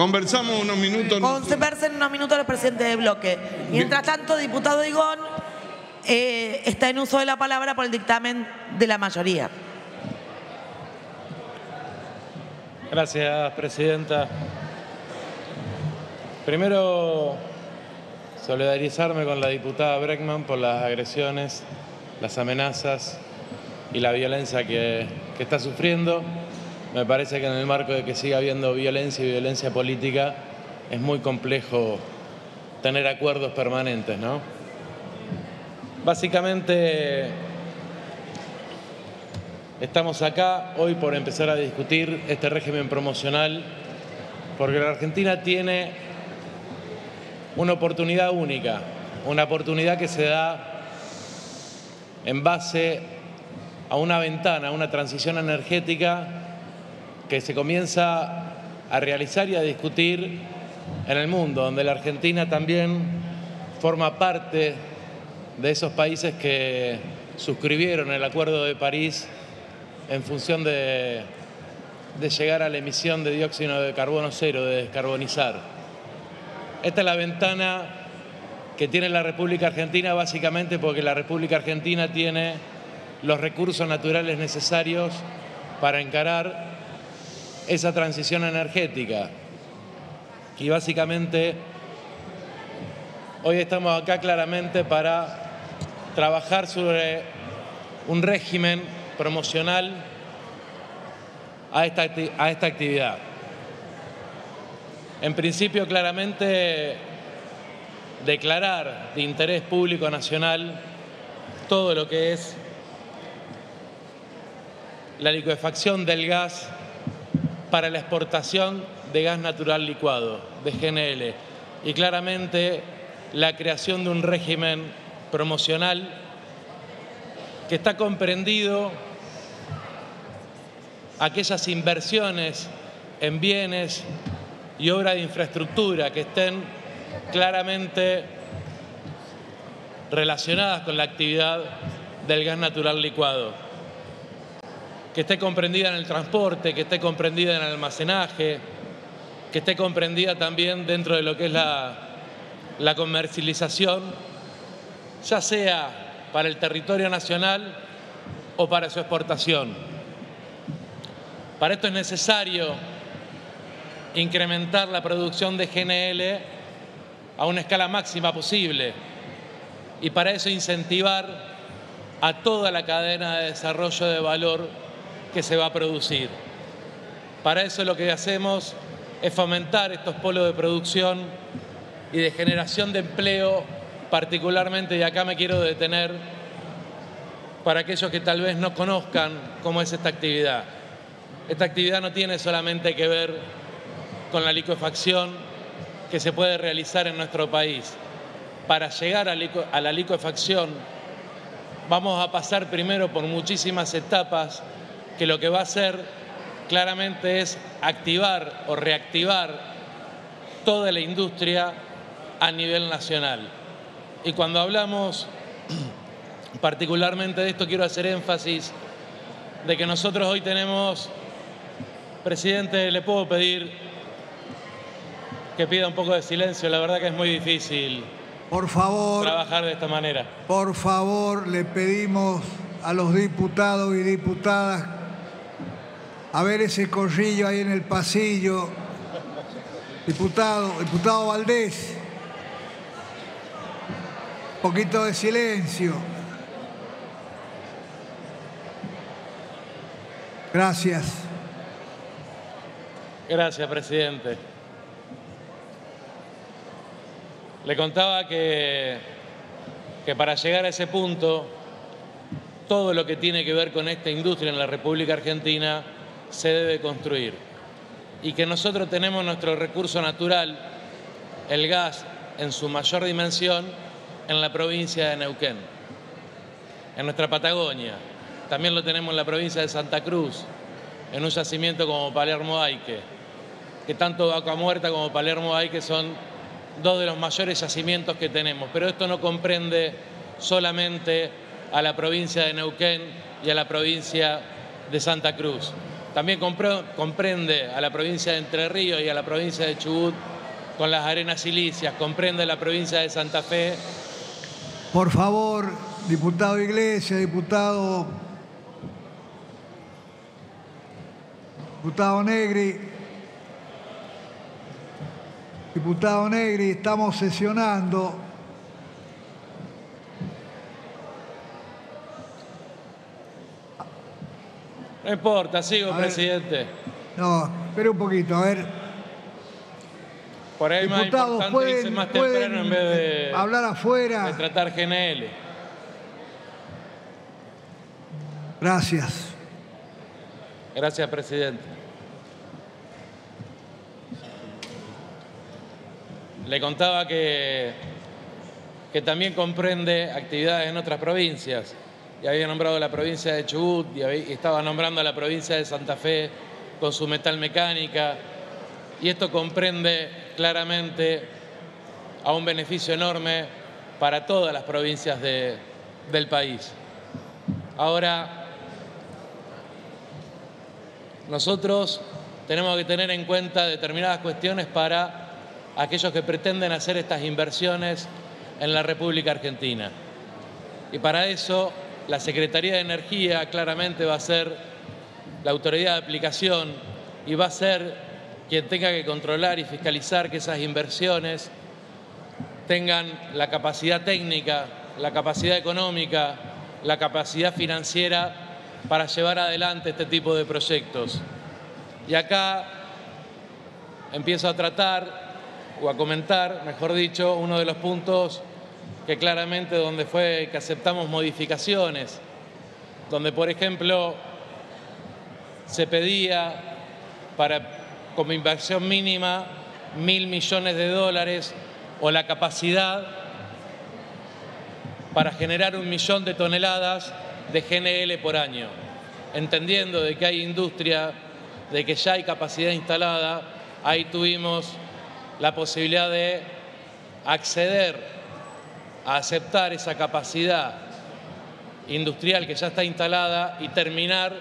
Conversamos unos minutos. Conversen unos minutos el presidente de bloque. Mientras tanto, diputado Igón eh, está en uso de la palabra por el dictamen de la mayoría. Gracias, presidenta. Primero, solidarizarme con la diputada Breckman por las agresiones, las amenazas y la violencia que, que está sufriendo. Me parece que en el marco de que siga habiendo violencia y violencia política es muy complejo tener acuerdos permanentes, ¿no? Básicamente estamos acá hoy por empezar a discutir este régimen promocional porque la Argentina tiene una oportunidad única, una oportunidad que se da en base a una ventana, a una transición energética que se comienza a realizar y a discutir en el mundo, donde la Argentina también forma parte de esos países que suscribieron el Acuerdo de París en función de, de llegar a la emisión de dióxido de carbono cero, de descarbonizar. Esta es la ventana que tiene la República Argentina básicamente porque la República Argentina tiene los recursos naturales necesarios para encarar esa transición energética. Y básicamente hoy estamos acá claramente para trabajar sobre un régimen promocional a esta, a esta actividad. En principio, claramente declarar de interés público nacional todo lo que es la liquefacción del gas para la exportación de gas natural licuado, de GNL, y claramente la creación de un régimen promocional que está comprendido aquellas inversiones en bienes y obra de infraestructura que estén claramente relacionadas con la actividad del gas natural licuado que esté comprendida en el transporte, que esté comprendida en el almacenaje, que esté comprendida también dentro de lo que es la, la comercialización, ya sea para el territorio nacional o para su exportación. Para esto es necesario incrementar la producción de GNL a una escala máxima posible y para eso incentivar a toda la cadena de desarrollo de valor que se va a producir. Para eso lo que hacemos es fomentar estos polos de producción y de generación de empleo, particularmente, y acá me quiero detener, para aquellos que tal vez no conozcan cómo es esta actividad. Esta actividad no tiene solamente que ver con la liquefacción que se puede realizar en nuestro país. Para llegar a la liquefacción vamos a pasar primero por muchísimas etapas que lo que va a hacer claramente es activar o reactivar toda la industria a nivel nacional. Y cuando hablamos particularmente de esto, quiero hacer énfasis de que nosotros hoy tenemos, presidente, le puedo pedir que pida un poco de silencio, la verdad que es muy difícil. Por favor. Trabajar de esta manera. Por favor, le pedimos a los diputados y diputadas a ver ese corrillo ahí en el pasillo. Diputado, diputado Valdés. Un poquito de silencio. Gracias. Gracias, presidente. Le contaba que, que para llegar a ese punto, todo lo que tiene que ver con esta industria en la República Argentina se debe construir y que nosotros tenemos nuestro recurso natural, el gas, en su mayor dimensión en la provincia de Neuquén, en nuestra Patagonia. También lo tenemos en la provincia de Santa Cruz, en un yacimiento como Palermo Aique, que tanto Vaca Muerta como Palermo Aique son dos de los mayores yacimientos que tenemos. Pero esto no comprende solamente a la provincia de Neuquén y a la provincia de Santa Cruz. También comprende a la provincia de Entre Ríos y a la provincia de Chubut con las arenas silicias, comprende la provincia de Santa Fe. Por favor, diputado Iglesia, diputado, diputado Negri, diputado Negri, estamos sesionando. No importa, sigo, presidente. No, espere un poquito, a ver. Por ahí Diputados, más pueden, más temprano en vez de, hablar afuera. de tratar GNL. Gracias. Gracias, presidente. Le contaba que, que también comprende actividades en otras provincias. Y había nombrado la provincia de Chubut y, estaba nombrando a la provincia de Santa Fe con su metal mecánica. Y esto comprende claramente a un beneficio enorme para todas las provincias del país. Ahora, nosotros tenemos que tener en cuenta determinadas cuestiones para aquellos que pretenden hacer estas inversiones en la República Argentina. Y para eso la Secretaría de Energía claramente va a ser la autoridad de aplicación y va a ser quien tenga que controlar y fiscalizar que esas inversiones tengan la capacidad técnica, la capacidad económica, la capacidad financiera para llevar adelante este tipo de proyectos. Y acá empiezo a tratar o a comentar, mejor dicho, uno de los puntos que claramente donde fue que aceptamos modificaciones, donde por ejemplo se pedía para como inversión mínima mil millones de dólares o la capacidad para generar un millón de toneladas de GNL por año, entendiendo de que hay industria, de que ya hay capacidad instalada, ahí tuvimos la posibilidad de acceder a aceptar esa capacidad industrial que ya está instalada y terminar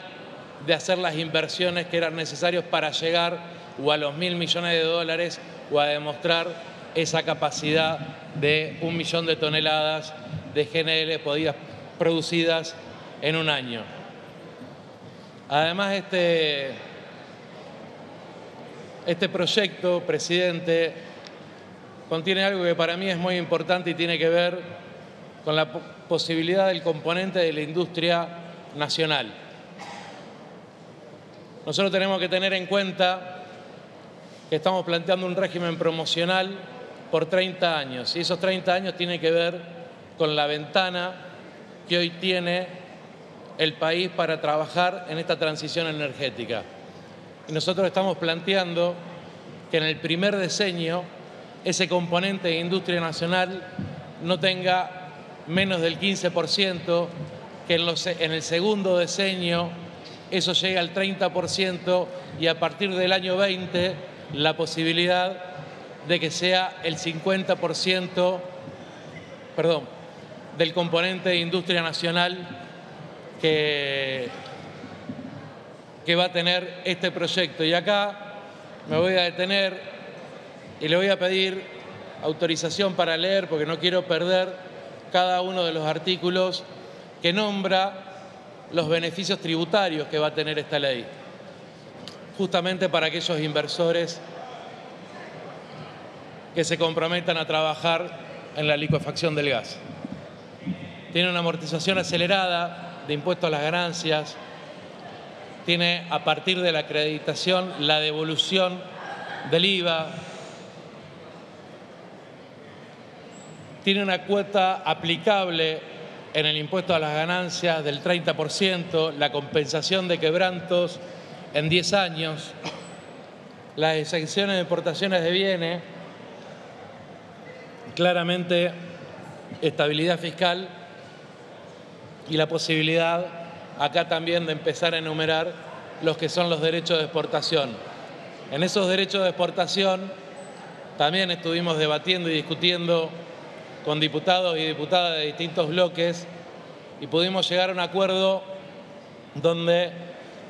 de hacer las inversiones que eran necesarias para llegar o a los mil millones de dólares o a demostrar esa capacidad de un millón de toneladas de GNL producidas en un año. Además, este, este proyecto, presidente, contiene algo que para mí es muy importante y tiene que ver con la posibilidad del componente de la industria nacional. Nosotros tenemos que tener en cuenta que estamos planteando un régimen promocional por 30 años. Y esos 30 años tienen que ver con la ventana que hoy tiene el país para trabajar en esta transición energética. Y nosotros estamos planteando que en el primer diseño ese componente de industria nacional no tenga menos del 15%, que en, en el segundo diseño eso llegue al 30% y a partir del año 20 la posibilidad de que sea el 50%, perdón, del componente de industria nacional que, que va a tener este proyecto. Y acá me voy a detener y le voy a pedir autorización para leer, porque no quiero perder cada uno de los artículos que nombra los beneficios tributarios que va a tener esta ley. Justamente para aquellos inversores que se comprometan a trabajar en la liquefacción del gas. Tiene una amortización acelerada de impuestos a las ganancias, tiene a partir de la acreditación la devolución del IVA, tiene una cuota aplicable en el impuesto a las ganancias del 30%, la compensación de quebrantos en 10 años, las exenciones de importaciones de bienes, claramente estabilidad fiscal y la posibilidad acá también de empezar a enumerar los que son los derechos de exportación. En esos derechos de exportación también estuvimos debatiendo y discutiendo con diputados y diputadas de distintos bloques y pudimos llegar a un acuerdo donde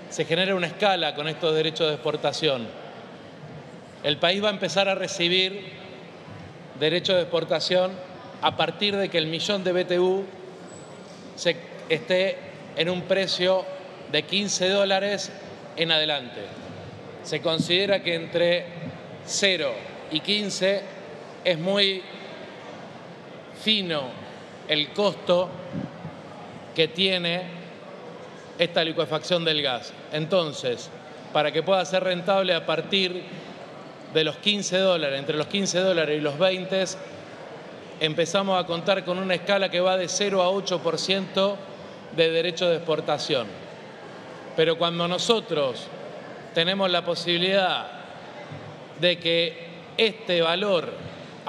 se genera una escala con estos derechos de exportación. El país va a empezar a recibir derechos de exportación a partir de que el millón de BTU esté en un precio de 15 dólares en adelante. Se considera que entre 0 y 15 es muy fino el costo que tiene esta licuefacción del gas. Entonces, para que pueda ser rentable a partir de los 15 dólares, entre los 15 dólares y los 20, empezamos a contar con una escala que va de 0 a 8% de derecho de exportación. Pero cuando nosotros tenemos la posibilidad de que este valor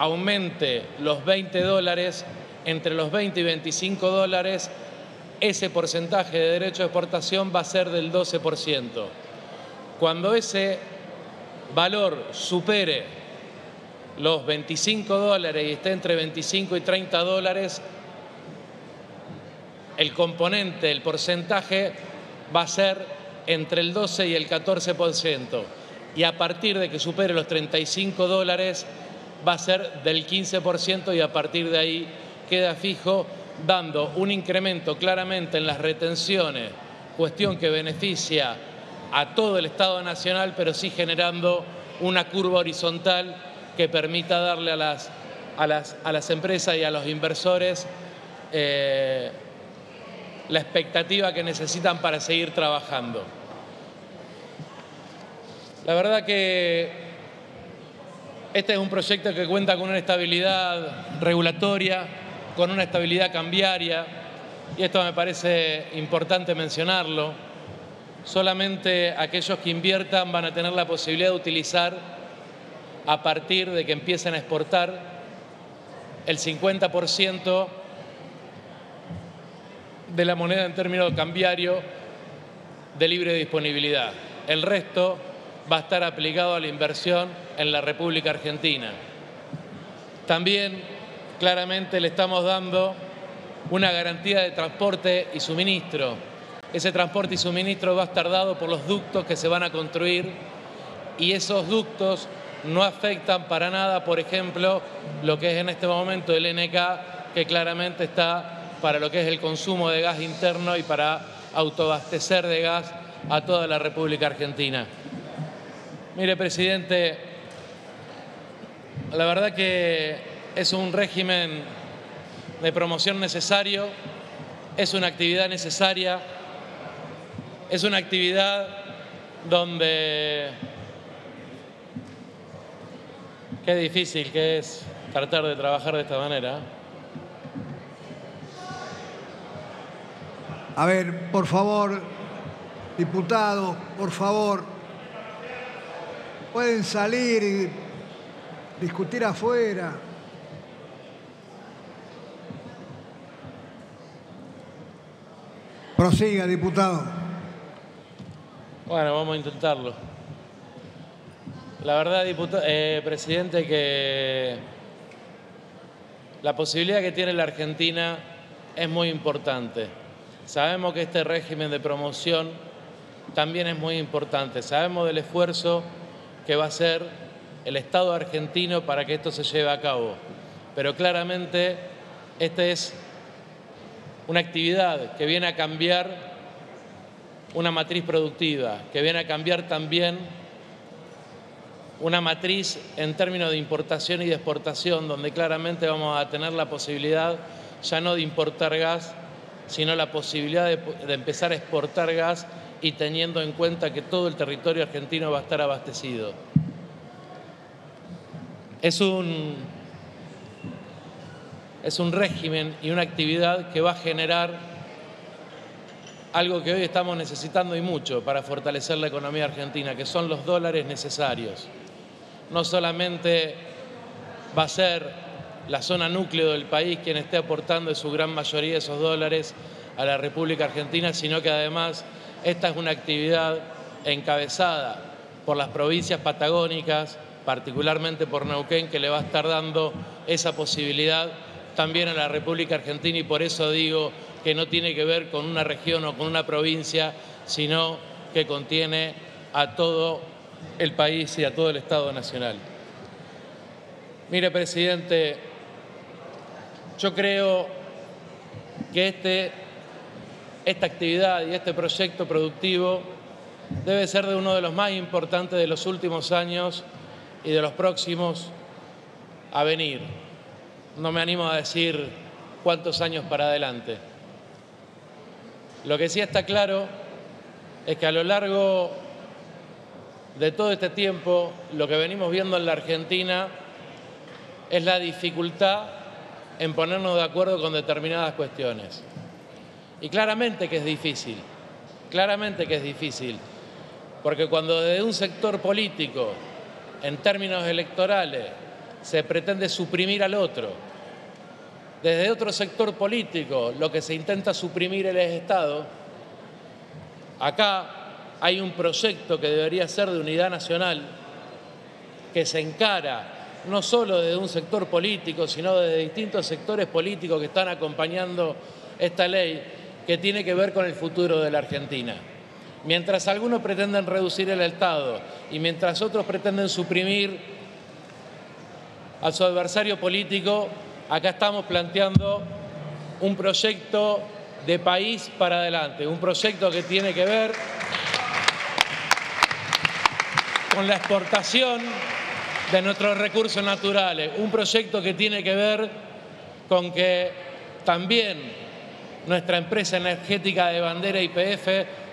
aumente los 20 dólares, entre los 20 y 25 dólares, ese porcentaje de derecho de exportación va a ser del 12%. Cuando ese valor supere los 25 dólares y esté entre 25 y 30 dólares, el componente, el porcentaje va a ser entre el 12 y el 14%. Y a partir de que supere los 35 dólares, va a ser del 15% y a partir de ahí queda fijo, dando un incremento claramente en las retenciones, cuestión que beneficia a todo el Estado Nacional, pero sí generando una curva horizontal que permita darle a las, a las, a las empresas y a los inversores eh, la expectativa que necesitan para seguir trabajando. La verdad que este es un proyecto que cuenta con una estabilidad regulatoria, con una estabilidad cambiaria, y esto me parece importante mencionarlo solamente aquellos que inviertan van a tener la posibilidad de utilizar a partir de que empiecen a exportar el 50% de la moneda en términos cambiario de libre disponibilidad. El resto va a estar aplicado a la inversión en la República Argentina. También claramente le estamos dando una garantía de transporte y suministro ese transporte y suministro va a estar dado por los ductos que se van a construir y esos ductos no afectan para nada, por ejemplo, lo que es en este momento el NK, que claramente está para lo que es el consumo de gas interno y para autoabastecer de gas a toda la República Argentina. Mire, presidente, la verdad que es un régimen de promoción necesario, es una actividad necesaria es una actividad donde qué difícil que es tratar de trabajar de esta manera. A ver, por favor, diputado, por favor, pueden salir y discutir afuera. Prosiga, diputado. Bueno, vamos a intentarlo. La verdad, eh, presidente, que la posibilidad que tiene la Argentina es muy importante. Sabemos que este régimen de promoción también es muy importante. Sabemos del esfuerzo que va a hacer el Estado argentino para que esto se lleve a cabo. Pero claramente esta es una actividad que viene a cambiar una matriz productiva, que viene a cambiar también una matriz en términos de importación y de exportación, donde claramente vamos a tener la posibilidad ya no de importar gas, sino la posibilidad de, empezar a exportar gas y teniendo en cuenta que todo el territorio argentino va a estar abastecido. Es un, es un régimen y una actividad que va a generar algo que hoy estamos necesitando y mucho para fortalecer la economía argentina, que son los dólares necesarios. No solamente va a ser la zona núcleo del país quien esté aportando en su gran mayoría esos dólares a la República Argentina, sino que además esta es una actividad encabezada por las provincias patagónicas, particularmente por Neuquén, que le va a estar dando esa posibilidad también a la República Argentina y por eso digo que no tiene que ver con una región o con una provincia, sino que contiene a todo el país y a todo el Estado Nacional. Mire, presidente, yo creo que este, esta actividad y este proyecto productivo debe ser de uno de los más importantes de los últimos años y de los próximos a venir. No me animo a decir cuántos años para adelante. Lo que sí está claro es que a lo largo de todo este tiempo lo que venimos viendo en la Argentina es la dificultad en ponernos de acuerdo con determinadas cuestiones. Y claramente que es difícil, claramente que es difícil, porque cuando desde un sector político, en términos electorales, se pretende suprimir al otro, desde otro sector político lo que se intenta suprimir el Estado, acá hay un proyecto que debería ser de unidad nacional, que se encara no solo desde un sector político, sino desde distintos sectores políticos que están acompañando esta ley, que tiene que ver con el futuro de la Argentina. Mientras algunos pretenden reducir el Estado y mientras otros pretenden suprimir a su adversario político, acá estamos planteando un proyecto de país para adelante, un proyecto que tiene que ver con la exportación de nuestros recursos naturales, un proyecto que tiene que ver con que también nuestra empresa energética de bandera IPF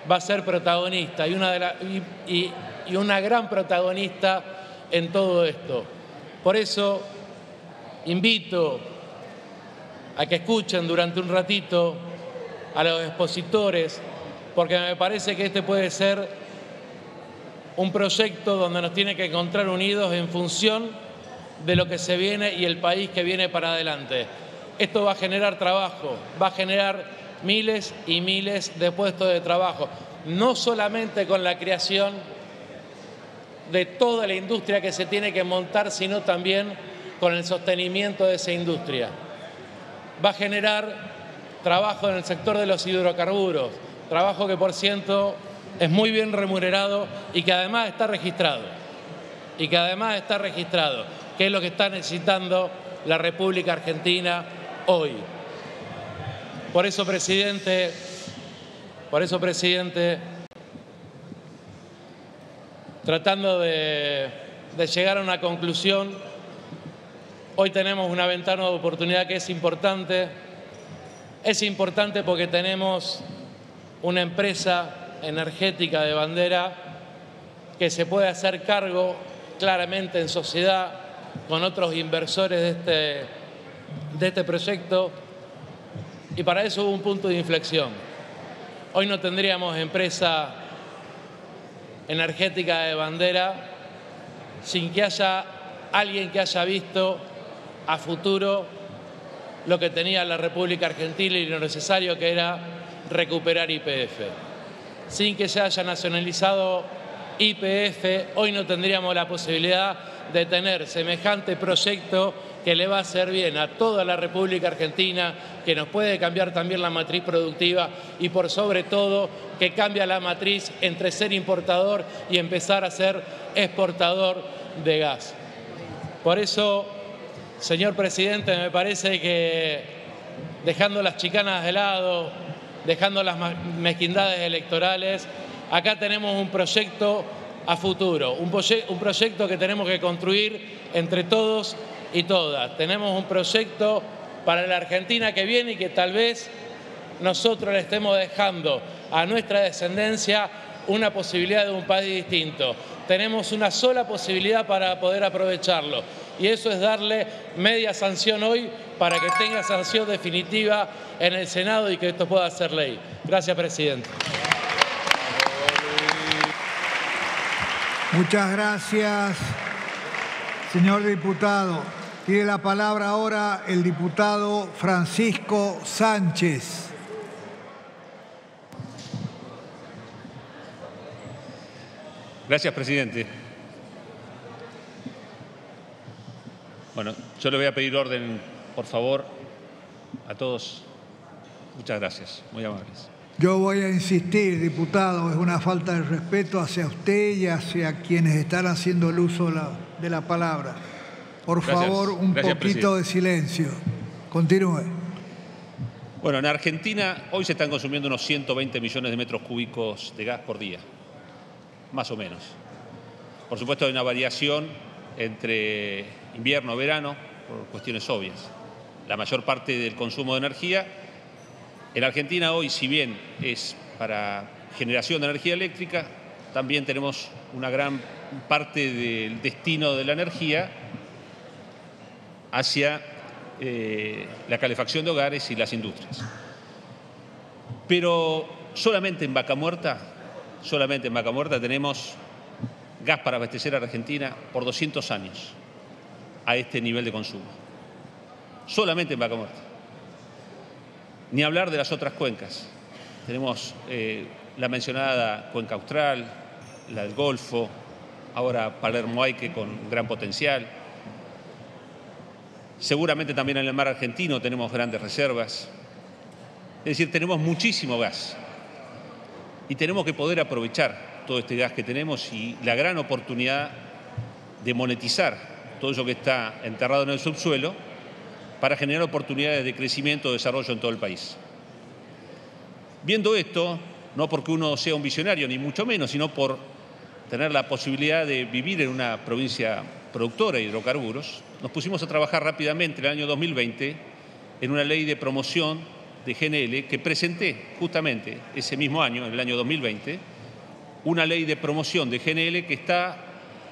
va a ser protagonista y una, y una gran protagonista en todo esto. Por eso invito a que escuchen durante un ratito a los expositores, porque me parece que este puede ser un proyecto donde nos tiene que encontrar unidos en función de lo que se viene y el país que viene para adelante. Esto va a generar trabajo, va a generar miles y miles de puestos de trabajo, no solamente con la creación de toda la industria que se tiene que montar, sino también con el sostenimiento de esa industria. Va a generar trabajo en el sector de los hidrocarburos, trabajo que por ciento es muy bien remunerado y que además está registrado. Y que además está registrado, que es lo que está necesitando la República Argentina hoy. Por eso, presidente, por eso, presidente, tratando de, llegar a una conclusión, hoy tenemos una ventana de oportunidad que es importante. Es importante porque tenemos una empresa energética de bandera que se puede hacer cargo claramente en sociedad con otros inversores de este, de este proyecto y para eso hubo un punto de inflexión. Hoy no tendríamos empresa energética de bandera sin que haya alguien que haya visto a futuro lo que tenía la República Argentina y lo necesario que era recuperar IPF sin que se haya nacionalizado IPF, hoy no tendríamos la posibilidad de tener semejante proyecto que le va a hacer bien a toda la República Argentina, que nos puede cambiar también la matriz productiva y por sobre todo que cambia la matriz entre ser importador y empezar a ser exportador de gas. Por eso, señor presidente, me parece que dejando las chicanas de lado, dejando las mezquindades electorales. Acá tenemos un proyecto a futuro, un, un proyecto que tenemos que construir entre todos y todas. Tenemos un proyecto para la Argentina que viene y que tal vez nosotros le estemos dejando a nuestra descendencia una posibilidad de un país distinto. Tenemos una sola posibilidad para poder aprovecharlo y eso es darle media sanción hoy para que tenga sanción definitiva en el Senado y que esto pueda ser ley. Gracias, presidente. Muchas gracias, señor diputado. Tiene la palabra ahora el diputado Francisco Sánchez. Gracias, presidente. Bueno, yo le voy a pedir orden, por favor, a todos. Muchas gracias, muy amables. Yo voy a insistir, diputado, es una falta de respeto hacia usted y hacia quienes están haciendo el uso de la palabra. Por favor, un poquito de silencio. Continúe. Bueno, en Argentina hoy se están consumiendo unos 120 millones de metros cúbicos de gas por día, más o menos. Por supuesto hay una variación entre invierno y verano por cuestiones obvias. La mayor parte del consumo de energía en Argentina hoy, si bien es para generación de energía eléctrica, también tenemos una gran parte del destino de la energía hacia eh, la calefacción de hogares y las industrias. Pero solamente en Vaca Muerta, solamente en Vaca Muerta tenemos gas para abastecer a Argentina por 200 años a este nivel de consumo. Solamente en Vaca Muerta. Ni hablar de las otras cuencas. Tenemos eh, la mencionada cuenca austral, la del Golfo, ahora Palermo-Aique con gran potencial. Seguramente también en el mar argentino tenemos grandes reservas. Es decir, tenemos muchísimo gas y tenemos que poder aprovechar todo este gas que tenemos y la gran oportunidad de monetizar todo eso que está enterrado en el subsuelo para generar oportunidades de crecimiento y desarrollo en todo el país. Viendo esto, no porque uno sea un visionario, ni mucho menos, sino por tener la posibilidad de vivir en una provincia productora de hidrocarburos, nos pusimos a trabajar rápidamente en el año 2020 en una ley de promoción de GNL que presenté justamente ese mismo año, en el año 2020, una ley de promoción de GNL que está,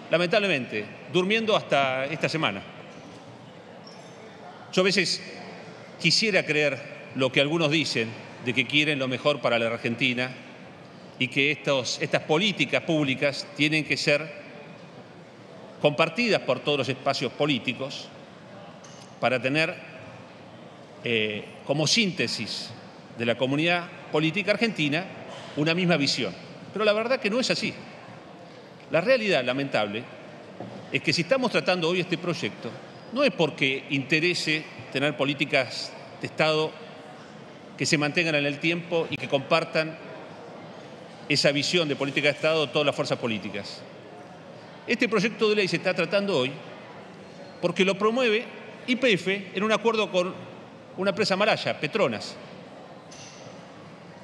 lamentablemente, durmiendo hasta esta semana. Yo a veces quisiera creer lo que algunos dicen, de que quieren lo mejor para la Argentina y que estas políticas públicas tienen que ser compartidas por todos los espacios políticos para tener eh, como síntesis de la comunidad política argentina una misma visión. Pero la verdad que no es así. La realidad lamentable es que si estamos tratando hoy este proyecto, no es porque interese tener políticas de Estado que se mantengan en el tiempo y que compartan esa visión de política de Estado todas las fuerzas políticas. Este proyecto de ley se está tratando hoy porque lo promueve IPF en un acuerdo con una empresa malaya, Petronas.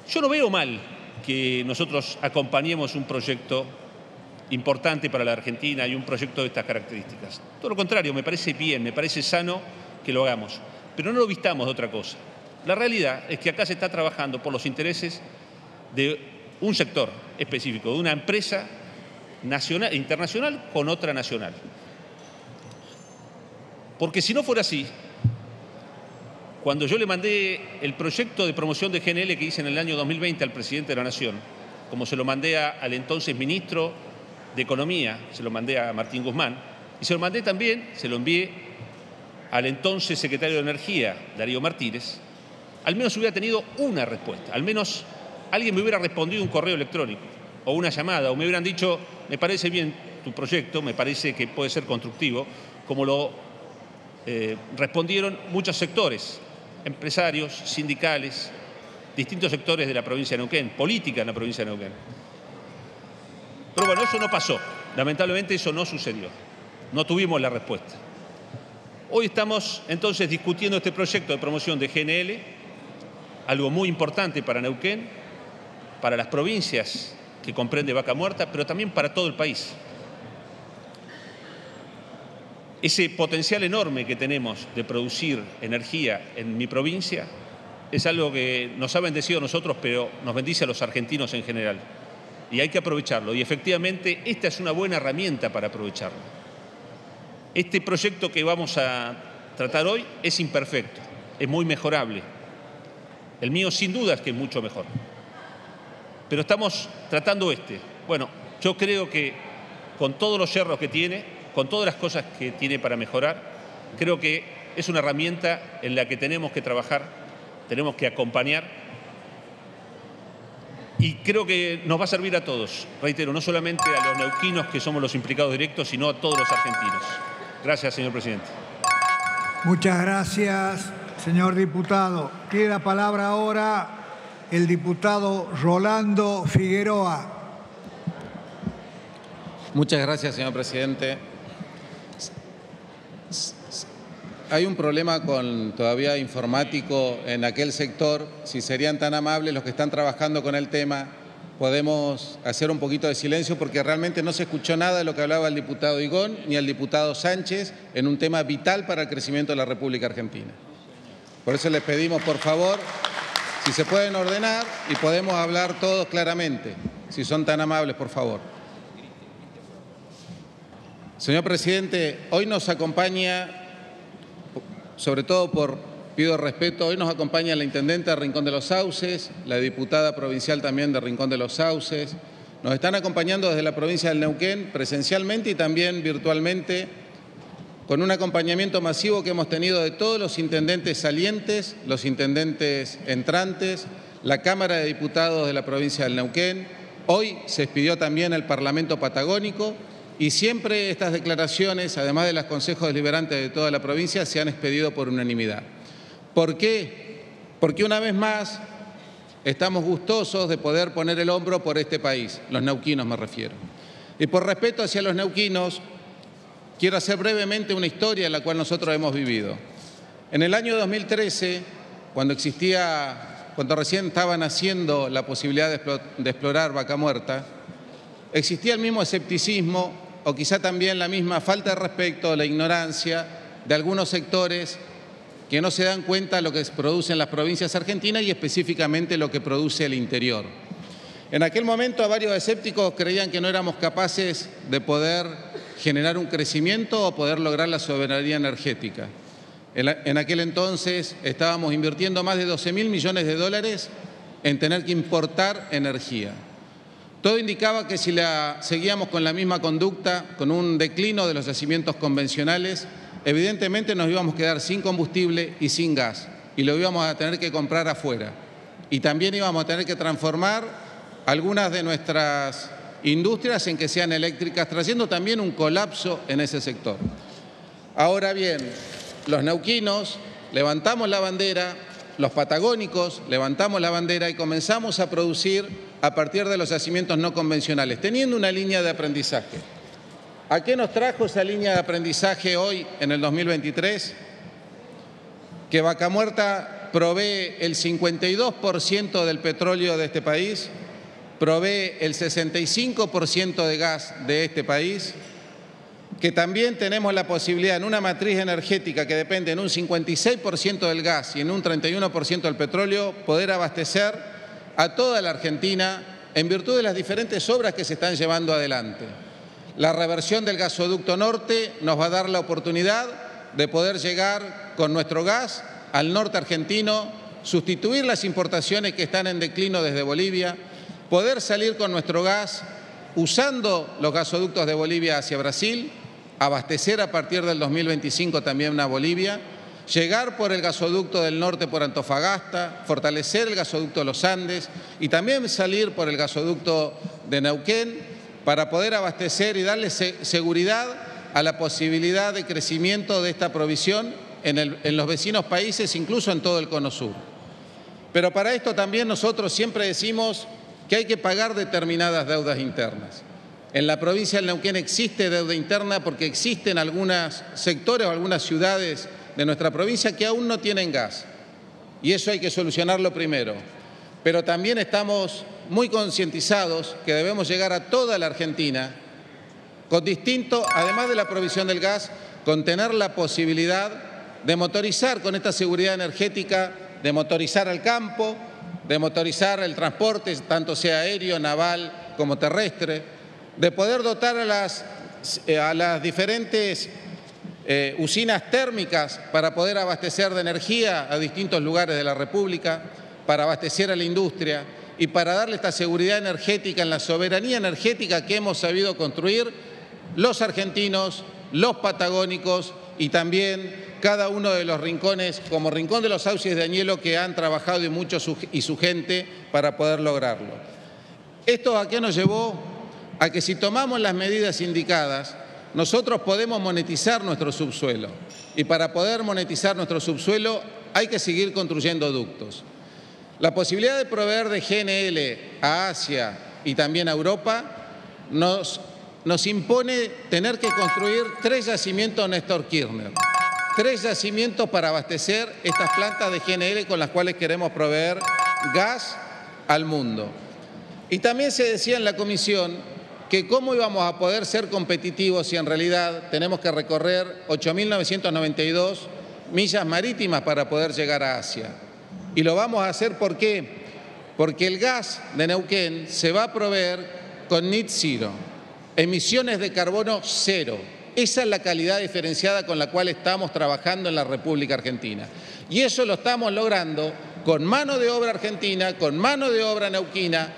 Yo no veo mal que nosotros acompañemos un proyecto importante para la Argentina y un proyecto de estas características. Todo lo contrario, me parece bien, me parece sano que lo hagamos, pero no lo vistamos de otra cosa. La realidad es que acá se está trabajando por los intereses de un sector específico, de una empresa nacional, internacional con otra nacional. Porque si no fuera así, cuando yo le mandé el proyecto de promoción de GNL que hice en el año 2020 al presidente de la Nación, como se lo mandé al entonces ministro de Economía, se lo mandé a Martín Guzmán, y se lo mandé también, se lo envié al entonces secretario de Energía, Darío Martínez, al menos hubiera tenido una respuesta, al menos alguien me hubiera respondido un correo electrónico o una llamada, o me hubieran dicho, me parece bien tu proyecto, me parece que puede ser constructivo, como lo eh, respondieron muchos sectores, empresarios, sindicales, distintos sectores de la provincia de Neuquén, política en la provincia de Neuquén. Pero bueno, eso no pasó. Lamentablemente eso no sucedió. No tuvimos la respuesta. Hoy estamos entonces discutiendo este proyecto de promoción de GNL, algo muy importante para Neuquén, para las provincias que comprende Vaca Muerta, pero también para todo el país. Ese potencial enorme que tenemos de producir energía en mi provincia es algo que nos ha bendecido a nosotros, pero nos bendice a los argentinos en general y hay que aprovecharlo. Y efectivamente esta es una buena herramienta para aprovecharlo. Este proyecto que vamos a tratar hoy es imperfecto, es muy mejorable. El mío sin duda es que es mucho mejor. Pero estamos tratando este. Bueno, yo creo que con todos los yerros que tiene, con todas las cosas que tiene para mejorar, creo que es una herramienta en la que tenemos que trabajar, tenemos que acompañar y creo que nos va a servir a todos, reitero, no solamente a los neuquinos que somos los implicados directos, sino a todos los argentinos. Gracias, señor presidente. Muchas gracias, señor diputado. Tiene la palabra ahora el diputado Rolando Figueroa. Muchas gracias, señor presidente. Hay un problema con todavía informático en aquel sector. Si serían tan amables los que están trabajando con el tema, podemos hacer un poquito de silencio porque realmente no se escuchó nada de lo que hablaba el diputado Igón ni el diputado Sánchez en un tema vital para el crecimiento de la República Argentina. Por eso les pedimos, por favor, si se pueden ordenar y podemos hablar todos claramente, si son tan amables, por favor. Señor presidente, hoy nos acompaña, sobre todo por, pido respeto, hoy nos acompaña la intendente de Rincón de los Sauces, la diputada provincial también de Rincón de los Sauces. Nos están acompañando desde la provincia del Neuquén presencialmente y también virtualmente con un acompañamiento masivo que hemos tenido de todos los intendentes salientes, los intendentes entrantes, la Cámara de Diputados de la provincia del Neuquén. Hoy se expidió también el Parlamento Patagónico y siempre estas declaraciones, además de los consejos deliberantes de toda la provincia, se han expedido por unanimidad. ¿Por qué? Porque una vez más estamos gustosos de poder poner el hombro por este país, los neuquinos me refiero. Y por respeto hacia los neuquinos, Quiero hacer brevemente una historia en la cual nosotros hemos vivido. En el año 2013, cuando existía, cuando recién estaban naciendo la posibilidad de explorar Vaca Muerta, existía el mismo escepticismo o quizá también la misma falta de respeto, la ignorancia de algunos sectores que no se dan cuenta de lo que se produce en las provincias argentinas y específicamente lo que produce el interior. En aquel momento varios escépticos creían que no éramos capaces de poder generar un crecimiento o poder lograr la soberanía energética. En aquel entonces estábamos invirtiendo más de 12 mil millones de dólares en tener que importar energía. Todo indicaba que si la seguíamos con la misma conducta, con un declino de los yacimientos convencionales, evidentemente nos íbamos a quedar sin combustible y sin gas, y lo íbamos a tener que comprar afuera. Y también íbamos a tener que transformar algunas de nuestras industrias en que sean eléctricas, trayendo también un colapso en ese sector. Ahora bien, los neuquinos levantamos la bandera, los patagónicos levantamos la bandera y comenzamos a producir a partir de los yacimientos no convencionales, teniendo una línea de aprendizaje. ¿A qué nos trajo esa línea de aprendizaje hoy en el 2023? Que Vaca Muerta provee el 52% del petróleo de este país, provee el 65% de gas de este país, que también tenemos la posibilidad en una matriz energética que depende en un 56% del gas y en un 31% del petróleo, poder abastecer a toda la Argentina en virtud de las diferentes obras que se están llevando adelante. La reversión del gasoducto norte nos va a dar la oportunidad de poder llegar con nuestro gas al norte argentino, sustituir las importaciones que están en declino desde Bolivia, poder salir con nuestro gas usando los gasoductos de Bolivia hacia Brasil, abastecer a partir del 2025 también a Bolivia, llegar por el gasoducto del norte por Antofagasta, fortalecer el gasoducto de los Andes y también salir por el gasoducto de Neuquén para poder abastecer y darle seguridad a la posibilidad de crecimiento de esta provisión en, en los vecinos países, incluso en todo el cono sur. Pero para esto también nosotros siempre decimos que hay que pagar determinadas deudas internas. En la provincia del Neuquén existe deuda interna porque existen algunos sectores o algunas ciudades de nuestra provincia que aún no tienen gas. Y eso hay que solucionarlo primero. Pero también estamos muy concientizados que debemos llegar a toda la Argentina con distinto, además de la provisión del gas, con tener la posibilidad de motorizar con esta seguridad energética, de motorizar al campo, de motorizar el transporte, tanto sea aéreo, naval como terrestre, de poder dotar a las, eh, a las diferentes eh, usinas térmicas para poder abastecer de energía a distintos lugares de la República, para abastecer a la industria y para darle esta seguridad energética en la soberanía energética que hemos sabido construir los argentinos, los patagónicos y también cada uno de los rincones, como Rincón de los Sauces de Añelo, que han trabajado y mucho y su gente para poder lograrlo. ¿Esto a qué nos llevó? A que si tomamos las medidas indicadas, nosotros podemos monetizar nuestro subsuelo. Y para poder monetizar nuestro subsuelo hay que seguir construyendo ductos. La posibilidad de proveer de GNL a Asia y también a Europa nos, nos impone tener que construir tres yacimientos Néstor Kirchner. Tres yacimientos para abastecer estas plantas de GNL con las cuales queremos proveer gas al mundo. Y también se decía en la comisión que cómo íbamos a poder ser competitivos si en realidad tenemos que recorrer 8.992 millas marítimas para poder llegar a Asia. Y lo vamos a hacer. Porque el gas de Neuquén se va a proveer con NIT Zero, emisiones de carbono cero. Esa es la calidad diferenciada con la cual estamos trabajando en la República Argentina. Y eso lo estamos logrando con mano de obra argentina, con mano de obra neuquina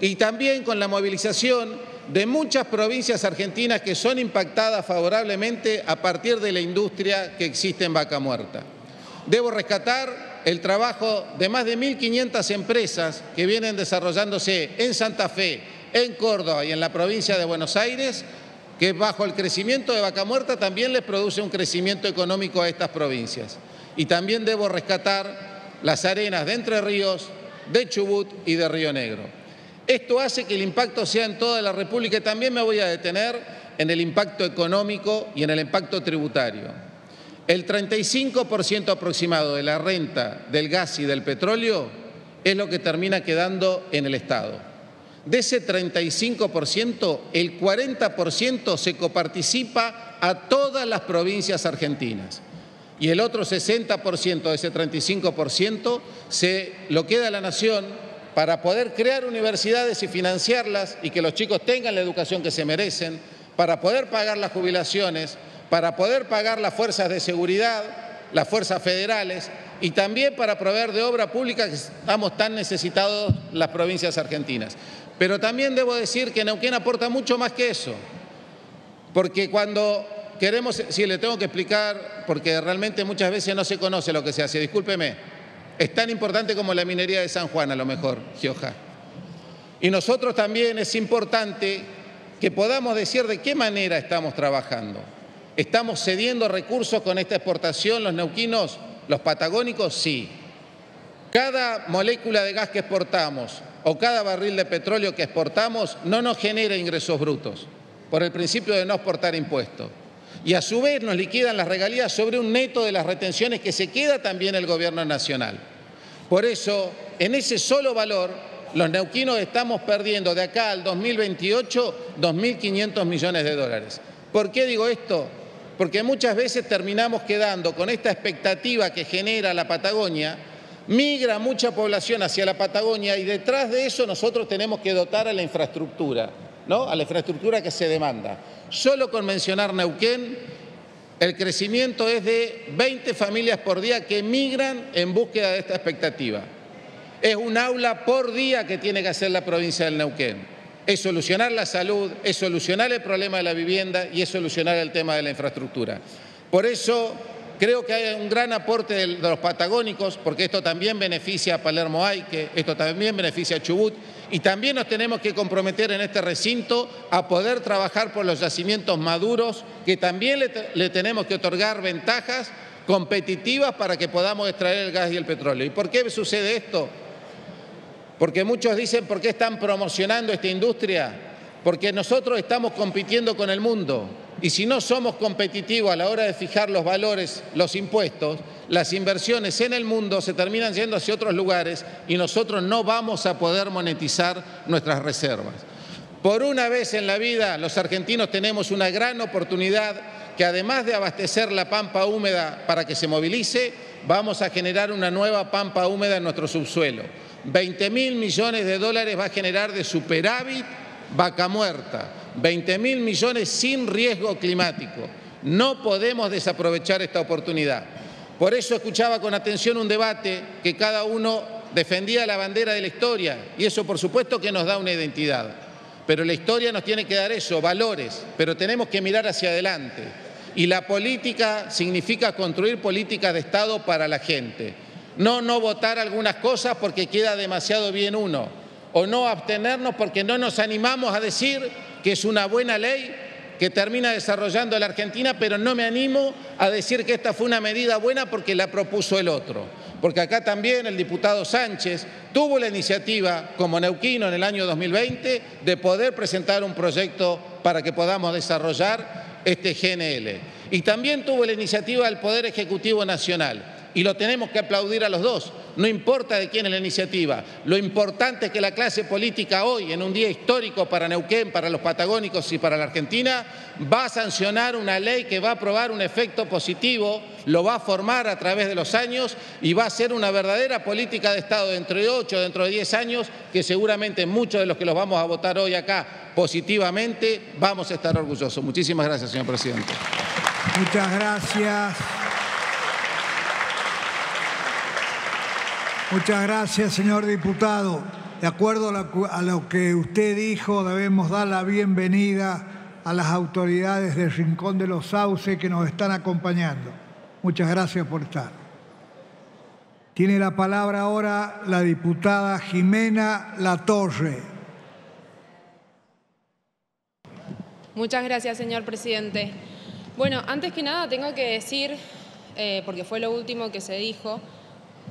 y también con la movilización de muchas provincias argentinas que son impactadas favorablemente a partir de la industria que existe en Vaca Muerta. Debo rescatar el trabajo de más de 1.500 empresas que vienen desarrollándose en Santa Fe, en Córdoba y en la provincia de Buenos Aires, que bajo el crecimiento de Vaca Muerta también les produce un crecimiento económico a estas provincias. Y también debo rescatar las arenas de Entre Ríos, de Chubut y de Río Negro. Esto hace que el impacto sea en toda la República y también me voy a detener en el impacto económico y en el impacto tributario. El 35% aproximado de la renta del gas y del petróleo es lo que termina quedando en el Estado. De ese 35%, el 40% se coparticipa a todas las provincias argentinas. Y el otro 60% de ese 35% se lo queda a la nación para poder crear universidades y financiarlas y que los chicos tengan la educación que se merecen, para poder pagar las jubilaciones, para poder pagar las fuerzas de seguridad, las fuerzas federales y también para proveer de obra pública que estamos tan necesitados las provincias argentinas. Pero también debo decir que Neuquén aporta mucho más que eso, porque cuando queremos, si le tengo que explicar, porque realmente muchas veces no se conoce lo que se hace, discúlpeme, es tan importante como la minería de San Juan, a lo mejor, Gioja. Y nosotros también es importante que podamos decir de qué manera estamos trabajando. ¿Estamos cediendo recursos con esta exportación los neuquinos, los patagónicos? Sí. Cada molécula de gas que exportamos o cada barril de petróleo que exportamos no nos genera ingresos brutos por el principio de no exportar impuestos y a su vez nos liquidan las regalías sobre un neto de las retenciones que se queda también el gobierno nacional. Por eso, en ese solo valor, los neuquinos estamos perdiendo de acá al 2028 2.500 millones de dólares. ¿Por qué digo esto? Porque muchas veces terminamos quedando con esta expectativa que genera la Patagonia, migra mucha población hacia la Patagonia y detrás de eso nosotros tenemos que dotar a la infraestructura, ¿no? A la infraestructura que se demanda. Solo con mencionar Neuquén, el crecimiento es de 20 familias por día que migran en búsqueda de esta expectativa. Es un aula por día que tiene que hacer la provincia del Neuquén. Es solucionar la salud, es solucionar el problema de la vivienda y es solucionar el tema de la infraestructura. Por eso Creo que hay un gran aporte de los patagónicos, porque esto también beneficia a Palermo Aike, esto también beneficia a Chubut, y también nos tenemos que comprometer en este recinto a poder trabajar por los yacimientos maduros, que también le, tenemos que otorgar ventajas competitivas para que podamos extraer el gas y el petróleo. ¿Y por qué sucede esto? Porque muchos dicen, ¿por qué están promocionando esta industria? Porque nosotros estamos compitiendo con el mundo. Y si no somos competitivos a la hora de fijar los valores, los impuestos, las inversiones en el mundo se terminan yendo hacia otros lugares y nosotros no vamos a poder monetizar nuestras reservas. Por una vez en la vida los argentinos tenemos una gran oportunidad que además de abastecer la pampa húmeda para que se movilice, vamos a generar una nueva pampa húmeda en nuestro subsuelo. 20 mil millones de dólares va a generar de superávit vaca muerta 20 mil millones sin riesgo climático. No podemos desaprovechar esta oportunidad. Por eso escuchaba con atención un debate que cada uno defendía la bandera de la historia y eso por supuesto que nos da una identidad. Pero la historia nos tiene que dar eso, valores, pero tenemos que mirar hacia adelante. Y la política significa construir políticas de Estado para la gente. No no votar algunas cosas porque queda demasiado bien uno. O no abstenernos porque no nos animamos a decir que es una buena ley que termina desarrollando la Argentina, pero no me animo a decir que esta fue una medida buena porque la propuso el otro. Porque acá también el diputado Sánchez tuvo la iniciativa como neuquino en el año 2020 de poder presentar un proyecto para que podamos desarrollar este GNL. Y también tuvo la iniciativa del Poder Ejecutivo Nacional y lo tenemos que aplaudir a los dos. No importa de quién es la iniciativa, lo importante es que la clase política hoy, en un día histórico para Neuquén, para los patagónicos y para la Argentina, va a sancionar una ley que va a probar un efecto positivo, lo va a formar a través de los años y va a ser una verdadera política de Estado dentro de ocho, dentro de diez años, que seguramente muchos de los que los vamos a votar hoy acá positivamente vamos a estar orgullosos. Muchísimas gracias, señor presidente. Muchas gracias. Muchas gracias, señor diputado. De acuerdo a lo que usted dijo, debemos dar la bienvenida a las autoridades del Rincón de los Sauces que nos están acompañando. Muchas gracias por estar. Tiene la palabra ahora la diputada Jimena Latorre. Muchas gracias, señor presidente. Bueno, antes que nada tengo que decir, eh, porque fue lo último que se dijo,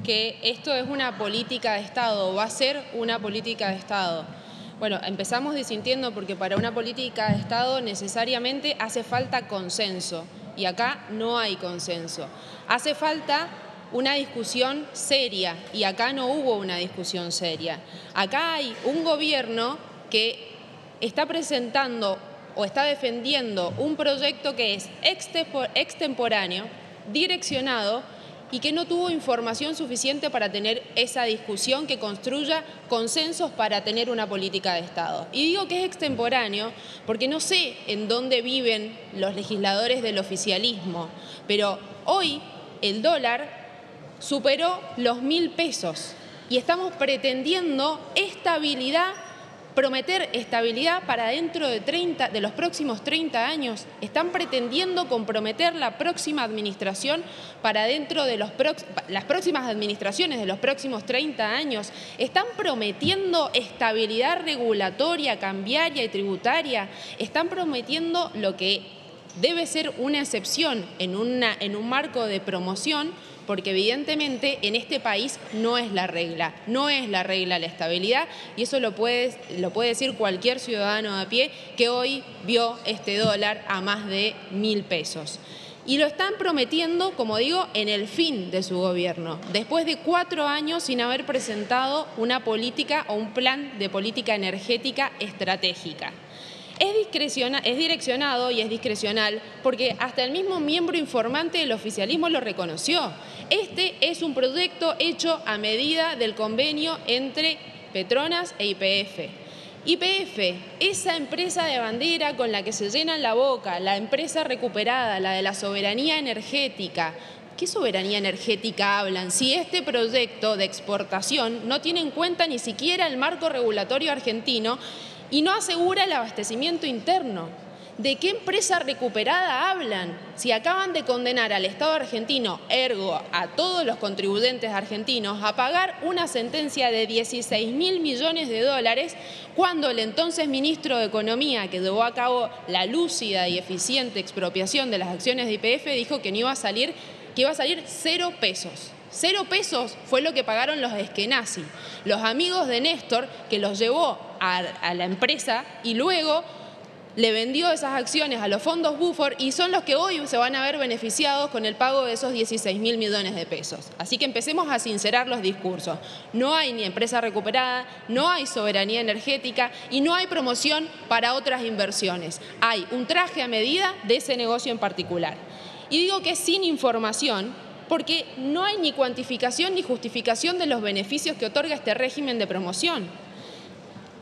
que esto es una política de Estado, va a ser una política de Estado. Bueno, empezamos disintiendo porque para una política de Estado necesariamente hace falta consenso y acá no hay consenso. Hace falta una discusión seria y acá no hubo una discusión seria. Acá hay un gobierno que está presentando o está defendiendo un proyecto que es extemporáneo, direccionado y que no tuvo información suficiente para tener esa discusión que construya consensos para tener una política de Estado. Y digo que es extemporáneo porque no sé en dónde viven los legisladores del oficialismo, pero hoy el dólar superó los mil pesos y estamos pretendiendo estabilidad prometer estabilidad para dentro de, 30, de los próximos 30 años. Están pretendiendo comprometer la próxima administración para dentro de los las próximas administraciones de los próximos 30 años. Están prometiendo estabilidad regulatoria, cambiaria y tributaria. Están prometiendo lo que debe ser una excepción en, una, en un marco de promoción porque evidentemente en este país no es la regla, no es la regla la estabilidad y eso lo puede, lo puede decir cualquier ciudadano a pie que hoy vio este dólar a más de mil pesos. Y lo están prometiendo, como digo, en el fin de su gobierno, después de cuatro años sin haber presentado una política o un plan de política energética estratégica. Es, es direccionado y es discrecional porque hasta el mismo miembro informante del oficialismo lo reconoció. Este es un proyecto hecho a medida del convenio entre Petronas e IPF. IPF, esa empresa de bandera con la que se llenan la boca, la empresa recuperada, la de la soberanía energética, ¿Qué soberanía energética hablan si este proyecto de exportación no tiene en cuenta ni siquiera el marco regulatorio argentino y no asegura el abastecimiento interno. ¿De qué empresa recuperada hablan? Si acaban de condenar al Estado argentino, ergo a todos los contribuyentes argentinos, a pagar una sentencia de 16 mil millones de dólares, cuando el entonces ministro de Economía, que llevó a cabo la lúcida y eficiente expropiación de las acciones de IPF, dijo que no iba a salir, que iba a salir cero pesos. Cero pesos fue lo que pagaron los eskenazi, los amigos de Néstor, que los llevó a, la empresa y luego le vendió esas acciones a los fondos Buford y son los que hoy se van a ver beneficiados con el pago de esos 16 mil millones de pesos. Así que empecemos a sincerar los discursos. No hay ni empresa recuperada, no hay soberanía energética y no hay promoción para otras inversiones. Hay un traje a medida de ese negocio en particular. Y digo que sin información porque no hay ni cuantificación ni justificación de los beneficios que otorga este régimen de promoción.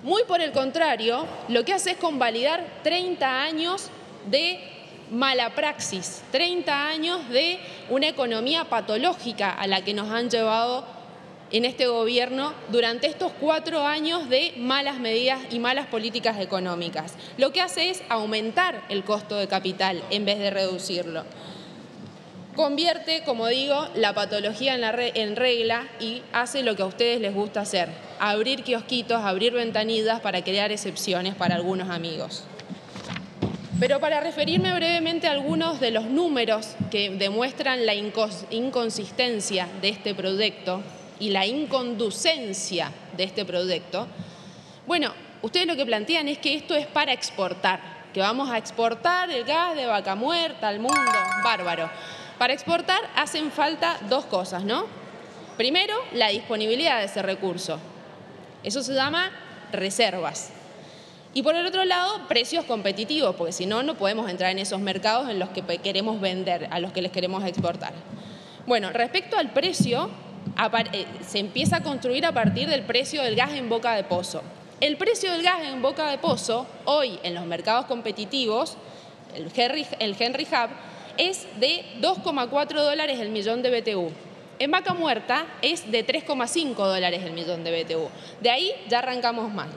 Muy por el contrario, lo que hace es convalidar 30 años de mala praxis, 30 años de una economía patológica a la que nos han llevado en este gobierno durante estos cuatro años de malas medidas y malas políticas económicas. Lo que hace es aumentar el costo de capital en vez de reducirlo convierte, como digo, la patología en, regla y hace lo que a ustedes les gusta hacer, abrir kiosquitos, abrir ventanillas para crear excepciones para algunos amigos. Pero para referirme brevemente a algunos de los números que demuestran la inconsistencia de este proyecto, y la inconducencia de este proyecto, bueno, ustedes lo que plantean es que esto es para exportar, que vamos a exportar el gas de vaca muerta al mundo, bárbaro. Para exportar hacen falta dos cosas, ¿no? Primero, la disponibilidad de ese recurso. Eso se llama reservas. Y por el otro lado, precios competitivos, porque si no, no podemos entrar en esos mercados en los que queremos vender, a los que les queremos exportar. Bueno, respecto al precio, eh, se empieza a construir a partir del precio del gas en boca de pozo. El precio del gas en boca de pozo, hoy en los mercados competitivos, el Henry, el Henry Hub, es de 2,4 dólares el millón de BTU. En vaca muerta es de 3,5 dólares el millón de BTU. De ahí ya arrancamos mal.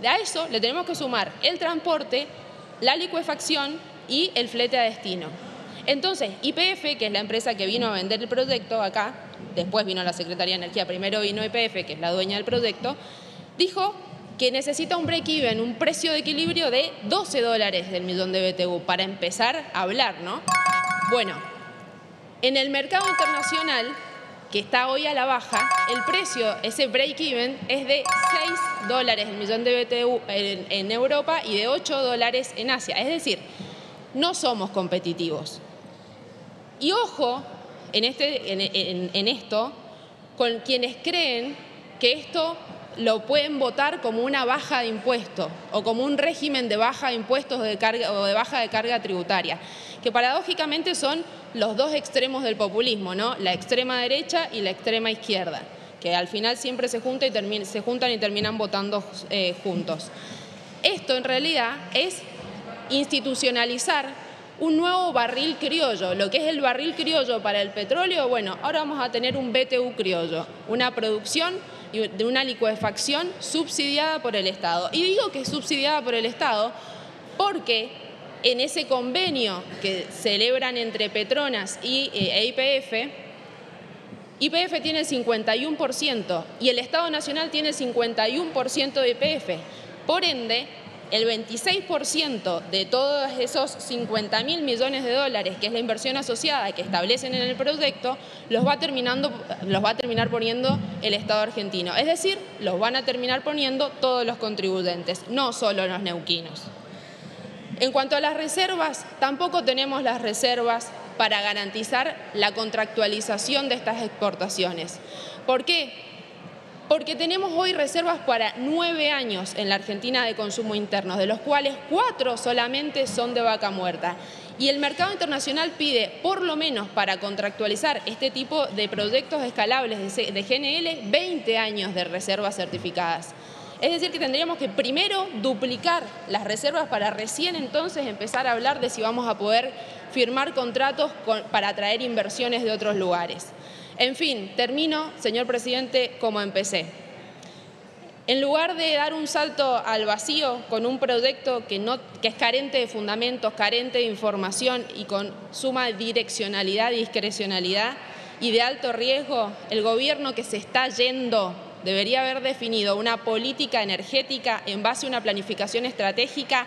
De a eso le tenemos que sumar el transporte, la licuefacción y el flete a destino. Entonces, IPF, que es la empresa que vino a vender el proyecto acá, después vino la Secretaría de Energía, primero vino IPF, que es la dueña del proyecto, dijo que necesita un break-even, un precio de equilibrio de 12 dólares del millón de BTU para empezar a hablar, ¿no? Bueno, en el mercado internacional, que está hoy a la baja, el precio, ese break-even, es de 6 dólares el millón de BTU en, Europa y de 8 dólares en Asia. Es decir, no somos competitivos. Y ojo en, este, en esto con quienes creen que esto lo pueden votar como una baja de impuestos o como un régimen de baja de impuestos de, carga, o de baja de carga tributaria, que paradójicamente son los dos extremos del populismo, ¿no? la extrema derecha y la extrema izquierda, que al final siempre se, juntan y, se juntan y terminan votando eh, juntos. Esto en realidad es institucionalizar un nuevo barril criollo. Lo que es el barril criollo para el petróleo, bueno, ahora vamos a tener un BTU criollo, una producción de una licuefacción subsidiada por el Estado. Y digo que es subsidiada por el Estado porque en ese convenio que celebran entre Petronas y IPF, e IPF tiene el 51% y el Estado Nacional tiene el 51% de IPF. Por ende, el 26% de todos esos 50 mil millones de dólares, que es la inversión asociada que establecen en el proyecto, los va, terminando, los va a terminar poniendo el Estado argentino. Es decir, los van a terminar poniendo todos los contribuyentes, no solo los neuquinos. En cuanto a las reservas, tampoco tenemos las reservas para garantizar la contractualización de estas exportaciones. ¿Por qué? Porque tenemos hoy reservas para nueve años en la Argentina de consumo interno, de los cuales cuatro solamente son de vaca muerta. Y el mercado internacional pide, por lo menos para contractualizar este tipo de proyectos escalables de GNL, 20 años de reservas certificadas. Es decir, que tendríamos que primero duplicar las reservas para recién entonces empezar a hablar de si vamos a poder firmar contratos para atraer inversiones de otros lugares. En fin, termino, señor presidente, como empecé. En lugar de dar un salto al vacío con un proyecto que, no, que es carente de fundamentos, carente de información y con suma direccionalidad discrecionalidad y de alto riesgo, el gobierno que se está yendo debería haber definido una política energética en base a una planificación estratégica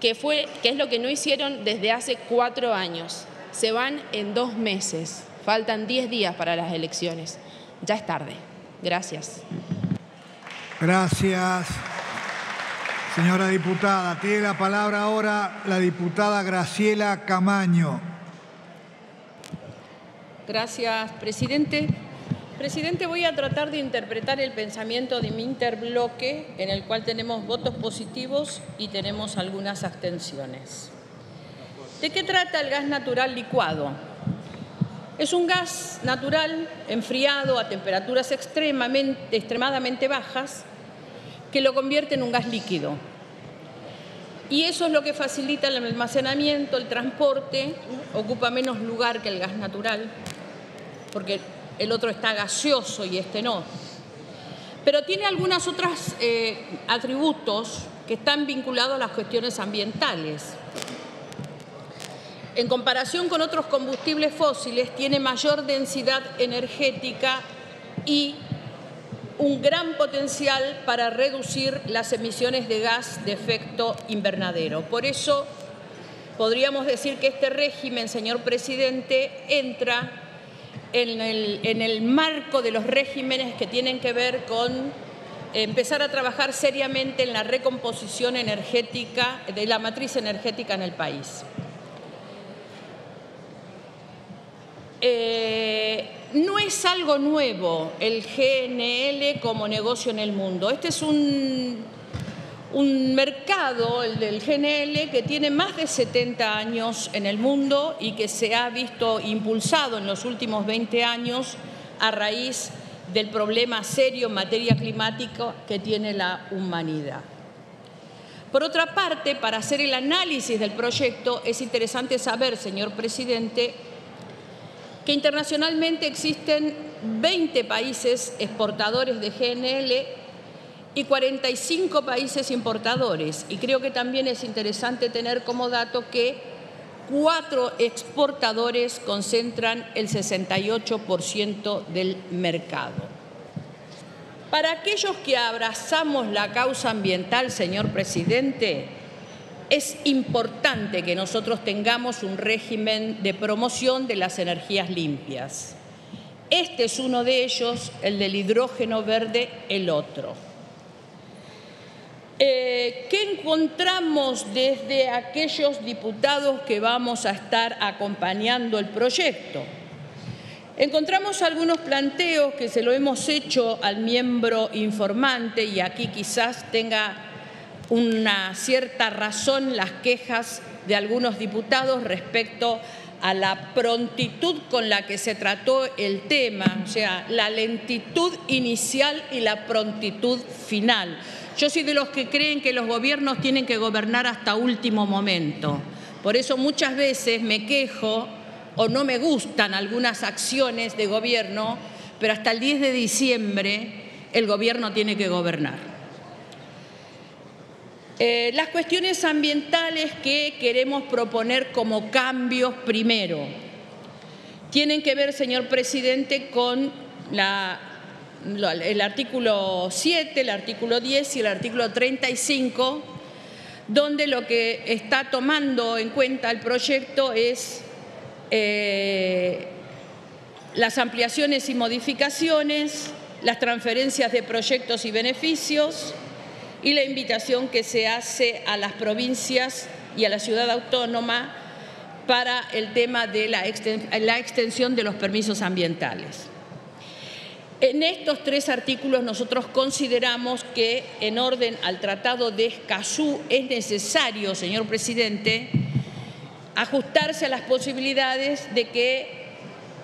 que, fue, que es lo que no hicieron desde hace cuatro años. Se van en dos meses. Faltan 10 días para las elecciones. Ya es tarde. Gracias. Gracias. Señora diputada, tiene la palabra ahora la diputada Graciela Camaño. Gracias, presidente. Presidente, voy a tratar de interpretar el pensamiento de mi interbloque, en el cual tenemos votos positivos y tenemos algunas abstenciones. ¿De qué trata el gas natural licuado? Es un gas natural enfriado a temperaturas extremadamente bajas que lo convierte en un gas líquido. Y eso es lo que facilita el almacenamiento, el transporte, ocupa menos lugar que el gas natural, porque el otro está gaseoso y este no. Pero tiene algunos otros eh, atributos que están vinculados a las cuestiones ambientales en comparación con otros combustibles fósiles, tiene mayor densidad energética y un gran potencial para reducir las emisiones de gas de efecto invernadero. Por eso podríamos decir que este régimen, señor presidente, entra en el, marco de los regímenes que tienen que ver con empezar a trabajar seriamente en la recomposición energética de la matriz energética en el país. Eh, no es algo nuevo el GNL como negocio en el mundo. Este es un, un mercado, el del GNL, que tiene más de 70 años en el mundo y que se ha visto impulsado en los últimos 20 años a raíz del problema serio en materia climática que tiene la humanidad. Por otra parte, para hacer el análisis del proyecto es interesante saber, señor presidente, que internacionalmente existen 20 países exportadores de GNL y 45 países importadores. Y creo que también es interesante tener como dato que cuatro exportadores concentran el 68% del mercado. Para aquellos que abrazamos la causa ambiental, señor presidente, es importante que nosotros tengamos un régimen de promoción de las energías limpias. Este es uno de ellos, el del hidrógeno verde, el otro. Eh, ¿Qué encontramos desde aquellos diputados que vamos a estar acompañando el proyecto? Encontramos algunos planteos que se lo hemos hecho al miembro informante y aquí quizás tenga una cierta razón las quejas de algunos diputados respecto a la prontitud con la que se trató el tema, o sea, la lentitud inicial y la prontitud final. Yo soy de los que creen que los gobiernos tienen que gobernar hasta último momento. Por eso muchas veces me quejo o no me gustan algunas acciones de gobierno, pero hasta el 10 de diciembre el gobierno tiene que gobernar. Eh, las cuestiones ambientales que queremos proponer como cambios primero tienen que ver, señor presidente, con el artículo 7, el artículo 10 y el artículo 35, donde lo que está tomando en cuenta el proyecto es eh, las ampliaciones y modificaciones, las transferencias de proyectos y beneficios, y la invitación que se hace a las provincias y a la ciudad autónoma para el tema de la, extensión de los permisos ambientales. En estos tres artículos nosotros consideramos que en orden al Tratado de Escazú es necesario, señor presidente, ajustarse a las posibilidades de que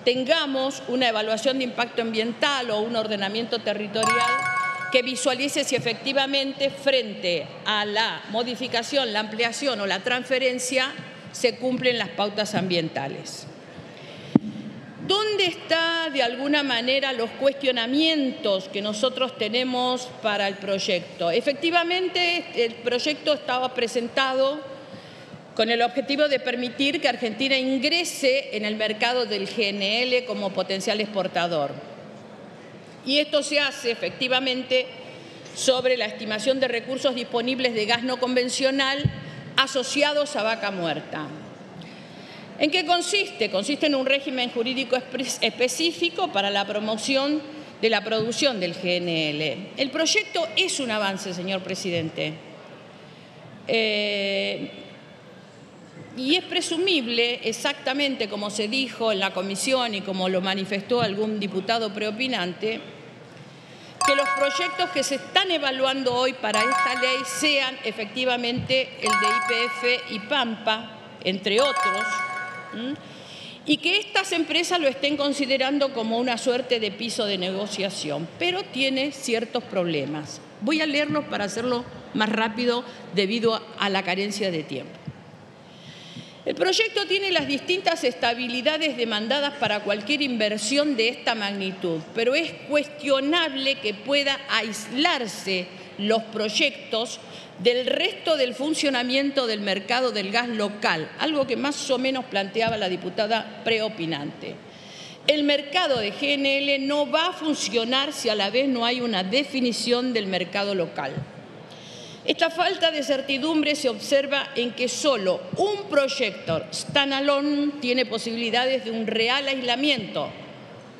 tengamos una evaluación de impacto ambiental o un ordenamiento territorial que visualice si efectivamente frente a la modificación, la ampliación o la transferencia se cumplen las pautas ambientales. ¿Dónde está de alguna manera los cuestionamientos que nosotros tenemos para el proyecto? Efectivamente, el proyecto estaba presentado con el objetivo de permitir que Argentina ingrese en el mercado del GNL como potencial exportador. Y esto se hace efectivamente sobre la estimación de recursos disponibles de gas no convencional asociados a vaca muerta. ¿En qué consiste? Consiste en un régimen jurídico específico para la promoción de la producción del GNL. El proyecto es un avance, señor presidente. Eh, y es presumible, exactamente como se dijo en la comisión y como lo manifestó algún diputado preopinante, que los proyectos que se están evaluando hoy para esta ley sean efectivamente el de IPF y Pampa, entre otros, y que estas empresas lo estén considerando como una suerte de piso de negociación, pero tiene ciertos problemas. Voy a leerlos para hacerlo más rápido debido a la carencia de tiempo. El proyecto tiene las distintas estabilidades demandadas para cualquier inversión de esta magnitud, pero es cuestionable que pueda aislarse los proyectos del resto del funcionamiento del mercado del gas local, algo que más o menos planteaba la diputada preopinante. El mercado de GNL no va a funcionar si a la vez no hay una definición del mercado local. Esta falta de certidumbre se observa en que solo un proyector standalone tiene posibilidades de un real aislamiento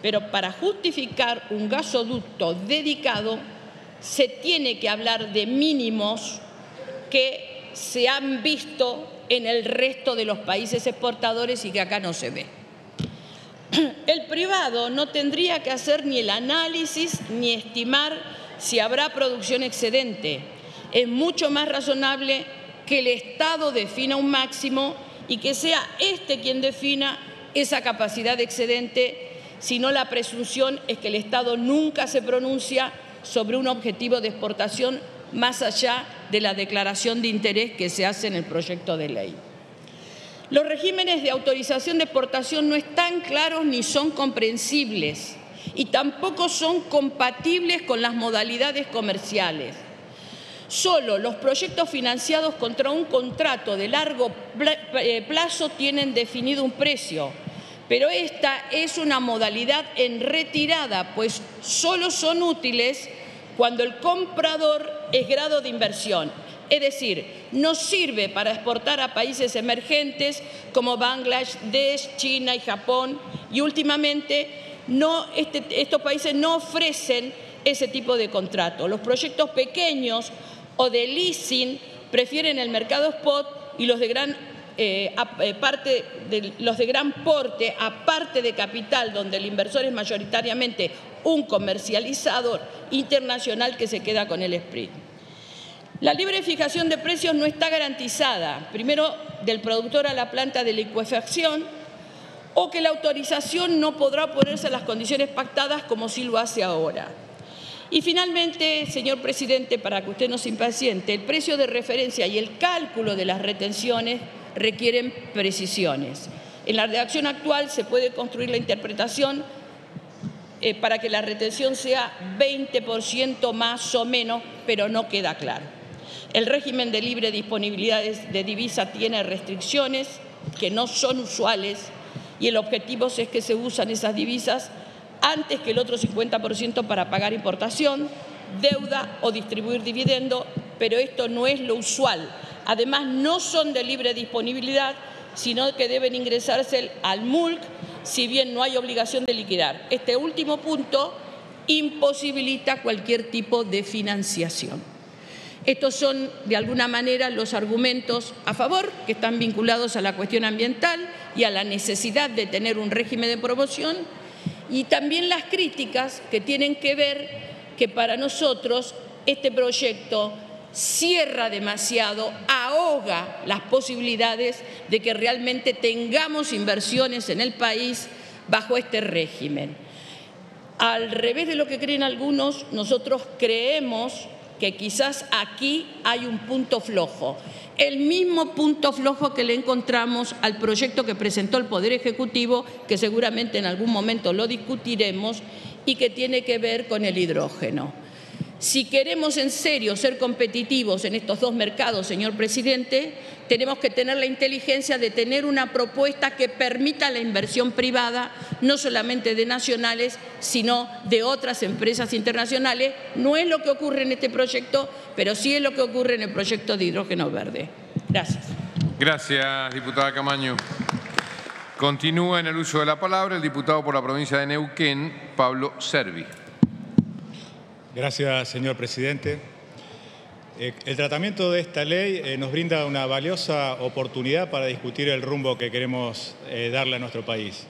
pero para justificar un gasoducto dedicado se tiene que hablar de mínimos que se han visto en el resto de los países exportadores y que acá no se ve. El privado no tendría que hacer ni el análisis ni estimar si habrá producción excedente. Es mucho más razonable que el Estado defina un máximo y que sea este quien defina esa capacidad de excedente, si no la presunción es que el Estado nunca se pronuncia sobre un objetivo de exportación más allá de la declaración de interés que se hace en el proyecto de ley. Los regímenes de autorización de exportación no están claros ni son comprensibles y tampoco son compatibles con las modalidades comerciales. Solo los proyectos financiados contra un contrato de largo eh, plazo tienen definido un precio, pero esta es una modalidad en retirada, pues solo son útiles cuando el comprador es grado de inversión. Es decir, no sirve para exportar a países emergentes como Bangladesh, China y Japón y últimamente este, estos países no ofrecen ese tipo de contrato. Los proyectos pequeños o de leasing prefieren el mercado spot y los de gran eh, eh, parte de los de gran porte, aparte de capital, donde el inversor es mayoritariamente un comercializador internacional que se queda con el sprint. La libre fijación de precios no está garantizada, primero del productor a la planta de licuefacción, o que la autorización no podrá ponerse a las condiciones pactadas como sí lo hace ahora. Y finalmente, señor presidente, para que usted no se impaciente, el precio de referencia y el cálculo de las retenciones requieren precisiones. En la redacción actual se puede construir la interpretación eh, para que la retención sea 20% más o menos, pero no queda claro. El régimen de libre disponibilidad de divisa tiene restricciones que no son usuales y el objetivo es que se usan esas divisas antes que el otro 50% para pagar importación, deuda o distribuir dividendo, pero esto no es lo usual. Además, no son de libre disponibilidad, sino que deben ingresarse al MULC, si bien no hay obligación de liquidar. Este último punto imposibilita cualquier tipo de financiación. Estos son, de alguna manera, los argumentos a favor, que están vinculados a la cuestión ambiental y a la necesidad de tener un régimen de promoción y también las críticas que tienen que ver que para nosotros este proyecto cierra demasiado, ahoga las posibilidades de que realmente tengamos inversiones en el país bajo este régimen. Al revés de lo que creen algunos, nosotros creemos que quizás aquí hay un punto flojo. El mismo punto flojo que le encontramos al proyecto que presentó el Poder Ejecutivo, que seguramente en algún momento lo discutiremos, y que tiene que ver con el hidrógeno. Si queremos en serio ser competitivos en estos dos mercados, señor presidente, tenemos que tener la inteligencia de tener una propuesta que permita la inversión privada, no solamente de nacionales, sino de otras empresas internacionales. No es lo que ocurre en este proyecto, pero sí es lo que ocurre en el proyecto de hidrógeno verde. Gracias. Gracias, diputada Camaño. Continúa en el uso de la palabra el diputado por la provincia de Neuquén, Pablo Servi. Gracias, señor presidente. Eh, el tratamiento de esta ley eh, nos brinda una valiosa oportunidad para discutir el rumbo que queremos eh, darle a nuestro país.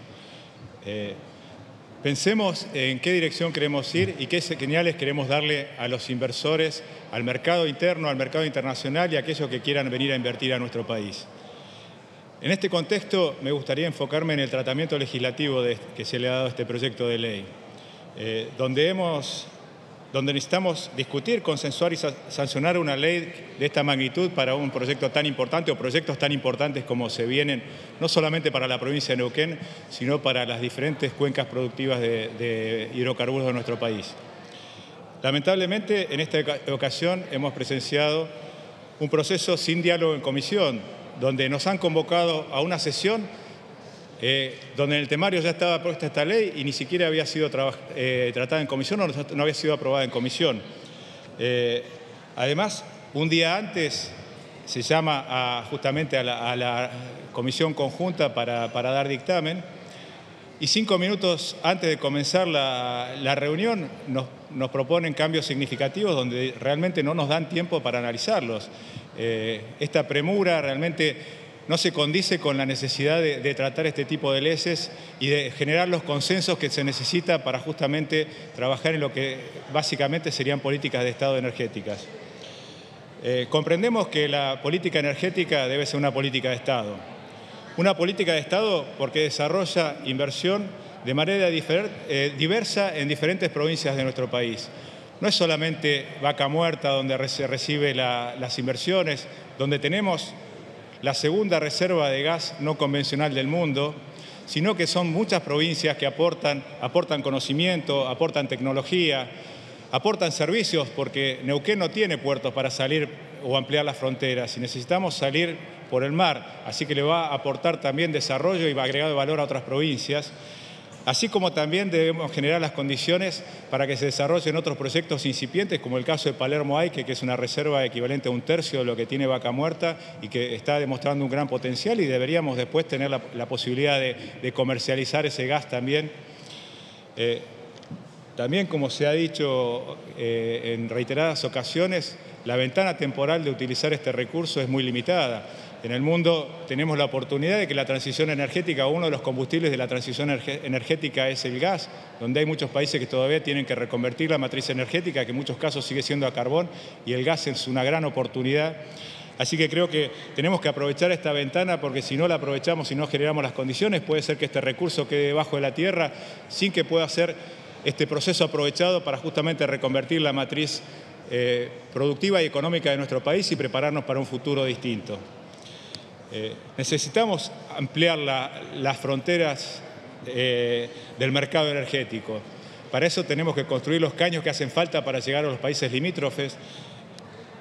Pensemos en qué dirección queremos ir y qué señales queremos darle a los inversores, al mercado interno, al mercado internacional y a aquellos que quieran venir a invertir a nuestro país. En este contexto me gustaría enfocarme en el tratamiento legislativo que se le ha dado a este proyecto de ley, donde hemos donde necesitamos discutir, consensuar y sancionar una ley de esta magnitud para un proyecto tan importante o proyectos tan importantes como se vienen, no solamente para la provincia de Neuquén, sino para las diferentes cuencas productivas de, hidrocarburos de nuestro país. Lamentablemente, en esta ocasión hemos presenciado un proceso sin diálogo en comisión, donde nos han convocado a una sesión eh, donde en el temario ya estaba puesta esta ley y ni siquiera había sido eh, tratada en comisión o no, había sido aprobada en comisión. Eh, además, un día antes se llama justamente a la, comisión conjunta para, dar dictamen y cinco minutos antes de comenzar la, reunión nos, proponen cambios significativos donde realmente no nos dan tiempo para analizarlos. Esta premura realmente no se condice con la necesidad de, tratar este tipo de leyes y de generar los consensos que se necesita para justamente trabajar en lo que básicamente serían políticas de Estado energéticas. Eh, comprendemos que la política energética debe ser una política de Estado. Una política de Estado porque desarrolla inversión de manera eh, diversa en diferentes provincias de nuestro país. No es solamente Vaca Muerta donde se recibe las inversiones, donde tenemos la segunda reserva de gas no convencional del mundo, sino que son muchas provincias que aportan, aportan conocimiento, aportan tecnología, aportan servicios, porque Neuquén no tiene puertos para salir o ampliar las fronteras y necesitamos salir por el mar, así que le va a aportar también desarrollo y agregado de valor a otras provincias así como también debemos generar las condiciones para que se desarrollen otros proyectos incipientes, como el caso de Palermo Aike, que es una reserva equivalente a un tercio de lo que tiene Vaca Muerta y que está demostrando un gran potencial y deberíamos después tener la, posibilidad de, comercializar ese gas también. Eh, también, como se ha dicho eh, en reiteradas ocasiones, la ventana temporal de utilizar este recurso es muy limitada. En el mundo tenemos la oportunidad de que la transición energética, uno de los combustibles de la transición energética es el gas, donde hay muchos países que todavía tienen que reconvertir la matriz energética, que en muchos casos sigue siendo a carbón, y el gas es una gran oportunidad. Así que creo que tenemos que aprovechar esta ventana porque si no la aprovechamos y no generamos las condiciones, puede ser que este recurso quede debajo de la tierra sin que pueda ser este proceso aprovechado para justamente reconvertir la matriz eh, productiva y económica de nuestro país y prepararnos para un futuro distinto. Eh, necesitamos ampliar las fronteras eh, del mercado energético. Para eso tenemos que construir los caños que hacen falta para llegar a los países limítrofes.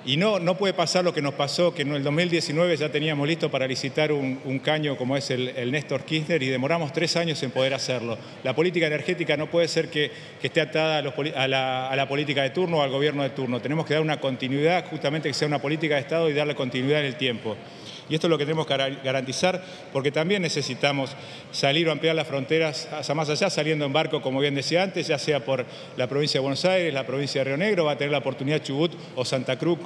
Y no, no puede pasar lo que nos pasó, que en el 2019 ya teníamos listo para licitar un, caño como es el, Néstor Kirchner y demoramos tres años en poder hacerlo. La política energética no puede ser que, esté atada a, la, a, la, política de turno o al gobierno de turno. Tenemos que dar una continuidad, justamente que sea una política de Estado y darle continuidad en el tiempo. Y esto es lo que tenemos que garantizar porque también necesitamos salir o ampliar las fronteras hasta más allá, saliendo en barco, como bien decía antes, ya sea por la provincia de Buenos Aires, la provincia de Río Negro, va a tener la oportunidad Chubut o Santa Cruz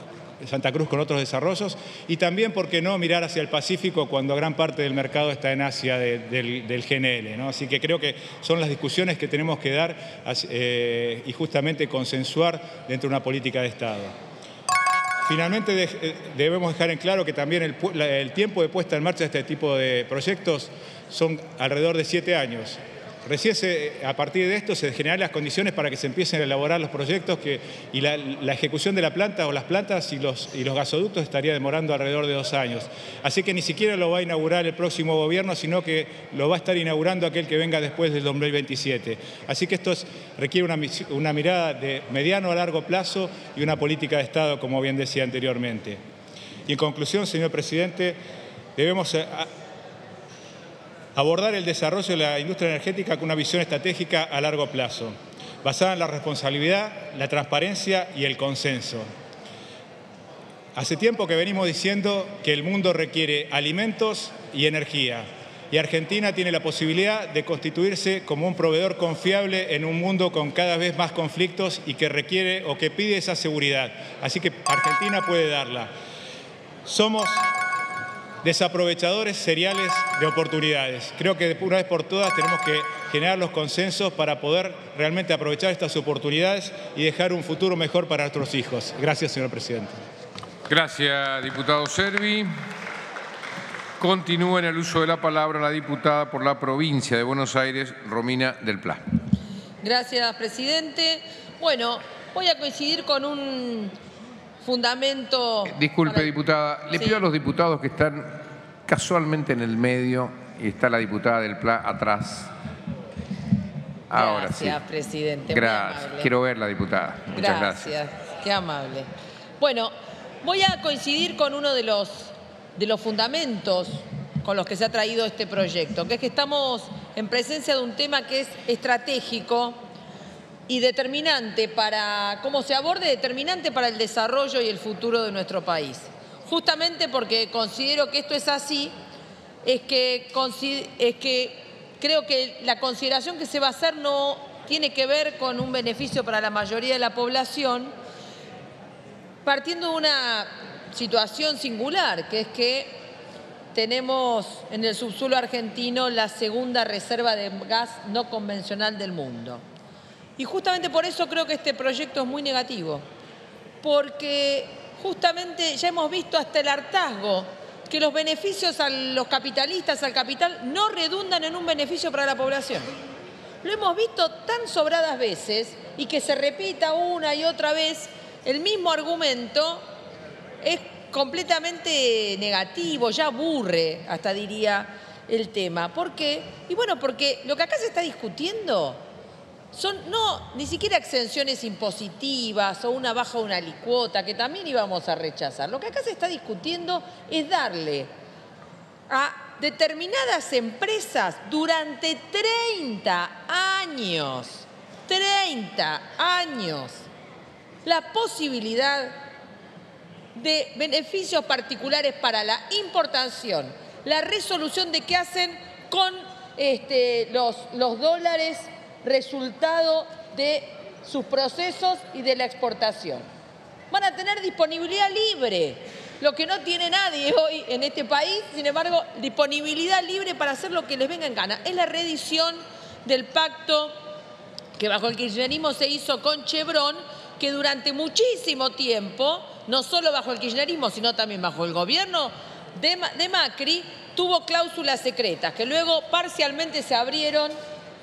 Santa Cruz con otros desarrollos y también, ¿por qué no?, mirar hacia el Pacífico cuando gran parte del mercado está en Asia del, GNL. ¿no? Así que creo que son las discusiones que tenemos que dar eh, y justamente consensuar dentro de una política de Estado. Finalmente eh, debemos dejar en claro que también el, tiempo de puesta en marcha de este tipo de proyectos son alrededor de siete años. Recién a partir de esto se generan las condiciones para que se empiecen a elaborar los proyectos y la, ejecución de la planta o las plantas y los, gasoductos estaría demorando alrededor de dos años. Así que ni siquiera lo va a inaugurar el próximo gobierno, sino que lo va a estar inaugurando aquel que venga después del 2027. Así que esto requiere una, una mirada de mediano a largo plazo y una política de Estado, como bien decía anteriormente. Y en conclusión, señor presidente, debemos eh, abordar el desarrollo de la industria energética con una visión estratégica a largo plazo, basada en la responsabilidad, la transparencia y el consenso. Hace tiempo que venimos diciendo que el mundo requiere alimentos y energía, y Argentina tiene la posibilidad de constituirse como un proveedor confiable en un mundo con cada vez más conflictos y que requiere o que pide esa seguridad. Así que Argentina puede darla. Somos desaprovechadores seriales de oportunidades. Creo que una vez por todas tenemos que generar los consensos para poder realmente aprovechar estas oportunidades y dejar un futuro mejor para nuestros hijos. Gracias, señor presidente. Gracias, diputado Servi. Continúa en el uso de la palabra la diputada por la provincia de Buenos Aires, Romina del Pla. Gracias, presidente. Bueno, voy a coincidir con un fundamento... Disculpe, diputada, le pido a los diputados que están casualmente en el medio y está la diputada del PLA atrás. Ahora gracias, presidente. Gracias. Quiero ver la diputada. Muchas gracias. Qué amable. Bueno, voy a coincidir con uno de los, de los fundamentos con los que se ha traído este proyecto, que es que estamos en presencia de un tema que es estratégico y determinante para, cómo se aborde, determinante para el desarrollo y el futuro de nuestro país. Justamente porque considero que esto es así, es que, creo que la consideración que se va a hacer no tiene que ver con un beneficio para la mayoría de la población, partiendo de una situación singular, que es que tenemos en el subsuelo argentino la segunda reserva de gas no convencional del mundo. Y justamente por eso creo que este proyecto es muy negativo, porque justamente ya hemos visto hasta el hartazgo que los beneficios a los capitalistas, al capital, no redundan en un beneficio para la población. Lo hemos visto tan sobradas veces y que se repita una y otra vez el mismo argumento es completamente negativo, ya aburre, hasta diría el tema. ¿Por qué? Y bueno, porque lo que acá se está discutiendo son no ni siquiera exenciones impositivas o una baja una alicuota que también íbamos a rechazar. Lo que acá se está discutiendo es darle a determinadas empresas durante 30 años, 30 años, la posibilidad de beneficios particulares para la importación, la resolución de qué hacen con este, los, los dólares resultado de sus procesos y de la exportación. Van a tener disponibilidad libre, lo que no tiene nadie hoy en este país, sin embargo, disponibilidad libre para hacer lo que les venga en gana. Es la reedición del pacto que bajo el kirchnerismo se hizo con Chevron, que durante muchísimo tiempo, no solo bajo el kirchnerismo, sino también bajo el gobierno de, de Macri, tuvo cláusulas secretas, que luego parcialmente se abrieron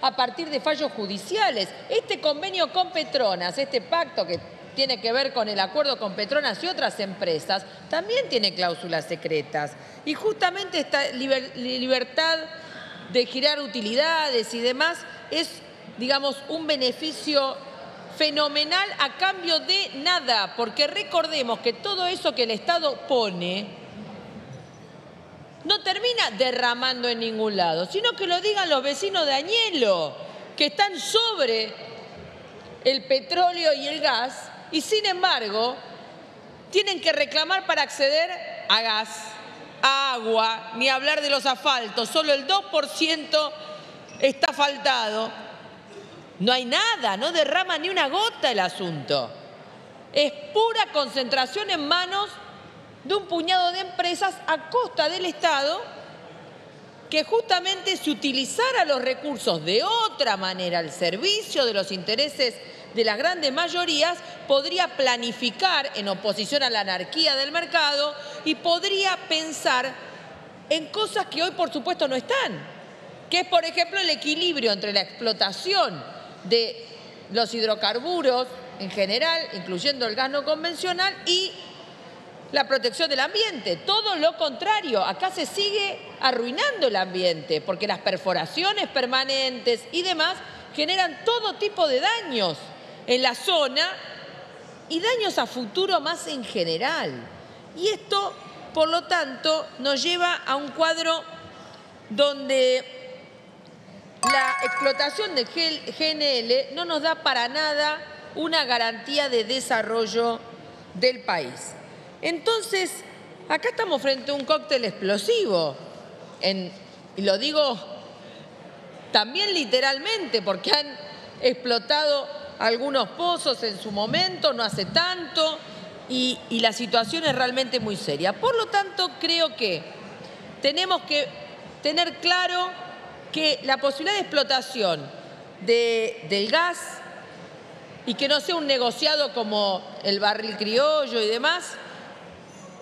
a partir de fallos judiciales. Este convenio con Petronas, este pacto que tiene que ver con el acuerdo con Petronas y otras empresas, también tiene cláusulas secretas. Y justamente esta libertad de girar utilidades y demás es, digamos, un beneficio fenomenal a cambio de nada, porque recordemos que todo eso que el Estado pone no termina derramando en ningún lado, sino que lo digan los vecinos de Añelo, que están sobre el petróleo y el gas, y sin embargo tienen que reclamar para acceder a gas, a agua, ni hablar de los asfaltos, solo el 2% está faltado. No hay nada, no derrama ni una gota el asunto. Es pura concentración en manos de un puñado de empresas a costa del Estado que justamente si utilizara los recursos de otra manera al servicio de los intereses de las grandes mayorías, podría planificar en oposición a la anarquía del mercado y podría pensar en cosas que hoy por supuesto no están, que es por ejemplo el equilibrio entre la explotación de los hidrocarburos en general, incluyendo el gas no convencional, y la protección del ambiente. Todo lo contrario, acá se sigue arruinando el ambiente porque las perforaciones permanentes y demás generan todo tipo de daños en la zona y daños a futuro más en general. Y esto, por lo tanto, nos lleva a un cuadro donde la explotación de GNL no nos da para nada una garantía de desarrollo del país. Entonces, acá estamos frente a un cóctel explosivo, y lo digo también literalmente, porque han explotado algunos pozos en su momento, no hace tanto, y, la situación es realmente muy seria. Por lo tanto, creo que tenemos que tener claro que la posibilidad de explotación del gas y que no sea un negociado como el barril criollo y demás,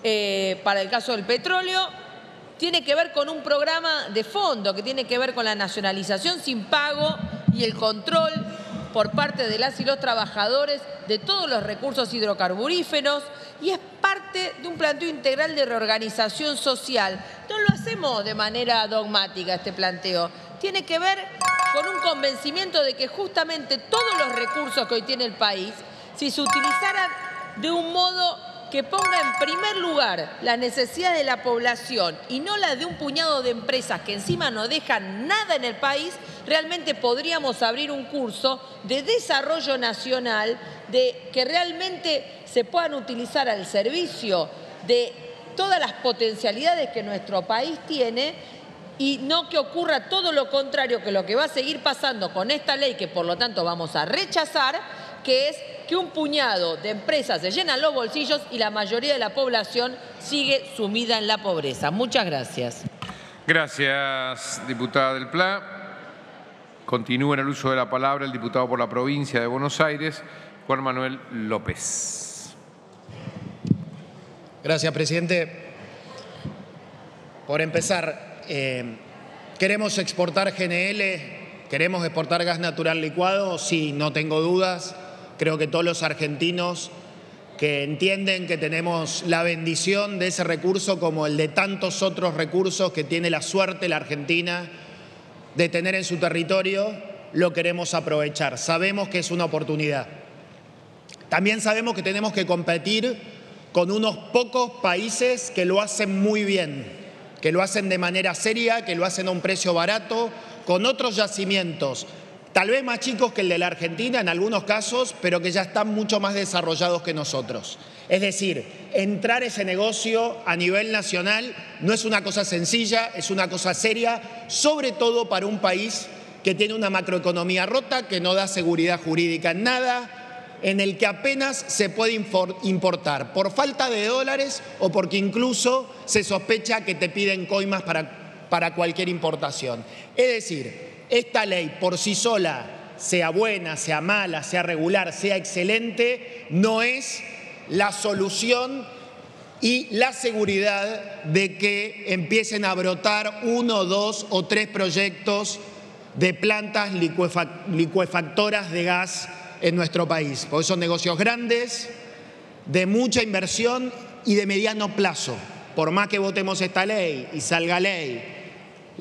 eh, para el caso del petróleo, tiene que ver con un programa de fondo que tiene que ver con la nacionalización sin pago y el control por parte de las y los trabajadores de todos los recursos hidrocarburíferos y es parte de un planteo integral de reorganización social. No lo hacemos de manera dogmática este planteo, tiene que ver con un convencimiento de que justamente todos los recursos que hoy tiene el país, si se utilizaran de un modo que ponga en primer lugar la necesidad de la población y no la de un puñado de empresas que encima no dejan nada en el país, realmente podríamos abrir un curso de desarrollo nacional, de que realmente se puedan utilizar al servicio de todas las potencialidades que nuestro país tiene y no que ocurra todo lo contrario que lo que va a seguir pasando con esta ley que por lo tanto vamos a rechazar, que es que un puñado de empresas se llenan los bolsillos y la mayoría de la población sigue sumida en la pobreza. Muchas gracias. Gracias, diputada del PLA. Continúa en el uso de la palabra el diputado por la provincia de Buenos Aires, Juan Manuel López. Gracias, presidente. Por empezar, eh, ¿queremos exportar GNL? ¿Queremos exportar gas natural licuado? Sí, no tengo dudas. Creo que todos los argentinos que entienden que tenemos la bendición de ese recurso como el de tantos otros recursos que tiene la suerte la Argentina de tener en su territorio, lo queremos aprovechar. Sabemos que es una oportunidad. También sabemos que tenemos que competir con unos pocos países que lo hacen muy bien, que lo hacen de manera seria, que lo hacen a un precio barato, con otros yacimientos tal vez más chicos que el de la Argentina en algunos casos, pero que ya están mucho más desarrollados que nosotros. Es decir, entrar ese negocio a nivel nacional no es una cosa sencilla, es una cosa seria, sobre todo para un país que tiene una macroeconomía rota, que no da seguridad jurídica en nada, en el que apenas se puede importar por falta de dólares o porque incluso se sospecha que te piden coimas para, para cualquier importación. Es decir, esta ley por sí sola, sea buena, sea mala, sea regular, sea excelente, no es la solución y la seguridad de que empiecen a brotar uno, dos o tres proyectos de plantas licuefactoras de gas en nuestro país. Porque son negocios grandes, de mucha inversión y de mediano plazo. Por más que votemos esta ley y salga ley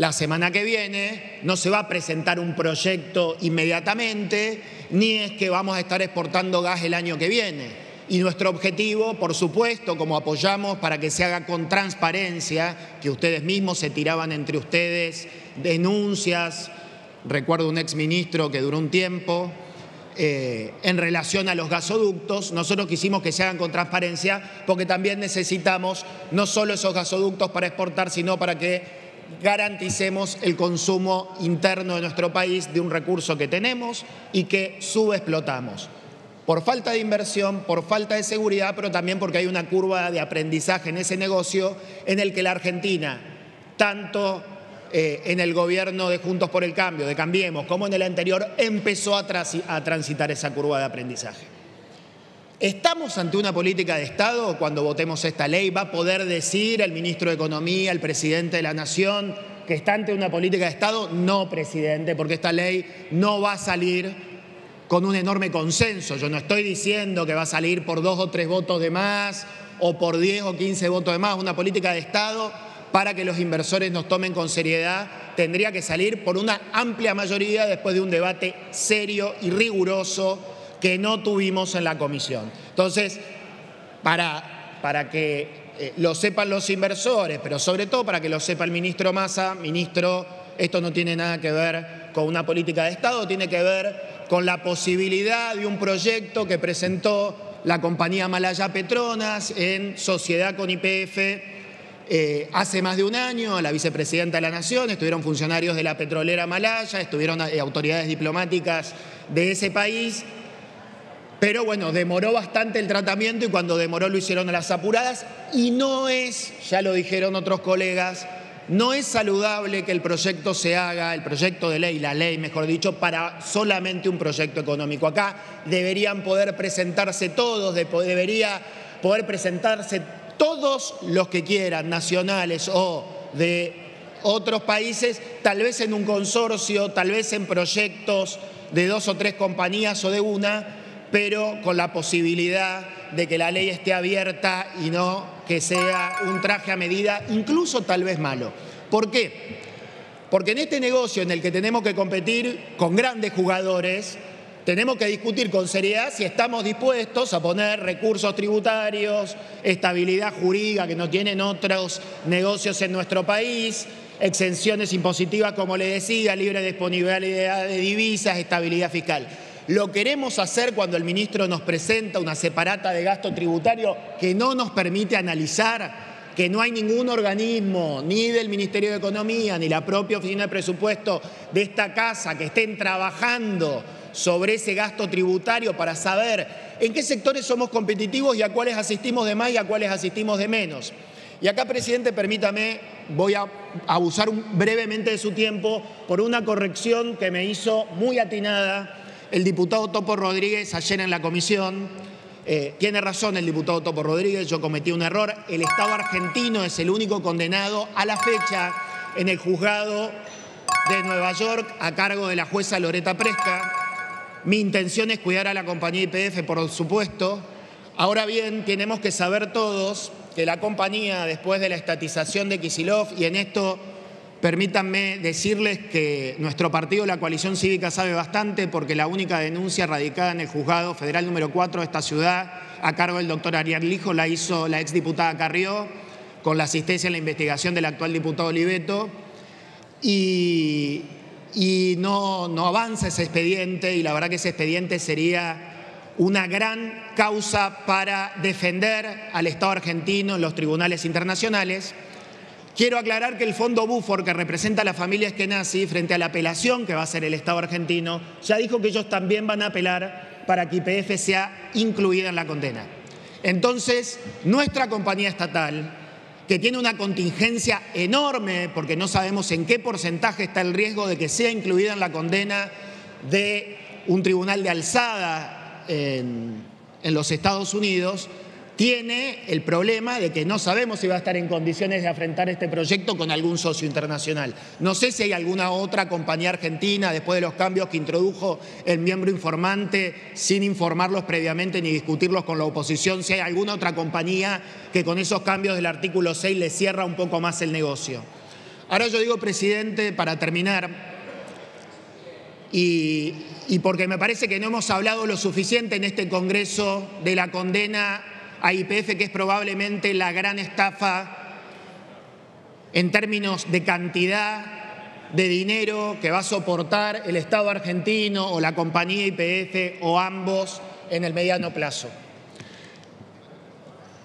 la semana que viene, no se va a presentar un proyecto inmediatamente, ni es que vamos a estar exportando gas el año que viene. Y nuestro objetivo, por supuesto, como apoyamos para que se haga con transparencia, que ustedes mismos se tiraban entre ustedes denuncias, recuerdo un exministro que duró un tiempo, eh, en relación a los gasoductos, nosotros quisimos que se hagan con transparencia porque también necesitamos no solo esos gasoductos para exportar, sino para que garanticemos el consumo interno de nuestro país de un recurso que tenemos y que subexplotamos. Por falta de inversión, por falta de seguridad, pero también porque hay una curva de aprendizaje en ese negocio en el que la Argentina, tanto eh, en el gobierno de Juntos por el Cambio, de Cambiemos, como en el anterior, empezó a transitar esa curva de aprendizaje. ¿Estamos ante una política de Estado cuando votemos esta ley? ¿Va a poder decir el ministro de Economía, el presidente de la Nación, que está ante una política de Estado? No, presidente, porque esta ley no va a salir con un enorme consenso. Yo no estoy diciendo que va a salir por dos o tres votos de más o por diez o quince votos de más. Una política de Estado para que los inversores nos tomen con seriedad tendría que salir por una amplia mayoría después de un debate serio y riguroso que no tuvimos en la comisión. Entonces, para, para que eh, lo sepan los inversores, pero sobre todo para que lo sepa el ministro Massa, ministro, esto no tiene nada que ver con una política de Estado, tiene que ver con la posibilidad de un proyecto que presentó la compañía Malaya Petronas en sociedad con IPF eh, hace más de un año, la vicepresidenta de la Nación, estuvieron funcionarios de la petrolera Malaya, estuvieron eh, autoridades diplomáticas de ese país pero bueno, demoró bastante el tratamiento y cuando demoró lo hicieron a las apuradas y no es, ya lo dijeron otros colegas, no es saludable que el proyecto se haga, el proyecto de ley, la ley mejor dicho, para solamente un proyecto económico. Acá deberían poder presentarse todos, debería poder presentarse todos los que quieran, nacionales o de otros países, tal vez en un consorcio, tal vez en proyectos de dos o tres compañías o de una, pero con la posibilidad de que la ley esté abierta y no que sea un traje a medida, incluso tal vez malo. ¿Por qué? Porque en este negocio en el que tenemos que competir con grandes jugadores, tenemos que discutir con seriedad si estamos dispuestos a poner recursos tributarios, estabilidad jurídica que no tienen otros negocios en nuestro país, exenciones impositivas, como le decía, libre disponibilidad de divisas, estabilidad fiscal. Lo queremos hacer cuando el ministro nos presenta una separata de gasto tributario que no nos permite analizar que no hay ningún organismo, ni del Ministerio de Economía, ni la propia Oficina de Presupuesto de esta casa, que estén trabajando sobre ese gasto tributario para saber en qué sectores somos competitivos y a cuáles asistimos de más y a cuáles asistimos de menos. Y acá, presidente, permítame, voy a abusar brevemente de su tiempo por una corrección que me hizo muy atinada el diputado Topo Rodríguez ayer en la comisión. Eh, tiene razón el diputado Topo Rodríguez, yo cometí un error. El Estado argentino es el único condenado a la fecha en el juzgado de Nueva York a cargo de la jueza Loreta Presca. Mi intención es cuidar a la compañía IPF, por supuesto. Ahora bien, tenemos que saber todos que la compañía, después de la estatización de Kisilov, y en esto permítanme decirles que nuestro partido, la coalición cívica, sabe bastante porque la única denuncia radicada en el juzgado federal número 4 de esta ciudad, a cargo del doctor Ariel Lijo, la hizo la exdiputada Carrió, con la asistencia en la investigación del actual diputado Oliveto, y, no, no avanza ese expediente, y la verdad que ese expediente sería una gran causa para defender al Estado argentino en los tribunales internacionales. Quiero aclarar que el Fondo Bufor, que representa a la familia Eskenazi, frente a la apelación que va a hacer el Estado argentino, ya dijo que ellos también van a apelar para que IPF sea incluida en la condena. Entonces, nuestra compañía estatal, que tiene una contingencia enorme, porque no sabemos en qué porcentaje está el riesgo de que sea incluida en la condena de un tribunal de alzada en, los Estados Unidos, tiene el problema de que no sabemos si va a estar en condiciones de afrontar este proyecto con algún socio internacional. No sé si hay alguna otra compañía argentina, después de los cambios que introdujo el miembro informante, sin informarlos previamente ni discutirlos con la oposición, si hay alguna otra compañía que con esos cambios del artículo 6 le cierra un poco más el negocio. Ahora yo digo, presidente, para terminar, y, porque me parece que no hemos hablado lo suficiente en este Congreso de la condena a IPF, que es probablemente la gran estafa en términos de cantidad de dinero que va a soportar el Estado argentino o la compañía IPF o ambos en el mediano plazo.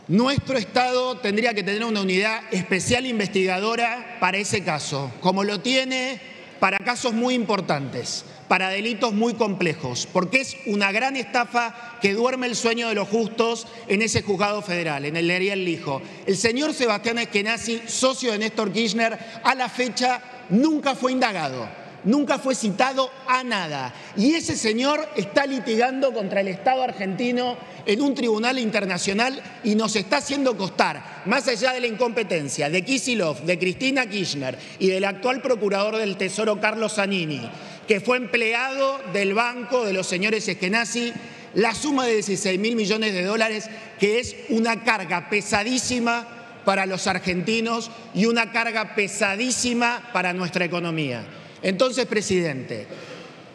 Nuestro Estado tendría que tener una unidad especial investigadora para ese caso, como lo tiene para casos muy importantes para delitos muy complejos, porque es una gran estafa que duerme el sueño de los justos en ese juzgado federal, en el Ariel Lijo. El señor Sebastián Eskenazi, socio de Néstor Kirchner, a la fecha nunca fue indagado nunca fue citado a nada. Y ese señor está litigando contra el Estado argentino en un tribunal internacional y nos está haciendo costar, más allá de la incompetencia de Kisilov, de Cristina Kirchner y del actual procurador del Tesoro Carlos Zanini, que fue empleado del banco de los señores Eskenazi, la suma de 16 mil millones de dólares, que es una carga pesadísima para los argentinos y una carga pesadísima para nuestra economía. Entonces, presidente,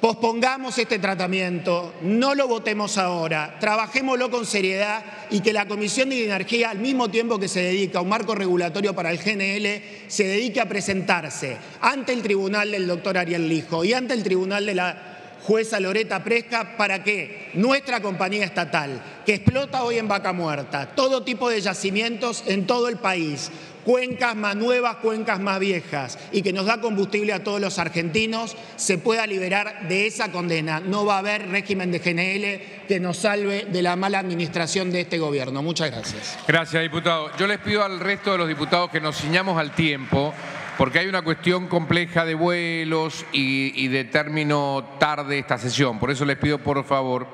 Pospongamos este tratamiento, no lo votemos ahora, trabajémoslo con seriedad y que la Comisión de Energía, al mismo tiempo que se dedica a un marco regulatorio para el GNL, se dedique a presentarse ante el tribunal del doctor Ariel Lijo y ante el tribunal de la jueza Loreta Presca para que nuestra compañía estatal, que explota hoy en Vaca Muerta, todo tipo de yacimientos en todo el país, cuencas más nuevas, cuencas más viejas, y que nos da combustible a todos los argentinos, se pueda liberar de esa condena. No va a haber régimen de GNL que nos salve de la mala administración de este gobierno. Muchas gracias. Gracias, diputado. Yo les pido al resto de los diputados que nos ciñamos al tiempo porque hay una cuestión compleja de vuelos y, de término tarde esta sesión. Por eso les pido, por favor,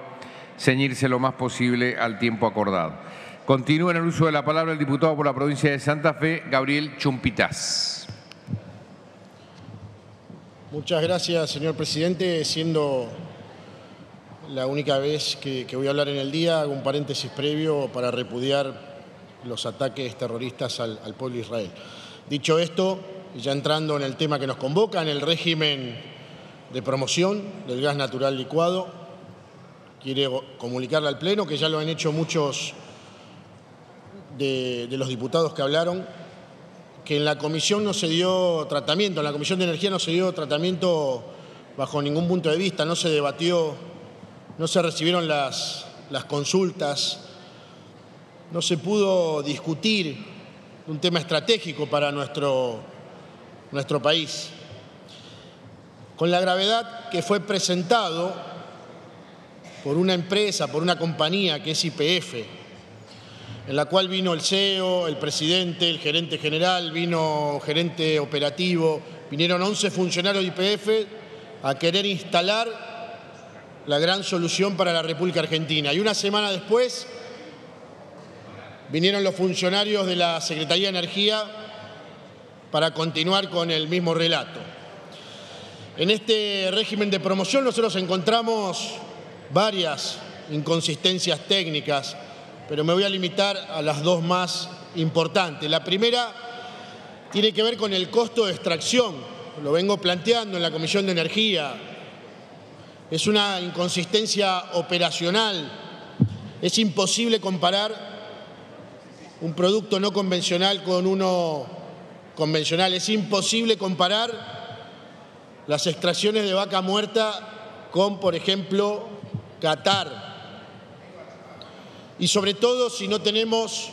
ceñirse lo más posible al tiempo acordado. Continúa en el uso de la palabra el diputado por la provincia de Santa Fe, Gabriel Chumpitas. Muchas gracias, señor presidente. Siendo la única vez que, voy a hablar en el día, hago un paréntesis previo para repudiar los ataques terroristas al, pueblo de Israel. Dicho esto, ya entrando en el tema que nos convoca, en el régimen de promoción del gas natural licuado, quiero comunicarle al Pleno que ya lo han hecho muchos de, los diputados que hablaron, que en la comisión no se dio tratamiento, en la comisión de energía no se dio tratamiento bajo ningún punto de vista, no se debatió, no se recibieron las, las consultas, no se pudo discutir un tema estratégico para nuestro, nuestro país. Con la gravedad que fue presentado por una empresa, por una compañía que es IPF, en la cual vino el CEO, el presidente, el gerente general, vino gerente operativo, vinieron 11 funcionarios de IPF a querer instalar la gran solución para la República Argentina. Y una semana después vinieron los funcionarios de la Secretaría de Energía para continuar con el mismo relato. En este régimen de promoción nosotros encontramos varias inconsistencias técnicas, pero me voy a limitar a las dos más importantes. La primera tiene que ver con el costo de extracción. Lo vengo planteando en la Comisión de Energía. Es una inconsistencia operacional. Es imposible comparar un producto no convencional con uno convencional. Es imposible comparar las extracciones de vaca muerta con, por ejemplo, Qatar. Y sobre todo si no tenemos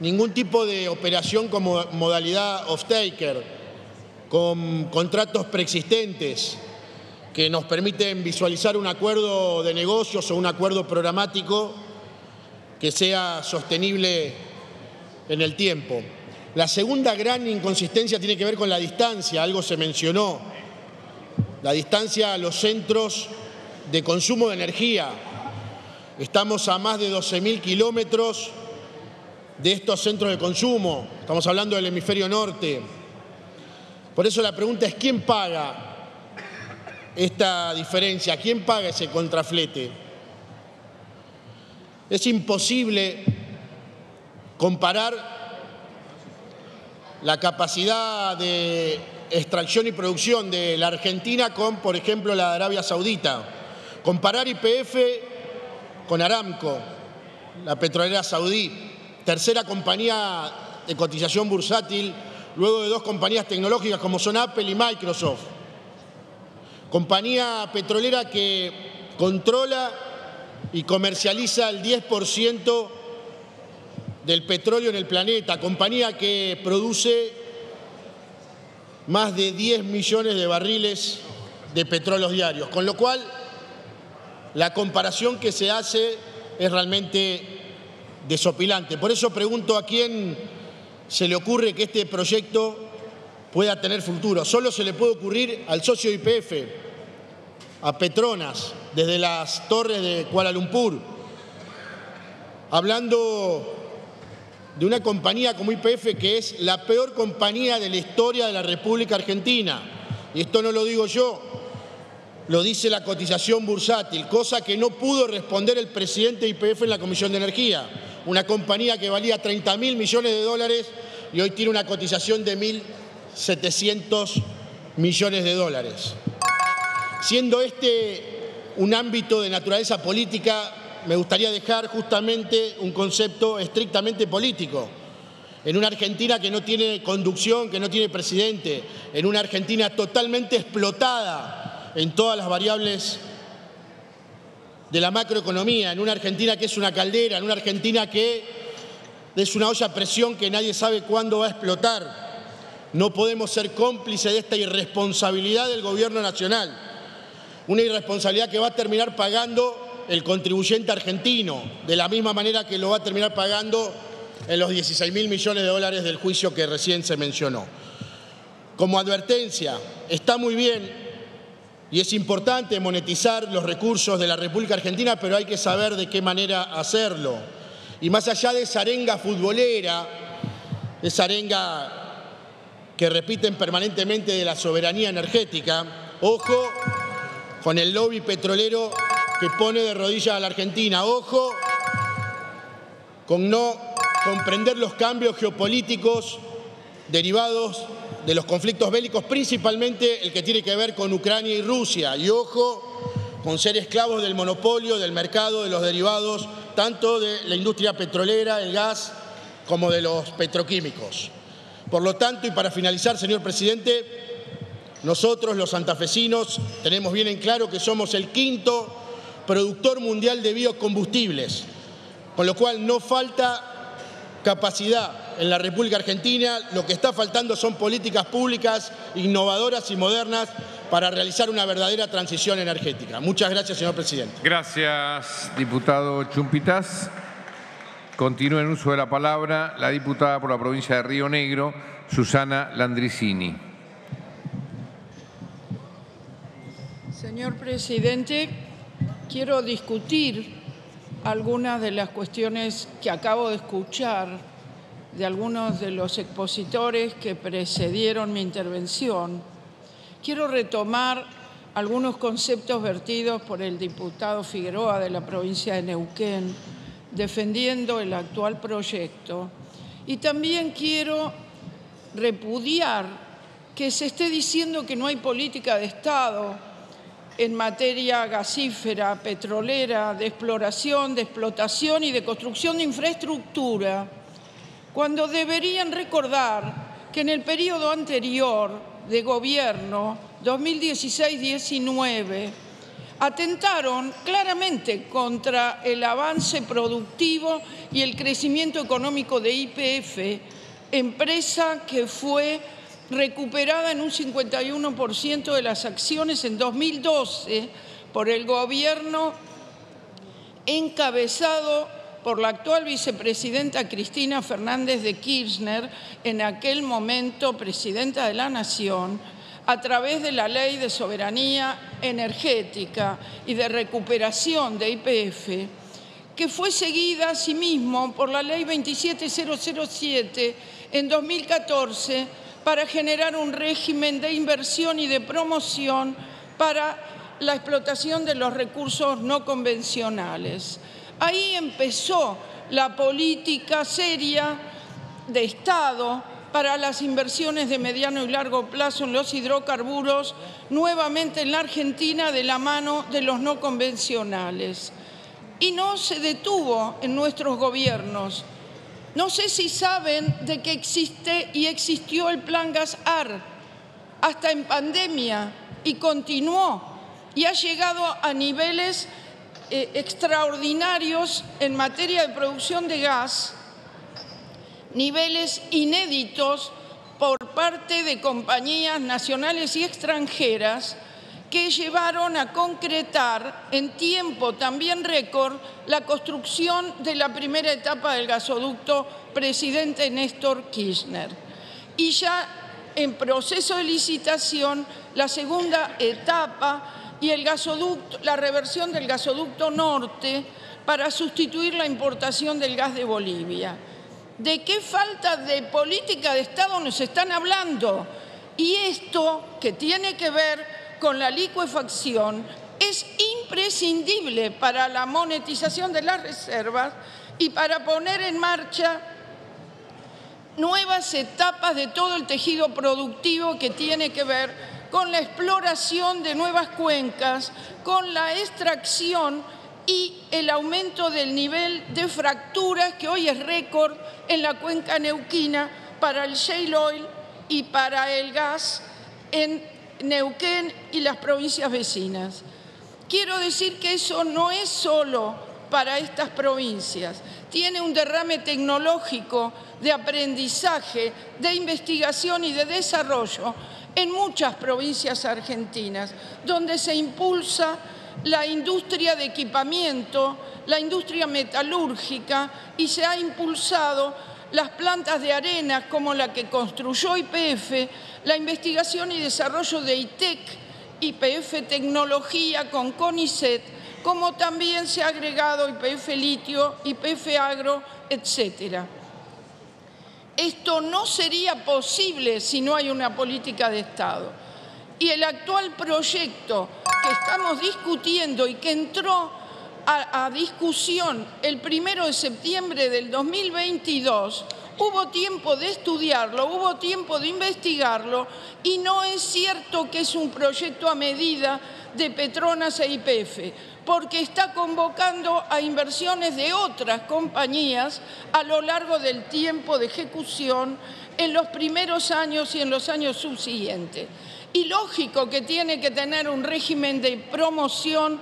ningún tipo de operación como modalidad off-taker, con contratos preexistentes que nos permiten visualizar un acuerdo de negocios o un acuerdo programático que sea sostenible en el tiempo. La segunda gran inconsistencia tiene que ver con la distancia, algo se mencionó, la distancia a los centros de consumo de energía. Estamos a más de 12.000 kilómetros de estos centros de consumo, estamos hablando del hemisferio norte. Por eso la pregunta es, ¿quién paga esta diferencia? ¿Quién paga ese contraflete? Es imposible comparar la capacidad de extracción y producción de la Argentina con, por ejemplo, la de Arabia Saudita. Comparar IPF con Aramco, la petrolera saudí, tercera compañía de cotización bursátil, luego de dos compañías tecnológicas como son Apple y Microsoft. Compañía petrolera que controla y comercializa el 10% del petróleo en el planeta, compañía que produce más de 10 millones de barriles de petróleo diarios, con lo cual la comparación que se hace es realmente desopilante. Por eso pregunto a quién se le ocurre que este proyecto pueda tener futuro. Solo se le puede ocurrir al socio IPF, a Petronas, desde las torres de Kuala Lumpur, hablando de una compañía como IPF que es la peor compañía de la historia de la República Argentina. Y esto no lo digo yo, lo dice la cotización bursátil, cosa que no pudo responder el presidente de IPF en la Comisión de Energía. Una compañía que valía 30 mil millones de dólares y hoy tiene una cotización de 1.700 millones de dólares. Siendo este un ámbito de naturaleza política, me gustaría dejar justamente un concepto estrictamente político. En una Argentina que no tiene conducción, que no tiene presidente, en una Argentina totalmente explotada en todas las variables de la macroeconomía, en una Argentina que es una caldera, en una Argentina que es una olla a presión que nadie sabe cuándo va a explotar. No podemos ser cómplices de esta irresponsabilidad del gobierno nacional una irresponsabilidad que va a terminar pagando el contribuyente argentino, de la misma manera que lo va a terminar pagando en los 16 mil millones de dólares del juicio que recién se mencionó. Como advertencia, está muy bien y es importante monetizar los recursos de la República Argentina, pero hay que saber de qué manera hacerlo. Y más allá de esa arenga futbolera, esa arenga que repiten permanentemente de la soberanía energética, ojo con el lobby petrolero que pone de rodillas a la Argentina. Ojo con no comprender los cambios geopolíticos derivados de los conflictos bélicos, principalmente el que tiene que ver con Ucrania y Rusia. Y ojo con ser esclavos del monopolio, del mercado, de los derivados, tanto de la industria petrolera, el gas, como de los petroquímicos. Por lo tanto, y para finalizar, señor presidente, nosotros, los santafesinos, tenemos bien en claro que somos el quinto productor mundial de biocombustibles, con lo cual no falta capacidad en la República Argentina, lo que está faltando son políticas públicas innovadoras y modernas para realizar una verdadera transición energética. Muchas gracias, señor presidente. Gracias, diputado Chumpitas. Continúa en uso de la palabra la diputada por la provincia de Río Negro, Susana Landricini. Señor presidente, quiero discutir algunas de las cuestiones que acabo de escuchar de algunos de los expositores que precedieron mi intervención. Quiero retomar algunos conceptos vertidos por el diputado Figueroa de la provincia de Neuquén, defendiendo el actual proyecto. Y también quiero repudiar que se esté diciendo que no hay política de Estado en materia gasífera, petrolera, de exploración, de explotación y de construcción de infraestructura, cuando deberían recordar que en el periodo anterior de gobierno, 2016-19, atentaron claramente contra el avance productivo y el crecimiento económico de IPF, empresa que fue recuperada en un 51% de las acciones en 2012 por el gobierno encabezado por la actual vicepresidenta Cristina Fernández de Kirchner, en aquel momento presidenta de la Nación, a través de la Ley de Soberanía Energética y de Recuperación de IPF, que fue seguida asimismo por la Ley 27007 en 2014 para generar un régimen de inversión y de promoción para la explotación de los recursos no convencionales. Ahí empezó la política seria de Estado para las inversiones de mediano y largo plazo en los hidrocarburos, nuevamente en la Argentina de la mano de los no convencionales. Y no se detuvo en nuestros gobiernos. No sé si saben de que existe y existió el plan GAS-AR hasta en pandemia y continuó y ha llegado a niveles eh, extraordinarios en materia de producción de gas niveles inéditos por parte de compañías nacionales y extranjeras que llevaron a concretar en tiempo también récord la construcción de la primera etapa del gasoducto presidente Néstor Kirchner. Y ya en proceso de licitación la segunda etapa y el gasoducto, la reversión del gasoducto norte para sustituir la importación del gas de Bolivia de qué falta de política de Estado nos están hablando. Y esto, que tiene que ver con la licuefacción, es imprescindible para la monetización de las reservas y para poner en marcha nuevas etapas de todo el tejido productivo que tiene que ver con la exploración de nuevas cuencas, con la extracción y el aumento del nivel de fracturas que hoy es récord en la cuenca neuquina para el shale oil y para el gas en Neuquén y las provincias vecinas. Quiero decir que eso no es solo para estas provincias, tiene un derrame tecnológico de aprendizaje, de investigación y de desarrollo en muchas provincias argentinas, donde se impulsa la industria de equipamiento, la industria metalúrgica y se ha impulsado las plantas de arena como la que construyó IPF, la investigación y desarrollo de ITEC, IPF Tecnología con CONICET, como también se ha agregado IPF Litio, IPF Agro, etc. Esto no sería posible si no hay una política de Estado. Y el actual proyecto que estamos discutiendo y que entró a, discusión el primero de septiembre del 2022, hubo tiempo de estudiarlo, hubo tiempo de investigarlo y no es cierto que es un proyecto a medida de Petronas e IPF, porque está convocando a inversiones de otras compañías a lo largo del tiempo de ejecución en los primeros años y en los años subsiguientes. Y lógico que tiene que tener un régimen de promoción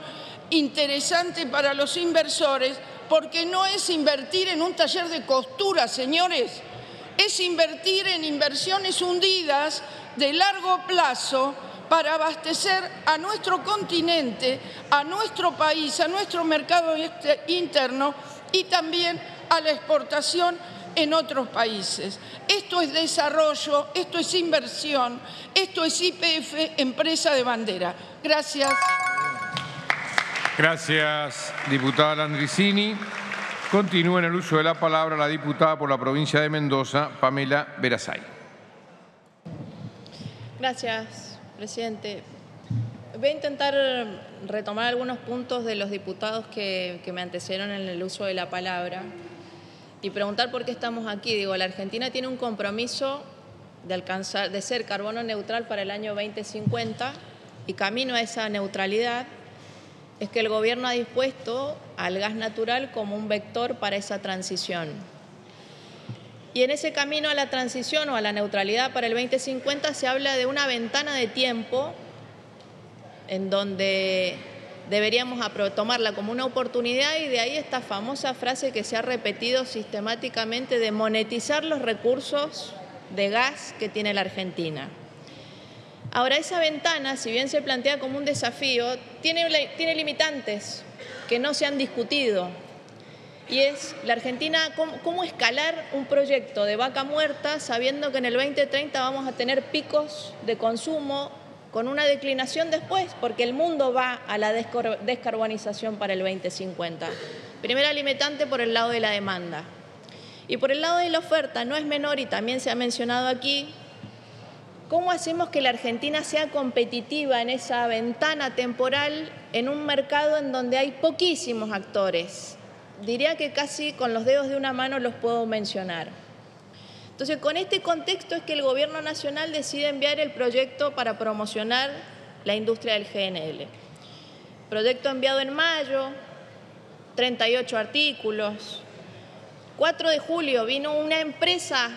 interesante para los inversores porque no es invertir en un taller de costura, señores, es invertir en inversiones hundidas de largo plazo para abastecer a nuestro continente, a nuestro país, a nuestro mercado este, interno y también a la exportación en otros países. Esto es desarrollo, esto es inversión, esto es IPF, empresa de bandera. Gracias. Gracias, diputada Landricini. Continúa en el uso de la palabra la diputada por la provincia de Mendoza, Pamela Verazay. Gracias, presidente. Voy a intentar retomar algunos puntos de los diputados que, que me antecedieron en el uso de la palabra y preguntar por qué estamos aquí. Digo, la Argentina tiene un compromiso de, alcanzar, de ser carbono neutral para el año 2050 y camino a esa neutralidad es que el gobierno ha dispuesto al gas natural como un vector para esa transición. Y en ese camino a la transición o a la neutralidad para el 2050 se habla de una ventana de tiempo en donde deberíamos tomarla como una oportunidad y de ahí esta famosa frase que se ha repetido sistemáticamente de monetizar los recursos de gas que tiene la Argentina. Ahora, esa ventana, si bien se plantea como un desafío, tiene, limitantes que no se han discutido. Y es la Argentina, cómo escalar un proyecto de vaca muerta sabiendo que en el 2030 vamos a tener picos de consumo con una declinación después, porque el mundo va a la descarbonización para el 2050. Primera limitante por el lado de la demanda. Y por el lado de la oferta, no es menor y también se ha mencionado aquí, ¿cómo hacemos que la Argentina sea competitiva en esa ventana temporal en un mercado en donde hay poquísimos actores? Diría que casi con los dedos de una mano los puedo mencionar. Entonces, con este contexto es que el Gobierno Nacional decide enviar el proyecto para promocionar la industria del GNL. Proyecto enviado en mayo, 38 artículos. 4 de julio vino una empresa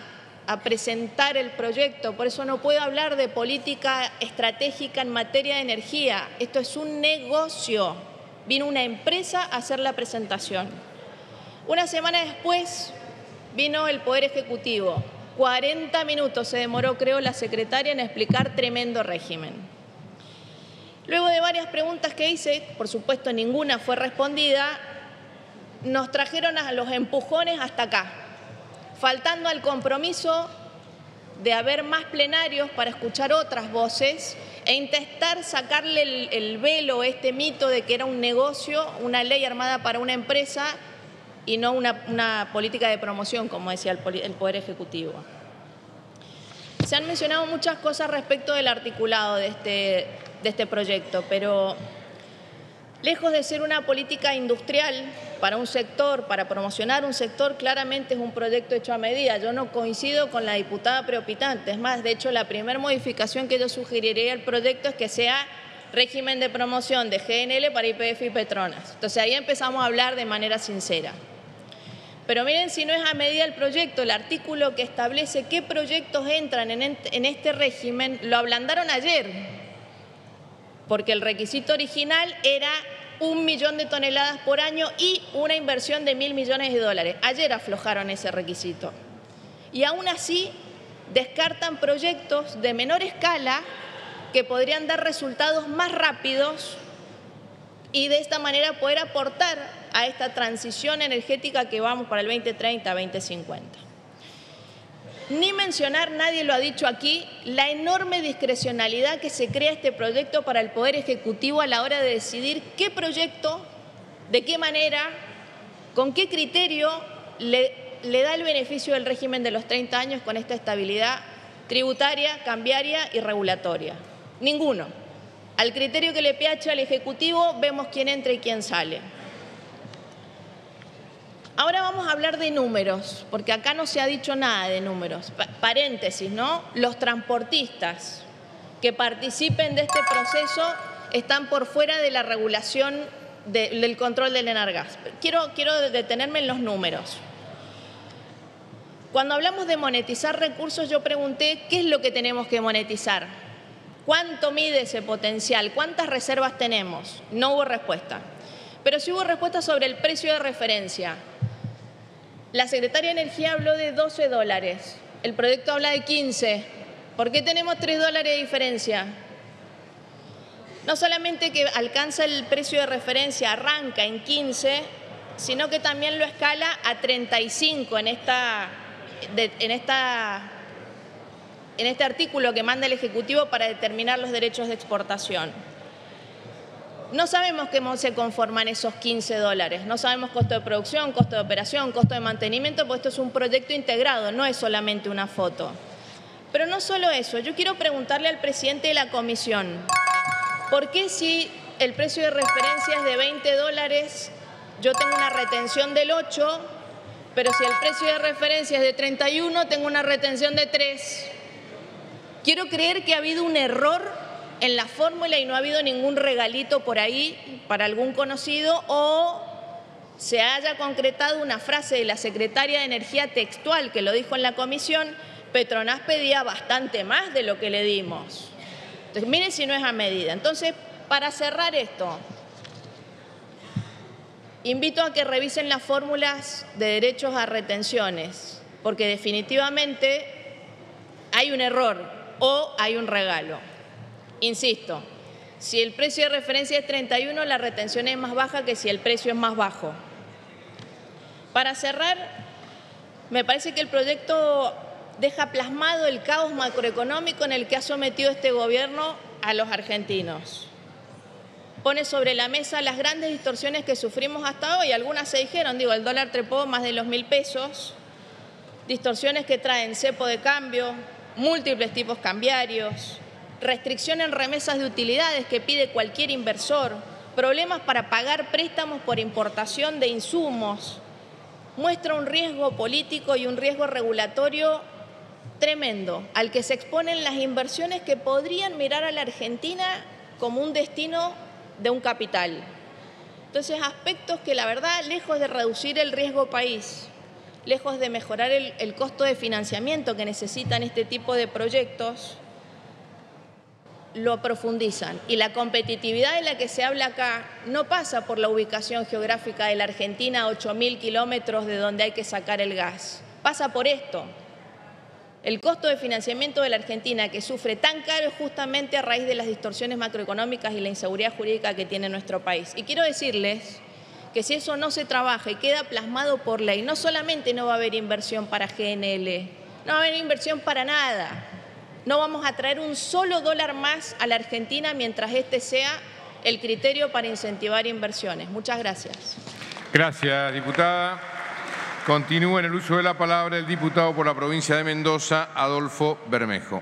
a presentar el proyecto, por eso no puedo hablar de política estratégica en materia de energía. Esto es un negocio. Vino una empresa a hacer la presentación. Una semana después Vino el Poder Ejecutivo. 40 minutos se demoró, creo, la secretaria en explicar tremendo régimen. Luego de varias preguntas que hice, por supuesto ninguna fue respondida, nos trajeron a los empujones hasta acá, faltando al compromiso de haber más plenarios para escuchar otras voces e intentar sacarle el, el velo, este mito de que era un negocio, una ley armada para una empresa y no una, política de promoción, como decía el, Poder Ejecutivo. Se han mencionado muchas cosas respecto del articulado de este, de este proyecto, pero lejos de ser una política industrial para un sector, para promocionar un sector, claramente es un proyecto hecho a medida. Yo no coincido con la diputada preopitante. Es más, de hecho, la primera modificación que yo sugeriría al proyecto es que sea régimen de promoción de GNL para IPF y Petronas. Entonces ahí empezamos a hablar de manera sincera. Pero miren si no es a medida el proyecto, el artículo que establece qué proyectos entran en este régimen, lo ablandaron ayer, porque el requisito original era un millón de toneladas por año y una inversión de mil millones de dólares. Ayer aflojaron ese requisito. Y aún así descartan proyectos de menor escala que podrían dar resultados más rápidos y de esta manera poder aportar a esta transición energética que vamos para el 2030-2050. Ni mencionar, nadie lo ha dicho aquí, la enorme discrecionalidad que se crea este proyecto para el Poder Ejecutivo a la hora de decidir qué proyecto, de qué manera, con qué criterio le, da el beneficio del régimen de los 30 años con esta estabilidad tributaria, cambiaria y regulatoria. Ninguno. Al criterio que le piache al Ejecutivo vemos quién entra y quién sale. Ahora vamos a hablar de números, porque acá no se ha dicho nada de números. paréntesis, ¿no? Los transportistas que participen de este proceso están por fuera de la regulación del control del Enargas. Quiero, detenerme en los números. Cuando hablamos de monetizar recursos, yo pregunté qué es lo que tenemos que monetizar. ¿Cuánto mide ese potencial? ¿Cuántas reservas tenemos? No hubo respuesta. pero sí hubo respuesta sobre el precio de referencia. La secretaria de Energía habló de 12 dólares, el proyecto habla de 15. ¿Por qué tenemos 3 dólares de diferencia? No solamente que alcanza el precio de referencia, arranca en 15, sino que también lo escala a 35 en, esta, en, esta, en este artículo que manda el Ejecutivo para determinar los derechos de exportación. No sabemos cómo se conforman esos 15 dólares, no sabemos costo de producción, costo de operación, costo de mantenimiento, porque esto es un proyecto integrado, no es solamente una foto. Pero no solo eso, yo quiero preguntarle al presidente de la comisión, ¿por qué si el precio de referencia es de 20 dólares yo tengo una retención del 8, pero si el precio de referencia es de 31, tengo una retención de 3. Quiero creer que ha habido un error en la fórmula y no ha habido ningún regalito por ahí para algún conocido o se haya concretado una frase de la secretaria de Energía textual que lo dijo en la comisión, Petronas pedía bastante más de lo que le dimos. Entonces, miren si no es a medida. Entonces, para cerrar esto, Invito a que revisen las fórmulas de derechos a retenciones, porque definitivamente hay un error o hay un regalo. Insisto, si el precio de referencia es 31, la retención es más baja que si el precio es más bajo. Para cerrar, me parece que el proyecto deja plasmado el caos macroeconómico en el que ha sometido este gobierno a los argentinos pone sobre la mesa las grandes distorsiones que sufrimos hasta hoy. Algunas se dijeron, digo, el dólar trepó más de los mil pesos, distorsiones que traen cepo de cambio, múltiples tipos cambiarios, restricción en remesas de utilidades que pide cualquier inversor, problemas para pagar préstamos por importación de insumos, muestra un riesgo político y un riesgo regulatorio tremendo al que se exponen las inversiones que podrían mirar a la Argentina como un destino de un capital. Entonces, aspectos que la verdad, lejos de reducir el riesgo país, lejos de mejorar el, costo de financiamiento que necesitan este tipo de proyectos, lo profundizan. Y la competitividad de la que se habla acá no pasa por la ubicación geográfica de la Argentina a 8.000 kilómetros de donde hay que sacar el gas. Pasa por esto, el costo de financiamiento de la Argentina, que sufre tan caro, justamente a raíz de las distorsiones macroeconómicas y la inseguridad jurídica que tiene nuestro país. Y quiero decirles que si eso no se trabaja y queda plasmado por ley, no solamente no va a haber inversión para GNL, no va a haber inversión para nada. No vamos a traer un solo dólar más a la Argentina mientras este sea el criterio para incentivar inversiones. Muchas gracias. Gracias, diputada. Continúa en el uso de la palabra el diputado por la provincia de Mendoza, Adolfo Bermejo.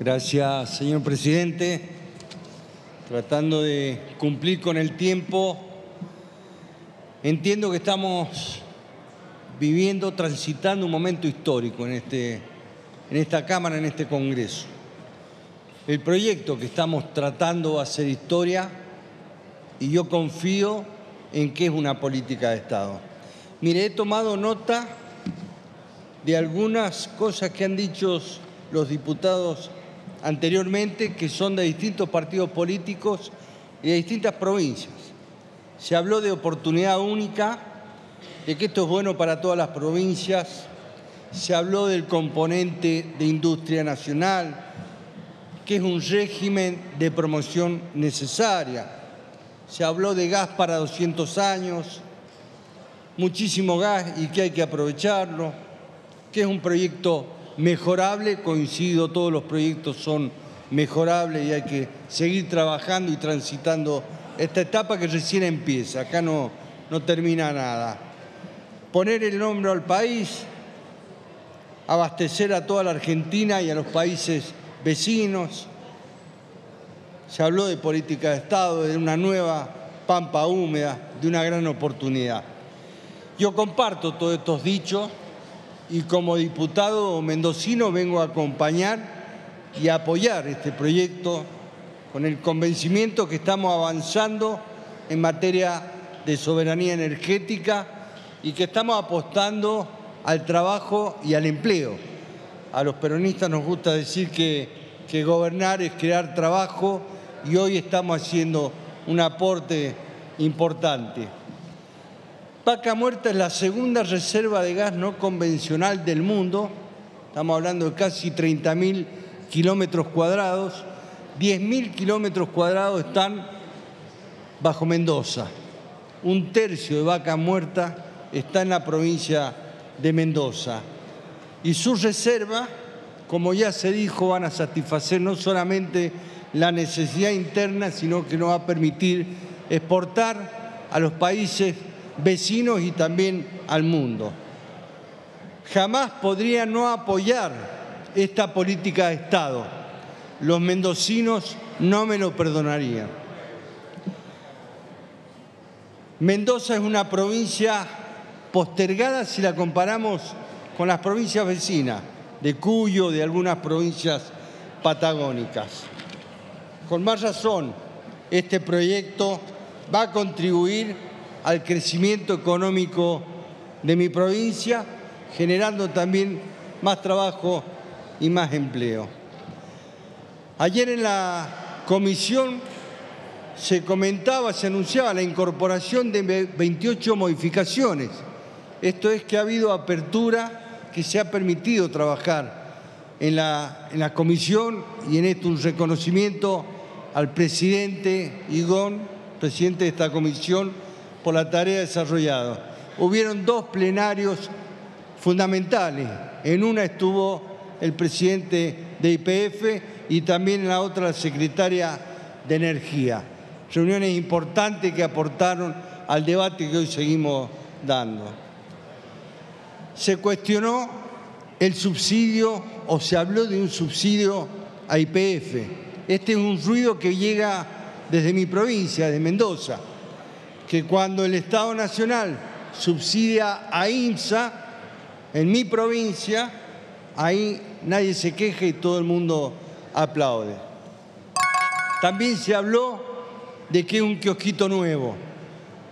Gracias, señor presidente. Tratando de cumplir con el tiempo, entiendo que estamos viviendo, transitando un momento histórico en, este, en esta Cámara, en este Congreso. El proyecto que estamos tratando va a ser historia y yo confío en que es una política de Estado. Mire, he tomado nota de algunas cosas que han dicho los diputados anteriormente, que son de distintos partidos políticos y de distintas provincias. Se habló de oportunidad única, de que esto es bueno para todas las provincias. Se habló del componente de industria nacional, que es un régimen de promoción necesaria. Se habló de gas para 200 años, muchísimo gas y que hay que aprovecharlo, que es un proyecto mejorable, coincido, todos los proyectos son mejorables y hay que seguir trabajando y transitando esta etapa que recién empieza, acá no, no termina nada. Poner el nombre al país, abastecer a toda la Argentina y a los países vecinos. Se habló de política de Estado, de una nueva pampa húmeda, de una gran oportunidad. Yo comparto todos estos dichos y como diputado mendocino vengo a acompañar y a apoyar este proyecto con el convencimiento que estamos avanzando en materia de soberanía energética y que estamos apostando al trabajo y al empleo. A los peronistas nos gusta decir que, que gobernar es crear trabajo y hoy estamos haciendo un aporte importante. Vaca Muerta es la segunda reserva de gas no convencional del mundo. Estamos hablando de casi 30.000 kilómetros cuadrados. 10.000 kilómetros cuadrados están bajo Mendoza. Un tercio de Vaca Muerta está en la provincia de Mendoza. Y sus reservas, como ya se dijo, van a satisfacer no solamente la necesidad interna, sino que nos va a permitir exportar a los países vecinos y también al mundo. Jamás podría no apoyar esta política de Estado. Los mendocinos no me lo perdonarían. Mendoza es una provincia postergada si la comparamos con las provincias vecinas, de Cuyo, de algunas provincias patagónicas. Con más razón, este proyecto va a contribuir al crecimiento económico de mi provincia, generando también más trabajo y más empleo. Ayer en la comisión se comentaba, se anunciaba la incorporación de 28 modificaciones. Esto es que ha habido apertura, que se ha permitido trabajar en la, en la comisión y en esto un reconocimiento al presidente Igón, presidente de esta comisión, por la tarea desarrollada. Hubieron dos plenarios fundamentales. En una estuvo el presidente de IPF y también en la otra la secretaria de Energía. Reuniones importantes que aportaron al debate que hoy seguimos dando. Se cuestionó el subsidio o se habló de un subsidio a IPF. Este es un ruido que llega desde mi provincia, de Mendoza que cuando el Estado Nacional subsidia a INSA, en mi provincia, ahí nadie se queja y todo el mundo aplaude. También se habló de que es un kiosquito nuevo,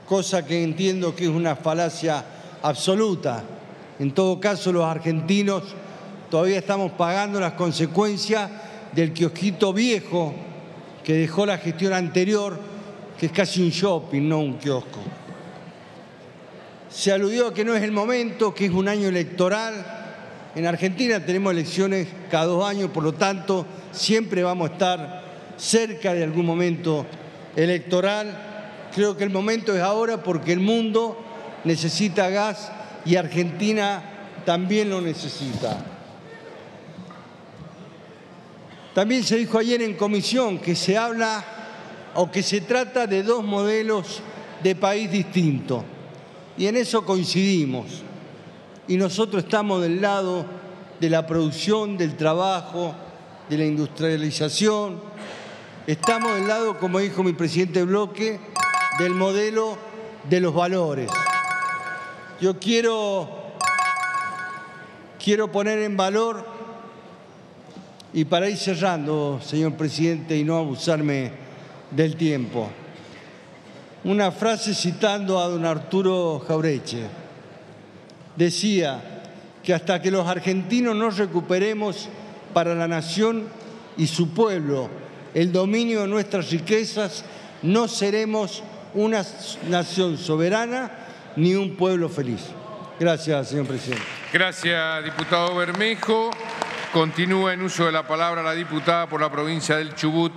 cosa que entiendo que es una falacia absoluta. En todo caso, los argentinos todavía estamos pagando las consecuencias del kiosquito viejo que dejó la gestión anterior que es casi un shopping, no un kiosco. Se aludió a que no es el momento, que es un año electoral. En Argentina tenemos elecciones cada dos años, por lo tanto, siempre vamos a estar cerca de algún momento electoral. Creo que el momento es ahora porque el mundo necesita gas y Argentina también lo necesita. También se dijo ayer en comisión que se habla o que se trata de dos modelos de país distintos. Y en eso coincidimos. Y nosotros estamos del lado de la producción, del trabajo, de la industrialización. Estamos del lado, como dijo mi presidente Bloque, del modelo de los valores. Yo quiero, quiero poner en valor, y para ir cerrando, señor presidente, y no abusarme del tiempo. Una frase citando a don Arturo Jaureche. Decía que hasta que los argentinos no recuperemos para la nación y su pueblo el dominio de nuestras riquezas, no seremos una nación soberana ni un pueblo feliz. Gracias, señor presidente. Gracias, diputado Bermejo. Continúa en uso de la palabra la diputada por la provincia del Chubut,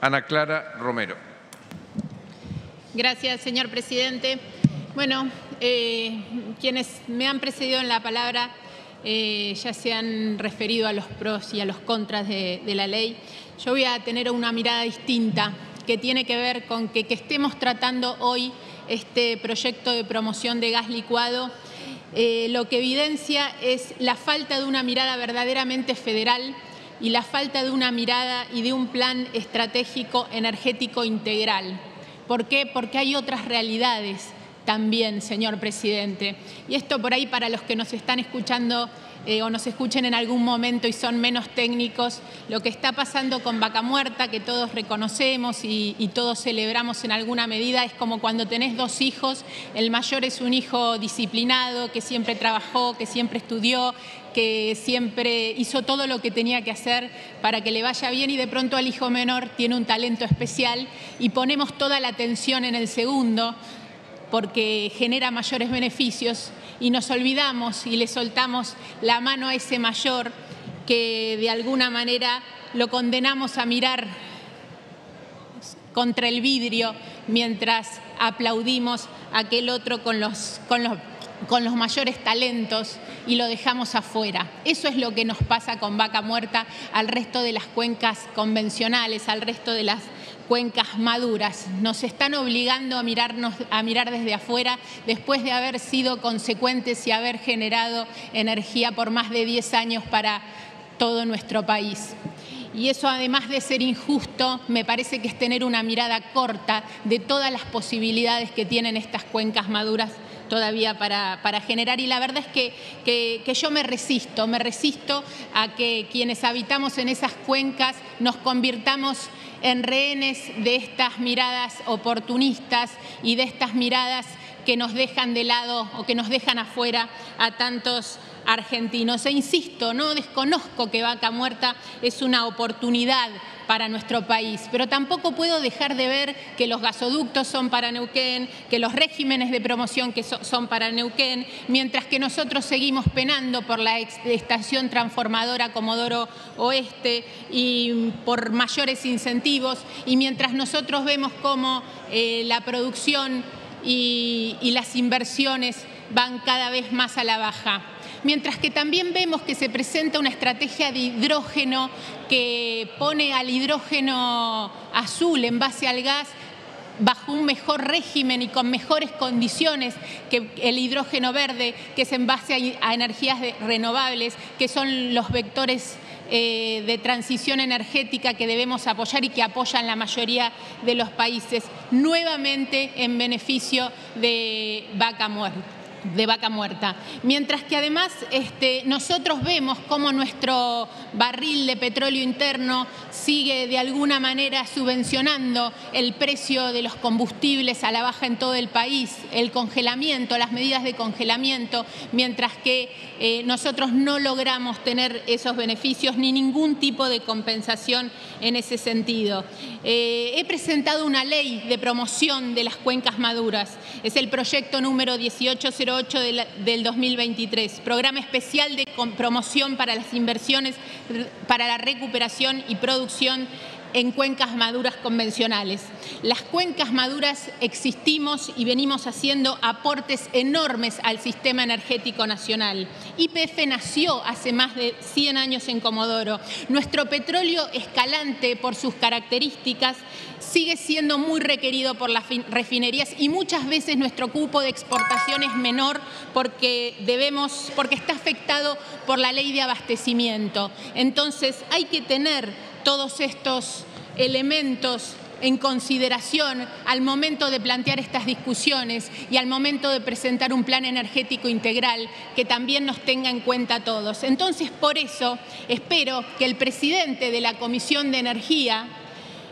Ana Clara Romero. Gracias, señor presidente. Bueno, eh, quienes me han precedido en la palabra eh, ya se han referido a los pros y a los contras de, la ley. Yo voy a tener una mirada distinta que tiene que ver con que, que estemos tratando hoy este proyecto de promoción de gas licuado eh, lo que evidencia es la falta de una mirada verdaderamente federal y la falta de una mirada y de un plan estratégico energético integral. ¿Por qué? Porque hay otras realidades también, señor presidente. Y esto por ahí para los que nos están escuchando eh, o nos escuchen en algún momento y son menos técnicos, lo que está pasando con Vaca Muerta, que todos reconocemos y, y todos celebramos en alguna medida, es como cuando tenés dos hijos, el mayor es un hijo disciplinado, que siempre trabajó, que siempre estudió, que siempre hizo todo lo que tenía que hacer para que le vaya bien y de pronto al hijo menor tiene un talento especial y ponemos toda la atención en el segundo porque genera mayores beneficios y nos olvidamos y le soltamos la mano a ese mayor que de alguna manera lo condenamos a mirar contra el vidrio mientras aplaudimos a aquel otro con los, con los con los mayores talentos y lo dejamos afuera. Eso es lo que nos pasa con Vaca Muerta al resto de las cuencas convencionales, al resto de las cuencas maduras. Nos están obligando a, mirarnos, a mirar desde afuera después de haber sido consecuentes y haber generado energía por más de 10 años para todo nuestro país. Y eso, además de ser injusto, me parece que es tener una mirada corta de todas las posibilidades que tienen estas cuencas maduras todavía para, generar. Y la verdad es que, que, yo me resisto, me resisto a que quienes habitamos en esas cuencas nos convirtamos en rehenes de estas miradas oportunistas y de estas miradas que nos dejan de lado o que nos dejan afuera a tantos argentinos. E insisto, no desconozco que Vaca Muerta es una oportunidad para nuestro país, pero tampoco puedo dejar de ver que los gasoductos son para Neuquén, que los regímenes de promoción que son para Neuquén, mientras que nosotros seguimos penando por la estación transformadora Comodoro Oeste y por mayores incentivos, y mientras nosotros vemos cómo eh, la producción y las inversiones van cada vez más a la baja mientras que también vemos que se presenta una estrategia de hidrógeno que pone al hidrógeno azul en base al gas bajo un mejor régimen y con mejores condiciones que el hidrógeno verde, que es en base a, energías renovables, que son los vectores eh, de transición energética que debemos apoyar y que apoyan la mayoría de los países, nuevamente en beneficio de vaca muerta de vaca muerta. Mientras que además este, nosotros vemos cómo nuestro barril de petróleo interno sigue de alguna manera subvencionando el precio de los combustibles a la baja en todo el país, el congelamiento, las medidas de congelamiento, mientras que eh, nosotros no logramos tener esos beneficios ni ningún tipo de compensación en ese sentido. Eh, he presentado una ley de promoción de las cuencas maduras. Es el proyecto número 1808 del 2023, programa especial de promoción para las inversiones, para la recuperación y producción en cuencas maduras convencionales. Las cuencas maduras existimos y venimos haciendo aportes enormes al sistema energético nacional. IPF nació hace más de 100 años en Comodoro. Nuestro petróleo escalante por sus características sigue siendo muy requerido por las refinerías y muchas veces nuestro cupo de exportación es menor porque debemos porque está afectado por la ley de abastecimiento. Entonces, hay que tener todos estos elementos en consideración al momento de plantear estas discusiones y al momento de presentar un plan energético integral que también nos tenga en cuenta a todos. Entonces, por eso espero que el presidente de la Comisión de Energía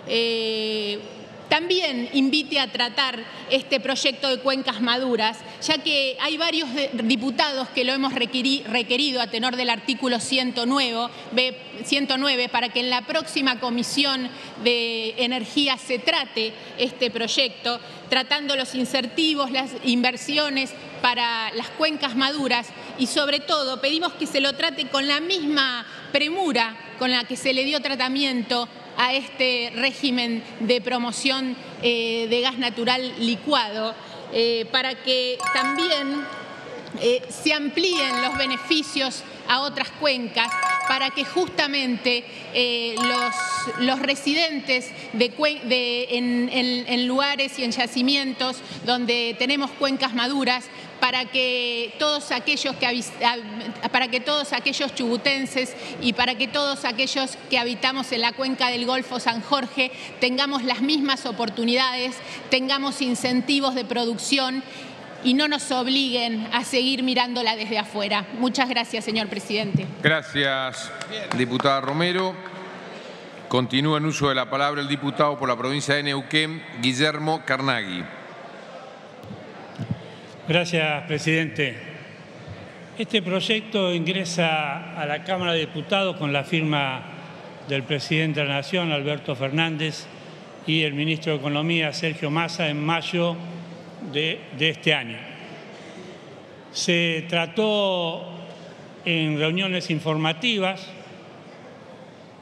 eh, también invite a tratar este proyecto de cuencas maduras, ya que hay varios diputados que lo hemos requerido a tenor del artículo 109, 109 para que en la próxima comisión de energía se trate este proyecto, tratando los incentivos, las inversiones para las cuencas maduras y sobre todo pedimos que se lo trate con la misma premura con la que se le dio tratamiento a este régimen de promoción eh, de gas natural licuado, eh, para que también eh, se amplíen los beneficios a otras cuencas para que justamente los, residentes en, lugares y en yacimientos donde tenemos cuencas maduras para que todos aquellos que para que todos aquellos chubutenses y para que todos aquellos que habitamos en la cuenca del Golfo San Jorge tengamos las mismas oportunidades, tengamos incentivos de producción y no nos obliguen a seguir mirándola desde afuera. Muchas gracias, señor presidente. Gracias, diputada Romero. Continúa en uso de la palabra el diputado por la provincia de Neuquén, Guillermo Carnaghi. Gracias, presidente. Este proyecto ingresa a la Cámara de Diputados con la firma del presidente de la Nación, Alberto Fernández, y el ministro de Economía, Sergio Massa, en mayo de, este año. Se trató en reuniones informativas,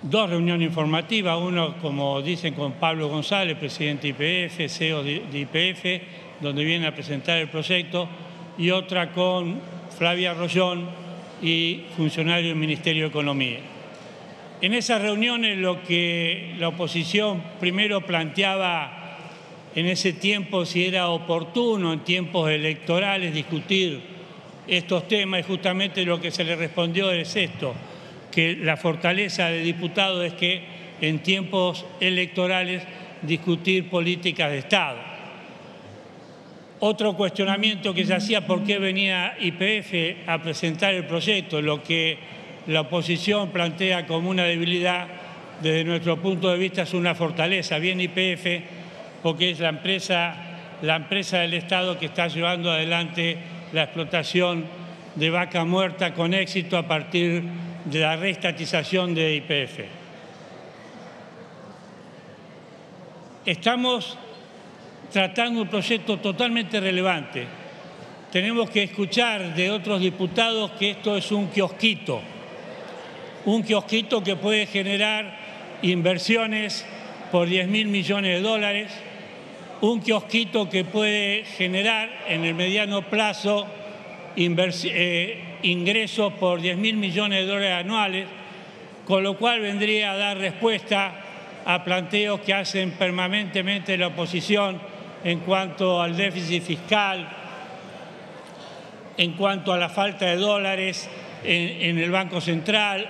dos reuniones informativas, uno, como dicen, con Pablo González, presidente de IPF, CEO de IPF, donde viene a presentar el proyecto, y otra con Flavia Rollón y funcionario del Ministerio de Economía. En esas reuniones lo que la oposición primero planteaba en ese tiempo si era oportuno en tiempos electorales discutir estos temas y justamente lo que se le respondió es esto, que la fortaleza de diputado es que en tiempos electorales discutir políticas de Estado. Otro cuestionamiento que se hacía, ¿por qué venía IPF a presentar el proyecto? Lo que la oposición plantea como una debilidad, desde nuestro punto de vista es una fortaleza. Bien IPF porque es la empresa, la empresa del Estado que está llevando adelante la explotación de vaca muerta con éxito a partir de la reestatización de IPF. Estamos tratando un proyecto totalmente relevante. Tenemos que escuchar de otros diputados que esto es un kiosquito, un kiosquito que puede generar inversiones por 10 mil millones de dólares, un kiosquito que puede generar en el mediano plazo eh, ingresos por 10 mil millones de dólares anuales, con lo cual vendría a dar respuesta a planteos que hacen permanentemente la oposición en cuanto al déficit fiscal, en cuanto a la falta de dólares en, el Banco Central,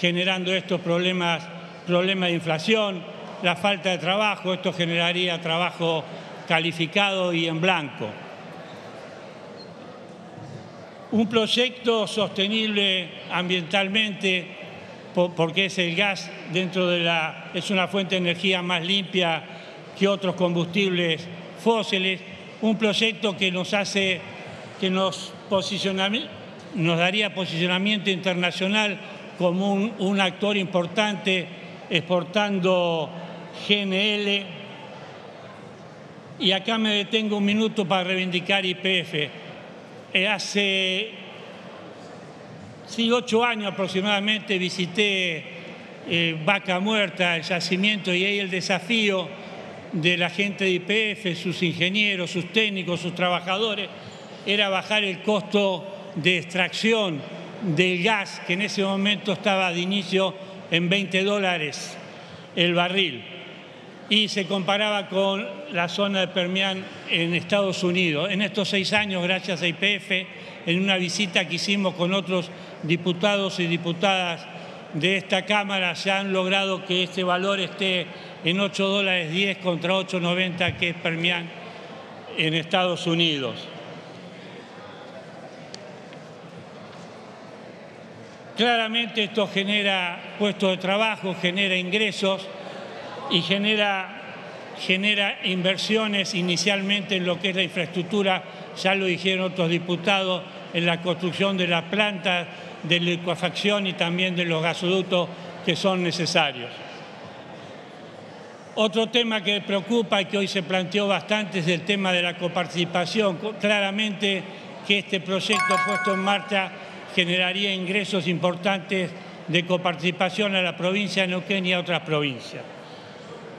generando estos problemas, problemas de inflación la falta de trabajo, esto generaría trabajo calificado y en blanco. Un proyecto sostenible ambientalmente, porque es el gas dentro de la. es una fuente de energía más limpia que otros combustibles fósiles. Un proyecto que nos hace, que nos nos daría posicionamiento internacional como un, un actor importante exportando GNL. Y acá me detengo un minuto para reivindicar IPF. Eh, hace sí, ocho años aproximadamente visité eh, Vaca Muerta, el yacimiento, y ahí el desafío de la gente de IPF, sus ingenieros, sus técnicos, sus trabajadores, era bajar el costo de extracción del gas, que en ese momento estaba de inicio en 20 dólares el barril y se comparaba con la zona de Permian en Estados Unidos. En estos seis años, gracias a IPF, en una visita que hicimos con otros diputados y diputadas de esta Cámara, se han logrado que este valor esté en 8 dólares 10 contra 8,90 que es Permian en Estados Unidos. Claramente esto genera puestos de trabajo, genera ingresos y genera, inversiones inicialmente en lo que es la infraestructura, ya lo dijeron otros diputados, en la construcción de las plantas de licuefacción y también de los gasoductos que son necesarios. Otro tema que preocupa y que hoy se planteó bastante es el tema de la coparticipación. Claramente que este proyecto puesto en marcha generaría ingresos importantes de coparticipación a la provincia de Neuquén y a otras provincias.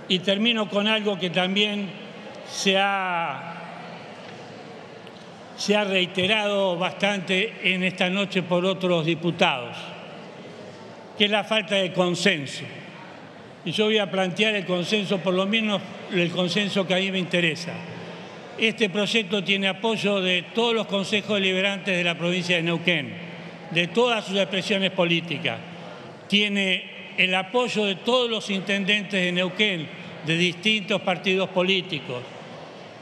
Y termino con algo que también se ha, se ha reiterado bastante en esta noche por otros diputados, que es la falta de consenso. Y yo voy a plantear el consenso, por lo menos el consenso que a mí me interesa. Este proyecto tiene apoyo de todos los consejos deliberantes de la provincia de Neuquén, de todas sus expresiones políticas. Tiene el apoyo de todos los intendentes de Neuquén, de distintos partidos políticos.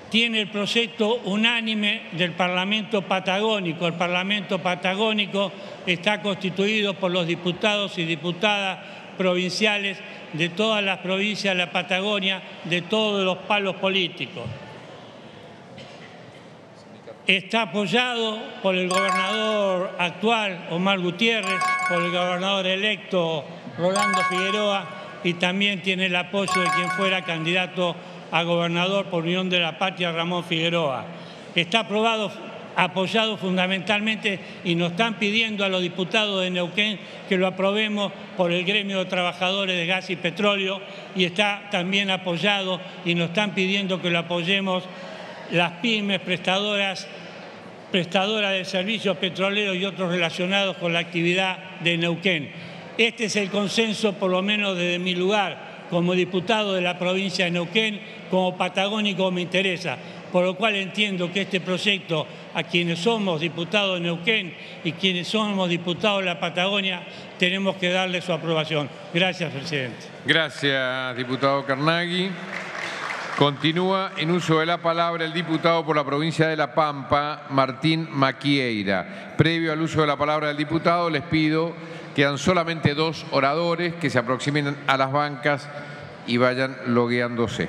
tiene el proyecto unánime del Parlamento Patagónico. El Parlamento Patagónico está constituido por los diputados y diputadas provinciales de todas las provincias de la Patagonia, de todos los palos políticos. Está apoyado por el gobernador actual, Omar Gutiérrez, por el gobernador electo, Rolando Figueroa, y también tiene el apoyo de quien fuera candidato a gobernador por Unión de la Patria, Ramón Figueroa. Está aprobado, apoyado fundamentalmente y nos están pidiendo a los diputados de Neuquén que lo aprobemos por el gremio de trabajadores de gas y petróleo y está también apoyado y nos están pidiendo que lo apoyemos las pymes prestadoras prestadoras de servicios petroleros y otros relacionados con la actividad de Neuquén. Este es el consenso, por lo menos desde mi lugar, como diputado de la provincia de Neuquén, como patagónico me interesa, por lo cual entiendo que este proyecto, a quienes somos diputados de Neuquén y quienes somos diputados de la Patagonia, tenemos que darle su aprobación. Gracias, presidente. Gracias, diputado Carnaghi. Continúa en uso de la palabra el diputado por la provincia de La Pampa, Martín Maquieira. Previo al uso de la palabra del diputado, les pido Quedan solamente dos oradores que se aproximen a las bancas y vayan logueándose.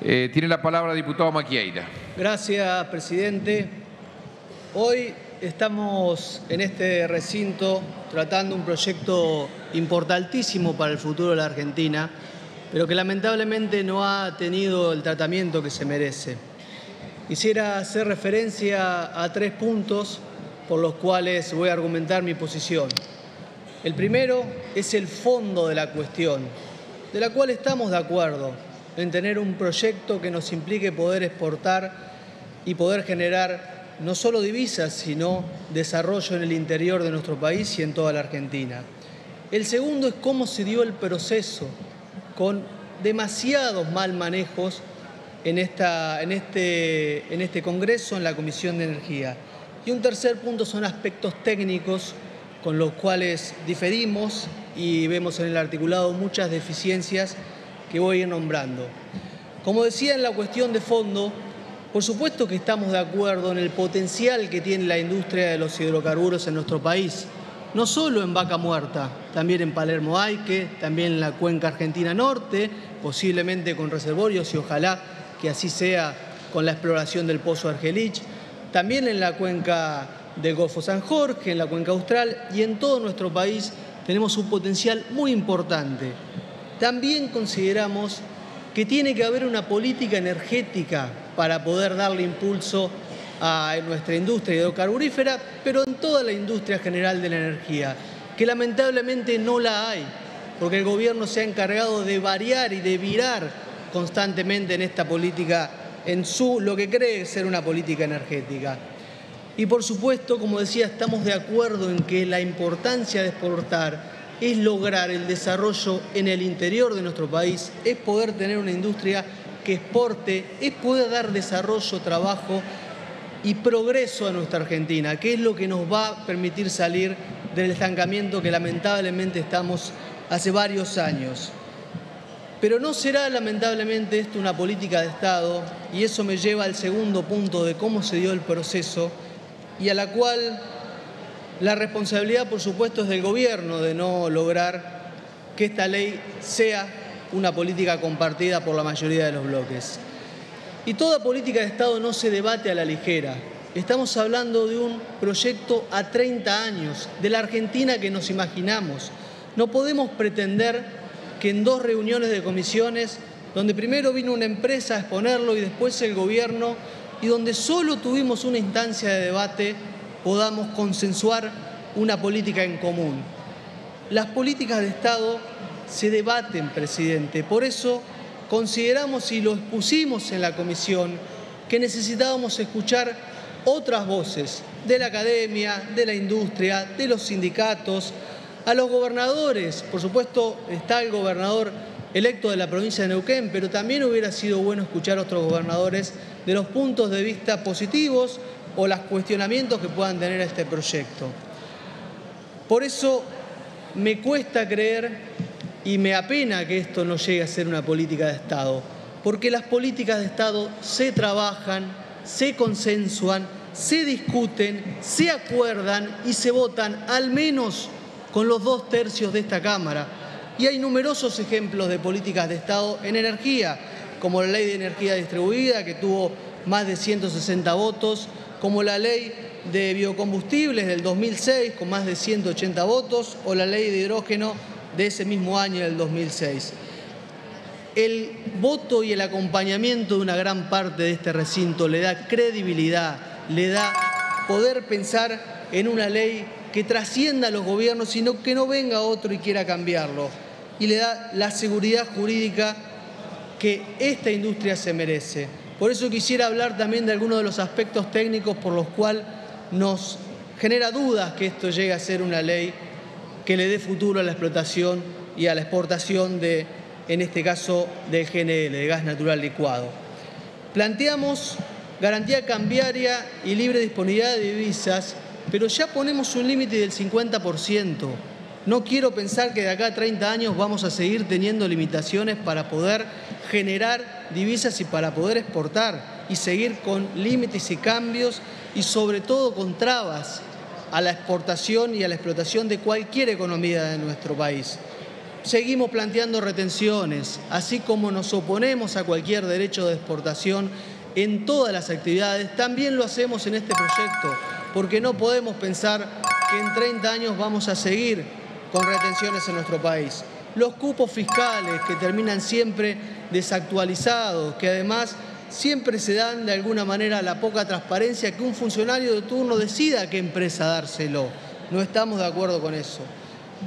Eh, tiene la palabra el diputado Maquieira. Gracias, presidente. Hoy estamos en este recinto tratando un proyecto importantísimo para el futuro de la Argentina, pero que lamentablemente no ha tenido el tratamiento que se merece. Quisiera hacer referencia a tres puntos por los cuales voy a argumentar mi posición. El primero es el fondo de la cuestión, de la cual estamos de acuerdo en tener un proyecto que nos implique poder exportar y poder generar no solo divisas, sino desarrollo en el interior de nuestro país y en toda la Argentina. El segundo es cómo se dio el proceso con demasiados mal manejos en, esta, en, este, en este Congreso, en la Comisión de Energía. Y un tercer punto son aspectos técnicos con los cuales diferimos y vemos en el articulado muchas deficiencias que voy a ir nombrando. Como decía en la cuestión de fondo, por supuesto que estamos de acuerdo en el potencial que tiene la industria de los hidrocarburos en nuestro país, no solo en Vaca Muerta, también en Palermo Aique, también en la cuenca argentina norte, posiblemente con reservorios y ojalá que así sea con la exploración del pozo Argelich, también en la cuenca del Golfo San Jorge, en la cuenca austral y en todo nuestro país tenemos un potencial muy importante. También consideramos que tiene que haber una política energética para poder darle impulso a nuestra industria hidrocarburífera, pero en toda la industria general de la energía, que lamentablemente no la hay, porque el gobierno se ha encargado de variar y de virar constantemente en esta política, en su lo que cree ser una política energética. Y por supuesto, como decía, estamos de acuerdo en que la importancia de exportar es lograr el desarrollo en el interior de nuestro país, es poder tener una industria que exporte, es poder dar desarrollo, trabajo y progreso a nuestra Argentina, que es lo que nos va a permitir salir del estancamiento que lamentablemente estamos hace varios años. Pero no será lamentablemente esto una política de Estado, y eso me lleva al segundo punto de cómo se dio el proceso, y a la cual la responsabilidad, por supuesto, es del gobierno de no lograr que esta ley sea una política compartida por la mayoría de los bloques. Y toda política de Estado no se debate a la ligera. Estamos hablando de un proyecto a 30 años, de la Argentina que nos imaginamos. No podemos pretender que en dos reuniones de comisiones, donde primero vino una empresa a exponerlo y después el gobierno y donde solo tuvimos una instancia de debate podamos consensuar una política en común. Las políticas de Estado se debaten, presidente. Por eso consideramos y lo expusimos en la comisión que necesitábamos escuchar otras voces de la academia, de la industria, de los sindicatos, a los gobernadores. Por supuesto, está el gobernador electo de la provincia de Neuquén, pero también hubiera sido bueno escuchar a otros gobernadores de los puntos de vista positivos o los cuestionamientos que puedan tener a este proyecto. Por eso me cuesta creer y me apena que esto no llegue a ser una política de Estado, porque las políticas de Estado se trabajan, se consensuan, se discuten, se acuerdan y se votan al menos con los dos tercios de esta Cámara. Y hay numerosos ejemplos de políticas de Estado en energía, como la Ley de Energía Distribuida, que tuvo más de 160 votos, como la Ley de Biocombustibles del 2006, con más de 180 votos, o la Ley de Hidrógeno de ese mismo año, del 2006 el voto y el acompañamiento de una gran parte de este recinto le da credibilidad, le da poder pensar en una ley que trascienda a los gobiernos, sino que no venga otro y quiera cambiarlo. Y le da la seguridad jurídica que esta industria se merece. Por eso quisiera hablar también de algunos de los aspectos técnicos por los cuales nos genera dudas que esto llegue a ser una ley que le dé futuro a la explotación y a la exportación de en este caso del GNL, de gas natural licuado. Planteamos garantía cambiaria y libre disponibilidad de divisas, pero ya ponemos un límite del 50%. No quiero pensar que de acá a 30 años vamos a seguir teniendo limitaciones para poder generar divisas y para poder exportar y seguir con límites y cambios y sobre todo con trabas a la exportación y a la explotación de cualquier economía de nuestro país. Seguimos planteando retenciones, así como nos oponemos a cualquier derecho de exportación en todas las actividades, también lo hacemos en este proyecto, porque no podemos pensar que en 30 años vamos a seguir con retenciones en nuestro país. Los cupos fiscales que terminan siempre desactualizados, que además siempre se dan de alguna manera la poca transparencia que un funcionario de turno decida a qué empresa dárselo. No estamos de acuerdo con eso.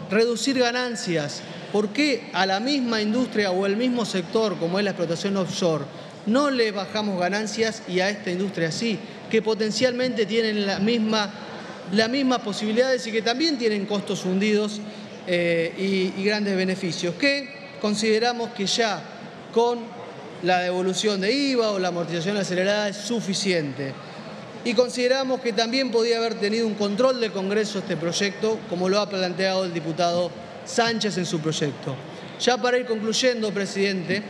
Reducir ganancias, ¿Por qué a la misma industria o el mismo sector como es la explotación offshore no le bajamos ganancias y a esta industria sí, que potencialmente tienen las mismas posibilidades y que también tienen costos hundidos eh, y, grandes beneficios, que consideramos que ya con la devolución de IVA o la amortización acelerada es suficiente. Y consideramos que también podía haber tenido un control del Congreso este proyecto, como lo ha planteado el diputado Sánchez en su proyecto. Ya para ir concluyendo, presidente,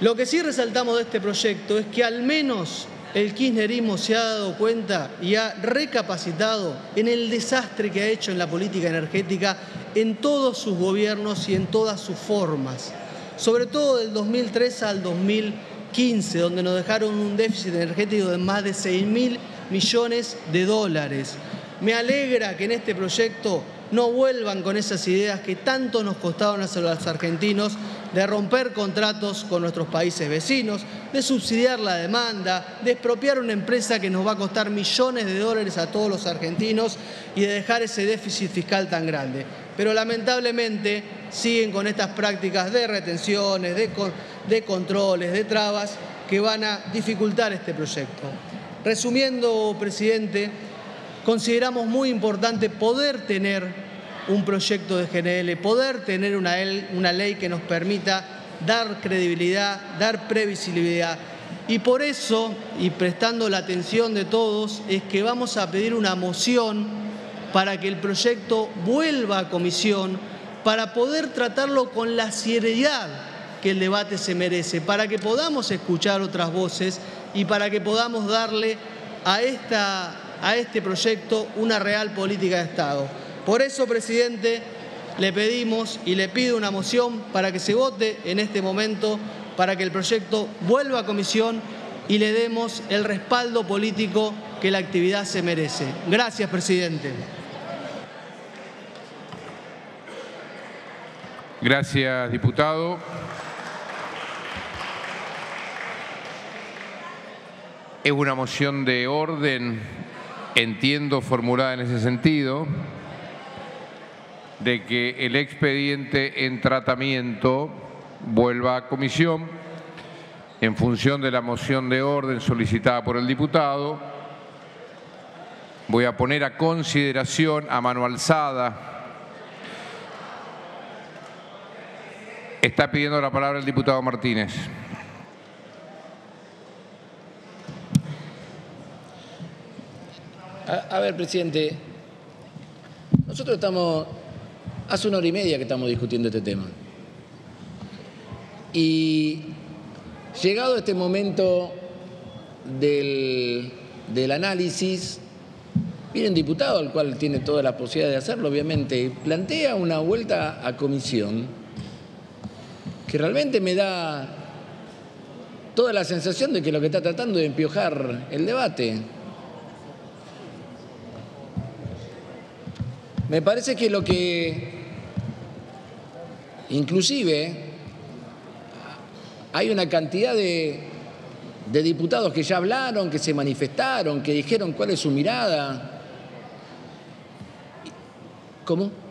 lo que sí resaltamos de este proyecto es que al menos el kirchnerismo se ha dado cuenta y ha recapacitado en el desastre que ha hecho en la política energética en todos sus gobiernos y en todas sus formas, sobre todo del 2003 al 2015, donde nos dejaron un déficit energético de más de 6 mil millones de dólares. Me alegra que en este proyecto no vuelvan con esas ideas que tanto nos costaron a los argentinos de romper contratos con nuestros países vecinos, de subsidiar la demanda, de expropiar una empresa que nos va a costar millones de dólares a todos los argentinos y de dejar ese déficit fiscal tan grande. Pero lamentablemente siguen con estas prácticas de retenciones, de, de controles, de trabas que van a dificultar este proyecto. Resumiendo, presidente, consideramos muy importante poder tener un proyecto de GNL, poder tener una, una ley que nos permita dar credibilidad, dar previsibilidad. Y por eso, y prestando la atención de todos, es que vamos a pedir una moción para que el proyecto vuelva a comisión, para poder tratarlo con la seriedad que el debate se merece, para que podamos escuchar otras voces y para que podamos darle a esta a este proyecto una real política de Estado. Por eso, presidente, le pedimos y le pido una moción para que se vote en este momento, para que el proyecto vuelva a comisión y le demos el respaldo político que la actividad se merece. Gracias, presidente. Gracias, diputado. Es una moción de orden entiendo formulada en ese sentido, de que el expediente en tratamiento vuelva a comisión en función de la moción de orden solicitada por el diputado. Voy a poner a consideración a mano alzada. Está pidiendo la palabra el diputado Martínez. A, ver, presidente, nosotros estamos, hace una hora y media que estamos discutiendo este tema. Y llegado este momento del, del análisis, viene un diputado al cual tiene toda la posibilidad de hacerlo, obviamente, plantea una vuelta a comisión que realmente me da toda la sensación de que lo que está tratando de empiojar el debate. Me parece que lo que inclusive hay una cantidad de, de diputados que ya hablaron, que se manifestaron, que dijeron cuál es su mirada. ¿Cómo?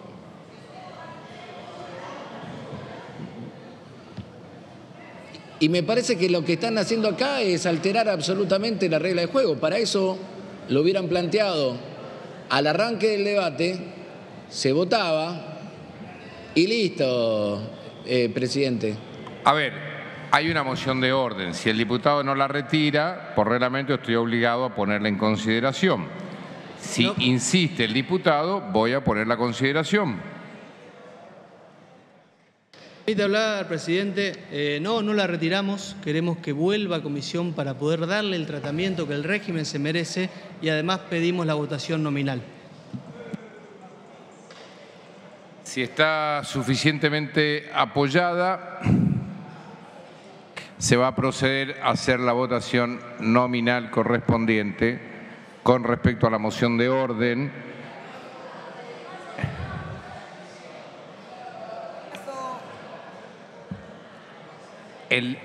Y me parece que lo que están haciendo acá es alterar absolutamente la regla de juego. Para eso lo hubieran planteado al arranque del debate, se votaba y listo, eh, presidente. A ver, hay una moción de orden. Si el diputado no la retira, por reglamento estoy obligado a ponerla en consideración. Si insiste el diputado, voy a poner la consideración. Permite hablar, presidente. Eh, no, no la retiramos. Queremos que vuelva a comisión para poder darle el tratamiento que el régimen se merece y además pedimos la votación nominal. Si está suficientemente apoyada, se va a proceder a hacer la votación nominal correspondiente con respecto a la moción de orden El,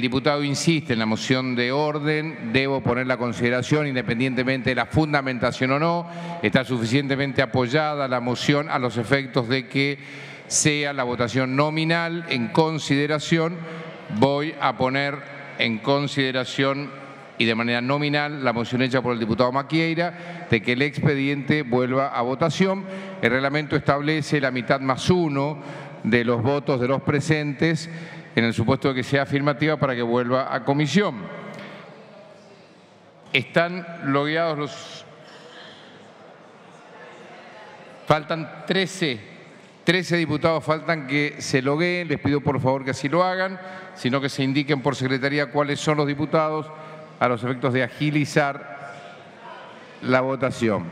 diputado insiste en la moción de orden, debo poner la consideración independientemente de la fundamentación o no, está suficientemente apoyada la moción a los efectos de que sea la votación nominal en consideración, voy a poner en consideración y de manera nominal la moción hecha por el diputado Maquieira de que el expediente vuelva a votación. El reglamento establece la mitad más uno de los votos de los presentes en el supuesto de que sea afirmativa para que vuelva a comisión. Están logueados los... Faltan 13, 13 diputados faltan que se logueen, les pido por favor que así lo hagan, sino que se indiquen por secretaría cuáles son los diputados a los efectos de agilizar la votación.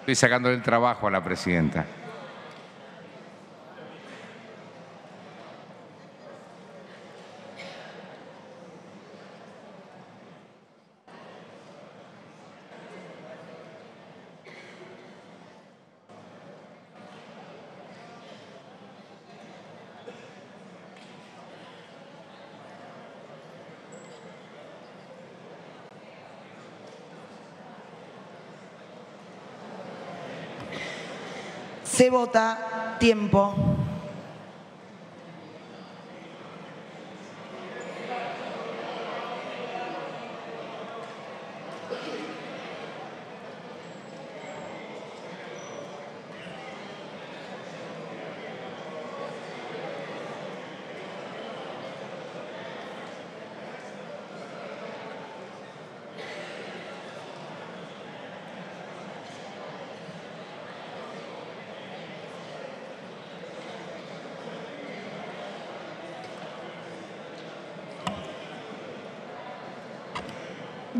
Estoy sacando el trabajo a la presidenta. Se vota tiempo.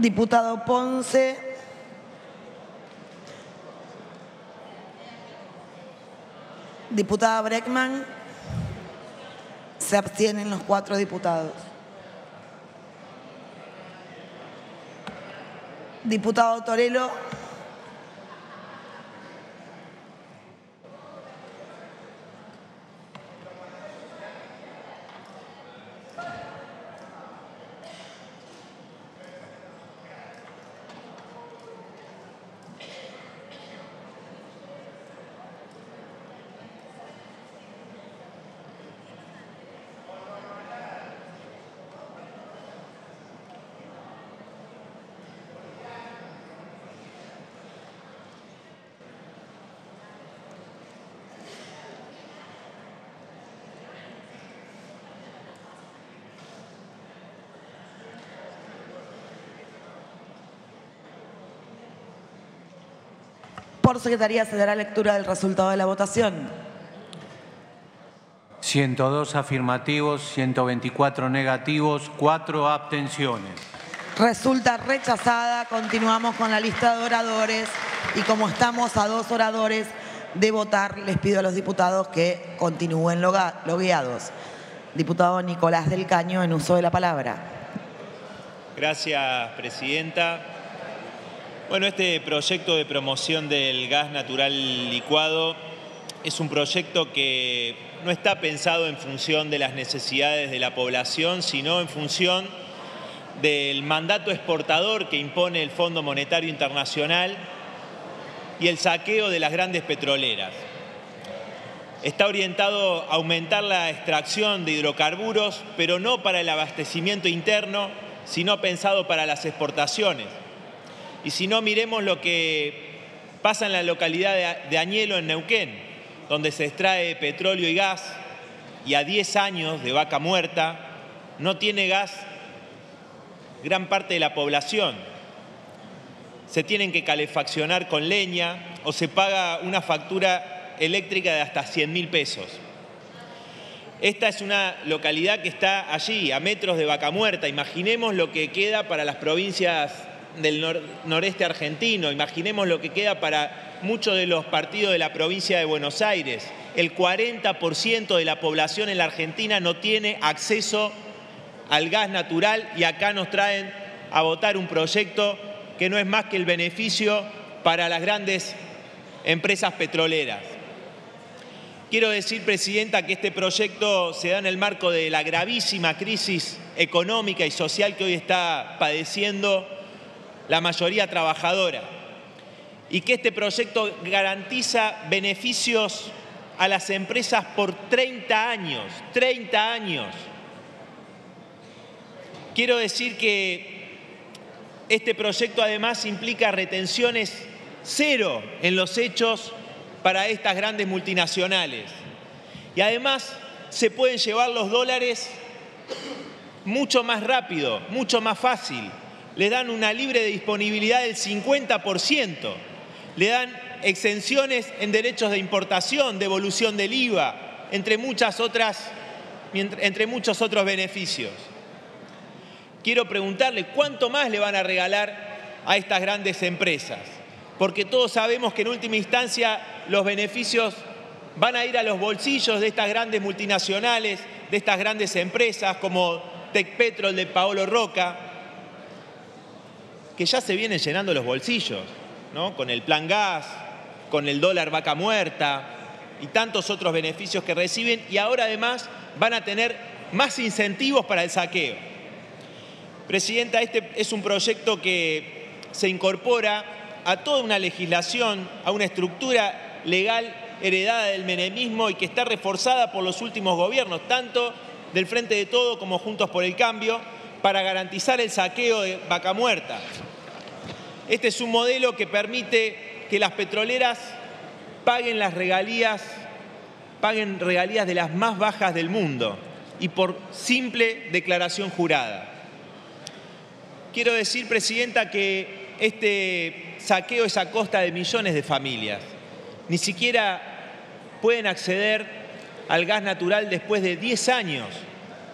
Diputado Ponce. Diputada Breckman. Se abstienen los cuatro diputados. Diputado Torelo. Por secretaría se dará lectura del resultado de la votación. 102 afirmativos, 124 negativos, 4 abstenciones. Resulta rechazada. Continuamos con la lista de oradores y como estamos a dos oradores de votar, les pido a los diputados que continúen logueados. Diputado Nicolás del Caño, en uso de la palabra. Gracias, Presidenta. Bueno, este proyecto de promoción del gas natural licuado es un proyecto que no está pensado en función de las necesidades de la población, sino en función del mandato exportador que impone el Fondo Monetario Internacional y el saqueo de las grandes petroleras. Está orientado a aumentar la extracción de hidrocarburos, pero no para el abastecimiento interno, sino pensado para las exportaciones. Y si no, miremos lo que pasa en la localidad de Añelo, en Neuquén, donde se extrae petróleo y gas, y a 10 años de vaca muerta no tiene gas gran parte de la población se tienen que calefaccionar con leña o se paga una factura eléctrica de hasta 100 mil pesos. Esta es una localidad que está allí, a metros de Vaca Muerta. Imaginemos lo que queda para las provincias del noreste argentino, imaginemos lo que queda para muchos de los partidos de la provincia de Buenos Aires. El 40% de la población en la Argentina no tiene acceso al gas natural y acá nos traen a votar un proyecto que no es más que el beneficio para las grandes empresas petroleras. Quiero decir, Presidenta, que este proyecto se da en el marco de la gravísima crisis económica y social que hoy está padeciendo la mayoría trabajadora y que este proyecto garantiza beneficios a las empresas por 30 años, 30 años. Quiero decir que este proyecto además implica retenciones cero en los hechos para estas grandes multinacionales. Y además se pueden llevar los dólares mucho más rápido, mucho más fácil. Le dan una libre disponibilidad del 50%. Le dan exenciones en derechos de importación, devolución del IVA, entre muchas otras entre muchos otros beneficios quiero preguntarle cuánto más le van a regalar a estas grandes empresas. Porque todos sabemos que en última instancia los beneficios van a ir a los bolsillos de estas grandes multinacionales, de estas grandes empresas como Tecpetrol de Paolo Roca, que ya se vienen llenando los bolsillos, ¿no? Con el plan gas, con el dólar vaca muerta y tantos otros beneficios que reciben y ahora además van a tener más incentivos para el saqueo. Presidenta, este es un proyecto que se incorpora a toda una legislación, a una estructura legal heredada del menemismo y que está reforzada por los últimos gobiernos, tanto del Frente de Todo como Juntos por el Cambio, para garantizar el saqueo de vaca muerta. Este es un modelo que permite que las petroleras paguen las regalías, paguen regalías de las más bajas del mundo y por simple declaración jurada. Quiero decir, Presidenta, que este saqueo es a costa de millones de familias. Ni siquiera pueden acceder al gas natural después de 10 años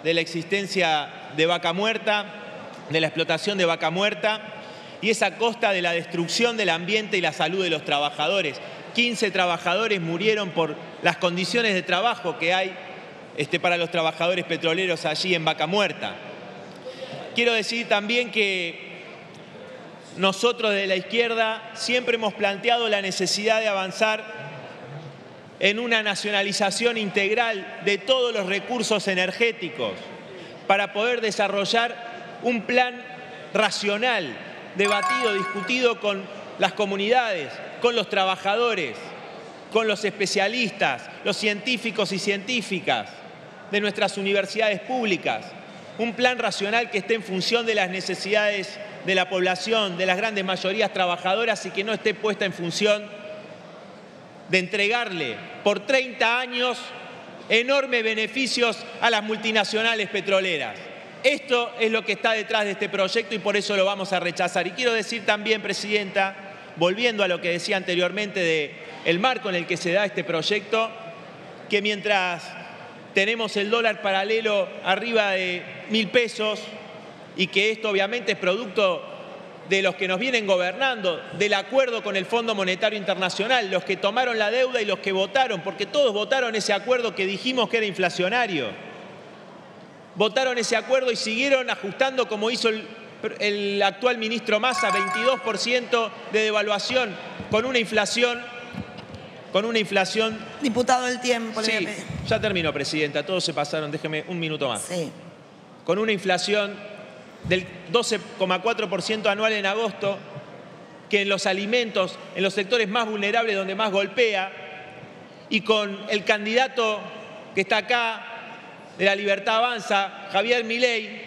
de la existencia de vaca muerta, de la explotación de vaca muerta, y es a costa de la destrucción del ambiente y la salud de los trabajadores. 15 trabajadores murieron por las condiciones de trabajo que hay este, para los trabajadores petroleros allí en vaca muerta. Quiero decir también que nosotros de la izquierda siempre hemos planteado la necesidad de avanzar en una nacionalización integral de todos los recursos energéticos para poder desarrollar un plan racional, debatido, discutido con las comunidades, con los trabajadores, con los especialistas, los científicos y científicas de nuestras universidades públicas. Un plan racional que esté en función de las necesidades de la población, de las grandes mayorías trabajadoras y que no esté puesta en función de entregarle por 30 años enormes beneficios a las multinacionales petroleras. Esto es lo que está detrás de este proyecto y por eso lo vamos a rechazar. Y quiero decir también, Presidenta, volviendo a lo que decía anteriormente de el marco en el que se da este proyecto, que mientras tenemos el dólar paralelo arriba de mil pesos y que esto obviamente es producto de los que nos vienen gobernando, del acuerdo con el Fondo Monetario Internacional, los que tomaron la deuda y los que votaron, porque todos votaron ese acuerdo que dijimos que era inflacionario. Votaron ese acuerdo y siguieron ajustando como hizo el, actual ministro Massa, 22% de devaluación con una inflación con una inflación... Diputado del tiempo. Sí, ya terminó, Presidenta. Todos se pasaron. Déjeme un minuto más. Sí. Con una inflación del 12,4% anual en agosto, que en los alimentos, en los sectores más vulnerables donde más golpea, y con el candidato que está acá, de la Libertad Avanza, Javier Milei,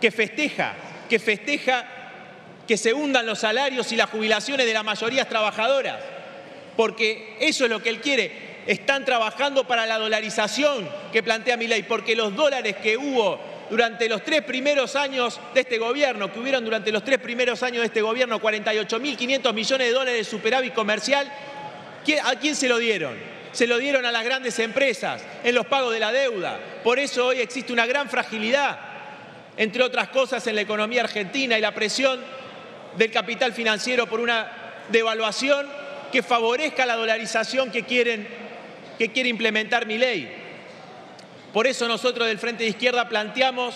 que festeja, que festeja que se hundan los salarios y las jubilaciones de las mayorías trabajadoras, porque eso es lo que él quiere. Están trabajando para la dolarización que plantea Milei, porque los dólares que hubo durante los tres primeros años de este gobierno, que hubieron durante los tres primeros años de este gobierno 48.500 millones de dólares de superávit comercial, ¿a quién se lo dieron? Se lo dieron a las grandes empresas en los pagos de la deuda. Por eso hoy existe una gran fragilidad, entre otras cosas, en la economía argentina y la presión del capital financiero por una devaluación que favorezca la dolarización que, quieren, que quiere implementar mi ley. Por eso nosotros del Frente de Izquierda planteamos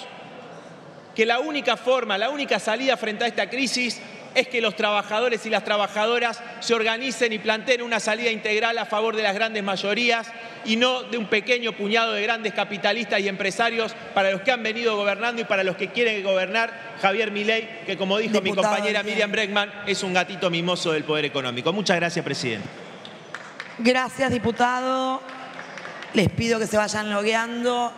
que la única forma, la única salida frente a esta crisis es que los trabajadores y las trabajadoras se organicen y planteen una salida integral a favor de las grandes mayorías y no de un pequeño puñado de grandes capitalistas y empresarios para los que han venido gobernando y para los que quieren gobernar Javier Milei, que como dijo mi compañera Miriam Bregman, es un gatito mimoso del poder económico. Muchas gracias, presidente. Gracias, diputado. Les pido que se vayan logueando.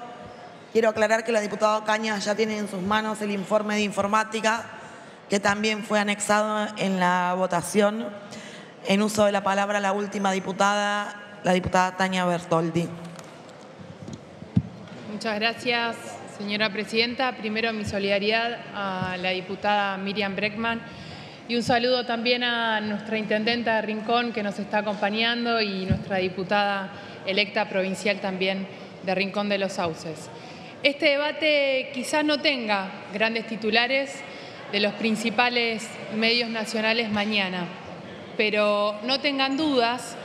Quiero aclarar que la diputada Cañas ya tiene en sus manos el informe de informática que también fue anexado en la votación. En uso de la palabra la última diputada, la diputada Tania Bertoldi. Muchas gracias, señora presidenta. Primero mi solidaridad a la diputada Miriam Breckman y un saludo también a nuestra intendenta de Rincón que nos está acompañando y nuestra diputada electa provincial también de Rincón de los Sauces. Este debate quizás no tenga grandes titulares de los principales medios nacionales mañana, pero no tengan dudas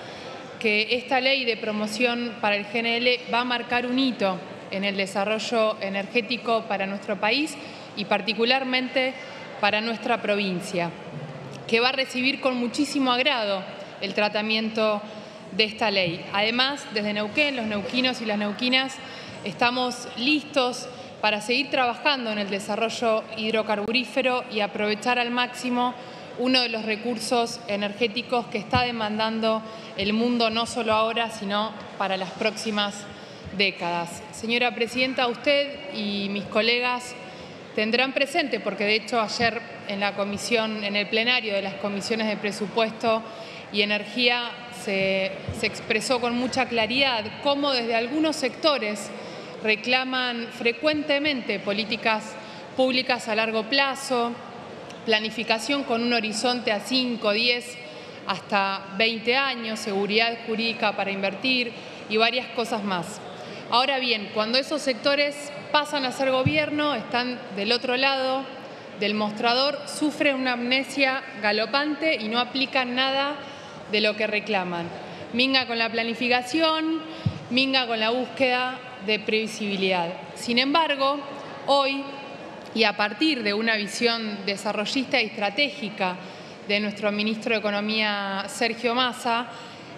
que esta ley de promoción para el GNL va a marcar un hito en el desarrollo energético para nuestro país y particularmente para nuestra provincia, que va a recibir con muchísimo agrado el tratamiento de esta ley. Además, desde Neuquén, los neuquinos y las neuquinas estamos listos para seguir trabajando en el desarrollo hidrocarburífero y aprovechar al máximo uno de los recursos energéticos que está demandando el mundo no solo ahora, sino para las próximas décadas. Señora Presidenta, usted y mis colegas tendrán presente, porque de hecho ayer en la comisión, en el plenario de las comisiones de presupuesto y energía se, expresó con mucha claridad cómo desde algunos sectores reclaman frecuentemente políticas públicas a largo plazo, planificación con un horizonte a 5, 10, hasta 20 años, seguridad jurídica para invertir y varias cosas más. Ahora bien, cuando esos sectores pasan a ser gobierno, están del otro lado del mostrador, sufren una amnesia galopante y no aplican nada de lo que reclaman. Minga con la planificación, minga con la búsqueda de previsibilidad. Sin embargo, hoy, y a partir de una visión desarrollista y estratégica de nuestro ministro de Economía, Sergio Massa,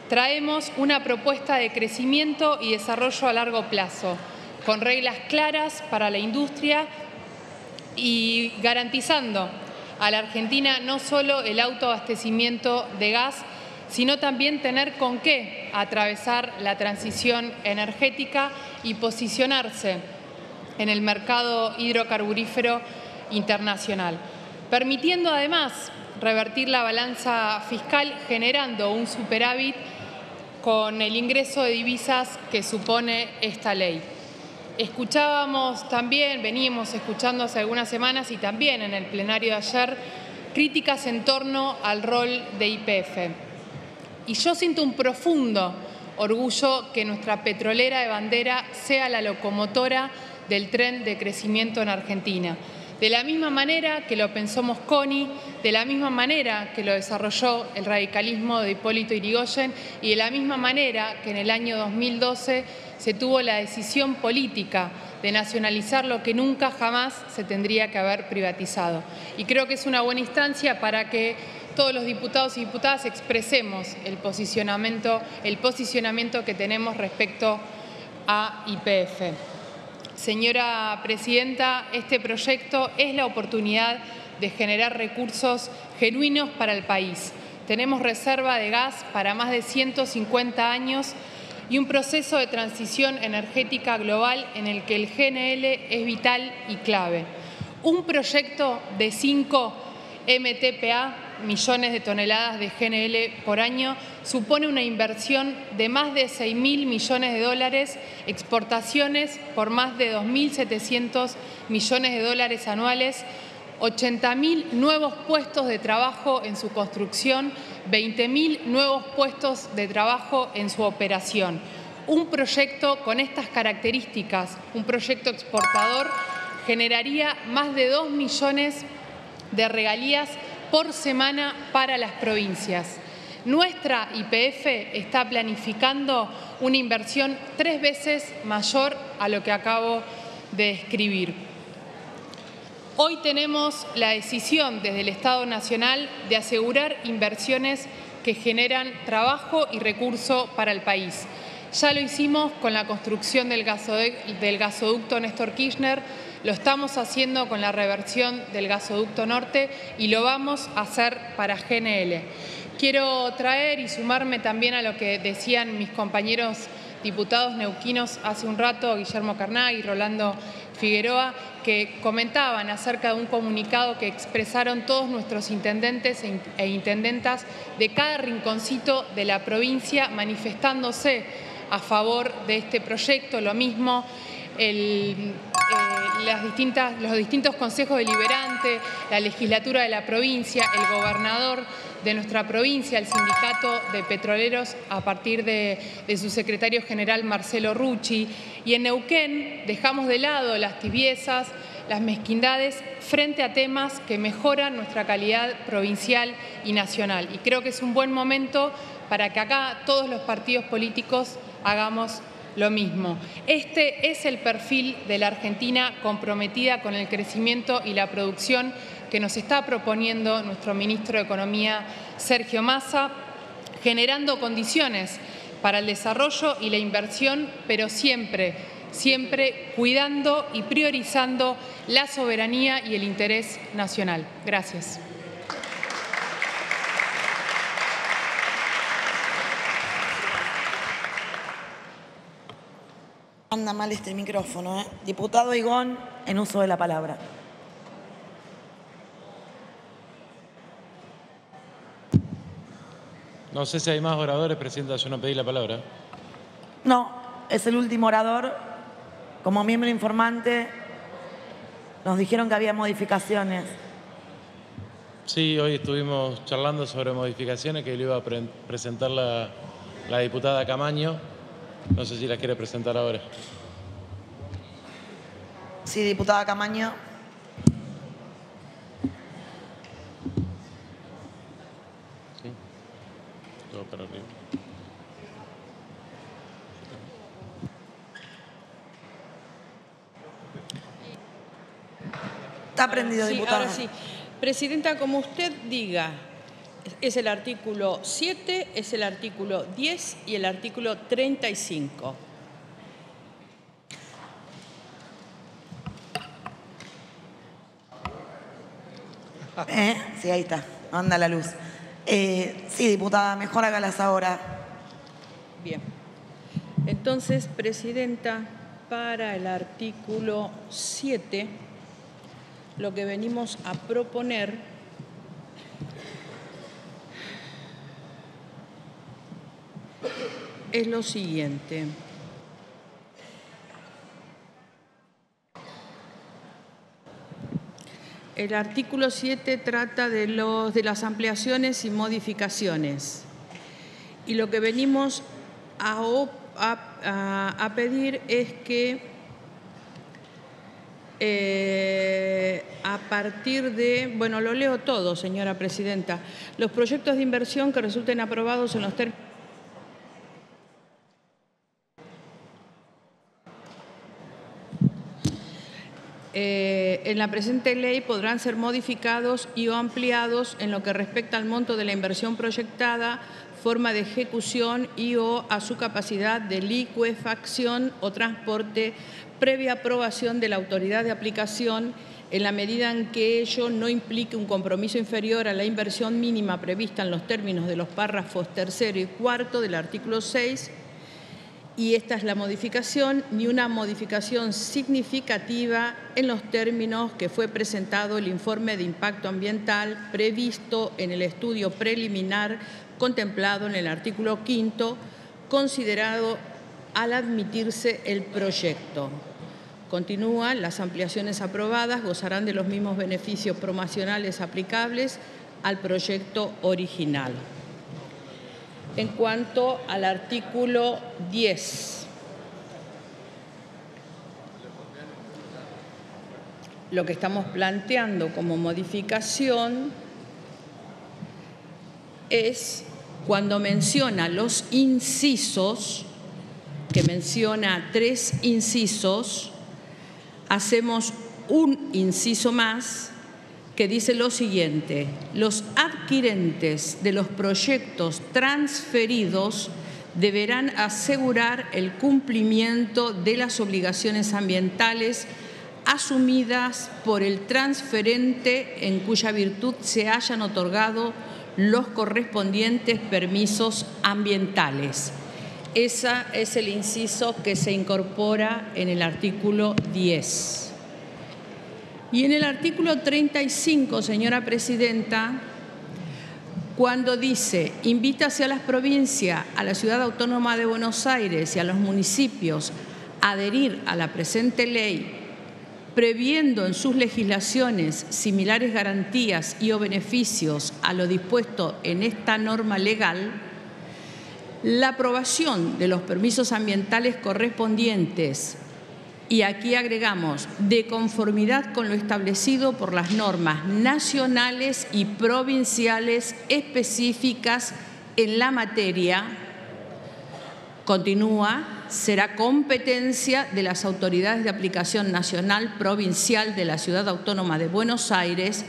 traemos una propuesta de crecimiento y desarrollo a largo plazo, con reglas claras para la industria y garantizando a la Argentina no solo el autoabastecimiento de gas, sino también tener con qué atravesar la transición energética y posicionarse en el mercado hidrocarburífero internacional, permitiendo además revertir la balanza fiscal generando un superávit con el ingreso de divisas que supone esta ley. Escuchábamos también, veníamos escuchando hace algunas semanas y también en el plenario de ayer, críticas en torno al rol de IPF. Y yo siento un profundo orgullo que nuestra petrolera de bandera sea la locomotora del tren de crecimiento en Argentina. De la misma manera que lo pensó Mosconi, de la misma manera que lo desarrolló el radicalismo de Hipólito Irigoyen y de la misma manera que en el año 2012 se tuvo la decisión política de nacionalizar lo que nunca jamás se tendría que haber privatizado. Y creo que es una buena instancia para que todos los diputados y diputadas expresemos el posicionamiento, el posicionamiento que tenemos respecto a IPF. Señora Presidenta, este proyecto es la oportunidad de generar recursos genuinos para el país. Tenemos reserva de gas para más de 150 años y un proceso de transición energética global en el que el GNL es vital y clave. Un proyecto de 5 MTPA millones de toneladas de GNL por año, supone una inversión de más de 6 mil millones de dólares, exportaciones por más de 2.700 millones de dólares anuales, 80.000 nuevos puestos de trabajo en su construcción, 20.000 nuevos puestos de trabajo en su operación. Un proyecto con estas características, un proyecto exportador, generaría más de 2 millones de regalías por semana para las provincias. Nuestra IPF está planificando una inversión tres veces mayor a lo que acabo de describir. Hoy tenemos la decisión desde el Estado Nacional de asegurar inversiones que generan trabajo y recurso para el país. Ya lo hicimos con la construcción del, gasoducto Néstor Kirchner, lo estamos haciendo con la reversión del gasoducto norte y lo vamos a hacer para GNL. Quiero traer y sumarme también a lo que decían mis compañeros diputados neuquinos hace un rato, Guillermo Carná y Rolando Figueroa, que comentaban acerca de un comunicado que expresaron todos nuestros intendentes e, e intendentas de cada rinconcito de la provincia manifestándose a favor de este proyecto. Lo mismo el las distintas, los distintos consejos deliberantes, la legislatura de la provincia, el gobernador de nuestra provincia, el sindicato de petroleros a partir de, de, su secretario general Marcelo Rucci. Y en Neuquén dejamos de lado las tibiezas, las mezquindades frente a temas que mejoran nuestra calidad provincial y nacional. Y creo que es un buen momento para que acá todos los partidos políticos hagamos lo mismo. Este es el perfil de la Argentina comprometida con el crecimiento y la producción que nos está proponiendo nuestro ministro de Economía, Sergio Massa, generando condiciones para el desarrollo y la inversión, pero siempre, siempre cuidando y priorizando la soberanía y el interés nacional. Gracias. Anda mal este micrófono. ¿eh? Diputado Igón, en uso de la palabra. No sé si hay más oradores, Presidenta, yo no pedí la palabra. No, es el último orador. Como miembro informante, nos dijeron que había modificaciones. Sí, hoy estuvimos charlando sobre modificaciones que le iba a presentar la, la diputada Camaño. No sé si la quiere presentar ahora. Sí, diputada Camaño. Sí. Todo para arriba. Está prendido, sí, diputada. Ahora sí. Presidenta, como usted diga, es el artículo 7, es el artículo 10 y el artículo 35. ¿Eh? Sí, ahí está. Anda la luz. Eh, sí, diputada, mejor hágalas ahora. Bien. Entonces, Presidenta, para el artículo 7, lo que venimos a proponer es lo siguiente. El artículo 7 trata de, los, de las ampliaciones y modificaciones. Y lo que venimos a, pedir es que eh, a partir de, bueno, lo leo todo, señora presidenta, los proyectos de inversión que resulten aprobados en los términos Eh, en la presente ley podrán ser modificados y o ampliados en lo que respecta al monto de la inversión proyectada, forma de ejecución y o a su capacidad de liquefacción o transporte previa aprobación de la autoridad de aplicación en la medida en que ello no implique un compromiso inferior a la inversión mínima prevista en los términos de los párrafos tercero y cuarto del artículo 6 y esta es la modificación, ni una modificación significativa en los términos que fue presentado el informe de impacto ambiental previsto en el estudio preliminar contemplado en el artículo quinto, considerado al admitirse el proyecto. Continúa, las ampliaciones aprobadas gozarán de los mismos beneficios promocionales aplicables al proyecto original. En cuanto al artículo 10, lo que estamos planteando como modificación es cuando menciona los incisos, que menciona tres incisos, hacemos un inciso más que dice lo siguiente, los adquirentes de los proyectos transferidos deberán asegurar el cumplimiento de las obligaciones ambientales asumidas por el transferente en cuya virtud se hayan otorgado los correspondientes permisos ambientales. Ese es el inciso que se incorpora en el artículo 10. Y en el artículo 35, señora presidenta, cuando dice, invítase a las provincias, a la ciudad autónoma de Buenos Aires y a los municipios a adherir a la presente ley, previendo en sus legislaciones similares garantías y o beneficios a lo dispuesto en esta norma legal, la aprobación de los permisos ambientales correspondientes y aquí agregamos, de conformidad con lo establecido por las normas nacionales y provinciales específicas en la materia, continúa, será competencia de las autoridades de aplicación nacional, provincial de la Ciudad Autónoma de Buenos Aires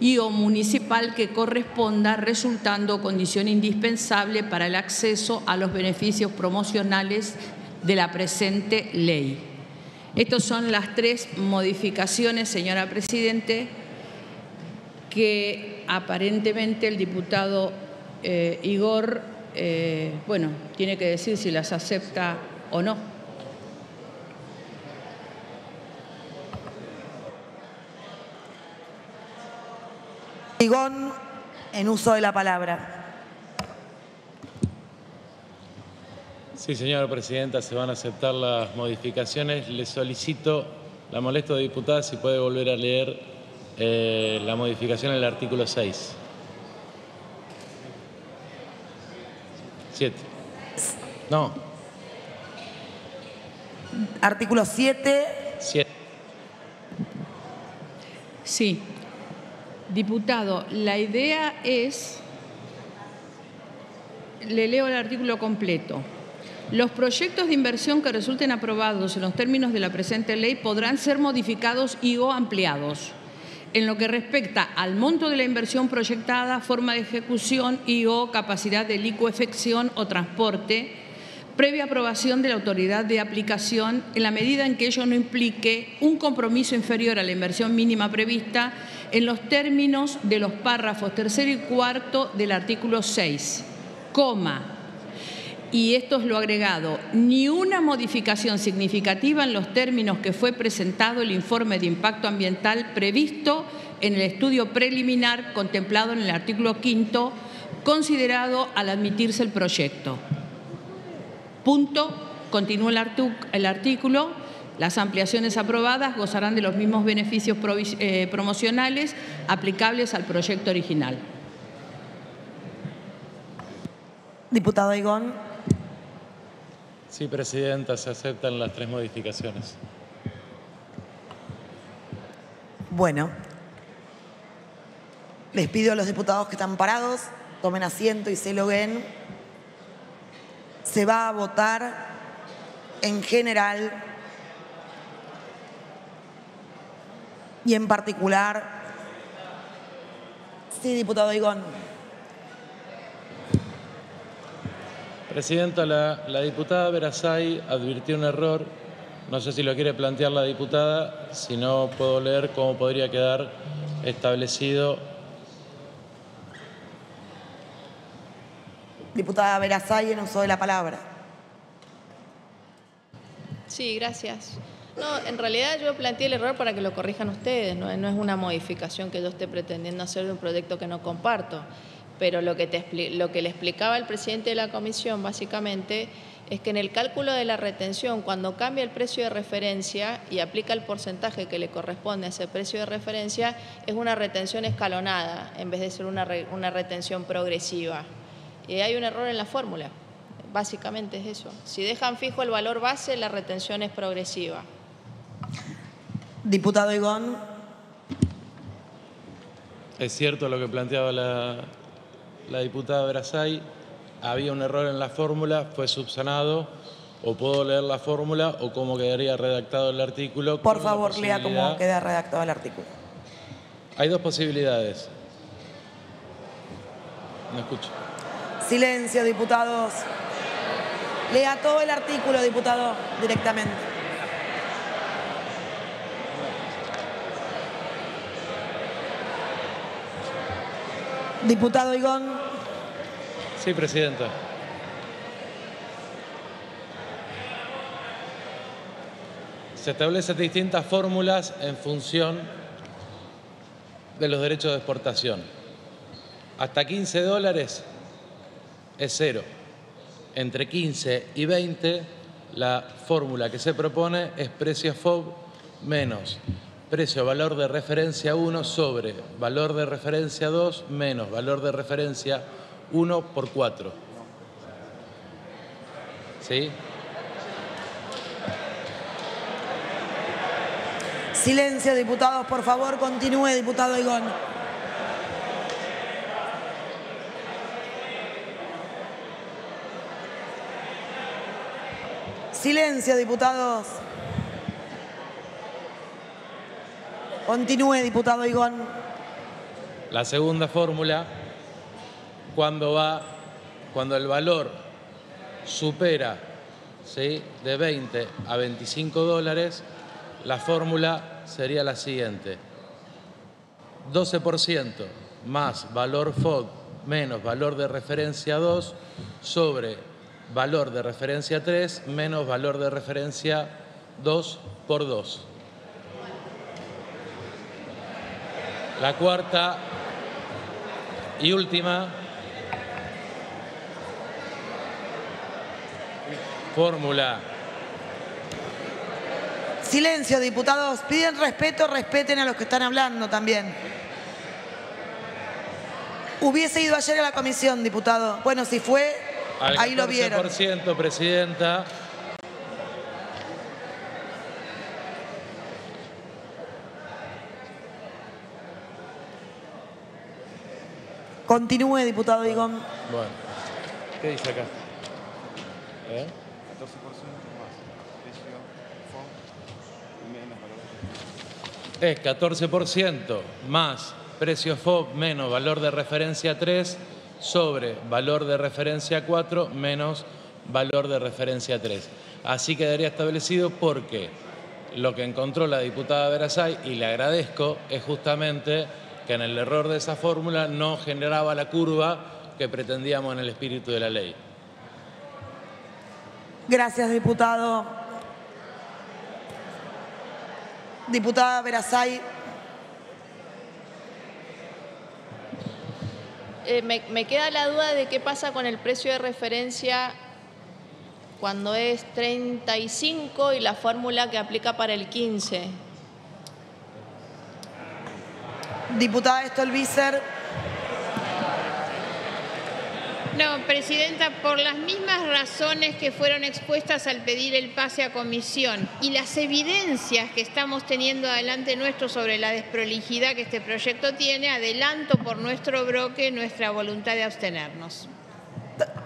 y o municipal que corresponda, resultando condición indispensable para el acceso a los beneficios promocionales de la presente ley. Estas son las tres modificaciones, señora Presidente, que aparentemente el diputado eh, Igor, eh, bueno, tiene que decir si las acepta o no. Igor, en uso de la palabra. Sí, señora presidenta, se van a aceptar las modificaciones. Le solicito, la molesto de diputada, si puede volver a leer eh, la modificación del artículo 6. 7. No. Artículo 7. 7. Sí. Diputado, la idea es, le leo el artículo completo. Los proyectos de inversión que resulten aprobados en los términos de la presente ley podrán ser modificados y o ampliados. En lo que respecta al monto de la inversión proyectada, forma de ejecución y o capacidad de licuefección o transporte, previa aprobación de la autoridad de aplicación en la medida en que ello no implique un compromiso inferior a la inversión mínima prevista en los términos de los párrafos tercero y cuarto del artículo 6, coma, y esto es lo agregado, ni una modificación significativa en los términos que fue presentado el informe de impacto ambiental previsto en el estudio preliminar contemplado en el artículo quinto, considerado al admitirse el proyecto. Punto. Continúa el, artículo. Las ampliaciones aprobadas gozarán de los mismos beneficios eh, promocionales aplicables al proyecto original. Diputado Igón. Sí, Presidenta, se aceptan las tres modificaciones. Bueno, les pido a los diputados que están parados, tomen asiento y se loguen. Se va a votar en general y en particular. Sí, diputado Igón. Presidenta, la, la diputada Verazay advirtió un error. No sé si lo quiere plantear la diputada, si no puedo leer cómo podría quedar establecido. Diputada Verazay en uso de la palabra. Sí, gracias. No, en realidad yo planteé el error para que lo corrijan ustedes, no, no es una modificación que yo esté pretendiendo hacer de un proyecto que no comparto pero lo que, te, lo que le explicaba el presidente de la comisión básicamente es que en el cálculo de la retención, cuando cambia el precio de referencia y aplica el porcentaje que le corresponde a ese precio de referencia, es una retención escalonada en vez de ser una, una retención progresiva. Y hay un error en la fórmula, básicamente es eso. Si dejan fijo el valor base, la retención es progresiva. Diputado Igón. Es cierto lo que planteaba la, la diputada Brasay, había un error en la fórmula, fue subsanado, o puedo leer la fórmula o cómo quedaría redactado el artículo. Por favor, lea cómo queda redactado el artículo. Hay dos posibilidades. No escucho. Silencio, diputados. Lea todo el artículo, diputado, directamente. Diputado Igón. Sí, Presidenta. Se establecen distintas fórmulas en función de los derechos de exportación. Hasta 15 dólares es cero. Entre 15 y 20, la fórmula que se propone es precio FOB menos precio valor de referencia 1 sobre valor de referencia 2 menos valor de referencia 1 por 4. ¿Sí? Silencio, diputados, por favor, continúe, diputado Igón. Silencio, diputados. Continúe, diputado Igón. La segunda fórmula cuando va, cuando el valor supera ¿sí? de 20 a 25 dólares, la fórmula sería la siguiente. 12% más valor FOD menos valor de referencia 2 sobre valor de referencia 3 menos valor de referencia 2 por 2. La cuarta y última fórmula. Silencio, diputados. Piden respeto, respeten a los que están hablando también. Hubiese ido ayer a la comisión, diputado. Bueno, si fue, ahí lo vieron. Al presidenta. Continúe, diputado Digón. Bueno, ¿qué dice acá? ¿Eh? es 14% más precio FOB menos valor de referencia 3 sobre valor de referencia 4 menos valor de referencia 3. Así quedaría establecido porque lo que encontró la diputada Verasay, y le agradezco, es justamente que en el error de esa fórmula no generaba la curva que pretendíamos en el espíritu de la ley. Gracias, diputado. Diputada Verazay. Eh, me, queda la duda de qué pasa con el precio de referencia cuando es 35 y la fórmula que aplica para el 15. Diputada Stolbizer. No, Presidenta, por las mismas razones que fueron expuestas al pedir el pase a comisión y las evidencias que estamos teniendo adelante nuestro sobre la desprolijidad que este proyecto tiene, adelanto por nuestro bloque nuestra voluntad de abstenernos.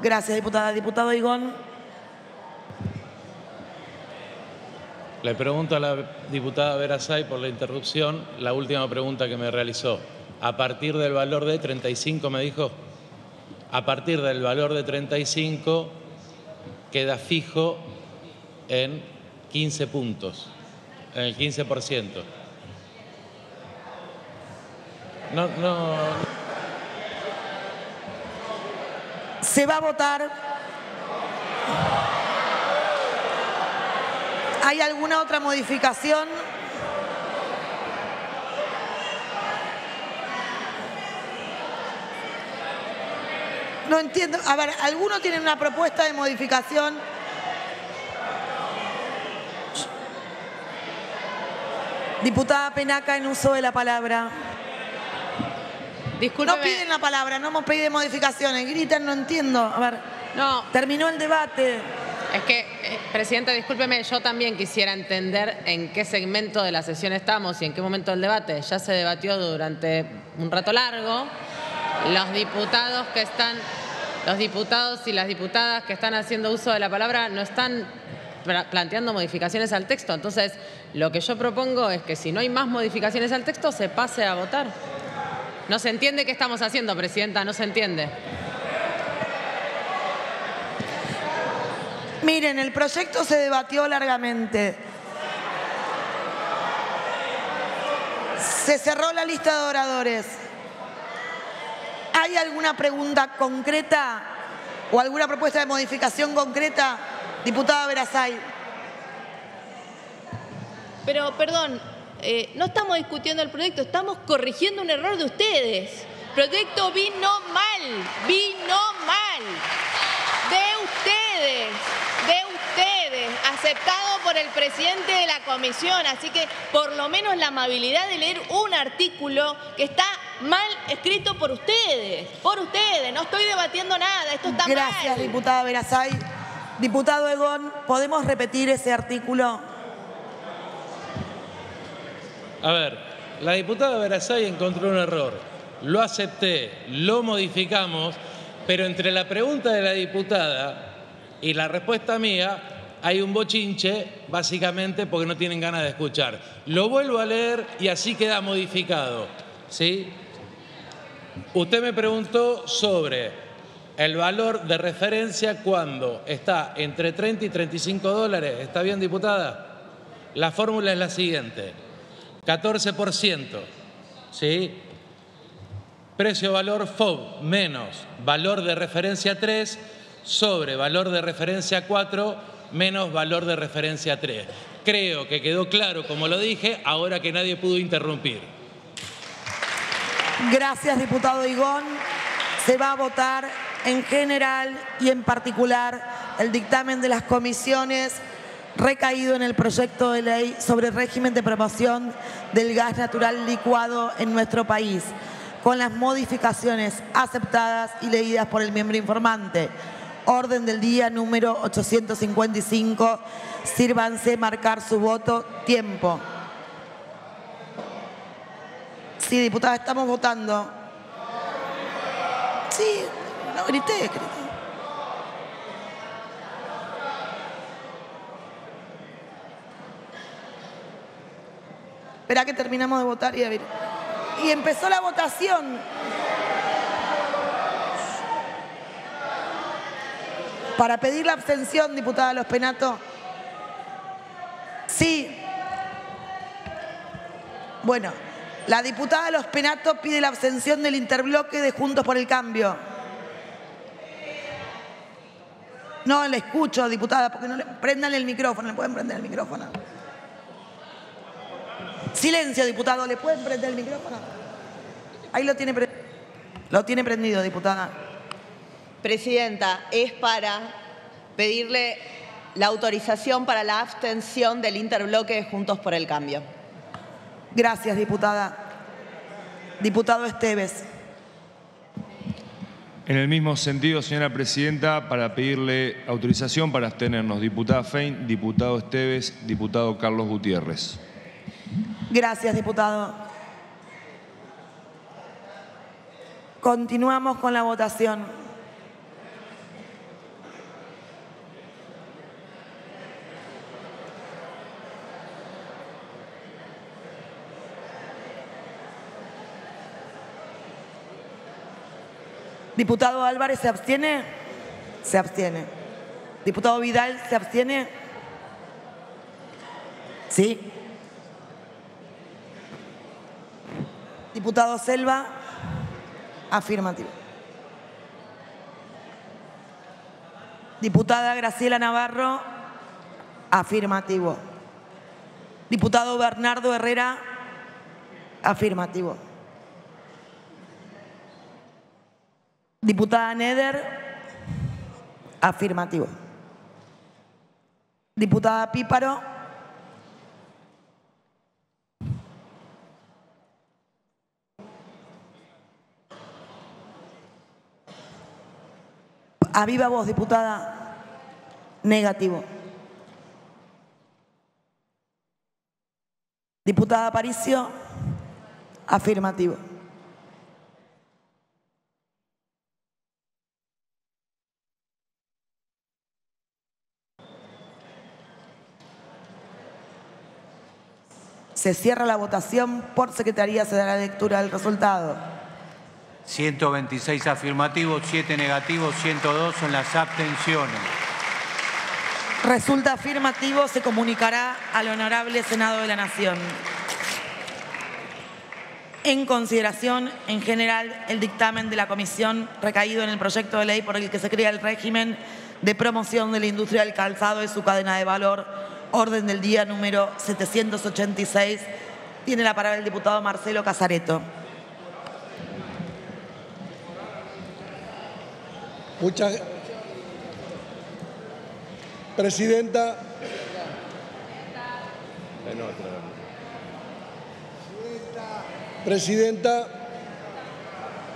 Gracias, diputada. Diputado Igón. Le pregunto a la diputada Verasay por la interrupción la última pregunta que me realizó. A partir del valor de 35, me dijo, a partir del valor de 35 queda fijo en 15 puntos, en el 15%. No, no. Se va a votar. ¿Hay alguna otra modificación? No entiendo. A ver, ¿alguno tiene una propuesta de modificación? Diputada Penaca en uso de la palabra. No piden la palabra, no hemos pedido modificaciones. Gritan, no entiendo. A ver. No. Terminó el debate. Es que, eh, Presidenta, discúlpeme, yo también quisiera entender en qué segmento de la sesión estamos y en qué momento del debate. Ya se debatió durante un rato largo. Los diputados que están, los diputados y las diputadas que están haciendo uso de la palabra no están planteando modificaciones al texto. Entonces, lo que yo propongo es que si no hay más modificaciones al texto, se pase a votar. No se entiende qué estamos haciendo, Presidenta, no se entiende. Miren, el proyecto se debatió largamente. Se cerró la lista de oradores. ¿Hay alguna pregunta concreta o alguna propuesta de modificación concreta? Diputada Verasay. Pero, perdón, eh, no estamos discutiendo el proyecto, estamos corrigiendo un error de ustedes. Proyecto vino mal, vino mal. De ustedes, de ustedes, aceptado por el presidente de la comisión. Así que por lo menos la amabilidad de leer un artículo que está mal escrito por ustedes, por ustedes. No estoy debatiendo nada, esto está mal. Gracias, diputada Verasay. Diputado Egón, ¿podemos repetir ese artículo? A ver, la diputada Verasay encontró un error. Lo acepté, lo modificamos, pero entre la pregunta de la diputada y la respuesta mía hay un bochinche, básicamente porque no tienen ganas de escuchar. Lo vuelvo a leer y así queda modificado. ¿sí? Usted me preguntó sobre el valor de referencia cuando está entre 30 y 35 dólares. ¿Está bien, diputada? La fórmula es la siguiente. 14%, ¿sí? Precio-valor FOB menos valor de referencia 3 sobre valor de referencia 4 menos valor de referencia 3. Creo que quedó claro, como lo dije, ahora que nadie pudo interrumpir. Gracias, diputado Igón. Se va a votar en general y en particular el dictamen de las comisiones recaído en el proyecto de ley sobre régimen de promoción del gas natural licuado en nuestro país, con las modificaciones aceptadas y leídas por el miembro informante. Orden del día número 855. Sírvanse marcar su voto. Tiempo. Sí, diputada, estamos votando. Sí, no grité, grité. Espera que terminamos de votar y a ver. Y empezó la votación. Para pedir la abstención, diputada Los Penato. Sí. Bueno, la diputada Los Penato pide la abstención del interbloque de Juntos por el Cambio. No le escucho, diputada, porque no le prendan el micrófono, le pueden prender el micrófono. Silencio, diputado. ¿Le pueden prender el micrófono? Ahí lo tiene, lo tiene prendido, diputada. Presidenta, es para pedirle la autorización para la abstención del interbloque de Juntos por el Cambio. Gracias, diputada. Diputado Esteves. En el mismo sentido, señora presidenta, para pedirle autorización para abstenernos, diputada Fein, diputado Esteves, diputado Carlos Gutiérrez. Gracias, diputado. Continuamos con la votación. Diputado Álvarez, ¿se abstiene? Se abstiene. Diputado Vidal, ¿se abstiene? Sí. Diputado Selva, afirmativo. Diputada Graciela Navarro, afirmativo. Diputado Bernardo Herrera, afirmativo. Diputada Neder, afirmativo. Diputada Píparo, A viva voz, diputada. Negativo. Diputada Aparicio. Afirmativo. Se cierra la votación. Por secretaría se dará lectura del resultado. 126 afirmativos, 7 negativos, 102 son las abstenciones. Resulta afirmativo, se comunicará al Honorable Senado de la Nación. En consideración, en general, el dictamen de la Comisión recaído en el proyecto de ley por el que se crea el régimen de promoción de la industria del calzado y su cadena de valor, orden del día número 786, tiene la palabra el diputado Marcelo Casareto. Muchas Presidenta. Presidenta,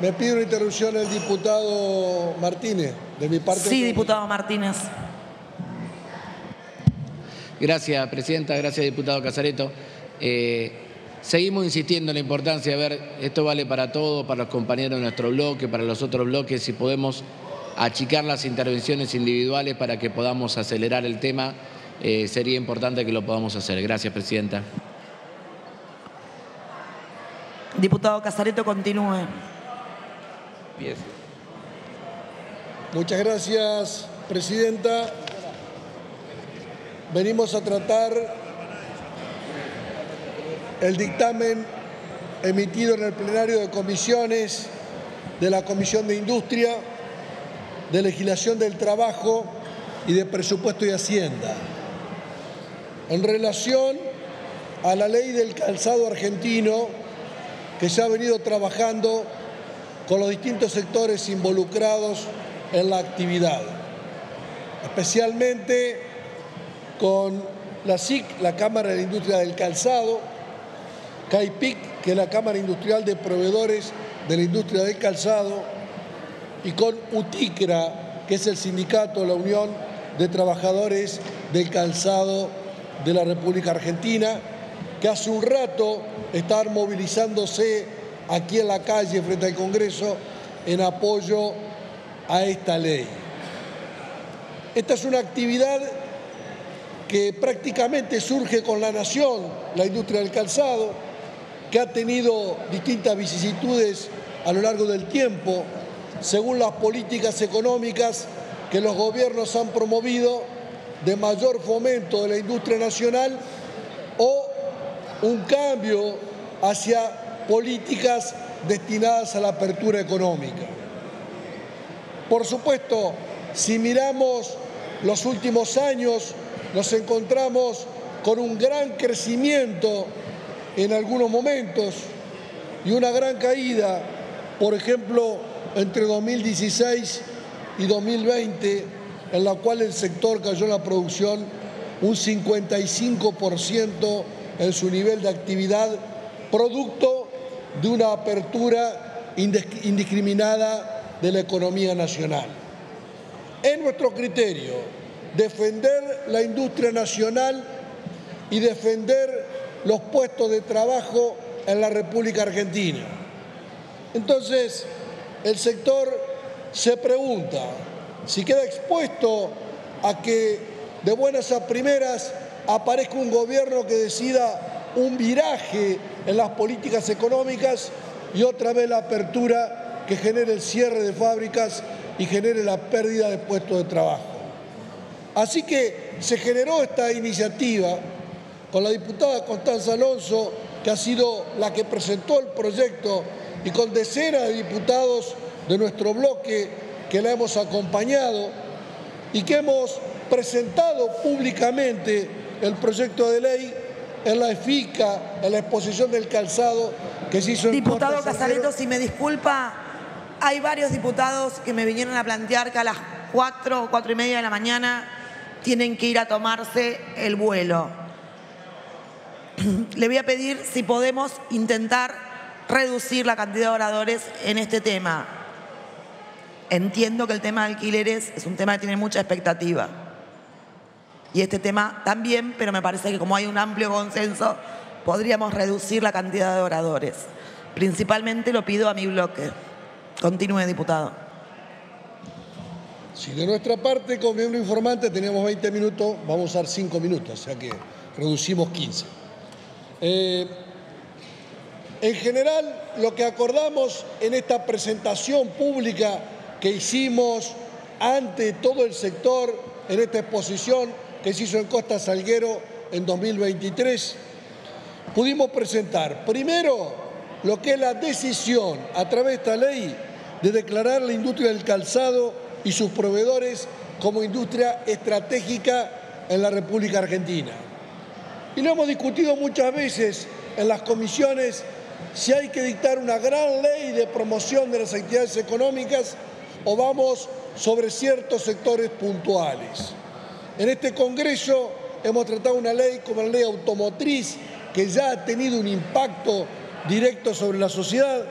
me pide una interrupción el diputado Martínez, de mi parte. Sí, diputado Martínez. Gracias, Presidenta. Gracias, diputado Casareto. Eh, seguimos insistiendo en la importancia de ver, esto vale para todos, para los compañeros de nuestro bloque, para los otros bloques, si podemos achicar las intervenciones individuales para que podamos acelerar el tema, eh, sería importante que lo podamos hacer. Gracias, Presidenta. Diputado Casareto, continúe. Muchas gracias, Presidenta. Venimos a tratar el dictamen emitido en el plenario de comisiones de la Comisión de Industria de legislación del trabajo y de presupuesto y hacienda. En relación a la ley del calzado argentino que se ha venido trabajando con los distintos sectores involucrados en la actividad, especialmente con la SIC, la Cámara de la Industria del Calzado, CAIPIC, que es la Cámara Industrial de Proveedores de la Industria del Calzado, y con UTICRA, que es el sindicato, la Unión de Trabajadores del Calzado de la República Argentina, que hace un rato está movilizándose aquí en la calle frente al Congreso en apoyo a esta ley. Esta es una actividad que prácticamente surge con la nación, la industria del calzado, que ha tenido distintas vicisitudes a lo largo del tiempo, según las políticas económicas que los gobiernos han promovido de mayor fomento de la industria nacional o un cambio hacia políticas destinadas a la apertura económica. Por supuesto, si miramos los últimos años, nos encontramos con un gran crecimiento en algunos momentos y una gran caída, por ejemplo, entre 2016 y 2020, en la cual el sector cayó en la producción un 55% en su nivel de actividad, producto de una apertura indiscriminada de la economía nacional. Es nuestro criterio defender la industria nacional y defender los puestos de trabajo en la República Argentina. Entonces, el sector se pregunta si queda expuesto a que de buenas a primeras aparezca un gobierno que decida un viraje en las políticas económicas y otra vez la apertura que genere el cierre de fábricas y genere la pérdida de puestos de trabajo. Así que se generó esta iniciativa con la diputada Constanza Alonso, que ha sido la que presentó el proyecto, y con decenas de diputados de nuestro bloque que la hemos acompañado y que hemos presentado públicamente el proyecto de ley en la EFICA, en la exposición del calzado que se hizo en Diputado Casareto, si me disculpa, hay varios diputados que me vinieron a plantear que a las 4 o 4 y media de la mañana tienen que ir a tomarse el vuelo. Le voy a pedir si podemos intentar reducir la cantidad de oradores en este tema. Entiendo que el tema de alquileres es un tema que tiene mucha expectativa. Y este tema también, pero me parece que como hay un amplio consenso, podríamos reducir la cantidad de oradores. Principalmente lo pido a mi bloque. Continúe, diputado. Si de nuestra parte, como miembro informante, teníamos 20 minutos, vamos a usar 5 minutos, o sea que reducimos 15. Eh, en general, lo que acordamos en esta presentación pública que hicimos ante todo el sector, en esta exposición que se hizo en Costa Salguero en 2023, pudimos presentar primero lo que es la decisión a través de esta ley de declarar la industria del calzado y sus proveedores como industria estratégica en la República Argentina. Y lo hemos discutido muchas veces en las comisiones si hay que dictar una gran ley de promoción de las actividades económicas o vamos sobre ciertos sectores puntuales. En este Congreso hemos tratado una ley como la ley automotriz que ya ha tenido un impacto directo sobre la sociedad,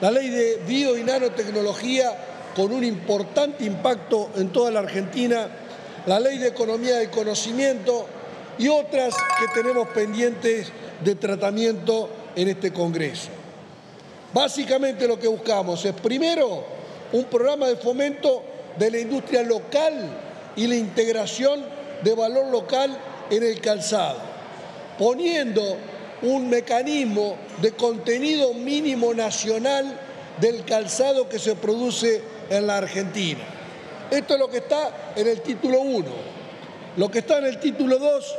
la ley de bio y nanotecnología con un importante impacto en toda la Argentina, la ley de economía del conocimiento y otras que tenemos pendientes de tratamiento en este Congreso. Básicamente lo que buscamos es primero un programa de fomento de la industria local y la integración de valor local en el calzado, poniendo un mecanismo de contenido mínimo nacional del calzado que se produce en la Argentina. Esto es lo que está en el título 1. Lo que está en el título 2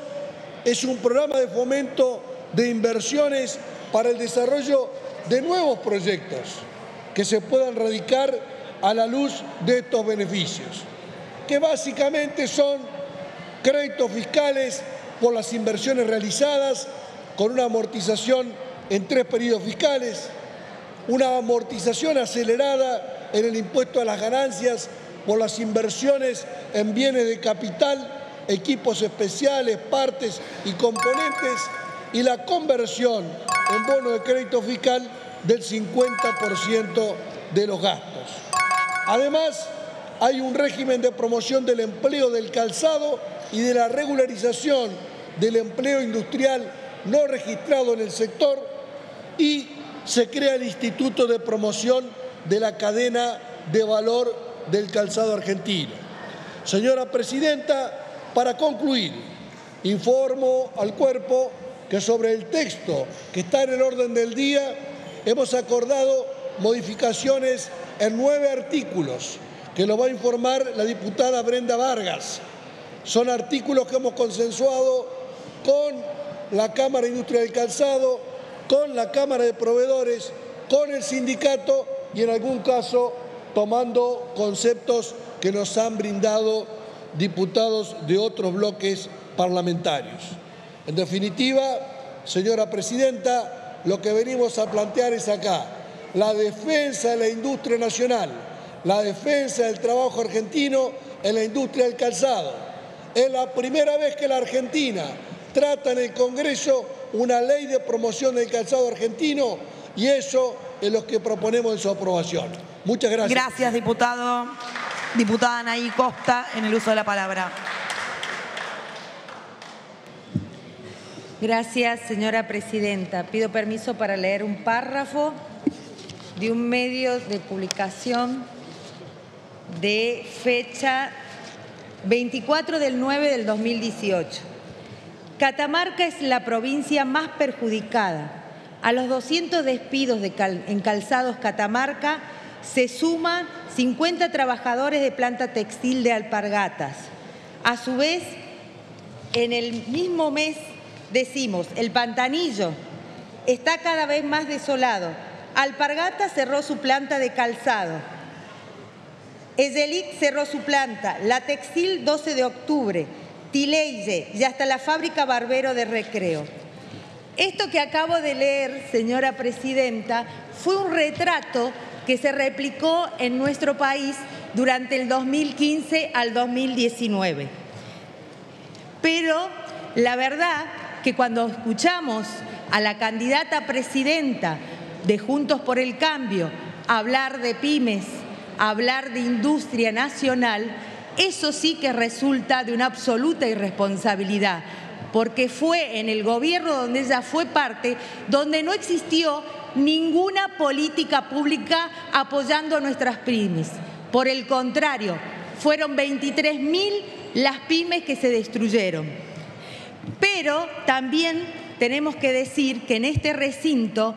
es un programa de fomento de inversiones para el desarrollo de nuevos proyectos que se puedan radicar a la luz de estos beneficios, que básicamente son créditos fiscales por las inversiones realizadas con una amortización en tres periodos fiscales, una amortización acelerada en el impuesto a las ganancias por las inversiones en bienes de capital, equipos especiales, partes y componentes, y la conversión en bono de crédito fiscal del 50% de los gastos. Además, hay un régimen de promoción del empleo del calzado y de la regularización del empleo industrial no registrado en el sector y se crea el Instituto de Promoción de la Cadena de Valor del Calzado Argentino. Señora Presidenta, para concluir, informo al cuerpo que sobre el texto que está en el orden del día hemos acordado modificaciones en nueve artículos que lo va a informar la diputada Brenda Vargas. Son artículos que hemos consensuado con la Cámara de Industria del Calzado, con la Cámara de Proveedores, con el sindicato y en algún caso tomando conceptos que nos han brindado diputados de otros bloques parlamentarios. En definitiva, señora Presidenta, lo que venimos a plantear es acá la defensa de la industria nacional, la defensa del trabajo argentino en la industria del calzado. Es la primera vez que la Argentina trata en el Congreso una ley de promoción del calzado argentino y eso es lo que proponemos en su aprobación. Muchas gracias. Gracias, diputado. Diputada Anaí Costa, en el uso de la palabra. Gracias, señora presidenta. Pido permiso para leer un párrafo de un medio de publicación de fecha 24 del 9 del 2018. Catamarca es la provincia más perjudicada. A los 200 despidos de en calzados Catamarca se suman 50 trabajadores de planta textil de alpargatas. A su vez, en el mismo mes decimos, el pantanillo está cada vez más desolado. Alpargata cerró su planta de calzado. Ezelic cerró su planta. La Textil 12 de octubre. Tileille y hasta la fábrica Barbero de Recreo. Esto que acabo de leer, señora presidenta, fue un retrato que se replicó en nuestro país durante el 2015 al 2019. Pero la verdad que cuando escuchamos a la candidata presidenta de Juntos por el Cambio hablar de pymes, hablar de industria nacional, eso sí que resulta de una absoluta irresponsabilidad, porque fue en el gobierno donde ella fue parte, donde no existió ninguna política pública apoyando a nuestras pymes. Por el contrario, fueron 23 mil las pymes que se destruyeron. Pero también tenemos que decir que en este recinto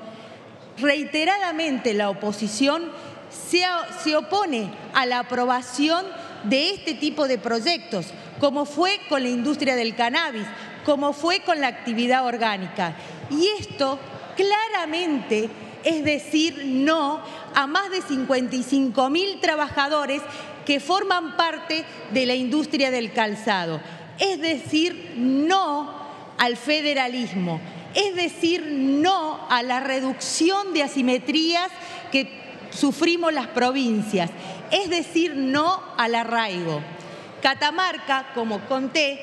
reiteradamente la oposición se, opone a la aprobación de este tipo de proyectos, como fue con la industria del cannabis, como fue con la actividad orgánica. Y esto claramente es decir no a más de 55 mil trabajadores que forman parte de la industria del calzado. Es decir no al federalismo, es decir no a la reducción de asimetrías que sufrimos las provincias, es decir no al arraigo. Catamarca, como conté,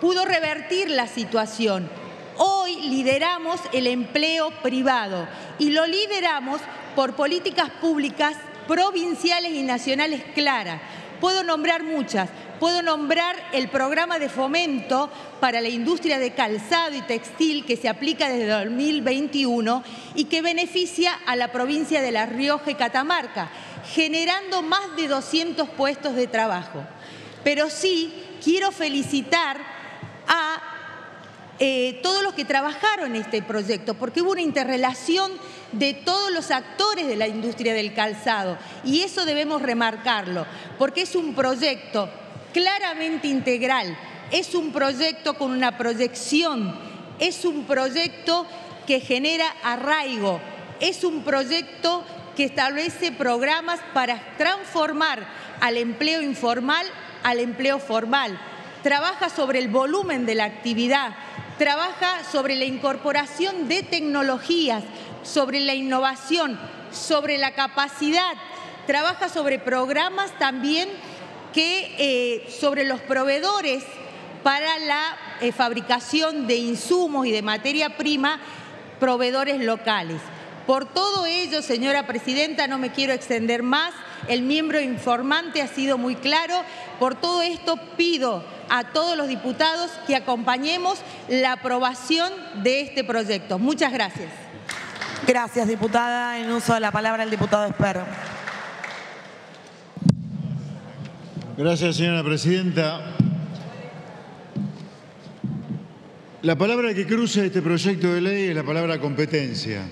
pudo revertir la situación. Hoy lideramos el empleo privado y lo lideramos por políticas públicas provinciales y nacionales claras. Puedo nombrar muchas. Puedo nombrar el programa de fomento para la industria de calzado y textil que se aplica desde 2021 y que beneficia a la provincia de La Rioja y Catamarca, generando más de 200 puestos de trabajo. Pero sí quiero felicitar a eh, todos los que trabajaron en este proyecto, porque hubo una interrelación de todos los actores de la industria del calzado y eso debemos remarcarlo, porque es un proyecto claramente integral, es un proyecto con una proyección, es un proyecto que genera arraigo, es un proyecto que establece programas para transformar al empleo informal al empleo formal, trabaja sobre el volumen de la actividad, trabaja sobre la incorporación de tecnologías, sobre la innovación, sobre la capacidad, trabaja sobre programas también que eh, sobre los proveedores para la eh, fabricación de insumos y de materia prima, proveedores locales. Por todo ello, señora presidenta, no me quiero extender más, el miembro informante ha sido muy claro, por todo esto pido a todos los diputados que acompañemos la aprobación de este proyecto. Muchas gracias. Gracias, diputada. En uso de la palabra el diputado Esper. Gracias, señora presidenta. La palabra que cruza este proyecto de ley es la palabra competencia.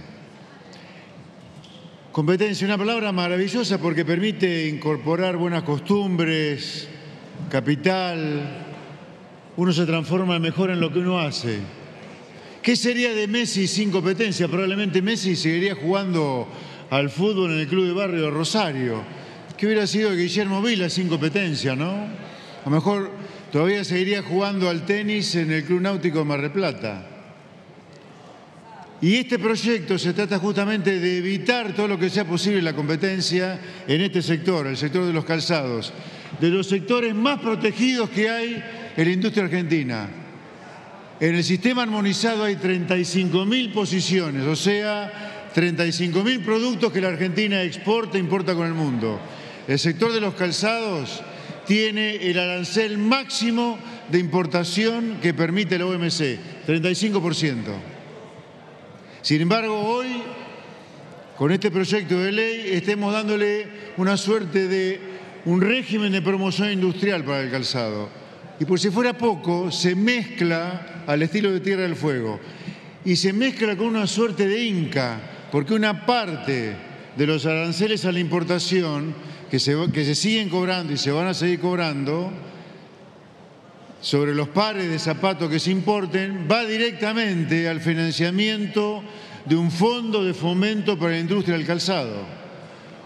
Competencia, una palabra maravillosa porque permite incorporar buenas costumbres, capital, uno se transforma mejor en lo que uno hace. ¿Qué sería de Messi sin competencia? Probablemente Messi seguiría jugando al fútbol en el club de barrio Rosario. ¿Qué hubiera sido de Guillermo Vila sin competencia, no? A lo mejor todavía seguiría jugando al tenis en el Club Náutico de Mar del Plata. Y este proyecto se trata justamente de evitar todo lo que sea posible la competencia en este sector, el sector de los calzados, de los sectores más protegidos que hay en la industria argentina. En el sistema armonizado hay 35.000 posiciones, o sea, 35.000 productos que la Argentina exporta e importa con el mundo. El sector de los calzados tiene el arancel máximo de importación que permite la OMC, 35%. Sin embargo, hoy, con este proyecto de ley, estemos dándole una suerte de un régimen de promoción industrial para el calzado. Y por si fuera poco, se mezcla al estilo de Tierra del Fuego. Y se mezcla con una suerte de inca, porque una parte de los aranceles a la importación que se, que se siguen cobrando y se van a seguir cobrando sobre los pares de zapatos que se importen va directamente al financiamiento de un fondo de fomento para la industria del calzado.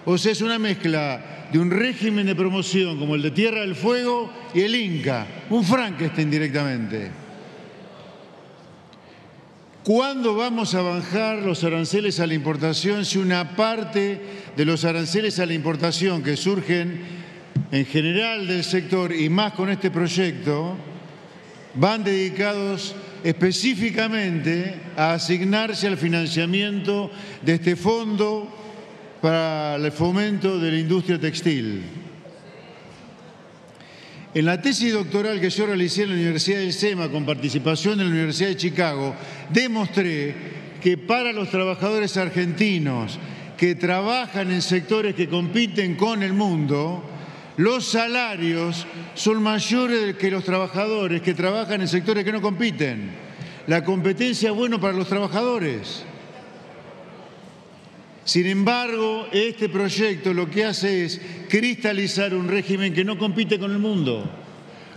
O sea, es una mezcla de un régimen de promoción como el de Tierra del Fuego y el Inca, un Frankenstein directamente. ¿Cuándo vamos a bajar los aranceles a la importación si una parte de los aranceles a la importación que surgen en general del sector y más con este proyecto van dedicados específicamente a asignarse al financiamiento de este fondo para el fomento de la industria textil? En la tesis doctoral que yo realicé en la Universidad del SEMA con participación en la Universidad de Chicago, demostré que para los trabajadores argentinos que trabajan en sectores que compiten con el mundo, los salarios son mayores que los trabajadores que trabajan en sectores que no compiten. La competencia es bueno para los trabajadores. Sin embargo, este proyecto lo que hace es cristalizar un régimen que no compite con el mundo.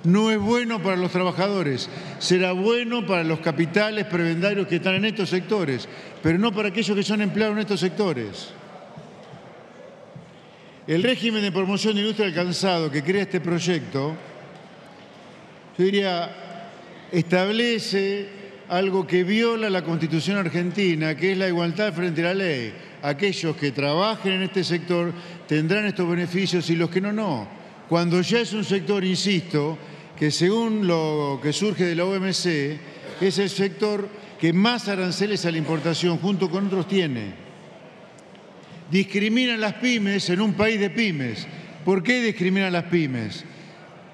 No es bueno para los trabajadores, será bueno para los capitales prebendarios que están en estos sectores, pero no para aquellos que son empleados en estos sectores. El régimen de promoción de industria del calzado que crea este proyecto, yo diría, establece algo que viola la Constitución argentina, que es la igualdad frente a la ley aquellos que trabajen en este sector tendrán estos beneficios y los que no, no. Cuando ya es un sector, insisto, que según lo que surge de la OMC, es el sector que más aranceles a la importación junto con otros tiene. Discriminan las pymes en un país de pymes. ¿Por qué discriminan las pymes?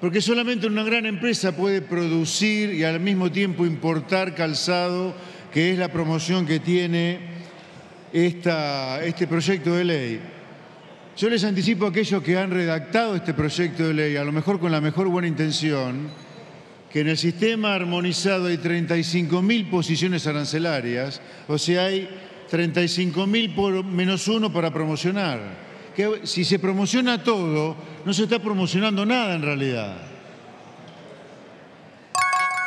Porque solamente una gran empresa puede producir y al mismo tiempo importar calzado, que es la promoción que tiene este proyecto de ley. Yo les anticipo a aquellos que han redactado este proyecto de ley, a lo mejor con la mejor buena intención, que en el sistema armonizado hay 35.000 posiciones arancelarias, o sea, hay 35.000 por menos uno para promocionar. Que si se promociona todo, no se está promocionando nada en realidad.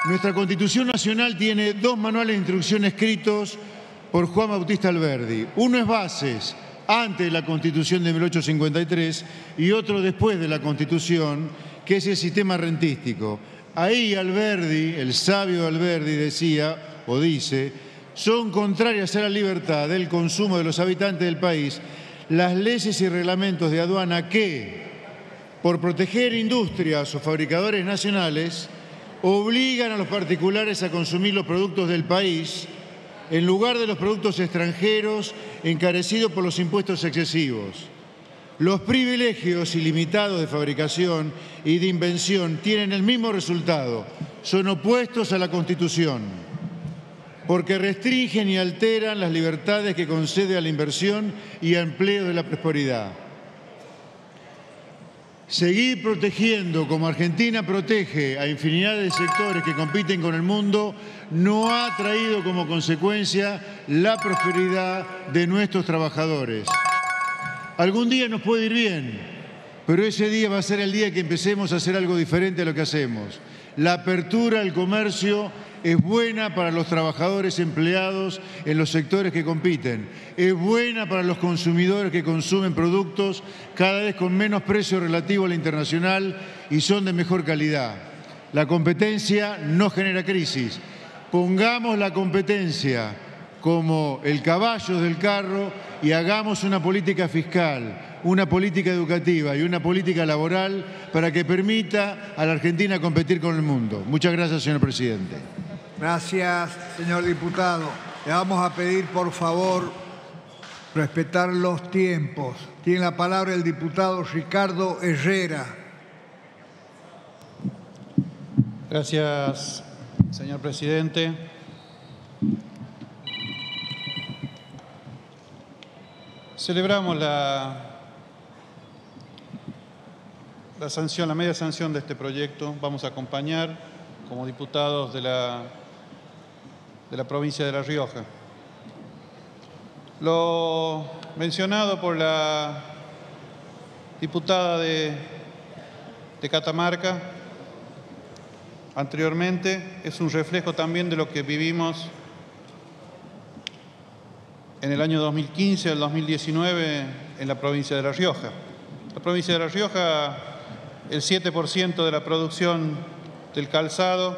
Nuestra Constitución Nacional tiene dos manuales de instrucción escritos por Juan Bautista Alberdi. Uno es bases antes de la Constitución de 1853 y otro después de la Constitución, que es el sistema rentístico. Ahí Alberdi, el sabio Alberdi, decía o dice, son contrarias a la libertad del consumo de los habitantes del país las leyes y reglamentos de aduana que, por proteger industrias o fabricadores nacionales, obligan a los particulares a consumir los productos del país en lugar de los productos extranjeros encarecidos por los impuestos excesivos. Los privilegios ilimitados de fabricación y de invención tienen el mismo resultado, son opuestos a la Constitución, porque restringen y alteran las libertades que concede a la inversión y a empleo de la prosperidad. Seguir protegiendo como Argentina protege a infinidad de sectores que compiten con el mundo no ha traído como consecuencia la prosperidad de nuestros trabajadores. Algún día nos puede ir bien, pero ese día va a ser el día que empecemos a hacer algo diferente a lo que hacemos. La apertura al comercio es buena para los trabajadores empleados en los sectores que compiten, es buena para los consumidores que consumen productos cada vez con menos precio relativo a la internacional y son de mejor calidad. La competencia no genera crisis. Pongamos la competencia como el caballo del carro y hagamos una política fiscal, una política educativa y una política laboral para que permita a la Argentina competir con el mundo. Muchas gracias, señor presidente. Gracias, señor diputado. Le vamos a pedir, por favor, respetar los tiempos. Tiene la palabra el diputado Ricardo Herrera. Gracias, señor presidente. Celebramos la, la sanción, la media sanción de este proyecto. Vamos a acompañar como diputados de la, de la provincia de La Rioja. Lo mencionado por la diputada de, Catamarca anteriormente es un reflejo también de lo que vivimos en el año 2015 al 2019 en la provincia de La Rioja. La provincia de La Rioja, el 7% de la producción del calzado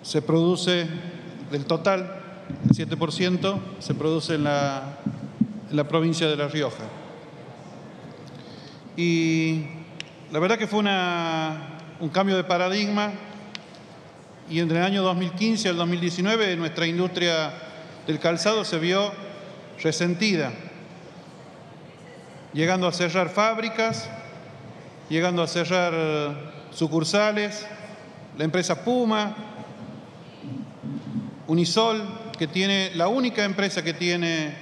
se produce del total, el 7% se produce en la, en la provincia de La Rioja. Y la verdad que fue una, un cambio de paradigma y entre el año 2015 al 2019 nuestra industria del calzado se vio resentida, llegando a cerrar fábricas, llegando a cerrar sucursales, la empresa Puma, Unisol, que tiene la única empresa que tiene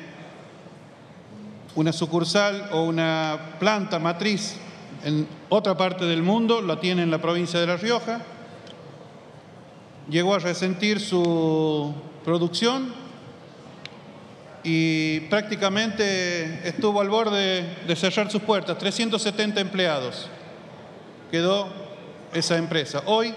una sucursal o una planta matriz en otra parte del mundo, la tiene en la provincia de La Rioja, llegó a resentir su producción y prácticamente estuvo al borde de cerrar sus puertas, 370 empleados quedó esa empresa. Hoy,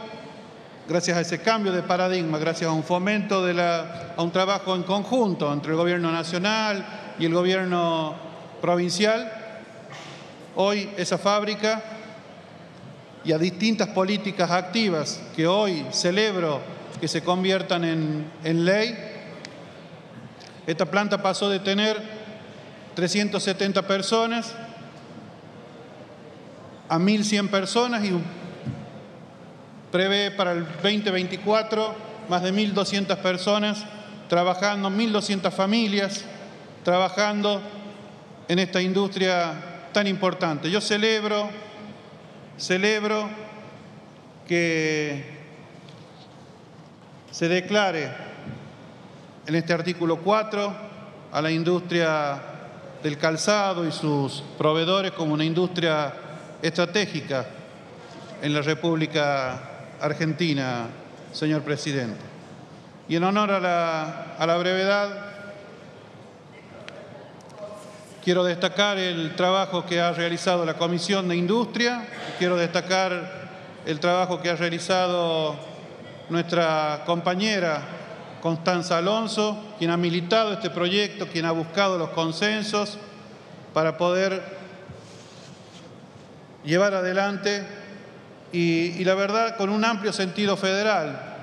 gracias a ese cambio de paradigma, gracias a un fomento, de la, a un trabajo en conjunto entre el gobierno nacional y el gobierno provincial, hoy esa fábrica y a distintas políticas activas que hoy celebro que se conviertan en, en ley, esta planta pasó de tener 370 personas a 1.100 personas y prevé para el 2024 más de 1.200 personas trabajando, 1.200 familias trabajando en esta industria tan importante. Yo celebro, celebro que se declare en este artículo 4 a la industria del calzado y sus proveedores como una industria estratégica en la República Argentina, señor presidente. Y en honor a la, a la brevedad, quiero destacar el trabajo que ha realizado la Comisión de Industria, quiero destacar el trabajo que ha realizado nuestra compañera Constanza Alonso, quien ha militado este proyecto, quien ha buscado los consensos para poder llevar adelante y, la verdad con un amplio sentido federal.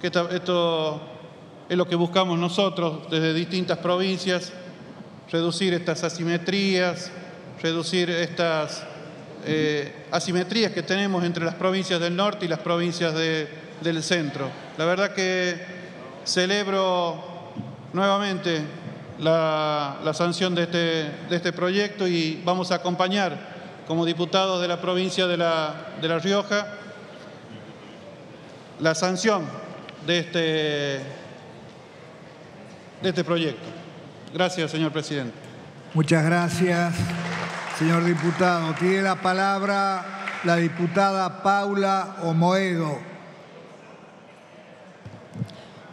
Que esto, es lo que buscamos nosotros desde distintas provincias, reducir estas asimetrías, reducir estas eh, asimetrías que tenemos entre las provincias del norte y las provincias del centro. La verdad que celebro nuevamente la, sanción de este, de este, proyecto y vamos a acompañar como diputados de la provincia de La, de la Rioja la sanción de este, de este proyecto. Gracias, señor presidente. Muchas gracias, señor diputado. Tiene la palabra la diputada Paula Omoedo.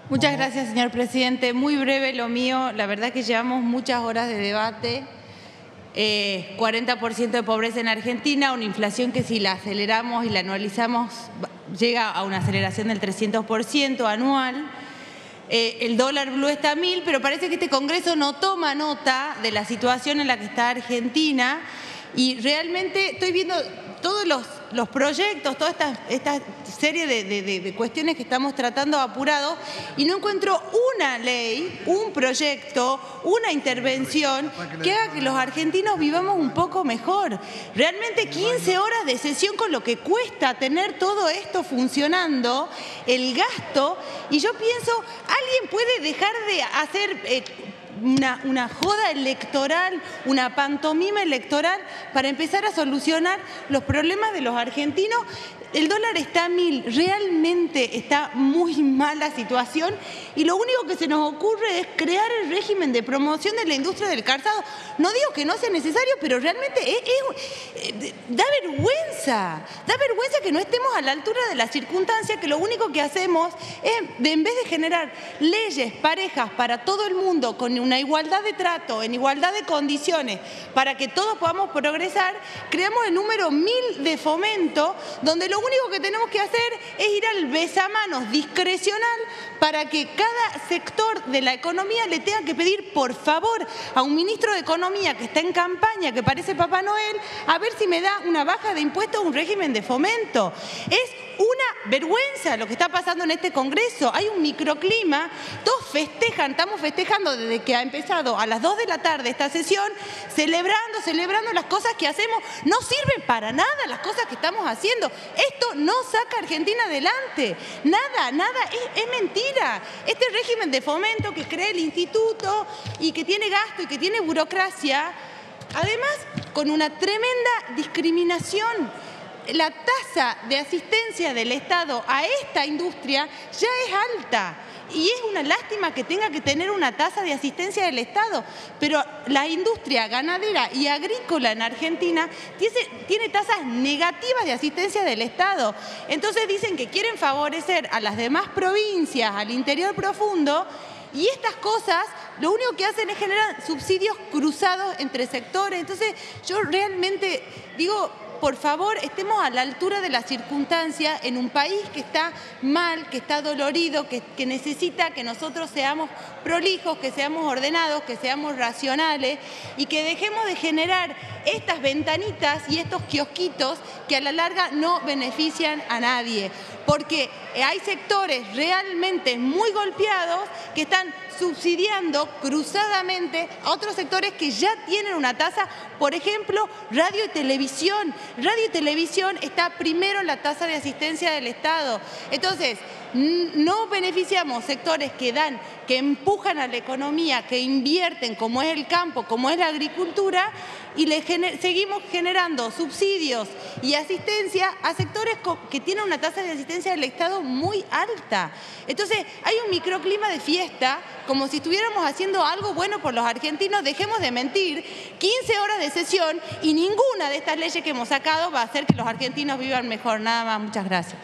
Muchas gracias, señor presidente. Muy breve lo mío. La verdad que llevamos muchas horas de debate. 40% eh, de pobreza en Argentina, una inflación que si la aceleramos y la anualizamos llega a una aceleración del 300% anual. Eh, el dólar blue está a mil, pero parece que este Congreso no toma nota de la situación en la que está Argentina y realmente estoy viendo todos los, proyectos, toda esta, esta serie de, cuestiones que estamos tratando apurado y no encuentro una ley, un proyecto, una intervención que haga que los argentinos vivamos un poco mejor. Realmente 15 horas de sesión con lo que cuesta tener todo esto funcionando, el gasto, y yo pienso, ¿alguien puede dejar de hacer... Eh, una, una joda electoral, una pantomima electoral para empezar a solucionar los problemas de los argentinos el dólar está a mil, realmente está muy mala situación y lo único que se nos ocurre es crear el régimen de promoción de la industria del calzado. No digo que no sea necesario, pero realmente eh, da vergüenza, da vergüenza que no estemos a la altura de las circunstancias, que lo único que hacemos es, en vez de generar leyes parejas para todo el mundo, con una igualdad de trato, en igualdad de condiciones, para que todos podamos progresar, creamos el número mil de fomento, donde lo único que tenemos que hacer es ir al besamanos discrecional para que cada sector de la economía le tenga que pedir por favor a un ministro de Economía que está en campaña, que parece Papá Noel, a ver si me da una baja de impuestos o un régimen de fomento. Es una vergüenza lo que está pasando en este Congreso. Hay un microclima, todos festejan, estamos festejando desde que ha empezado a las 2 de la tarde esta sesión, celebrando, celebrando las cosas que hacemos. No sirven para nada las cosas que estamos haciendo. Esto no saca a Argentina adelante. Nada, nada, es, es mentira. Este régimen de fomento que crea el instituto y que tiene gasto y que tiene burocracia, además con una tremenda discriminación la tasa de asistencia del Estado a esta industria ya es alta. Y es una lástima que tenga que tener una tasa de asistencia del Estado, pero la industria ganadera y agrícola en Argentina tiene, tasas negativas de asistencia del Estado. Entonces dicen que quieren favorecer a las demás provincias, al interior profundo, y estas cosas lo único que hacen es generar subsidios cruzados entre sectores. Entonces yo realmente digo, por favor, estemos a la altura de las circunstancias en un país que está mal, que está dolorido, que, necesita que nosotros seamos prolijos, que seamos ordenados, que seamos racionales y que dejemos de generar estas ventanitas y estos kiosquitos que a la larga no benefician a nadie. Porque hay sectores realmente muy golpeados que están subsidiando cruzadamente a otros sectores que ya tienen una tasa, por ejemplo, radio y televisión. Radio y televisión está primero en la tasa de asistencia del Estado. Entonces, no beneficiamos sectores que dan, que empujan a la economía, que invierten, como es el campo, como es la agricultura, y le seguimos generando subsidios y asistencia a sectores que tienen una tasa de asistencia del Estado muy alta. Entonces, hay un microclima de fiesta, como si estuviéramos haciendo algo bueno por los argentinos, dejemos de mentir, 15 horas de sesión y ninguna de estas leyes que hemos sacado va a hacer que los argentinos vivan mejor. Nada más, muchas gracias.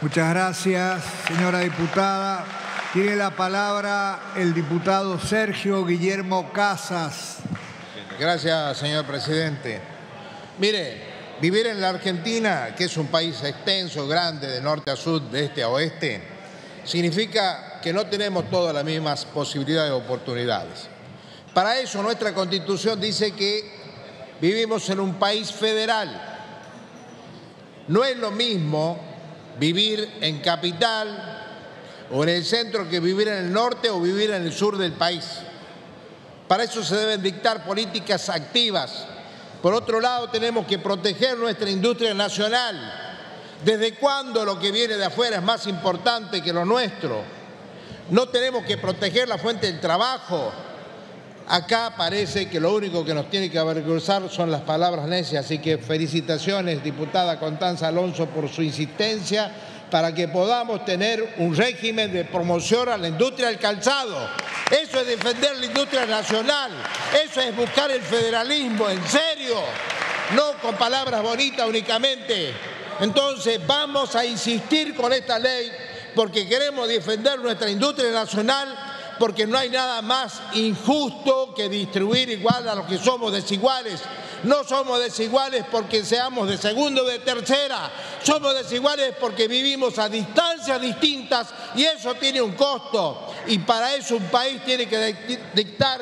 Muchas gracias, señora diputada. Tiene la palabra el diputado Sergio Guillermo Casas. Gracias, señor presidente. Mire, vivir en la Argentina, que es un país extenso, grande, de norte a sur, de este a oeste, significa que no tenemos todas las mismas posibilidades de oportunidades. Para eso nuestra constitución dice que vivimos en un país federal. No es lo mismo vivir en capital o en el centro que vivir en el norte o vivir en el sur del país. Para eso se deben dictar políticas activas. Por otro lado, tenemos que proteger nuestra industria nacional. ¿Desde cuándo lo que viene de afuera es más importante que lo nuestro? No tenemos que proteger la fuente del trabajo, Acá parece que lo único que nos tiene que avergonzar son las palabras necias, así que felicitaciones, diputada Constanza Alonso, por su insistencia para que podamos tener un régimen de promoción a la industria del calzado. Eso es defender la industria nacional, eso es buscar el federalismo, en serio, no con palabras bonitas únicamente. Entonces vamos a insistir con esta ley porque queremos defender nuestra industria nacional porque no hay nada más injusto que distribuir igual a los que somos desiguales. No somos desiguales porque seamos de segundo o de tercera, somos desiguales porque vivimos a distancias distintas y eso tiene un costo. Y para eso un país tiene que dictar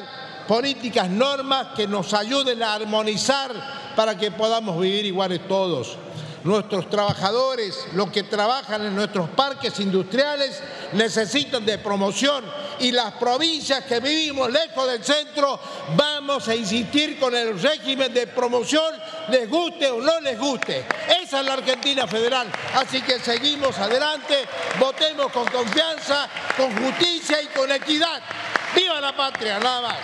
políticas, normas que nos ayuden a armonizar para que podamos vivir iguales todos. Nuestros trabajadores, los que trabajan en nuestros parques industriales, necesitan de promoción y las provincias que vivimos lejos del centro vamos a insistir con el régimen de promoción, les guste o no les guste. Esa es la Argentina federal. Así que seguimos adelante, votemos con confianza, con justicia y con equidad. ¡Viva la patria! Nada más.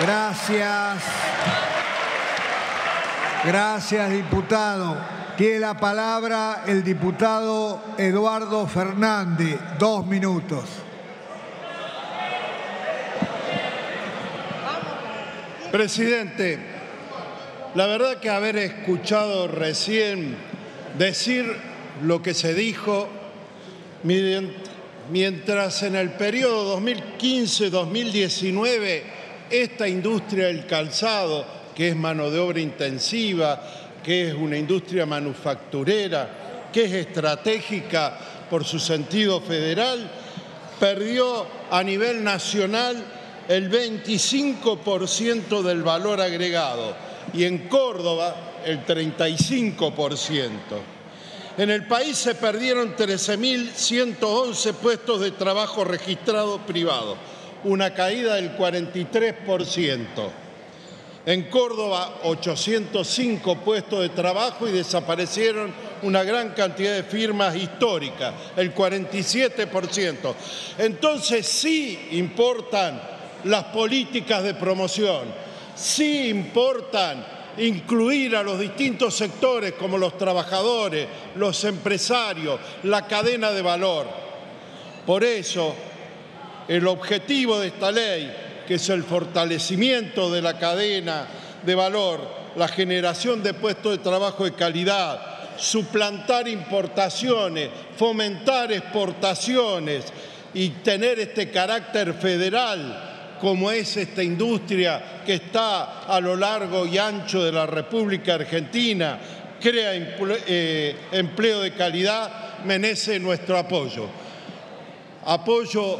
Gracias. Gracias, diputado. Tiene la palabra el diputado Eduardo Fernández. Dos minutos. Presidente, la verdad que haber escuchado recién decir lo que se dijo mientras en el periodo 2015-2019 esta industria del calzado, que es mano de obra intensiva, que es una industria manufacturera, que es estratégica por su sentido federal, perdió a nivel nacional el 25% del valor agregado y en Córdoba el 35%. En el país se perdieron 13.111 puestos de trabajo registrados privados, una caída del 43%. En Córdoba, 805 puestos de trabajo y desaparecieron una gran cantidad de firmas históricas, el 47%. Entonces sí importan las políticas de promoción, sí importan incluir a los distintos sectores como los trabajadores, los empresarios, la cadena de valor. Por eso, el objetivo de esta ley, que es el fortalecimiento de la cadena de valor, la generación de puestos de trabajo de calidad, suplantar importaciones, fomentar exportaciones y tener este carácter federal como es esta industria que está a lo largo y ancho de la República Argentina, crea eh, empleo de calidad, merece nuestro apoyo. Apoyo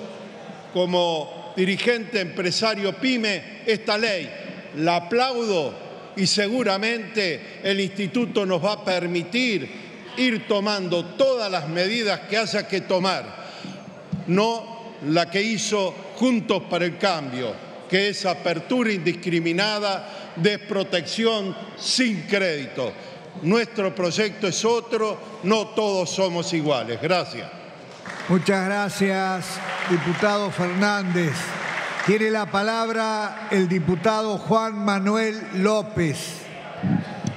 como dirigente empresario PYME esta ley, la aplaudo y seguramente el instituto nos va a permitir ir tomando todas las medidas que haya que tomar, no la que hizo Juntos para el Cambio, que es apertura indiscriminada, desprotección sin crédito. Nuestro proyecto es otro, no todos somos iguales. Gracias. Muchas gracias, diputado Fernández. Tiene la palabra el diputado Juan Manuel López.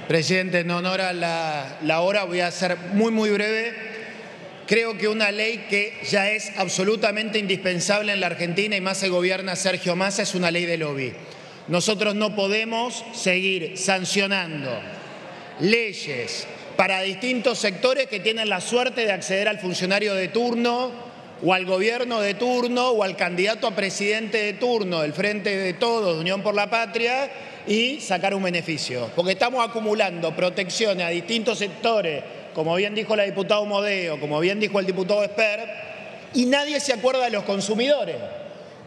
Presidente, en honor a la, la hora voy a ser muy, muy breve Creo que una ley que ya es absolutamente indispensable en la Argentina y más se gobierna Sergio Massa es una ley de lobby. Nosotros no podemos seguir sancionando leyes para distintos sectores que tienen la suerte de acceder al funcionario de turno o al gobierno de turno o al candidato a presidente de turno del Frente de Todos, Unión por la Patria, y sacar un beneficio. Porque estamos acumulando protecciones a distintos sectores como bien dijo la diputada Modeo, como bien dijo el diputado Esper, y nadie se acuerda de los consumidores.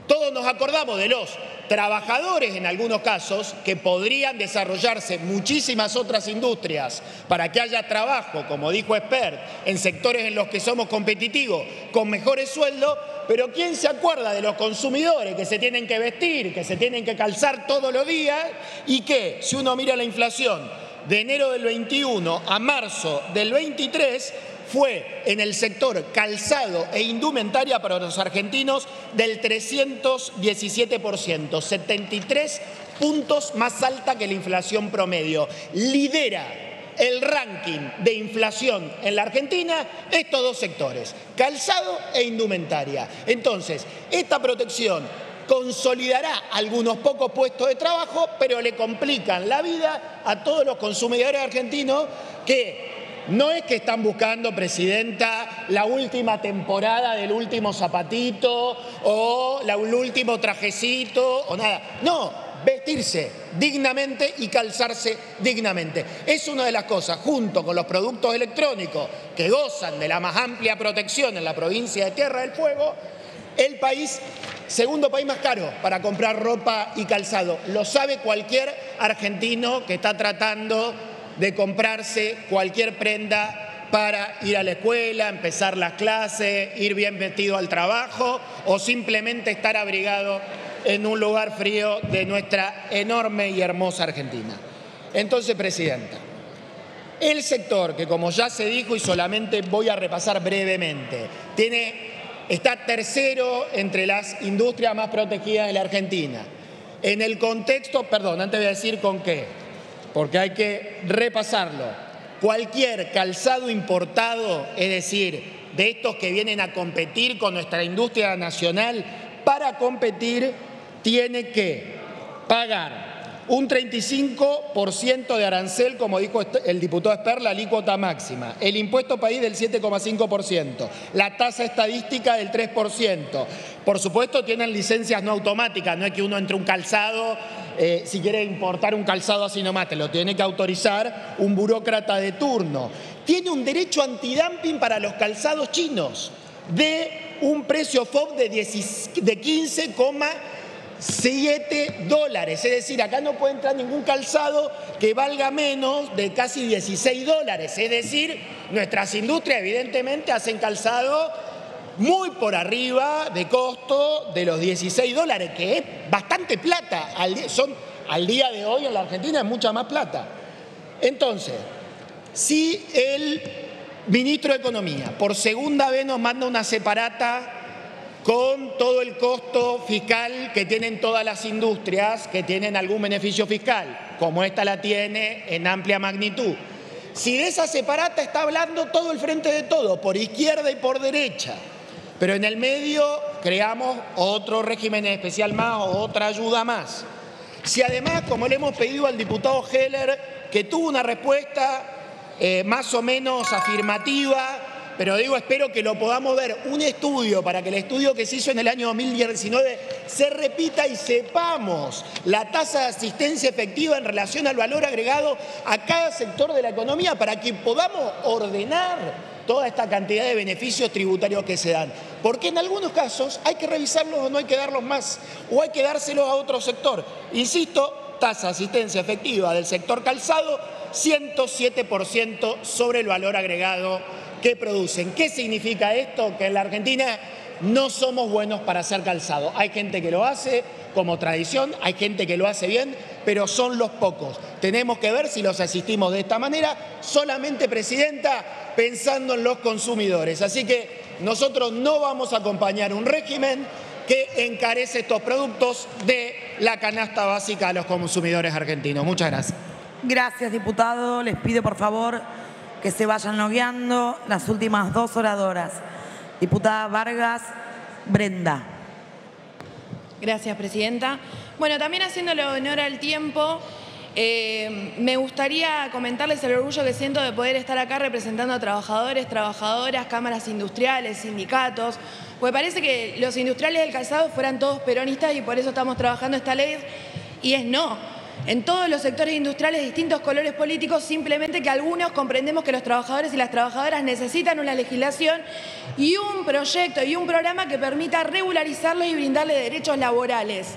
Todos nos acordamos de los trabajadores en algunos casos que podrían desarrollarse muchísimas otras industrias para que haya trabajo, como dijo Esper, en sectores en los que somos competitivos con mejores sueldos, pero ¿quién se acuerda de los consumidores que se tienen que vestir, que se tienen que calzar todos los días y que, si uno mira la inflación, de enero del 21 a marzo del 23 fue en el sector calzado e indumentaria para los argentinos del 317%, 73 puntos más alta que la inflación promedio. Lidera el ranking de inflación en la Argentina estos dos sectores, calzado e indumentaria. Entonces, esta protección consolidará algunos pocos puestos de trabajo, pero le complican la vida a todos los consumidores argentinos que no es que están buscando, Presidenta, la última temporada del último zapatito o el último trajecito o nada. No, vestirse dignamente y calzarse dignamente. Es una de las cosas, junto con los productos electrónicos que gozan de la más amplia protección en la provincia de Tierra del Fuego, el país Segundo país más caro para comprar ropa y calzado. Lo sabe cualquier argentino que está tratando de comprarse cualquier prenda para ir a la escuela, empezar las clases, ir bien vestido al trabajo o simplemente estar abrigado en un lugar frío de nuestra enorme y hermosa Argentina. Entonces, Presidenta, el sector que como ya se dijo y solamente voy a repasar brevemente, tiene está tercero entre las industrias más protegidas de la Argentina. En el contexto, perdón, antes voy a decir con qué, porque hay que repasarlo. Cualquier calzado importado, es decir, de estos que vienen a competir con nuestra industria nacional, para competir tiene que pagar un 35% de arancel, como dijo el diputado Esper, la alícuota máxima, el impuesto país del 7,5%, la tasa estadística del 3%. Por supuesto, tienen licencias no automáticas, no es que uno entre un calzado, eh, si quiere importar un calzado así nomás, te lo tiene que autorizar un burócrata de turno. Tiene un derecho antidumping para los calzados chinos de un precio FOB de, de 15, 7 dólares. Es decir, acá no puede entrar ningún calzado que valga menos de casi 16 dólares. Es decir, nuestras industrias evidentemente hacen calzado muy por arriba de costo de los 16 dólares, que es bastante plata. Son, al día de hoy en la Argentina es mucha más plata. Entonces, si el ministro de Economía por segunda vez nos manda una separata con todo el costo fiscal que tienen todas las industrias que tienen algún beneficio fiscal, como esta la tiene en amplia magnitud. Si de esa separata está hablando todo el frente de todo, por izquierda y por derecha, pero en el medio creamos otro régimen especial más o otra ayuda más. Si además, como le hemos pedido al diputado Heller, que tuvo una respuesta eh, más o menos afirmativa, pero digo, espero que lo podamos ver, un estudio para que el estudio que se hizo en el año 2019 se repita y sepamos la tasa de asistencia efectiva en relación al valor agregado a cada sector de la economía para que podamos ordenar toda esta cantidad de beneficios tributarios que se dan. Porque en algunos casos hay que revisarlos o no hay que darlos más, o hay que dárselos a otro sector. Insisto, tasa de asistencia efectiva del sector calzado, 107% sobre el valor agregado que producen. ¿Qué significa esto? Que en la Argentina no somos buenos para hacer calzado. Hay gente que lo hace como tradición, hay gente que lo hace bien, pero son los pocos. Tenemos que ver si los asistimos de esta manera, solamente, Presidenta, pensando en los consumidores. Así que nosotros no vamos a acompañar un régimen que encarece estos productos de la canasta básica a los consumidores argentinos. Muchas gracias. Gracias, diputado. Les pido, por favor, que se vayan logueando las últimas dos oradoras. Diputada Vargas, Brenda. Gracias, Presidenta. Bueno, también haciéndole honor al tiempo, eh, me gustaría comentarles el orgullo que siento de poder estar acá representando a trabajadores, trabajadoras, cámaras industriales, sindicatos, porque parece que los industriales del calzado fueran todos peronistas y por eso estamos trabajando esta ley, y es no en todos los sectores industriales distintos colores políticos, simplemente que algunos comprendemos que los trabajadores y las trabajadoras necesitan una legislación y un proyecto y un programa que permita regularizarlos y brindarles derechos laborales.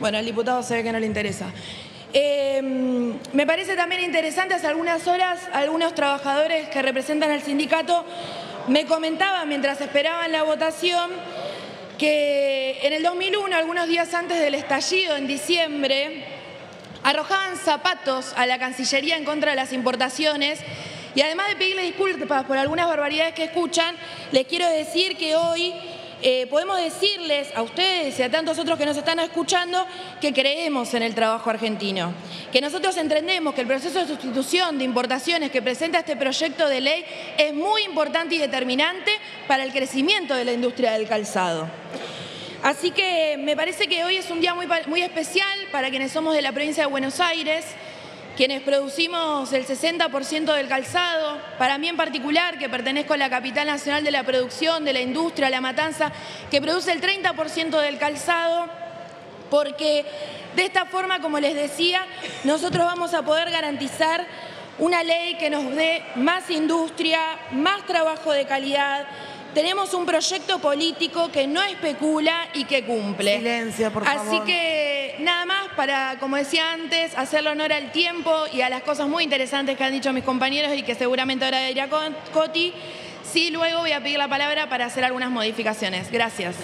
Bueno, al diputado se ve que no le interesa. Em, me parece también interesante, hace algunas horas, algunos trabajadores que representan al sindicato me comentaban mientras esperaban la votación que en el 2001, algunos días antes del estallido, en diciembre, arrojaban zapatos a la Cancillería en contra de las importaciones. Y además de pedirle disculpas por algunas barbaridades que escuchan, les quiero decir que hoy eh, podemos decirles a ustedes y a tantos otros que nos están escuchando que creemos en el trabajo argentino, que nosotros entendemos que el proceso de sustitución de importaciones que presenta este proyecto de ley es muy importante y determinante para el crecimiento de la industria del calzado. Así que me parece que hoy es un día muy, muy especial para quienes somos de la provincia de Buenos Aires, quienes producimos el 60% del calzado, para mí en particular, que pertenezco a la capital nacional de la producción, de la industria, la matanza, que produce el 30% del calzado, porque de esta forma, como les decía, nosotros vamos a poder garantizar una ley que nos dé más industria, más trabajo de calidad, tenemos un proyecto político que no especula y que cumple. Silencio, por favor. Así que nada más para, como decía antes, hacerle honor al tiempo y a las cosas muy interesantes que han dicho mis compañeros y que seguramente ahora dirá Coti. Sí, luego voy a pedir la palabra para hacer algunas modificaciones. Gracias.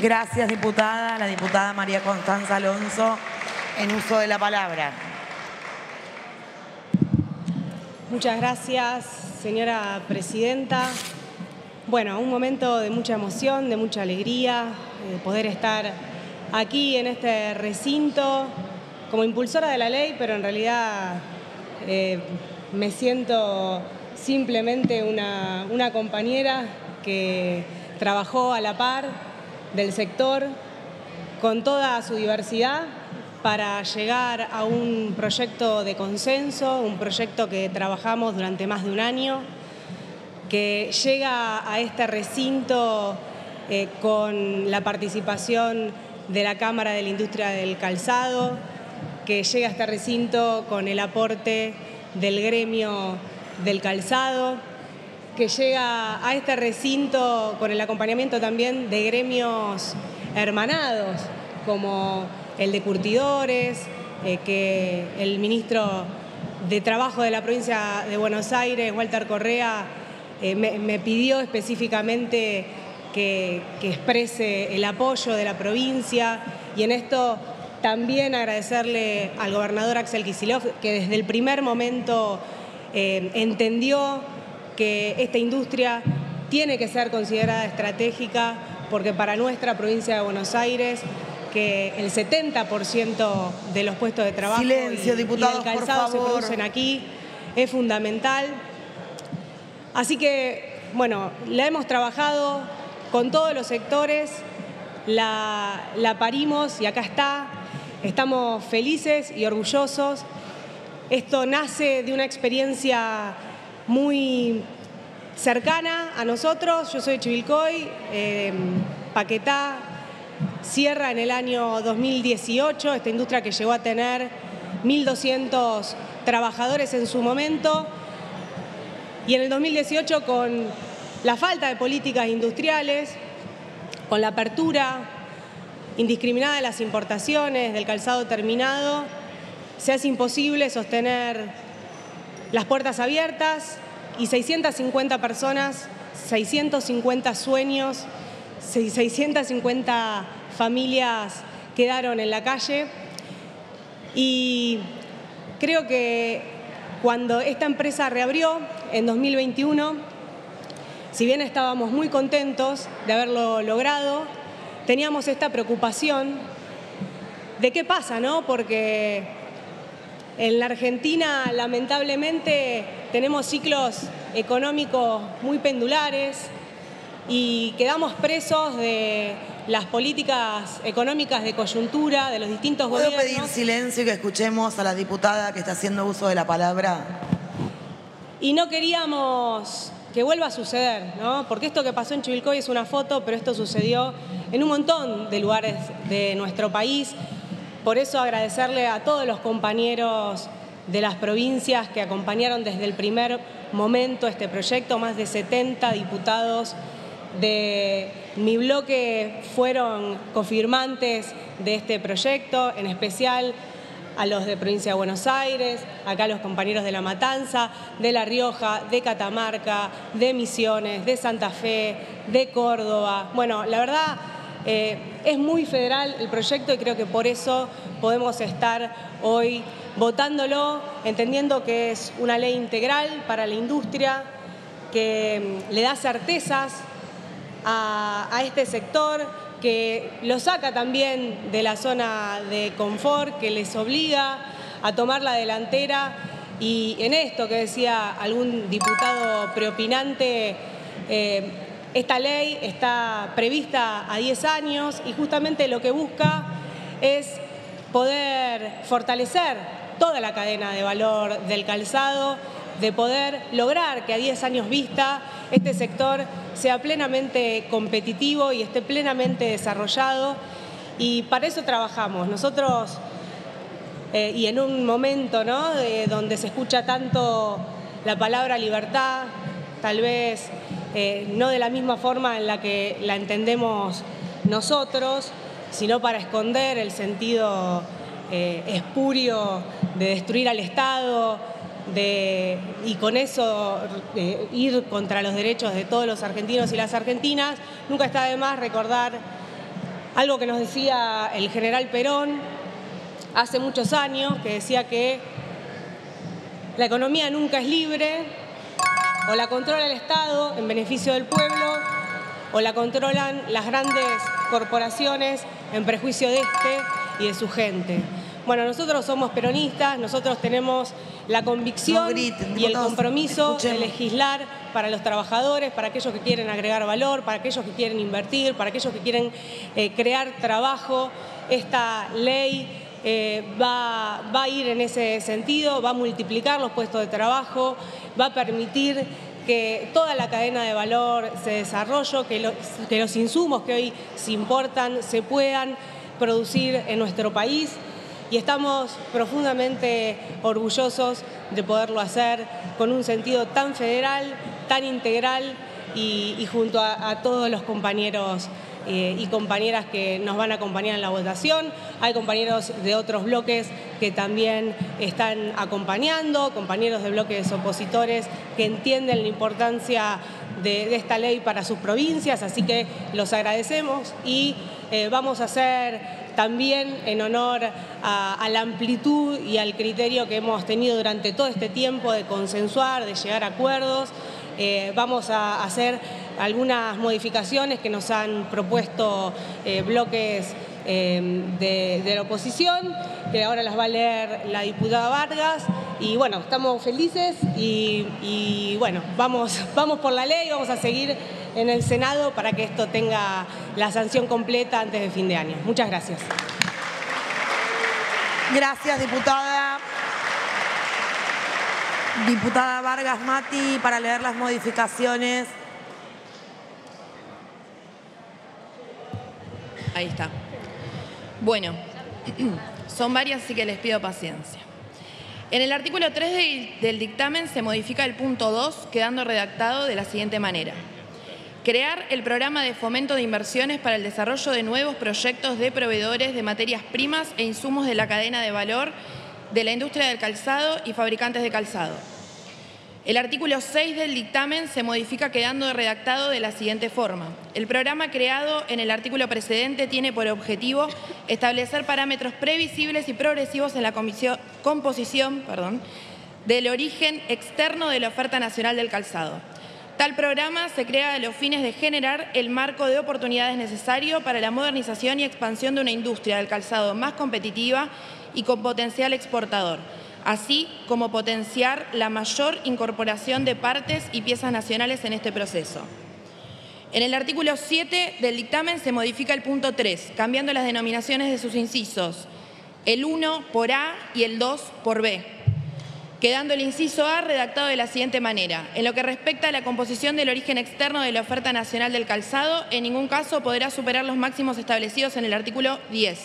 Gracias, diputada. La diputada María Constanza Alonso, en uso de la palabra. Muchas gracias, señora presidenta. Bueno, un momento de mucha emoción, de mucha alegría, poder estar aquí en este recinto como impulsora de la ley, pero en realidad eh, me siento simplemente una compañera que trabajó a la par del sector con toda su diversidad para llegar a un proyecto de consenso, un proyecto que trabajamos durante más de un año, que llega a este recinto eh, con la participación de la Cámara de la Industria del Calzado, que llega a este recinto con el aporte del gremio del calzado, que llega a este recinto con el acompañamiento también de gremios hermanados, como el de curtidores, eh, que el ministro de Trabajo de la provincia de Buenos Aires, Walter Correa, eh, me, pidió específicamente que, que, exprese el apoyo de la provincia y en esto también agradecerle al gobernador Axel Kicillof, que desde el primer momento eh, entendió que esta industria tiene que ser considerada estratégica porque para nuestra provincia de Buenos Aires que el 70% de los puestos de trabajo Silencio, y, diputados, y del calzado se producen aquí, es fundamental. Así que, bueno, la hemos trabajado con todos los sectores, la, la parimos y acá está. Estamos felices y orgullosos. Esto nace de una experiencia muy cercana a nosotros. Yo soy de Chivilcoy, eh, Paquetá, cierra en el año 2018 esta industria que llegó a tener 1.200 trabajadores en su momento y en el 2018 con la falta de políticas industriales, con la apertura indiscriminada de las importaciones, del calzado terminado, se hace imposible sostener las puertas abiertas y 650 personas, 650 sueños 650 familias quedaron en la calle. Y creo que cuando esta empresa reabrió en 2021, si bien estábamos muy contentos de haberlo logrado, teníamos esta preocupación de qué pasa, ¿no? Porque en la Argentina lamentablemente tenemos ciclos económicos muy pendulares, y quedamos presos de las políticas económicas de coyuntura de los distintos ¿Puedo gobiernos. pedir silencio y que escuchemos a la diputada que está haciendo uso de la palabra? Y no queríamos que vuelva a suceder, ¿no? Porque esto que pasó en Chivilcoy es una foto, pero esto sucedió en un montón de lugares de nuestro país. Por eso agradecerle a todos los compañeros de las provincias que acompañaron desde el primer momento este proyecto, más de 70 diputados de mi bloque fueron confirmantes de este proyecto, en especial a los de Provincia de Buenos Aires, acá los compañeros de La Matanza, de La Rioja, de Catamarca, de Misiones, de Santa Fe, de Córdoba. Bueno, la verdad eh, es muy federal el proyecto y creo que por eso podemos estar hoy votándolo, entendiendo que es una ley integral para la industria, que mm, le da certezas a, este sector, que lo saca también de la zona de confort, que les obliga a tomar la delantera. Y en esto que decía algún diputado preopinante, eh, esta ley está prevista a 10 años y justamente lo que busca es poder fortalecer toda la cadena de valor del calzado, de poder lograr que a 10 años vista este sector sea plenamente competitivo y esté plenamente desarrollado y para eso trabajamos. Nosotros, eh, y en un momento ¿no? donde se escucha tanto la palabra libertad, tal vez eh, no de la misma forma en la que la entendemos nosotros, sino para esconder el sentido eh, espurio de destruir al Estado, y con eso eh, ir contra los derechos de todos los argentinos y las argentinas, nunca está de más recordar algo que nos decía el general Perón hace muchos años, que decía que la economía nunca es libre O la controla el Estado en beneficio del pueblo o la controlan las grandes corporaciones en prejuicio de este y de su gente. Bueno, nosotros somos peronistas, nosotros tenemos la convicción No griten, y el compromiso de legislar para los trabajadores, para aquellos que quieren agregar valor, para aquellos que quieren invertir, para aquellos que quieren eh, crear trabajo. Esta ley eh, va, va a ir en ese sentido, va a multiplicar los puestos de trabajo, va a permitir que toda la cadena de valor se desarrolle, que los, que los insumos que hoy se importan se puedan producir en nuestro país y estamos profundamente orgullosos de poderlo hacer con un sentido tan federal, tan integral y, junto a, todos los compañeros eh, y compañeras que nos van a acompañar en la votación. Hay compañeros de otros bloques que también están acompañando, compañeros de bloques opositores que entienden la importancia de, de esta ley para sus provincias, así que los agradecemos y eh, vamos a hacer también en honor a, la amplitud y al criterio que hemos tenido durante todo este tiempo de consensuar, de llegar a acuerdos. Eh, vamos a hacer algunas modificaciones que nos han propuesto eh, bloques eh, de, la oposición, que ahora las va a leer la diputada Vargas. Y bueno, estamos felices y, y bueno, vamos, vamos por la ley, vamos a seguir en el Senado para que esto tenga la sanción completa antes de fin de año. Muchas gracias. Gracias, diputada. Diputada Vargas Mati, para leer las modificaciones. Ahí está. Bueno, son varias, así que les pido paciencia. En el artículo 3 del, del dictamen se modifica el punto 2, quedando redactado de la siguiente manera. Crear el programa de fomento de inversiones para el desarrollo de nuevos proyectos de proveedores de materias primas e insumos de la cadena de valor de la industria del calzado y fabricantes de calzado. El artículo 6 del dictamen se modifica quedando redactado de la siguiente forma. El programa creado en el artículo precedente tiene por objetivo establecer parámetros previsibles y progresivos en la composición perdón, del origen externo de la oferta nacional del calzado. Tal programa se crea a los fines de generar el marco de oportunidades necesario para la modernización y expansión de una industria del calzado más competitiva y con potencial exportador, así como potenciar la mayor incorporación de partes y piezas nacionales en este proceso. En el artículo 7 del dictamen se modifica el punto 3, cambiando las denominaciones de sus incisos, el 1 por A y el 2 por B, quedando el inciso A redactado de la siguiente manera. En lo que respecta a la composición del origen externo de la oferta nacional del calzado, en ningún caso podrá superar los máximos establecidos en el artículo 10.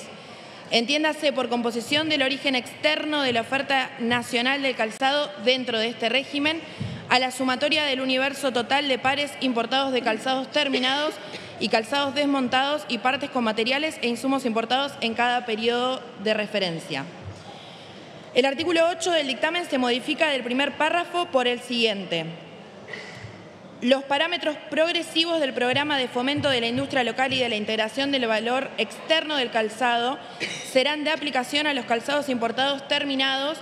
Entiéndase por composición del origen externo de la oferta nacional del calzado dentro de este régimen a la sumatoria del universo total de pares importados de calzados terminados y calzados desmontados y partes con materiales e insumos importados en cada periodo de referencia. El artículo 8 del dictamen se modifica del primer párrafo por el siguiente. Los parámetros progresivos del programa de fomento de la industria local y de la integración del valor externo del calzado serán de aplicación a los calzados importados terminados,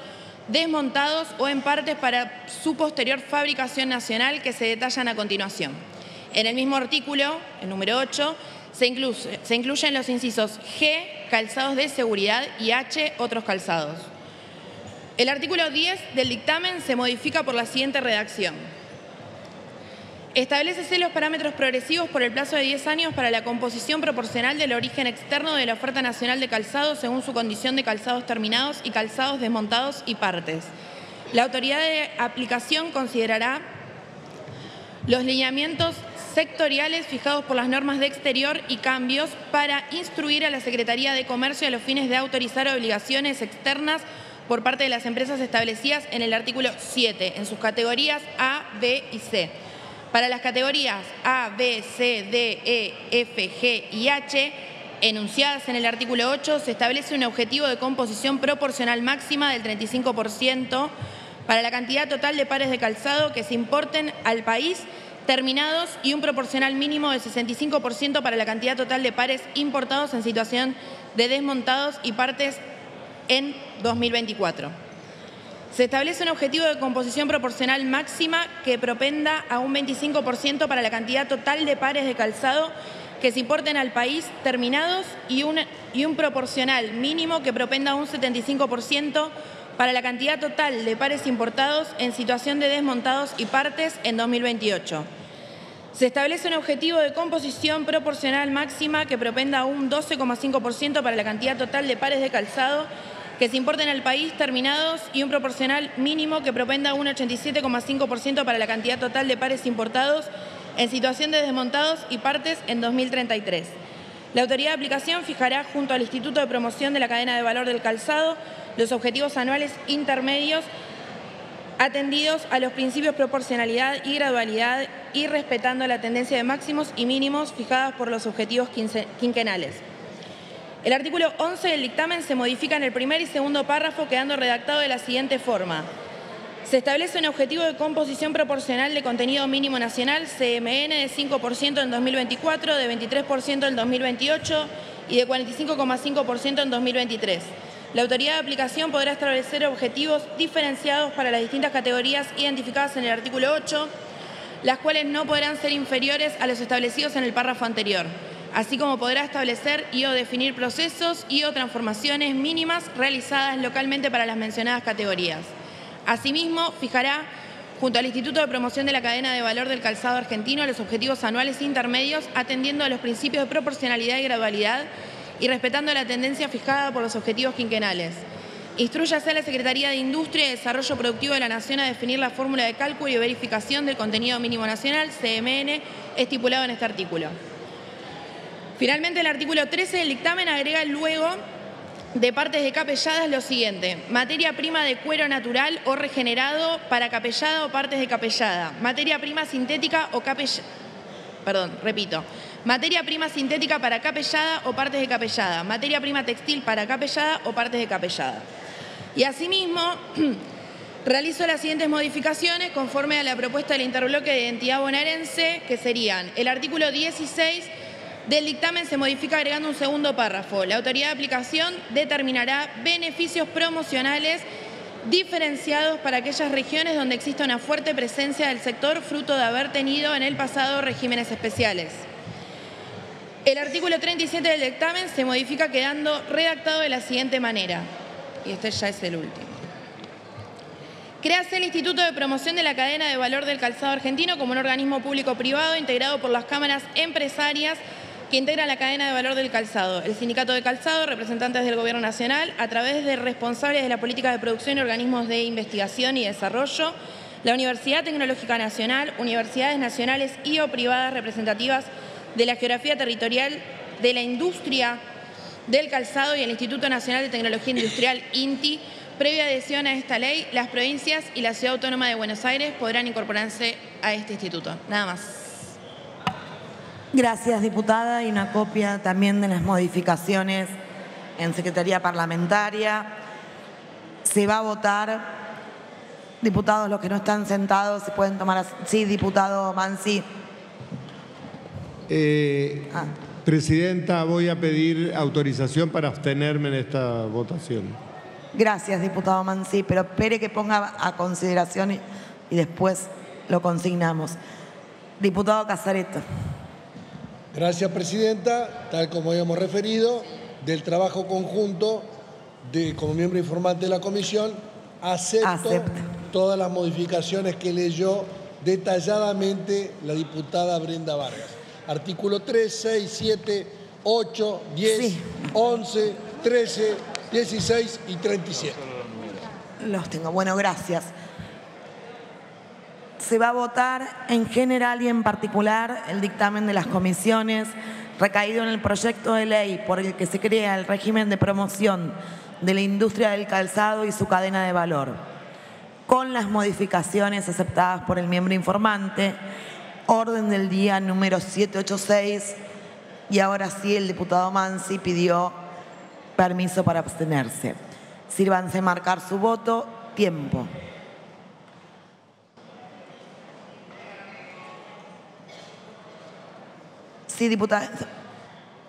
desmontados o en partes para su posterior fabricación nacional que se detallan a continuación. En el mismo artículo, el número 8, se, se incluyen los incisos G, calzados de seguridad, y H, otros calzados. El artículo 10 del dictamen se modifica por la siguiente redacción. Establecese los parámetros progresivos por el plazo de 10 años para la composición proporcional del origen externo de la oferta nacional de calzado según su condición de calzados terminados y calzados desmontados y partes. La autoridad de aplicación considerará los lineamientos sectoriales fijados por las normas de exterior y cambios para instruir a la Secretaría de Comercio a los fines de autorizar obligaciones externas por parte de las empresas establecidas en el artículo 7, en sus categorías A, B y C. Para las categorías A, B, C, D, E, F, G y H, enunciadas en el artículo 8, se establece un objetivo de composición proporcional máxima del 35% para la cantidad total de pares de calzado que se importen al país terminados y un proporcional mínimo del 65% para la cantidad total de pares importados en situación de desmontados y partes en 2024. Se establece un objetivo de composición proporcional máxima que propenda a un 25% para la cantidad total de pares de calzado que se importen al país terminados y un, y un proporcional mínimo que propenda a un 75% para la cantidad total de pares importados en situación de desmontados y partes en 2028. Se establece un objetivo de composición proporcional máxima que propenda a un 12,5% para la cantidad total de pares de calzado que se importen al país terminados y un proporcional mínimo que propenda un 87,5% para la cantidad total de pares importados en situación de desmontados y partes en 2033. La autoridad de aplicación fijará junto al Instituto de Promoción de la Cadena de Valor del Calzado los objetivos anuales intermedios atendidos a los principios proporcionalidad y gradualidad y respetando la tendencia de máximos y mínimos fijadas por los objetivos quinquenales. El artículo 11 del dictamen se modifica en el primer y segundo párrafo quedando redactado de la siguiente forma. Se establece un objetivo de composición proporcional de contenido mínimo nacional, CMN, de 5% en 2024, de 23% en 2028 y de 45,5% en 2023. La autoridad de aplicación podrá establecer objetivos diferenciados para las distintas categorías identificadas en el artículo 8, las cuales no podrán ser inferiores a los establecidos en el párrafo anterior así como podrá establecer y o definir procesos y o transformaciones mínimas realizadas localmente para las mencionadas categorías. Asimismo, fijará junto al Instituto de Promoción de la Cadena de Valor del Calzado Argentino los objetivos anuales intermedios atendiendo a los principios de proporcionalidad y gradualidad y respetando la tendencia fijada por los objetivos quinquenales. Instruyase a la Secretaría de Industria y Desarrollo Productivo de la Nación a definir la fórmula de cálculo y verificación del contenido mínimo nacional, CMN, estipulado en este artículo. Finalmente, el artículo 13 del dictamen agrega luego de partes de capelladas lo siguiente. Materia prima de cuero natural o regenerado para capellada o partes de capellada. Materia prima sintética o capellada. Perdón, repito. Materia prima sintética para capellada o partes de capellada. Materia prima textil para capellada o partes de capellada. Y asimismo, realizo las siguientes modificaciones conforme a la propuesta del interbloque de identidad bonaerense, que serían el artículo 16 del dictamen se modifica agregando un segundo párrafo. La autoridad de aplicación determinará beneficios promocionales diferenciados para aquellas regiones donde exista una fuerte presencia del sector fruto de haber tenido en el pasado regímenes especiales. El artículo 37 del dictamen se modifica quedando redactado de la siguiente manera. Y este ya es el último. Crease el Instituto de Promoción de la Cadena de Valor del Calzado Argentino como un organismo público-privado integrado por las cámaras empresarias que integra la cadena de valor del calzado, el Sindicato de Calzado, representantes del Gobierno Nacional, a través de responsables de la política de producción y organismos de investigación y desarrollo, la Universidad Tecnológica Nacional, universidades nacionales y o privadas representativas de la geografía territorial de la industria del calzado y el Instituto Nacional de Tecnología Industrial, INTI. Previa adhesión a esta ley, las provincias y la Ciudad Autónoma de Buenos Aires podrán incorporarse a este instituto. Nada más. Gracias, diputada. Y una copia también de las modificaciones en Secretaría Parlamentaria. Se va a votar. Diputados, los que no están sentados, se pueden tomar... Sí, diputado Mansi. Eh, ah. Presidenta, voy a pedir autorización para abstenerme en esta votación. Gracias, diputado Mansi, pero espere que ponga a consideración y, y después lo consignamos. Diputado Casareto. Gracias, Presidenta. Tal como habíamos referido, del trabajo conjunto de, como miembro informante de la Comisión, acepto todas las modificaciones que leyó detalladamente la diputada Brenda Vargas. Artículo 3, 6, 7, 8, 10, 11, 13, 16 y 37. Los tengo. Bueno, gracias se va a votar en general y en particular el dictamen de las comisiones recaído en el proyecto de ley por el que se crea el régimen de promoción de la industria del calzado y su cadena de valor, con las modificaciones aceptadas por el miembro informante, orden del día número 786, y ahora sí el diputado Mansi pidió permiso para abstenerse. Sírvanse marcar su voto. Tiempo. Sí, diputada,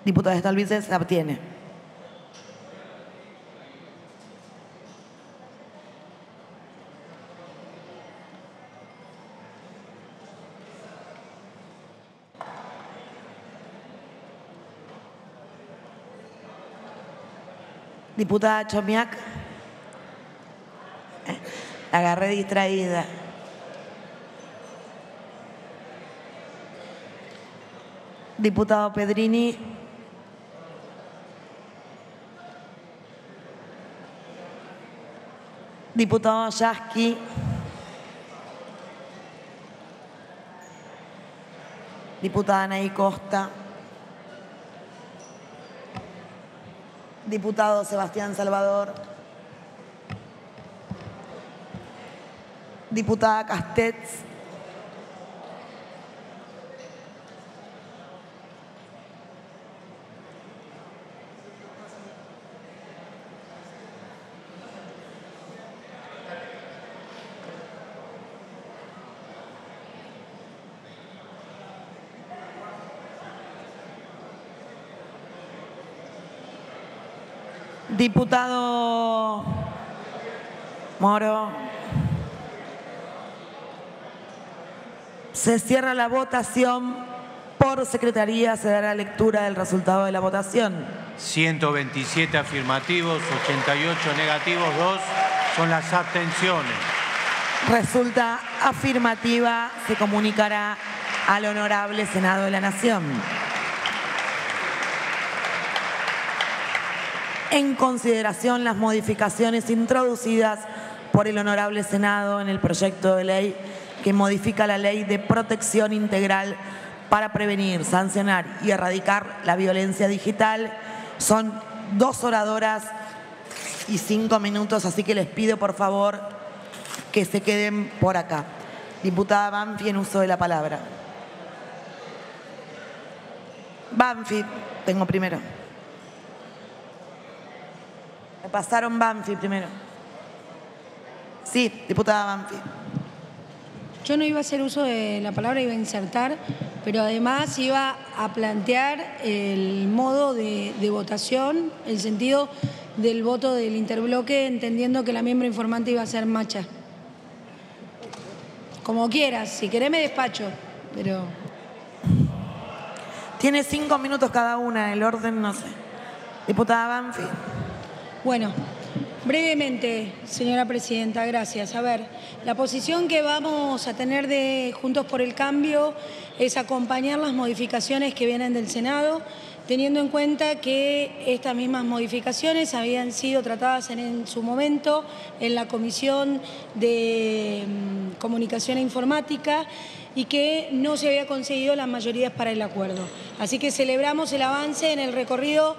diputada Estalvice se abstiene. Diputada Chomiac, eh, agarré distraída. Diputado Pedrini. Diputado Yasky. Diputada Anaí Costa. Diputado Sebastián Salvador. Diputada Castets. Diputado Moro. Se cierra la votación. Por secretaría se dará lectura del resultado de la votación. 127 afirmativos, 88 negativos, 2 son las abstenciones. Resulta afirmativa. Se comunicará al Honorable Senado de la Nación. En consideración las modificaciones introducidas por el Honorable Senado en el proyecto de ley que modifica la Ley de Protección Integral para prevenir, sancionar y erradicar la violencia digital. Son dos oradoras y cinco minutos, así que les pido por favor que se queden por acá. Diputada Banfi en uso de la palabra. Banfi, tengo primero. Me pasaron Banfi primero. Sí, diputada Banfi. Yo no iba a hacer uso de la palabra, iba a insertar, pero además iba a plantear el modo de, de votación, el sentido del voto del interbloque, entendiendo que la miembro informante iba a ser Macha. Como quieras, si querés me despacho, pero... Tiene cinco minutos cada una, el orden no sé. Diputada Banfi. Bueno, brevemente, señora presidenta, gracias. A ver, la posición que vamos a tener de Juntos por el Cambio es acompañar las modificaciones que vienen del Senado, teniendo en cuenta que estas mismas modificaciones habían sido tratadas en, su momento en la Comisión de mm, Comunicación e Informática y que no se había conseguido las mayorías para el acuerdo. Así que celebramos el avance en el recorrido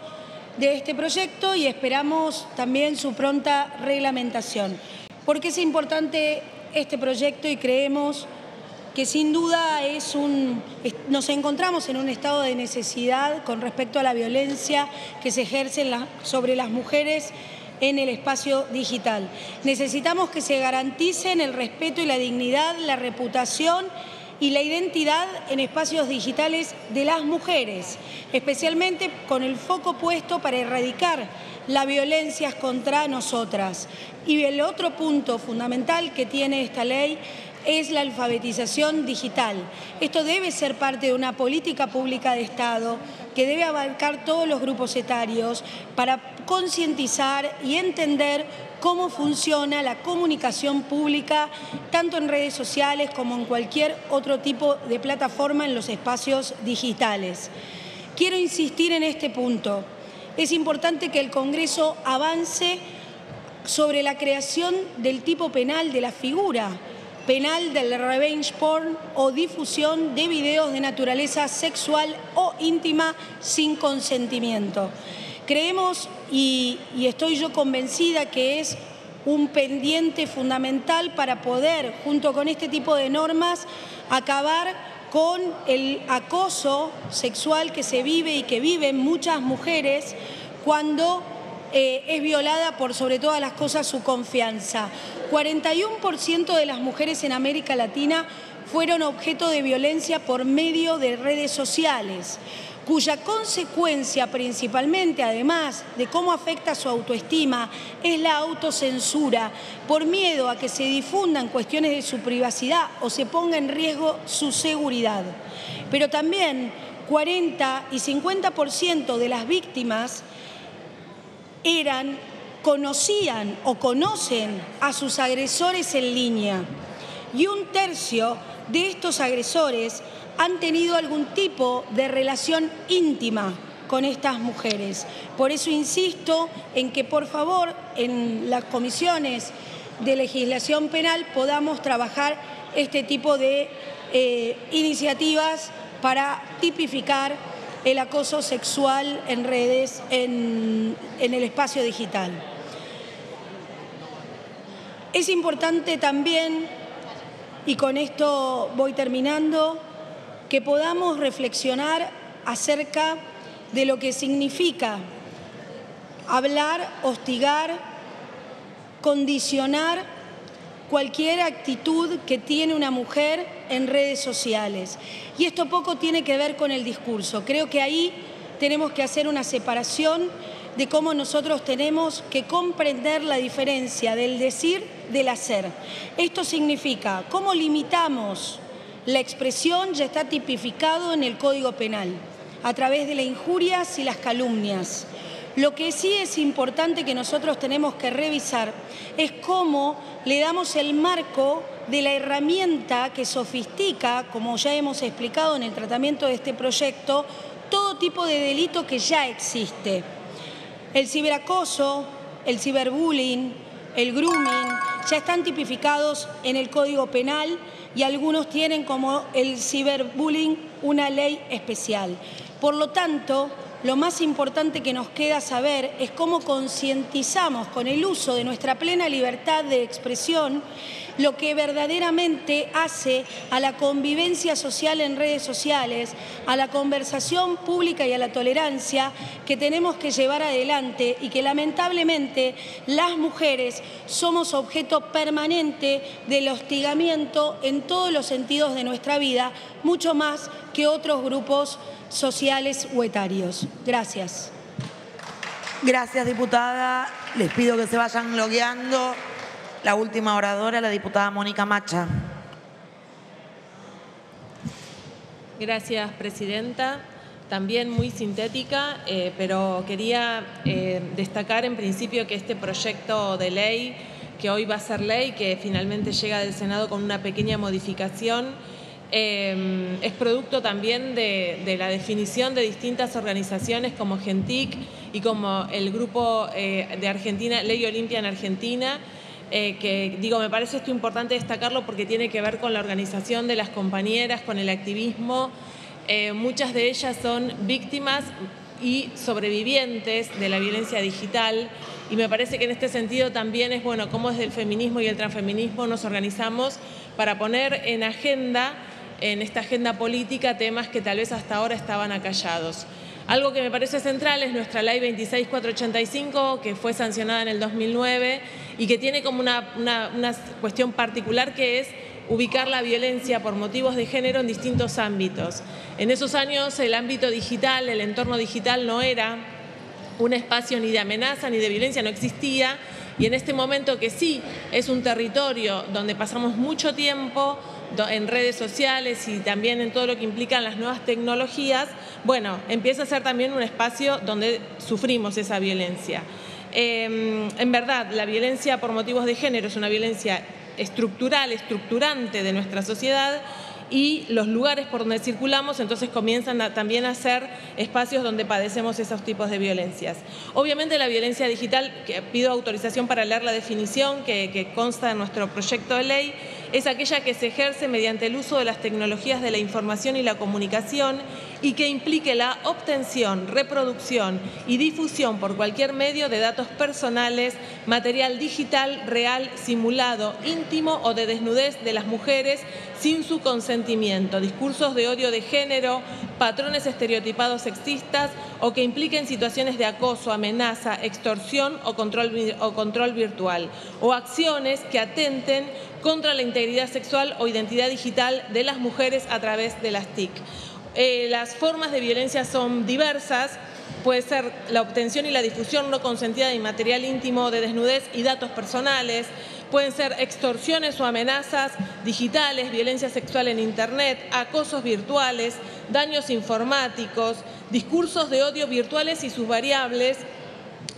de este proyecto y esperamos también su pronta reglamentación. ¿Por qué es importante este proyecto y creemos que sin duda es un, nos encontramos en un estado de necesidad con respecto a la violencia que se ejerce sobre las mujeres en el espacio digital. Necesitamos que se garanticen el respeto y la dignidad, la reputación y la identidad en espacios digitales de las mujeres, especialmente con el foco puesto para erradicar las violencias contra nosotras. Y el otro punto fundamental que tiene esta ley es la alfabetización digital. Esto debe ser parte de una política pública de Estado que debe abarcar todos los grupos etarios para concientizar y entender cómo funciona la comunicación pública, tanto en redes sociales como en cualquier otro tipo de plataforma en los espacios digitales. Quiero insistir en este punto. Es importante que el Congreso avance sobre la creación del tipo penal de la figura penal del revenge porn o difusión de videos de naturaleza sexual o íntima sin consentimiento. Creemos y, y estoy yo convencida que es un pendiente fundamental para poder, junto con este tipo de normas, acabar con el acoso sexual que se vive y que viven muchas mujeres cuando eh, es violada por sobre todas las cosas su confianza. 41% de las mujeres en América Latina fueron objeto de violencia por medio de redes sociales, cuya consecuencia principalmente, además de cómo afecta su autoestima, es la autocensura, por miedo a que se difundan cuestiones de su privacidad o se ponga en riesgo su seguridad. Pero también 40 y 50% de las víctimas eran, conocían o conocen a sus agresores en línea. Y un tercio de estos agresores han tenido algún tipo de relación íntima con estas mujeres. Por eso insisto en que, por favor, en las comisiones de legislación penal podamos trabajar este tipo de eh, iniciativas para tipificar el acoso sexual en redes, en, en el espacio digital. Es importante también, y con esto voy terminando, que podamos reflexionar acerca de lo que significa hablar, hostigar, condicionar cualquier actitud que tiene una mujer en redes sociales. Y esto poco tiene que ver con el discurso. Creo que ahí tenemos que hacer una separación de cómo nosotros tenemos que comprender la diferencia del decir del hacer. Esto significa cómo limitamos la expresión ya está tipificado en el Código Penal a través de las injurias y las calumnias. Lo que sí es importante que nosotros tenemos que revisar es cómo le damos el marco de la herramienta que sofistica, como ya hemos explicado en el tratamiento de este proyecto, todo tipo de delito que ya existe. El ciberacoso, el ciberbullying, el grooming, ya están tipificados en el Código Penal y algunos tienen como el ciberbullying una ley especial. Por lo tanto, lo más importante que nos queda saber es cómo concientizamos con el uso de nuestra plena libertad de expresión lo que verdaderamente hace a la convivencia social en redes sociales, a la conversación pública y a la tolerancia que tenemos que llevar adelante y que lamentablemente las mujeres somos objeto permanente del hostigamiento en todos los sentidos de nuestra vida, mucho más que otros grupos sociales o etarios. Gracias. Gracias, diputada. Les pido que se vayan logueando. La última oradora, la diputada Mónica Macha. Gracias, presidenta. También muy sintética, eh, pero quería eh, destacar en principio que este proyecto de ley, que hoy va a ser ley, que finalmente llega del Senado con una pequeña modificación, eh, es producto también de, de, la definición de distintas organizaciones como GENTIC y como el grupo de Argentina, Ley Olimpia en Argentina, eh, que digo, me parece esto importante destacarlo porque tiene que ver con la organización de las compañeras, con el activismo. Eh, muchas de ellas son víctimas y sobrevivientes de la violencia digital y me parece que en este sentido también es bueno cómo desde el feminismo y el transfeminismo nos organizamos para poner en agenda, en esta agenda política, temas que tal vez hasta ahora estaban acallados. Algo que me parece central es nuestra ley 26485, que fue sancionada en el 2009 y que tiene como una, una, cuestión particular que es ubicar la violencia por motivos de género en distintos ámbitos. En esos años el ámbito digital, el entorno digital no era un espacio ni de amenaza ni de violencia, no existía. Y en este momento que sí es un territorio donde pasamos mucho tiempo en redes sociales y también en todo lo que implican las nuevas tecnologías, bueno, empieza a ser también un espacio donde sufrimos esa violencia. Em, en verdad, la violencia por motivos de género es una violencia estructural, estructurante de nuestra sociedad y los lugares por donde circulamos entonces comienzan también a ser espacios donde padecemos esos tipos de violencias. Obviamente la violencia digital, que pido autorización para leer la definición que, que consta en nuestro proyecto de ley, es aquella que se ejerce mediante el uso de las tecnologías de la información y la comunicación y que implique la obtención, reproducción y difusión por cualquier medio de datos personales, material digital, real, simulado, íntimo o de desnudez de las mujeres sin su consentimiento, discursos de odio de género, patrones estereotipados sexistas o que impliquen situaciones de acoso, amenaza, extorsión o control, o control virtual, o acciones que atenten contra la integridad sexual o identidad digital de las mujeres a través de las TIC. Eh, las formas de violencia son diversas. Puede ser la obtención y la difusión no consentida de material íntimo de desnudez y datos personales. Pueden ser extorsiones o amenazas digitales, violencia sexual en Internet, acosos virtuales, daños informáticos, discursos de odio virtuales y sus variables,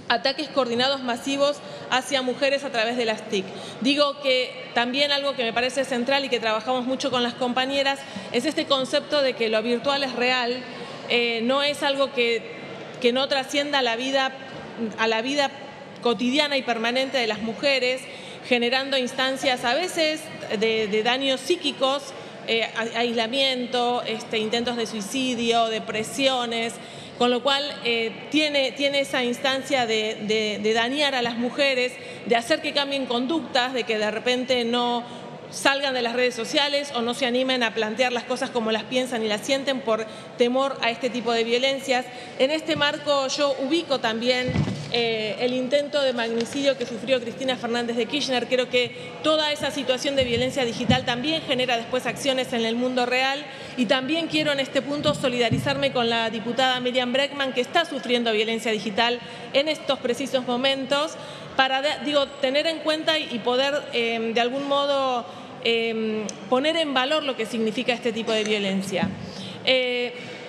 ataques coordinados masivos hacia mujeres a través de las TIC. Digo que también algo que me parece central y que trabajamos mucho con las compañeras es este concepto de que lo virtual es real, eh, no es algo que, que no trascienda a la vida, a la vida cotidiana y permanente de las mujeres, generando instancias a veces de, daños psíquicos, eh, aislamiento, este, intentos de suicidio, depresiones, con lo cual eh, tiene, tiene, esa instancia de, de, dañar a las mujeres, de hacer que cambien conductas, de que de repente no salgan de las redes sociales o no se animen a plantear las cosas como las piensan y las sienten por temor a este tipo de violencias. En este marco yo ubico también eh, el intento de magnicidio que sufrió Cristina Fernández de Kirchner. Creo que toda esa situación de violencia digital también genera después acciones en el mundo real y también quiero en este punto solidarizarme con la diputada Miriam Breckman que está sufriendo violencia digital en estos precisos momentos para digo, tener en cuenta y poder eh, de algún modo eh, poner en valor lo que significa este tipo de violencia.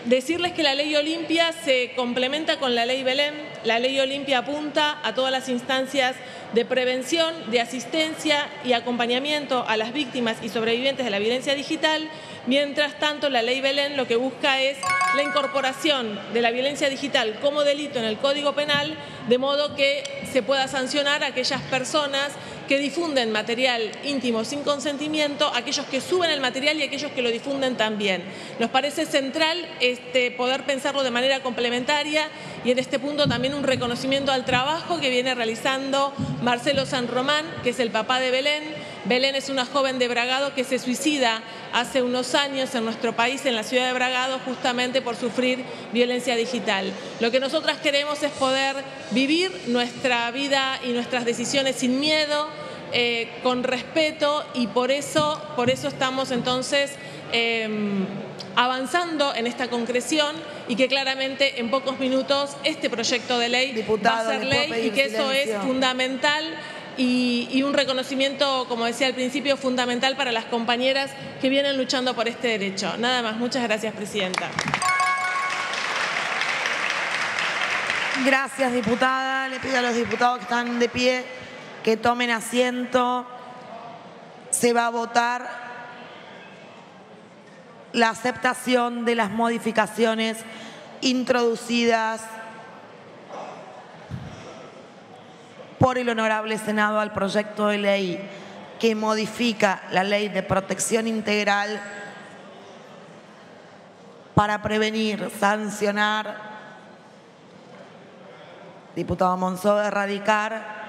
Decirles que la ley Olimpia se complementa con la ley Belén. La ley Olimpia apunta a todas las instancias de prevención, de asistencia y acompañamiento a las víctimas y sobrevivientes de la violencia digital. Mientras tanto, la ley Belén lo que busca es la incorporación de la violencia digital como delito en el Código Penal, de modo que se pueda sancionar a aquellas personas que difunden material íntimo sin consentimiento, aquellos que suben el material y aquellos que lo difunden también. Nos parece central este, poder pensarlo de manera complementaria y en este punto también un reconocimiento al trabajo que viene realizando Marcelo San Román, que es el papá de Belén. Belén es una joven de Bragado que se suicida hace unos años en nuestro país, en la ciudad de Bragado, justamente por sufrir violencia digital. Lo que nosotras queremos es poder vivir nuestra vida y nuestras decisiones sin miedo, eh, con respeto y por eso, por eso estamos entonces em, avanzando en esta concreción y que claramente en pocos minutos este proyecto de ley va a ser ley y que eso es fundamental y, y, un reconocimiento, como decía al principio, fundamental para las compañeras que vienen luchando por este derecho. Nada más, muchas gracias, Presidenta. Gracias, diputada. Le pido a los diputados que están de pie que tomen asiento. Se va a votar la aceptación de las modificaciones introducidas por el Honorable Senado al proyecto de ley que modifica la ley de protección integral para prevenir, sancionar, diputado Monzó, erradicar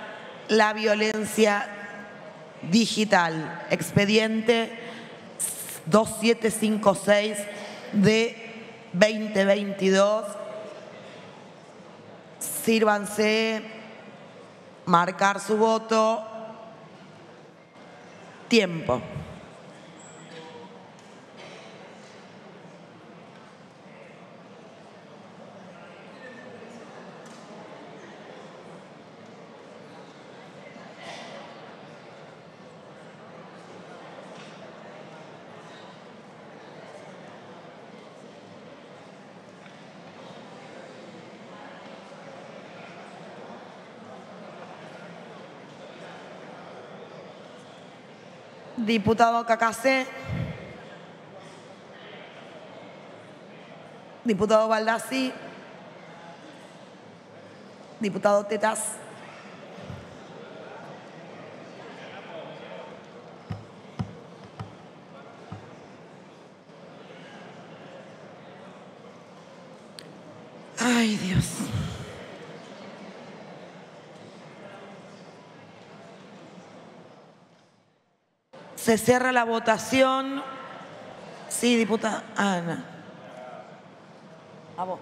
la violencia digital. Expediente 2756 de 2022. Sírvanse marcar su voto. Tiempo. Diputado Cacacé. Diputado Baldassi. Diputado Tetas. Ay, Dios. Se cierra la votación. Sí, diputada Ana. A vos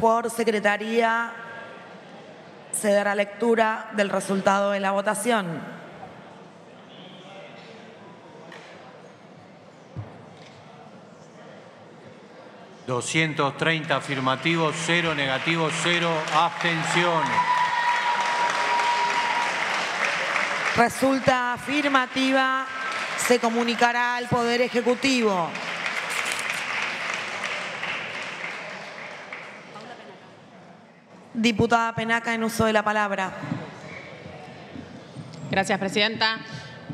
Por secretaría se dará lectura del resultado de la votación. 230 afirmativos, 0 negativos, 0 abstenciones. Resulta afirmativa, se comunicará al Poder Ejecutivo. Diputada Penaca, en uso de la palabra. Gracias, Presidenta.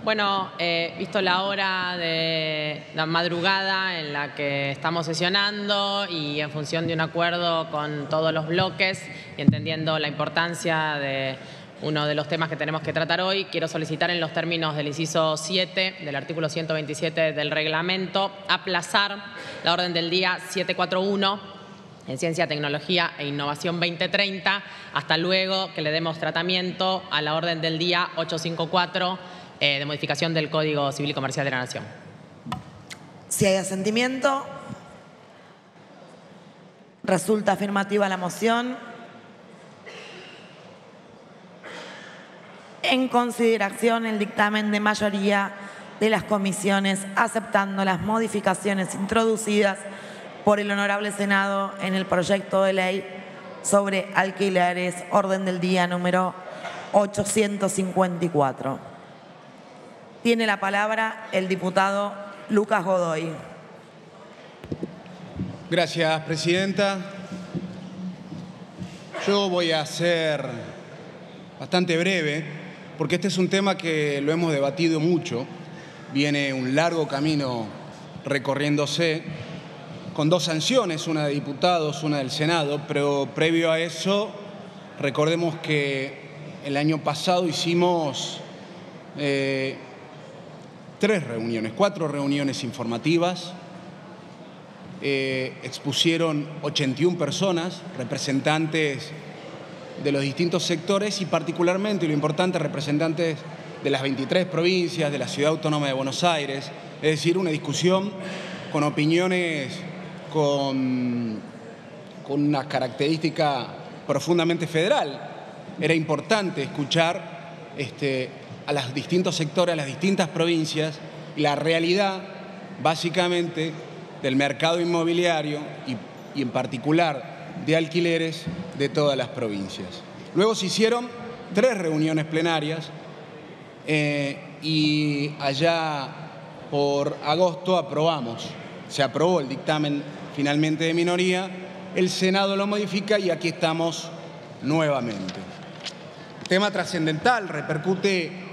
Bueno, eh, visto la hora de la madrugada en la que estamos sesionando y en función de un acuerdo con todos los bloques y entendiendo la importancia de uno de los temas que tenemos que tratar hoy, quiero solicitar en los términos del inciso 7 del artículo 127 del reglamento aplazar la orden del día 741 en Ciencia, Tecnología e Innovación 2030, hasta luego que le demos tratamiento a la orden del día 854 eh, de modificación del Código Civil y Comercial de la Nación. Si hay asentimiento, resulta afirmativa la moción. En consideración el dictamen de mayoría de las comisiones aceptando las modificaciones introducidas por el Honorable Senado en el proyecto de ley sobre alquileres, orden del día número 854. Tiene la palabra el diputado Lucas Godoy. Gracias, Presidenta. Yo voy a ser bastante breve, porque este es un tema que lo hemos debatido mucho. Viene un largo camino recorriéndose con dos sanciones, una de diputados, una del Senado, pero previo a eso, recordemos que el año pasado hicimos eh, tres reuniones, cuatro reuniones informativas, eh, expusieron 81 personas, representantes de los distintos sectores y particularmente, lo importante, representantes de las 23 provincias, de la Ciudad Autónoma de Buenos Aires, es decir, una discusión con opiniones con, con una característica profundamente federal. Era importante escuchar este, a los distintos sectores, a las distintas provincias, la realidad básicamente del mercado inmobiliario y, en particular de alquileres de todas las provincias. Luego se hicieron tres reuniones plenarias eh, y allá por agosto aprobamos, se aprobó el dictamen finalmente de minoría, el Senado lo modifica y aquí estamos nuevamente. Tema trascendental, repercute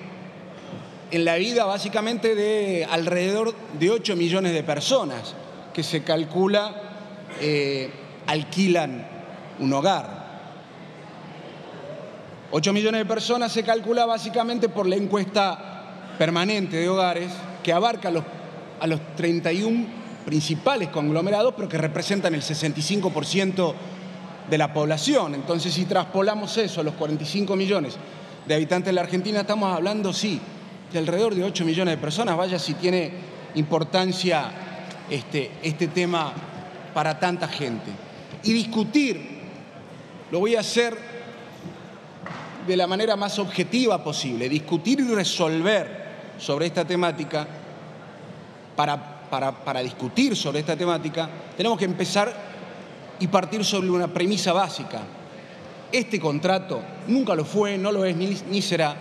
en la vida básicamente de alrededor de 8 millones de personas que se calcula eh, alquilan un hogar. 8 millones de personas se calcula básicamente por la encuesta permanente de hogares que abarca a los, a los 31 principales conglomerados, pero que representan el 65% de la población. Entonces, si traspolamos eso a los 45 millones de habitantes de la Argentina, estamos hablando, sí, de alrededor de 8 millones de personas. Vaya si tiene importancia este, este tema para tanta gente. Y discutir, lo voy a hacer de la manera más objetiva posible, discutir y resolver sobre esta temática para para, discutir sobre esta temática, tenemos que empezar y partir sobre una premisa básica. Este contrato nunca lo fue, no lo es ni, ni será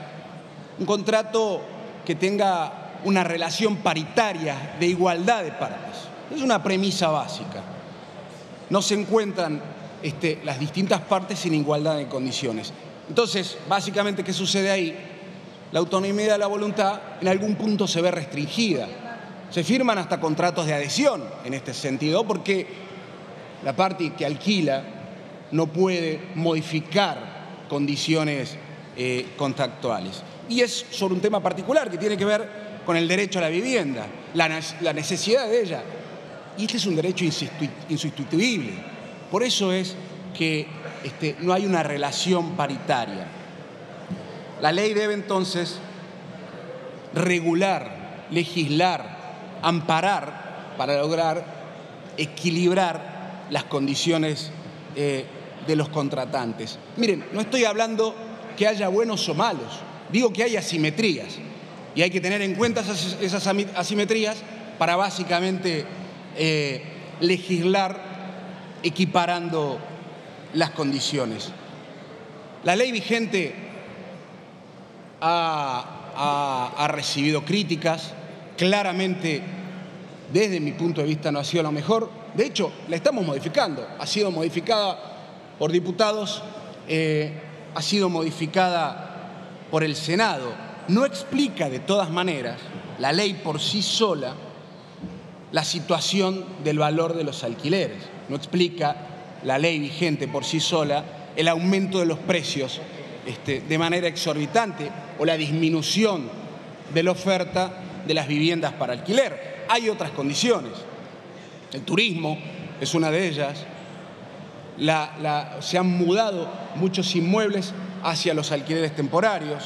un contrato que tenga una relación paritaria de igualdad de partes. Es una premisa básica. No se encuentran este, las distintas partes sin igualdad de condiciones. Entonces, básicamente, ¿qué sucede ahí? La autonomía de la voluntad en algún punto se ve restringida. Se firman hasta contratos de adhesión en este sentido porque la parte que alquila no puede modificar condiciones eh, contractuales. Y es sobre un tema particular que tiene que ver con el derecho a la vivienda, la, necesidad de ella. Y este es un derecho insustituible. Por eso es que este, no hay una relación paritaria. La ley debe entonces regular, legislar, amparar para lograr equilibrar las condiciones eh, de los contratantes. Miren, no estoy hablando que haya buenos o malos, digo que hay asimetrías y hay que tener en cuenta esas, asimetrías para básicamente eh, legislar equiparando las condiciones. La ley vigente ha ha, recibido críticas, claramente desde mi punto de vista no ha sido lo mejor. De hecho, la estamos modificando. Ha sido modificada por diputados, eh, ha sido modificada por el Senado. No explica de todas maneras la ley por sí sola la situación del valor de los alquileres. No explica la ley vigente por sí sola el aumento de los precios este, de manera exorbitante o la disminución de la oferta de las viviendas para alquiler. Hay otras condiciones. El turismo es una de ellas. La- la- se han mudado muchos inmuebles hacia los alquileres temporarios.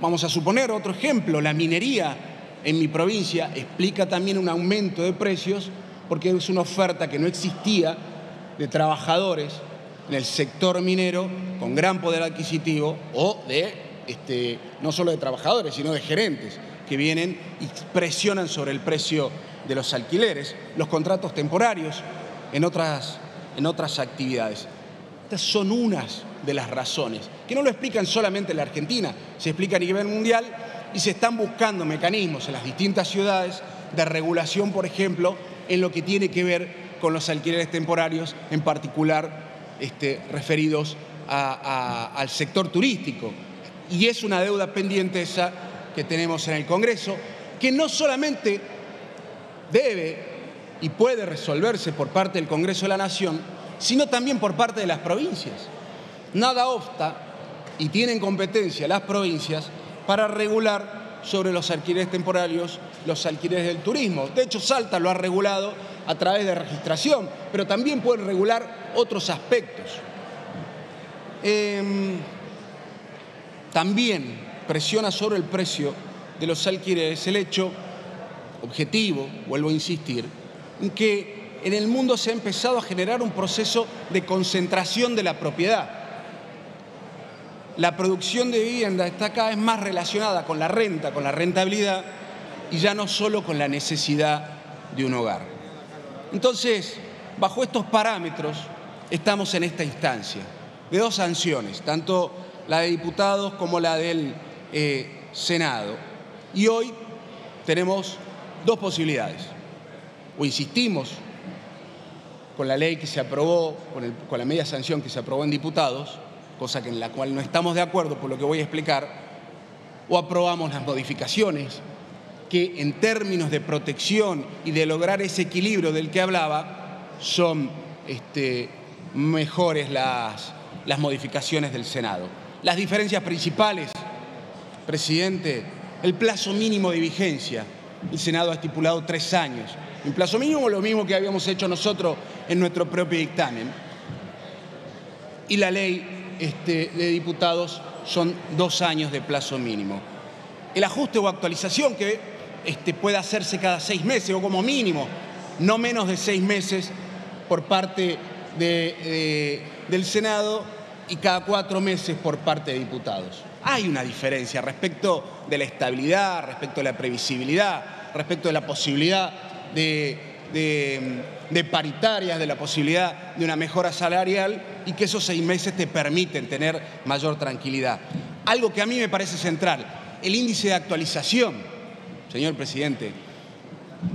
Vamos a suponer otro ejemplo, la minería en mi provincia explica también un aumento de precios porque es una oferta que no existía de trabajadores en el sector minero con gran poder adquisitivo o de, este, no solo de trabajadores, sino de gerentes que vienen y presionan sobre el precio de los alquileres, los contratos temporarios en otras, en otras actividades. Estas son unas de las razones, que no lo explican solamente en la Argentina, se explica a nivel mundial y se están buscando mecanismos en las distintas ciudades de regulación, por ejemplo, en lo que tiene que ver con los alquileres temporarios, en particular este, referidos al sector turístico. Y es una deuda pendiente esa que tenemos en el Congreso, que no solamente debe y puede resolverse por parte del Congreso de la Nación, sino también por parte de las provincias. Nada obsta y tienen competencia las provincias para regular sobre los alquileres temporarios, los alquileres del turismo. De hecho, Salta lo ha regulado a través de registración, pero también puede regular otros aspectos. Em, también presiona sobre el precio de los alquileres el hecho objetivo, vuelvo a insistir, que en el mundo se ha empezado a generar un proceso de concentración de la propiedad. La producción de vivienda está cada vez más relacionada con la renta, con la rentabilidad y ya no solo con la necesidad de un hogar. Entonces, bajo estos parámetros, estamos en esta instancia de dos sanciones, tanto la de diputados como la del eh, Senado. Y hoy tenemos dos posibilidades. O insistimos con la ley que se aprobó, con, la media sanción que se aprobó en diputados, cosa en la cual no estamos de acuerdo por lo que voy a explicar, o aprobamos las modificaciones que en términos de protección y de lograr ese equilibrio del que hablaba, son este, mejores las, las modificaciones del Senado. Las diferencias principales, presidente, el plazo mínimo de vigencia. El Senado ha estipulado tres años. Un plazo mínimo, lo mismo que habíamos hecho nosotros en nuestro propio dictamen. Y la ley este, de diputados son dos años de plazo mínimo. El ajuste o actualización que este, puede hacerse cada seis meses o como mínimo, no menos de seis meses por parte de- de- del Senado y cada cuatro meses por parte de diputados. Hay una diferencia respecto de la estabilidad, respecto de la previsibilidad, respecto de la posibilidad de, de- paritarias, de la posibilidad de una mejora salarial y que esos seis meses te permiten tener mayor tranquilidad. Algo que a mí me parece central, el índice de actualización, señor presidente.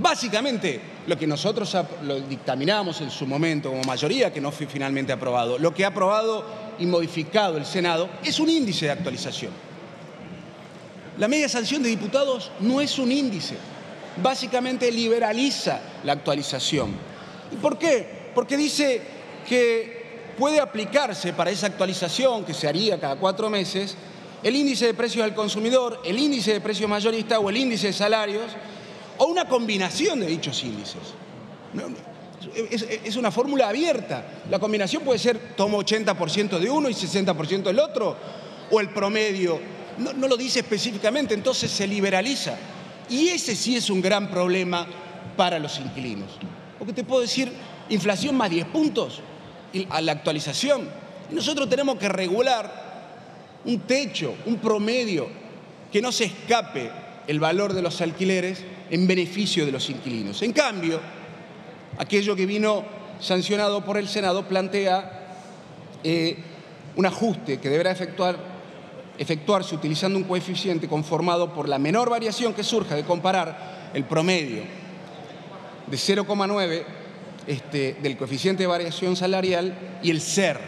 Básicamente, lo que nosotros lo dictaminamos en su momento como mayoría, que no fue finalmente aprobado, lo que ha aprobado y modificado el Senado es un índice de actualización. La media sanción de diputados no es un índice, básicamente liberaliza la actualización. ¿Y por qué? Porque dice que puede aplicarse para esa actualización que se haría cada cuatro meses el índice de precios al consumidor, el índice de precios mayorista o el índice de salarios o una combinación de dichos índices. Es, una fórmula abierta. La combinación puede ser tomo 80% de uno y 60% del otro, o el promedio. No lo dice específicamente, entonces se liberaliza. Y ese sí es un gran problema para los inquilinos. Porque te puedo decir, inflación más 10 puntos a la actualización. Y nosotros tenemos que regular un techo, un promedio, que no se escape el valor de los alquileres en beneficio de los inquilinos. En cambio, aquello que vino sancionado por el Senado plantea eh, un ajuste que deberá efectuar efectuarse utilizando un coeficiente conformado por la menor variación que surja de comparar el promedio de 0,9 este, del coeficiente de variación salarial y el SER,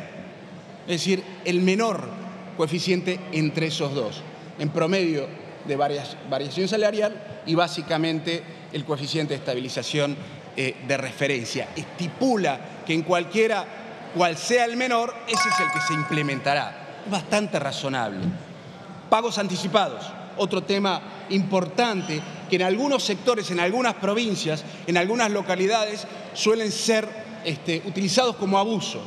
es decir, el menor coeficiente entre esos dos, en promedio de variación salarial y básicamente el coeficiente de estabilización eh, de referencia. Estipula que en cualquiera, cual sea el menor, ese es el que se implementará. Es bastante razonable. Pagos anticipados, otro tema importante que en algunos sectores, en algunas provincias, en algunas localidades, suelen ser este, utilizados como abuso.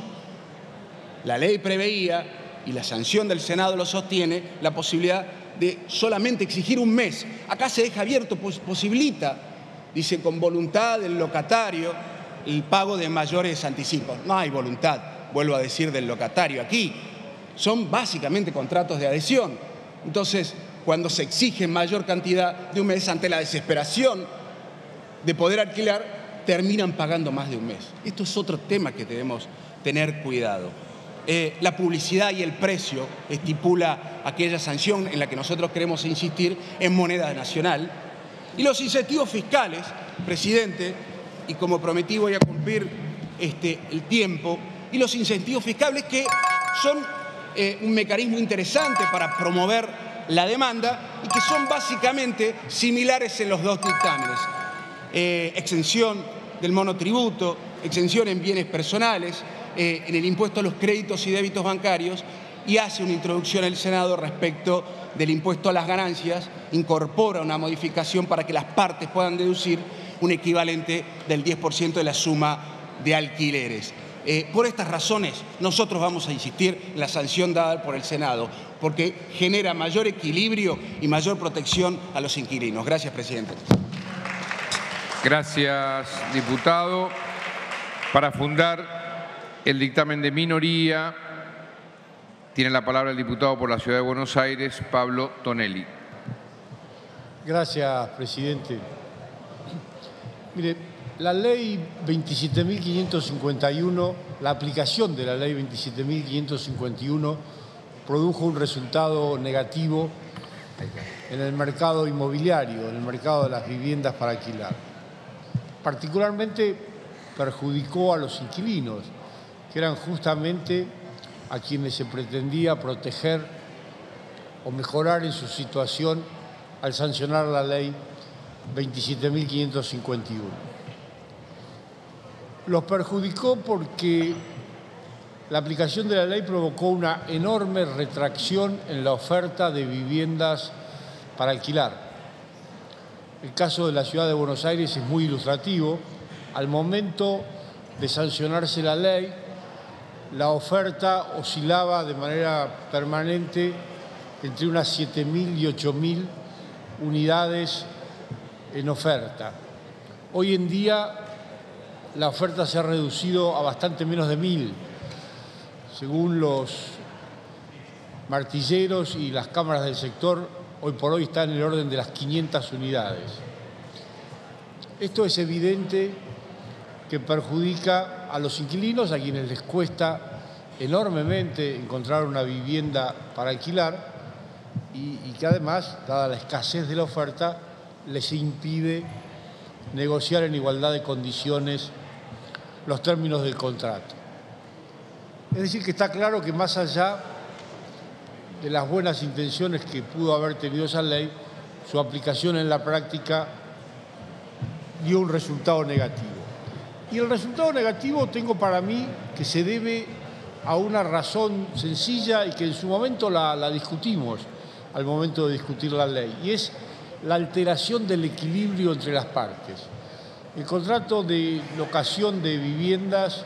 La ley preveía, y la sanción del Senado lo sostiene, la posibilidad de solamente exigir un mes. Acá se deja abierto, posibilita, dice con voluntad del locatario, el pago de mayores anticipos. No hay voluntad, vuelvo a decir, del locatario. Aquí son básicamente contratos de adhesión. Entonces, cuando se exige mayor cantidad de un mes ante la desesperación de poder alquilar, terminan pagando más de un mes. Esto es otro tema que debemos tener cuidado. Eh, la publicidad y el precio estipula aquella sanción en la que nosotros queremos insistir en moneda nacional. Y los incentivos fiscales, presidente, y como prometí voy a cumplir este, el tiempo, y los incentivos fiscales que son eh, un mecanismo interesante para promover la demanda y que son básicamente similares en los dos dictámenes. Eh, exención del monotributo, exención en bienes personales, eh, en el impuesto a los créditos y débitos bancarios y hace una introducción el Senado respecto del impuesto a las ganancias, incorpora una modificación para que las partes puedan deducir un equivalente del 10% de la suma de alquileres. Eh, por estas razones, nosotros vamos a insistir en la sanción dada por el Senado, porque genera mayor equilibrio y mayor protección a los inquilinos. Gracias, presidente. Gracias, diputado. Para fundar el dictamen de minoría, tiene la palabra el diputado por la Ciudad de Buenos Aires, Pablo Tonelli. Gracias, presidente. Mire, la ley 27.551, la aplicación de la ley 27.551 produjo un resultado negativo en el mercado inmobiliario, en el mercado de las viviendas para alquilar. Particularmente perjudicó a los inquilinos, que eran justamente a quienes se pretendía proteger o mejorar en su situación al sancionar la ley 27.551 los perjudicó porque la aplicación de la ley provocó una enorme retracción en la oferta de viviendas para alquilar. El caso de la ciudad de Buenos Aires es muy ilustrativo. Al momento de sancionarse la ley, la oferta oscilaba de manera permanente entre unas 7.000 y 8.000 unidades en oferta. Hoy en día la oferta se ha reducido a bastante menos de mil. Según los martilleros y las cámaras del sector, hoy por hoy está en el orden de las 500 unidades. Esto es evidente que perjudica a los inquilinos, a quienes les cuesta enormemente encontrar una vivienda para alquilar y, y que además, dada la escasez de la oferta, les impide negociar en igualdad de condiciones los términos del contrato. Es decir, que está claro que más allá de las buenas intenciones que pudo haber tenido esa ley, su aplicación en la práctica dio un resultado negativo. Y el resultado negativo tengo para mí que se debe a una razón sencilla y que en su momento la, discutimos al momento de discutir la ley, y es la alteración del equilibrio entre las partes. El contrato de locación de viviendas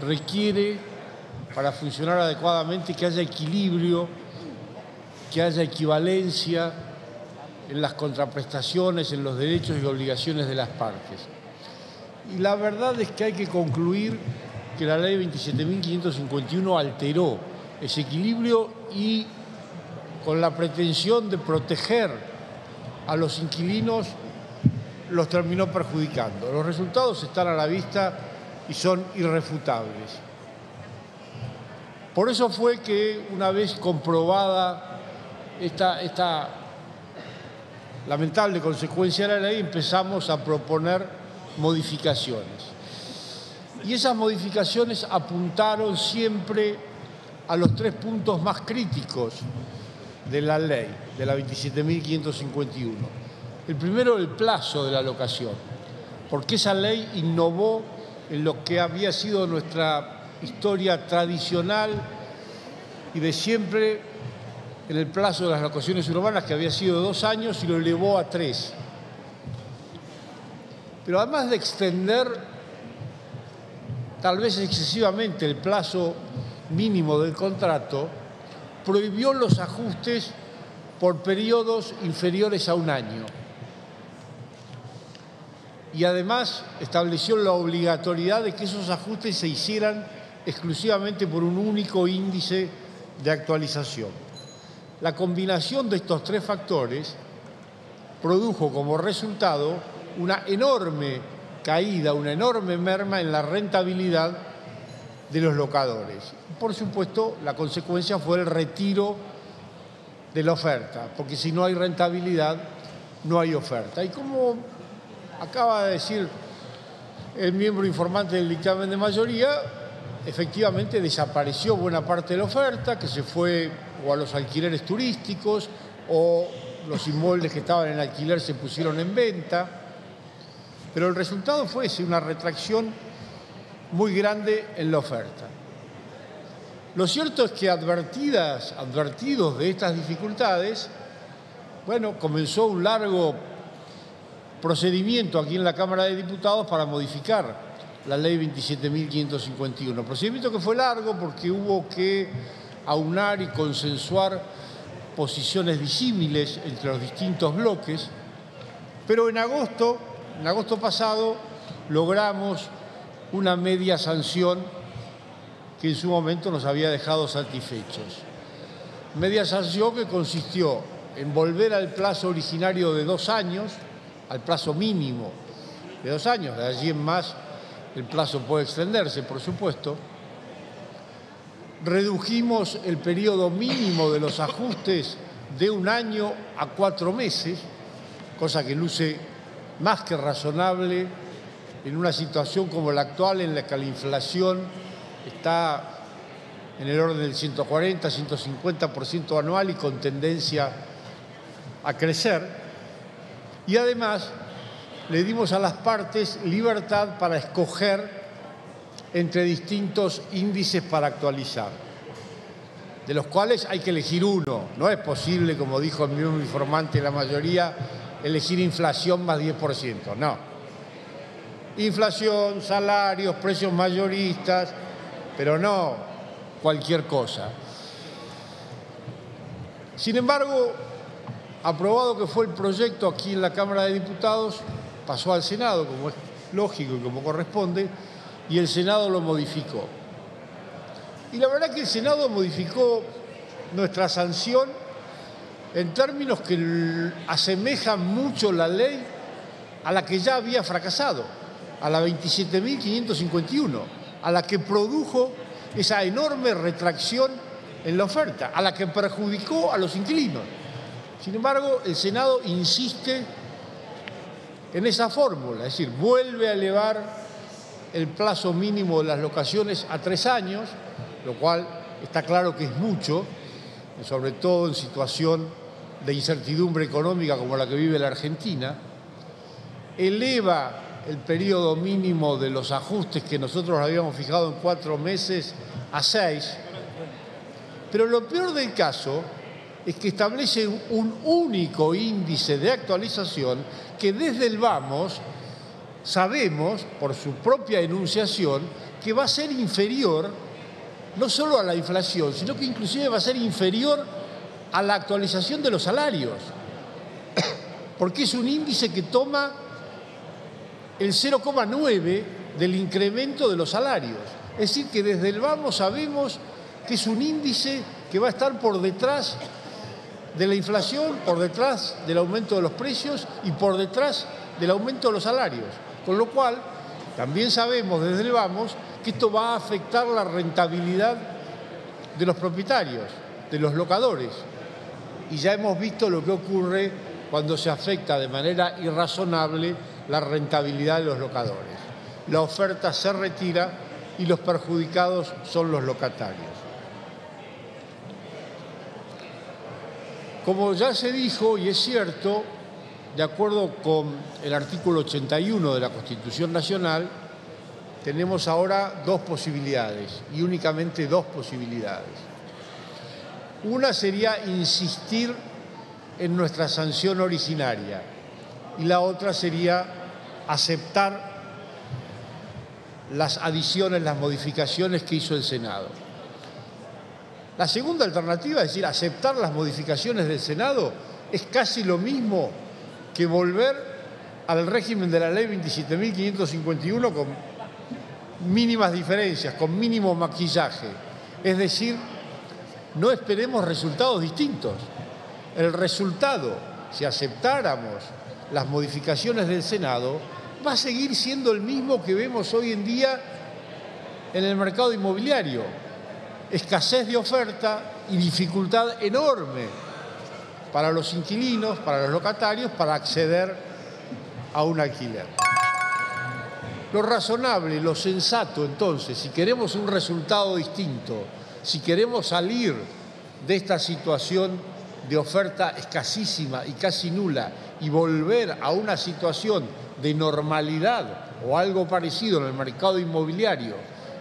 requiere, para funcionar adecuadamente, que haya equilibrio, que haya equivalencia en las contraprestaciones, en los derechos y obligaciones de las partes. Y la verdad es que hay que concluir que la ley 27.551 alteró ese equilibrio y con la pretensión de proteger a los inquilinos los terminó perjudicando. Los resultados están a la vista y son irrefutables. Por eso fue que una vez comprobada esta, esta lamentable consecuencia de la ley empezamos a proponer modificaciones. Y esas modificaciones apuntaron siempre a los tres puntos más críticos de la ley, de la 27.551. El primero, el plazo de la locación, porque esa ley innovó en lo que había sido nuestra historia tradicional y de siempre en el plazo de las locaciones urbanas, que había sido dos años, y lo elevó a tres. Pero además de extender tal vez excesivamente el plazo mínimo del contrato, prohibió los ajustes por periodos inferiores a un año. Y además estableció la obligatoriedad de que esos ajustes se hicieran exclusivamente por un único índice de actualización. La combinación de estos tres factores produjo como resultado una enorme caída, una enorme merma en la rentabilidad de los locadores. Por supuesto, la consecuencia fue el retiro de la oferta, porque si no hay rentabilidad, no hay oferta. Como acaba de decir el miembro informante del dictamen de mayoría, efectivamente desapareció buena parte de la oferta, que se fue o a los alquileres turísticos o los inmuebles que estaban en alquiler se pusieron en venta. Pero el resultado fue una retracción muy grande en la oferta. Lo cierto es que advertidas, advertidos de estas dificultades, bueno, comenzó un largo procedimiento aquí en la Cámara de Diputados para modificar la ley 27.551. Procedimiento que fue largo porque hubo que aunar y consensuar posiciones disímiles entre los distintos bloques, pero en agosto en agosto pasado logramos una media sanción que en su momento nos había dejado satisfechos. Media sanción que consistió en volver al plazo originario de dos años, al plazo mínimo de dos años, de allí en más el plazo puede extenderse, por supuesto. Redujimos el periodo mínimo de los ajustes de un año a cuatro meses, cosa que luce más que razonable en una situación como la actual en la que la inflación está en el orden del 140, 150% anual y con tendencia a crecer. Y además le dimos a las partes libertad para escoger entre distintos índices para actualizar, de los cuales hay que elegir uno. No es posible, como dijo el mismo informante, la mayoría elegir inflación más 10%, no. Inflación, salarios, precios mayoristas, pero no cualquier cosa. Sin embargo, aprobado que fue el proyecto aquí en la Cámara de Diputados, pasó al Senado, como es lógico y como corresponde, y el Senado lo modificó. Y la verdad que el Senado modificó nuestra sanción en términos que asemejan mucho la ley a la que ya había fracasado, a la 27.551, a la que produjo esa enorme retracción en la oferta, a la que perjudicó a los inquilinos. Sin embargo, el Senado insiste en esa fórmula, es decir, vuelve a elevar el plazo mínimo de las locaciones a tres años, lo cual está claro que es mucho, sobre todo en situación de incertidumbre económica como la que vive la Argentina, eleva el periodo mínimo de los ajustes que nosotros habíamos fijado en cuatro meses a seis, pero lo peor del caso es que establece un único índice de actualización que desde el vamos sabemos, por su propia enunciación, que va a ser inferior no solo a la inflación, sino que inclusive va a ser inferior a la actualización de los salarios, porque es un índice que toma el 0,9 del incremento de los salarios. Es decir, que desde el vamos sabemos que es un índice que va a estar por detrás de la inflación, por detrás del aumento de los precios y por detrás del aumento de los salarios. Con lo cual, también sabemos desde el vamos que esto va a afectar la rentabilidad de los propietarios, de los locadores y ya hemos visto lo que ocurre cuando se afecta de manera irrazonable la rentabilidad de los locadores. La oferta se retira y los perjudicados son los locatarios. Como ya se dijo, y es cierto, de acuerdo con el artículo 81 de la Constitución Nacional, tenemos ahora dos posibilidades, y únicamente dos posibilidades. Una sería insistir en nuestra sanción originaria y la otra sería aceptar las adiciones, las modificaciones que hizo el Senado. La segunda alternativa, es decir, aceptar las modificaciones del Senado, es casi lo mismo que volver al régimen de la ley 27.551 con mínimas diferencias, con mínimo maquillaje. Es decir, no esperemos resultados distintos. El resultado, si aceptáramos las modificaciones del Senado, va a seguir siendo el mismo que vemos hoy en día en el mercado inmobiliario. Escasez de oferta y dificultad enorme para los inquilinos, para los locatarios, para acceder a un alquiler. Lo razonable, lo sensato, entonces, si queremos un resultado distinto, si queremos salir de esta situación de oferta escasísima y casi nula y volver a una situación de normalidad o algo parecido en el mercado inmobiliario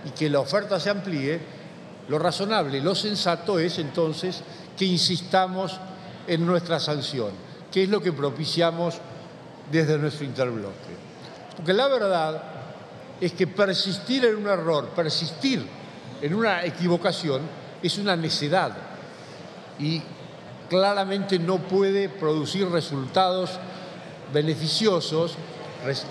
y que la oferta se amplíe, lo razonable, lo sensato es entonces que insistamos en nuestra sanción, que es lo que propiciamos desde nuestro interbloque. Porque la verdad es que persistir en un error, persistir en una equivocación, es una necedad y claramente no puede producir resultados beneficiosos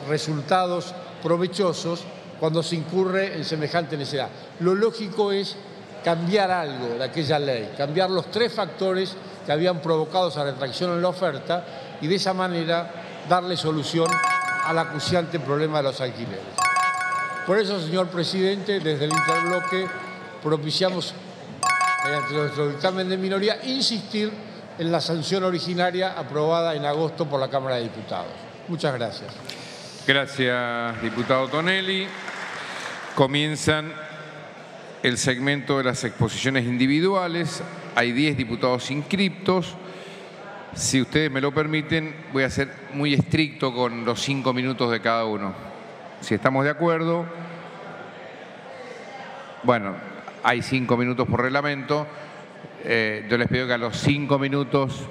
resultados provechosos cuando se incurre en semejante necesidad. Lo lógico es cambiar algo de aquella ley, cambiar los tres factores que habían provocado esa retracción en la oferta y de esa manera darle solución al acuciante problema de los alquileres. Por eso, señor presidente, desde el interbloque propiciamos, mediante nuestro dictamen de minoría, insistir en la sanción originaria aprobada en agosto por la Cámara de Diputados. Muchas gracias. Gracias, diputado Tonelli. Comienzan el segmento de las exposiciones individuales. Hay 10 diputados inscriptos. Si ustedes me lo permiten, voy a ser muy estricto con los cinco minutos de cada uno. Si estamos de acuerdo, bueno, hay cinco minutos por reglamento. Eh, yo les pido que a los cinco minutos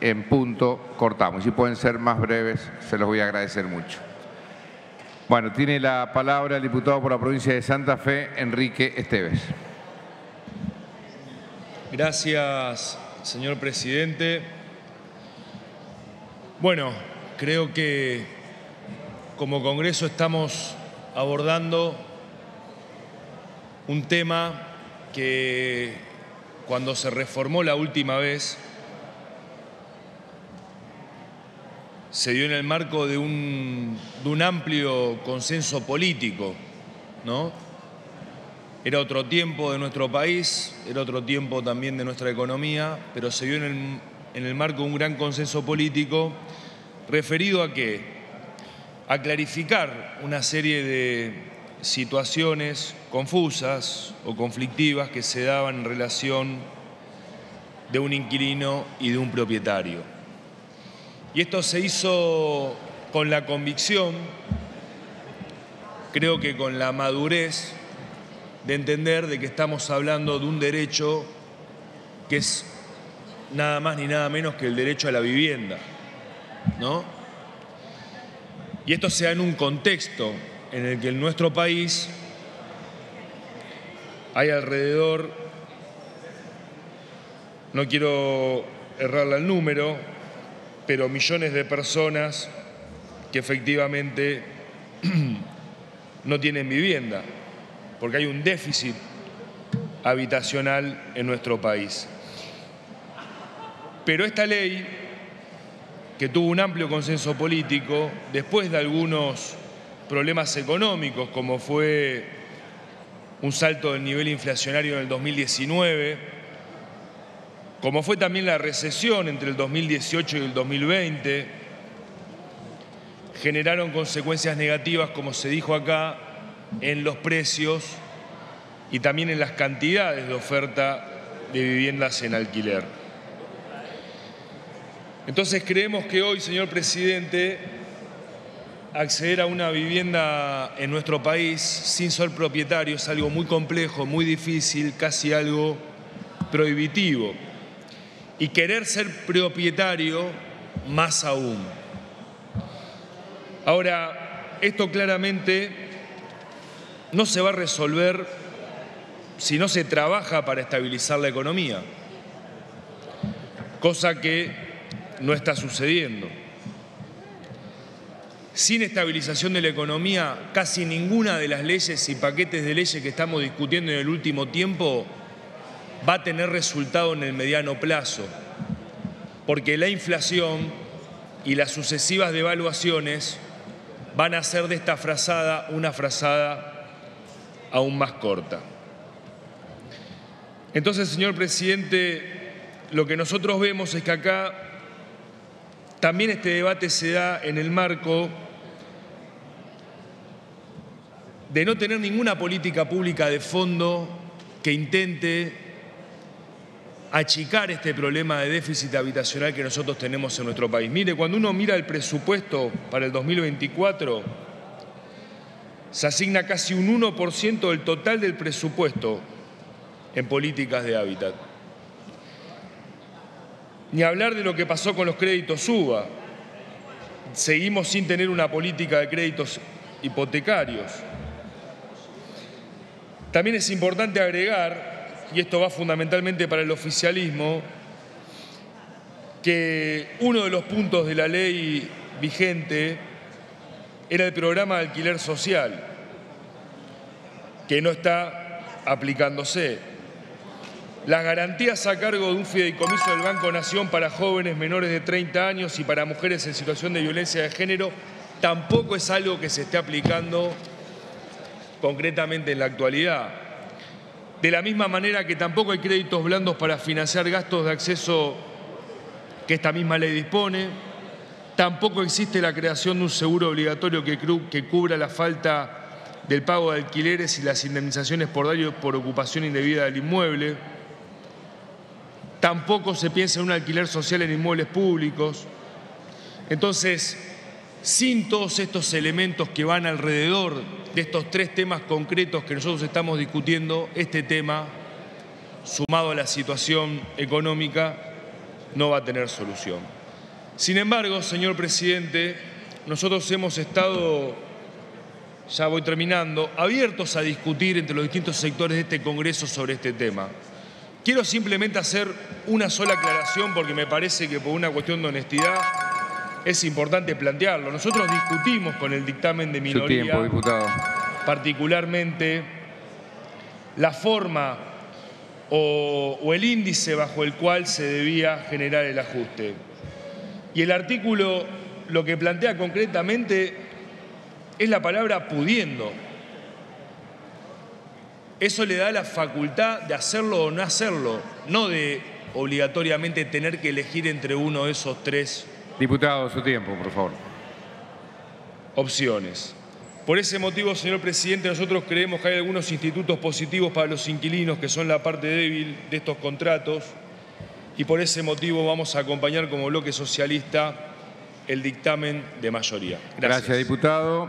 en punto cortamos. Si pueden ser más breves, se los voy a agradecer mucho. Bueno, tiene la palabra el diputado por la provincia de Santa Fe, Enrique Esteves. Gracias, señor presidente. Bueno, creo que como Congreso estamos abordando un tema que cuando se reformó la última vez se dio en el marco de un, amplio consenso político, ¿no? Era otro tiempo de nuestro país, era otro tiempo también de nuestra economía, pero se dio en el, en el marco de un gran consenso político referido a qué? A clarificar una serie de situaciones confusas o conflictivas que se daban en relación de un inquilino y de un propietario. Y esto se hizo con la convicción, creo que con la madurez de entender de que estamos hablando de un derecho que es nada más ni nada menos que el derecho a la vivienda, ¿no? Y esto se da en un contexto en el que en nuestro país hay alrededor, no quiero errarle al número, pero millones de personas que efectivamente no tienen vivienda, porque hay un déficit habitacional en nuestro país. Pero esta ley, que tuvo un amplio consenso político, después de algunos problemas económicos, como fue un salto del nivel inflacionario en el 2019, como fue también la recesión entre el 2018 y el 2020, generaron consecuencias negativas, como se dijo acá, en los precios y también en las cantidades de oferta de viviendas en alquiler. Entonces creemos que hoy, señor presidente, acceder a una vivienda en nuestro país sin ser propietario es algo muy complejo, muy difícil, casi algo prohibitivo y querer ser propietario más aún. Ahora, esto claramente no se va a resolver si no se trabaja para estabilizar la economía, cosa que no está sucediendo. Sin estabilización de la economía, casi ninguna de las leyes y paquetes de leyes que estamos discutiendo en el último tiempo va a tener resultado en el mediano plazo, porque la inflación y las sucesivas devaluaciones van a hacer de esta frazada una frazada aún más corta. Entonces, señor presidente, lo que nosotros vemos es que acá también este debate se da en el marco de no tener ninguna política pública de fondo que intente achicar este problema de déficit habitacional que nosotros tenemos en nuestro país. Mire, cuando uno mira el presupuesto para el 2024, se asigna casi un 1% del total del presupuesto en políticas de hábitat. Ni hablar de lo que pasó con los créditos UBA. Seguimos sin tener una política de créditos hipotecarios. También es importante agregar y esto va fundamentalmente para el oficialismo, que uno de los puntos de la ley vigente era el programa de alquiler social, que no está aplicándose. Las garantías a cargo de un fideicomiso del Banco Nación para jóvenes menores de 30 años y para mujeres en situación de violencia de género tampoco es algo que se esté aplicando concretamente en la actualidad. De la misma manera que tampoco hay créditos blandos para financiar gastos de acceso que esta misma ley dispone, tampoco existe la creación de un seguro obligatorio que, cubra la falta del pago de alquileres y las indemnizaciones por daño por ocupación indebida del inmueble. Tampoco se piensa en un alquiler social en inmuebles públicos. Entonces, sin todos estos elementos que van alrededor de estos tres temas concretos que nosotros estamos discutiendo, este tema, sumado a la situación económica, no va a tener solución. Sin embargo, señor presidente, nosotros hemos estado, ya voy terminando, abiertos a discutir entre los distintos sectores de este Congreso sobre este tema. Quiero simplemente hacer una sola aclaración porque me parece que por una cuestión de honestidad es importante plantearlo. Nosotros discutimos con el dictamen de minoría, tiempo, diputado. particularmente la forma o, o, el índice bajo el cual se debía generar el ajuste. Y el artículo lo que plantea concretamente es la palabra pudiendo. Eso le da la facultad de hacerlo o no hacerlo, no de obligatoriamente tener que elegir entre uno de esos tres Diputado, su tiempo, por favor. Opciones. Por ese motivo, señor presidente, nosotros creemos que hay algunos institutos positivos para los inquilinos que son la parte débil de estos contratos y por ese motivo vamos a acompañar como bloque socialista el dictamen de mayoría. Gracias, Gracias diputado.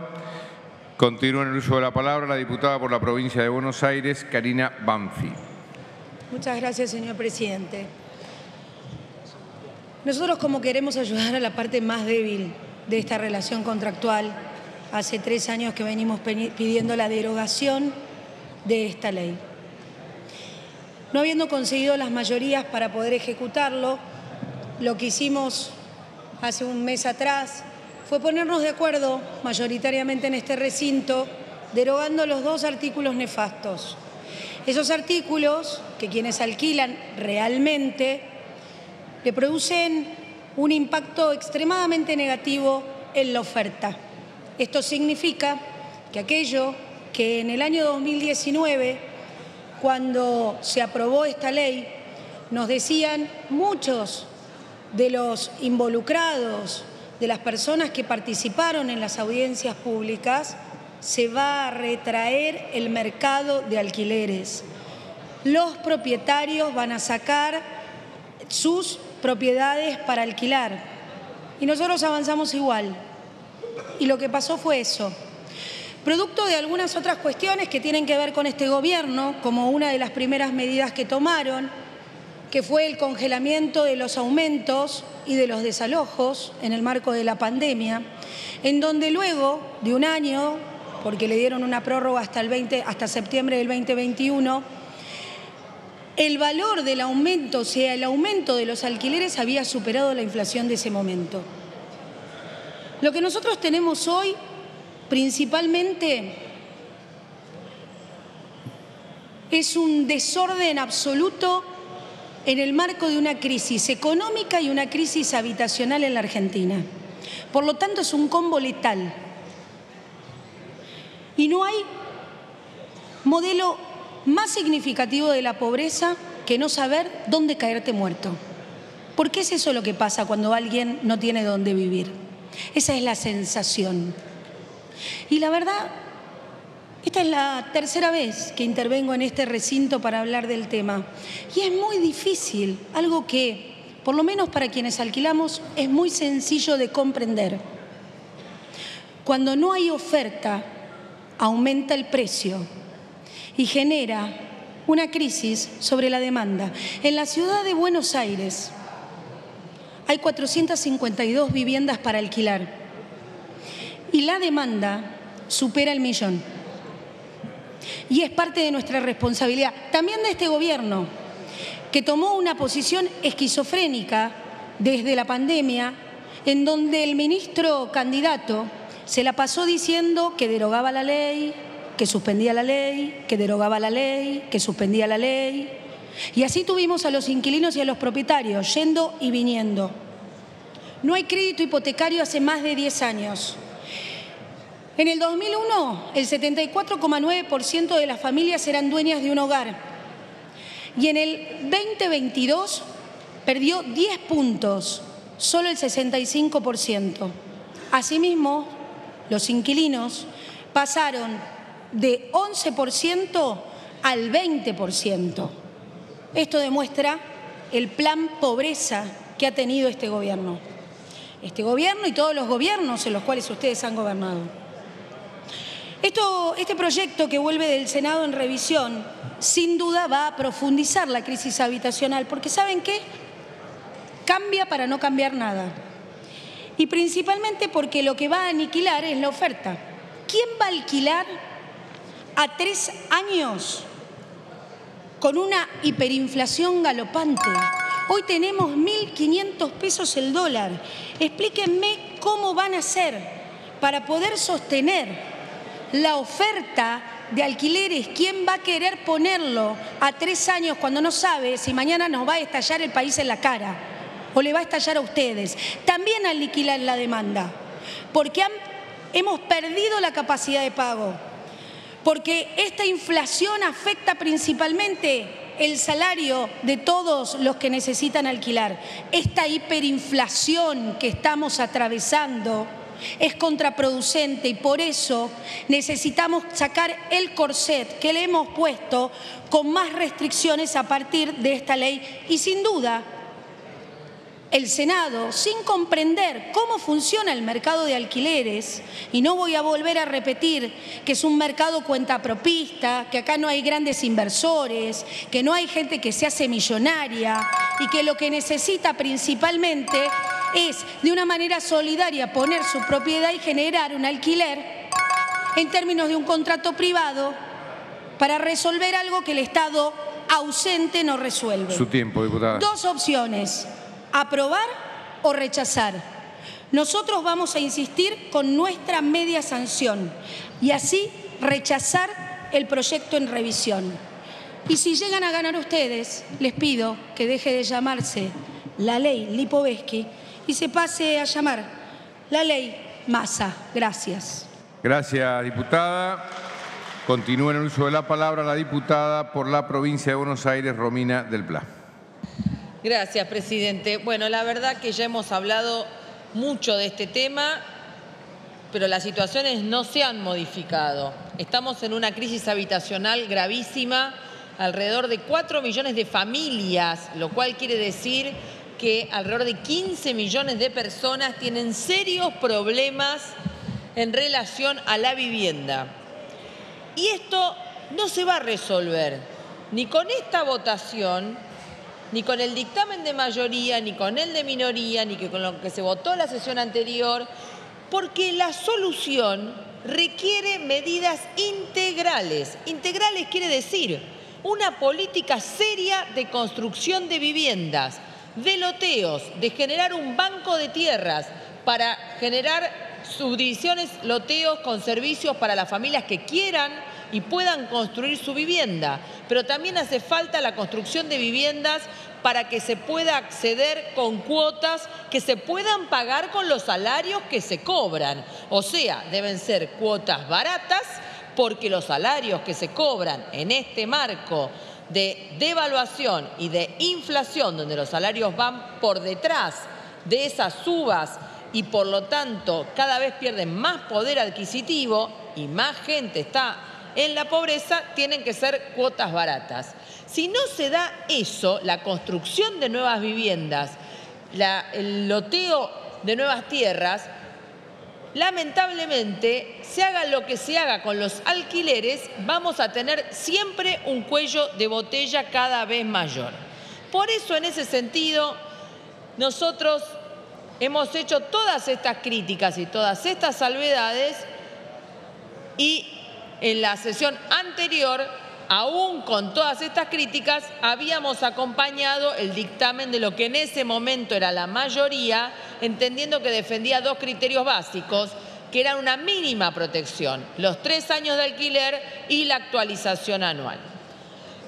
Continúa en el uso de la palabra la diputada por la provincia de Buenos Aires, Karina Banfi. Muchas gracias, señor presidente. Nosotros como queremos ayudar a la parte más débil de esta relación contractual, hace tres años que venimos pidiendo la derogación de esta ley. No habiendo conseguido las mayorías para poder ejecutarlo, lo que hicimos hace un mes atrás fue ponernos de acuerdo mayoritariamente en este recinto, derogando los dos artículos nefastos. Esos artículos que quienes alquilan realmente le producen un impacto extremadamente negativo en la oferta. Esto significa que aquello que en el año 2019, cuando se aprobó esta ley, nos decían muchos de los involucrados, de las personas que participaron en las audiencias públicas, se va a retraer el mercado de alquileres. Los propietarios van a sacar sus propiedades para alquilar. Y nosotros avanzamos igual. Y lo que pasó fue eso. Producto de algunas otras cuestiones que tienen que ver con este gobierno, como una de las primeras medidas que tomaron, que fue el congelamiento de los aumentos y de los desalojos en el marco de la pandemia, en donde luego de un año, porque le dieron una prórroga hasta, el 20, hasta septiembre del 2021, el valor del aumento, o sea, el aumento de los alquileres había superado la inflación de ese momento. Lo que nosotros tenemos hoy principalmente es un desorden absoluto en el marco de una crisis económica y una crisis habitacional en la Argentina. Por lo tanto, es un combo letal. Y no hay modelo más significativo de la pobreza que no saber dónde caerte muerto. Porque es eso lo que pasa cuando alguien no tiene dónde vivir. Esa es la sensación. Y la verdad, esta es la tercera vez que intervengo en este recinto para hablar del tema. Y es muy difícil, algo que, por lo menos para quienes alquilamos, es muy sencillo de comprender. Cuando no hay oferta, aumenta el precio y genera una crisis sobre la demanda. En la ciudad de Buenos Aires hay 452 viviendas para alquilar y la demanda supera el millón. Y es parte de nuestra responsabilidad, también de este gobierno, que tomó una posición esquizofrénica desde la pandemia, en donde el ministro candidato se la pasó diciendo que derogaba la ley, que suspendía la ley, que derogaba la ley, que suspendía la ley. Y así tuvimos a los inquilinos y a los propietarios yendo y viniendo. No hay crédito hipotecario hace más de 10 años. En el 2001, el 74,9% de las familias eran dueñas de un hogar. Y en el 2022 perdió 10 puntos, solo el 65%. Asimismo, los inquilinos pasaron de 11% al 20%. Esto demuestra el plan pobreza que ha tenido este gobierno. Este gobierno y todos los gobiernos en los cuales ustedes han gobernado. Esto, este proyecto que vuelve del Senado en revisión, sin duda va a profundizar la crisis habitacional, porque ¿saben qué? Cambia para no cambiar nada. Y principalmente porque lo que va a aniquilar es la oferta. ¿Quién va a alquilar a tres años con una hiperinflación galopante? Hoy tenemos 1.500 pesos el dólar. Explíquenme cómo van a hacer para poder sostener la oferta de alquileres, ¿quién va a querer ponerlo a tres años cuando no sabe si mañana nos va a estallar el país en la cara o le va a estallar a ustedes? También alquilar la demanda, porque hemos perdido la capacidad de pago, porque esta inflación afecta principalmente el salario de todos los que necesitan alquilar. Esta hiperinflación que estamos atravesando es contraproducente y por eso necesitamos sacar el corset que le hemos puesto con más restricciones a partir de esta ley y sin duda el Senado, sin comprender cómo funciona el mercado de alquileres, y no voy a volver a repetir que es un mercado cuentapropista, que acá no hay grandes inversores, que no hay gente que se hace millonaria y que lo que necesita principalmente es de una manera solidaria poner su propiedad y generar un alquiler en términos de un contrato privado para resolver algo que el Estado ausente no resuelve. Su tiempo, diputada. Dos opciones, aprobar o rechazar. Nosotros vamos a insistir con nuestra media sanción y así rechazar el proyecto en revisión. Y si llegan a ganar ustedes, les pido que deje de llamarse la ley Lipovetsky y se pase a llamar la ley Massa. Gracias. Gracias, diputada. Continúa en el uso de la palabra la diputada por la provincia de Buenos Aires, Romina del Pla. Gracias, presidente. Bueno, la verdad que ya hemos hablado mucho de este tema, pero las situaciones no se han modificado. Estamos en una crisis habitacional gravísima, alrededor de 4 millones de familias, lo cual quiere decir que alrededor de 15 millones de personas tienen serios problemas en relación a la vivienda. Y esto no se va a resolver ni con esta votación, ni con el dictamen de mayoría, ni con el de minoría, ni con lo que se votó la sesión anterior, porque la solución requiere medidas integrales. Integrales quiere decir una política seria de construcción de viviendas, de loteos, de generar un banco de tierras para generar subdivisiones, loteos con servicios para las familias que quieran y puedan construir su vivienda. Pero también hace falta la construcción de viviendas para que se pueda acceder con cuotas que se puedan pagar con los salarios que se cobran. O sea, deben ser cuotas baratas porque los salarios que se cobran en este marco de devaluación y de inflación, donde los salarios van por detrás de esas subas y por lo tanto cada vez pierden más poder adquisitivo y más gente está en la pobreza, tienen que ser cuotas baratas. Si no se da eso, la construcción de nuevas viviendas, el loteo de nuevas tierras, lamentablemente, se haga lo que se haga con los alquileres, vamos a tener siempre un cuello de botella cada vez mayor. Por eso, en ese sentido, nosotros hemos hecho todas estas críticas y todas estas salvedades y en la sesión anterior, aún con todas estas críticas, habíamos acompañado el dictamen de lo que en ese momento era la mayoría, entendiendo que defendía dos criterios básicos, que eran una mínima protección, los tres años de alquiler y la actualización anual.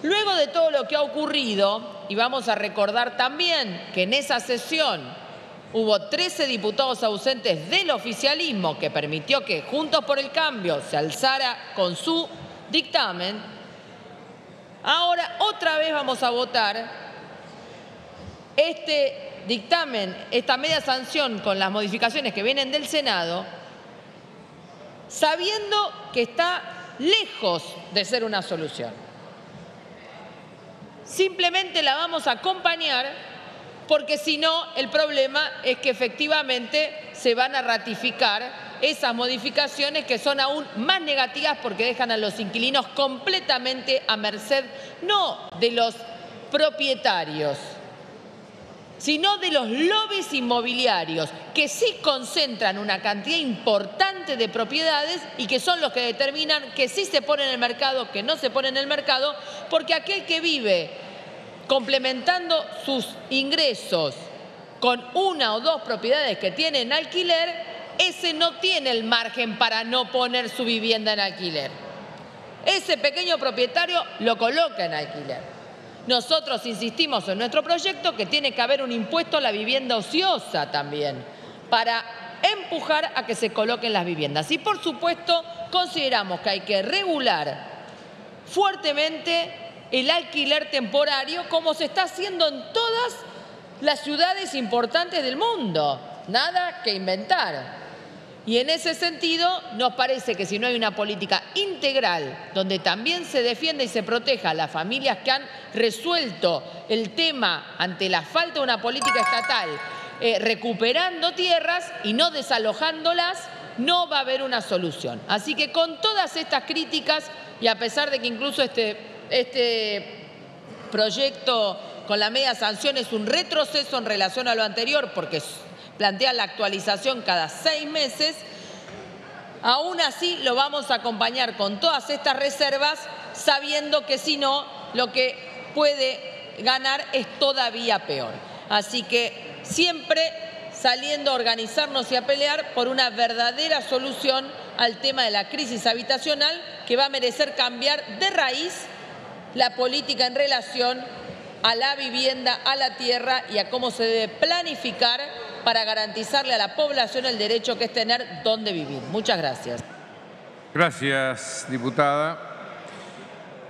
Luego de todo lo que ha ocurrido, y vamos a recordar también que en esa sesión hubo 13 diputados ausentes del oficialismo que permitió que Juntos por el Cambio se alzara con su dictamen, ahora otra vez vamos a votar este dictamen, esta media sanción con las modificaciones que vienen del Senado, sabiendo que está lejos de ser una solución. Simplemente la vamos a acompañar porque si no, el problema es que efectivamente se van a ratificar esas modificaciones que son aún más negativas porque dejan a los inquilinos completamente a merced, no de los propietarios, sino de los lobbies inmobiliarios, que sí concentran una cantidad importante de propiedades y que son los que determinan que sí se pone en el mercado, que no se pone en el mercado, porque aquel que vive complementando sus ingresos con una o dos propiedades que tiene en alquiler, ese no tiene el margen para no poner su vivienda en alquiler. Ese pequeño propietario lo coloca en alquiler. Nosotros insistimos en nuestro proyecto que tiene que haber un impuesto a la vivienda ociosa también, para empujar a que se coloquen las viviendas. Y por supuesto consideramos que hay que regular fuertemente el alquiler temporario como se está haciendo en todas las ciudades importantes del mundo. Nada que inventar. Y en ese sentido, nos parece que si no hay una política integral donde también se defienda y se proteja a las familias que han resuelto el tema ante la falta de una política estatal, eh, recuperando tierras y no desalojándolas, no va a haber una solución. Así que con todas estas críticas, y a pesar de que incluso este este proyecto con la media sanción es un retroceso en relación a lo anterior porque plantea la actualización cada seis meses. Aún así lo vamos a acompañar con todas estas reservas sabiendo que si no lo que puede ganar es todavía peor. Así que siempre saliendo a organizarnos y a pelear por una verdadera solución al tema de la crisis habitacional que va a merecer cambiar de raíz la política en relación a la vivienda, a la tierra y a cómo se debe planificar para garantizarle a la población el derecho que es tener dónde vivir. Muchas gracias. Gracias, diputada.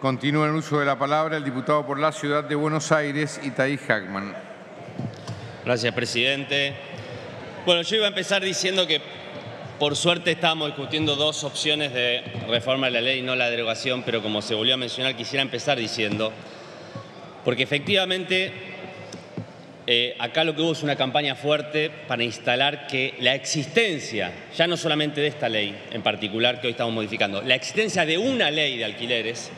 Continúa el uso de la palabra el diputado por la Ciudad de Buenos Aires, Itaí Hackman. Gracias, presidente. Bueno, yo iba a empezar diciendo que por suerte estábamos discutiendo dos opciones de reforma de la ley, no la derogación, pero como se volvió a mencionar, quisiera empezar diciendo, porque efectivamente eh, acá lo que hubo es una campaña fuerte para instalar que la existencia, ya no solamente de esta ley en particular que hoy estamos modificando, la existencia de una ley de alquileres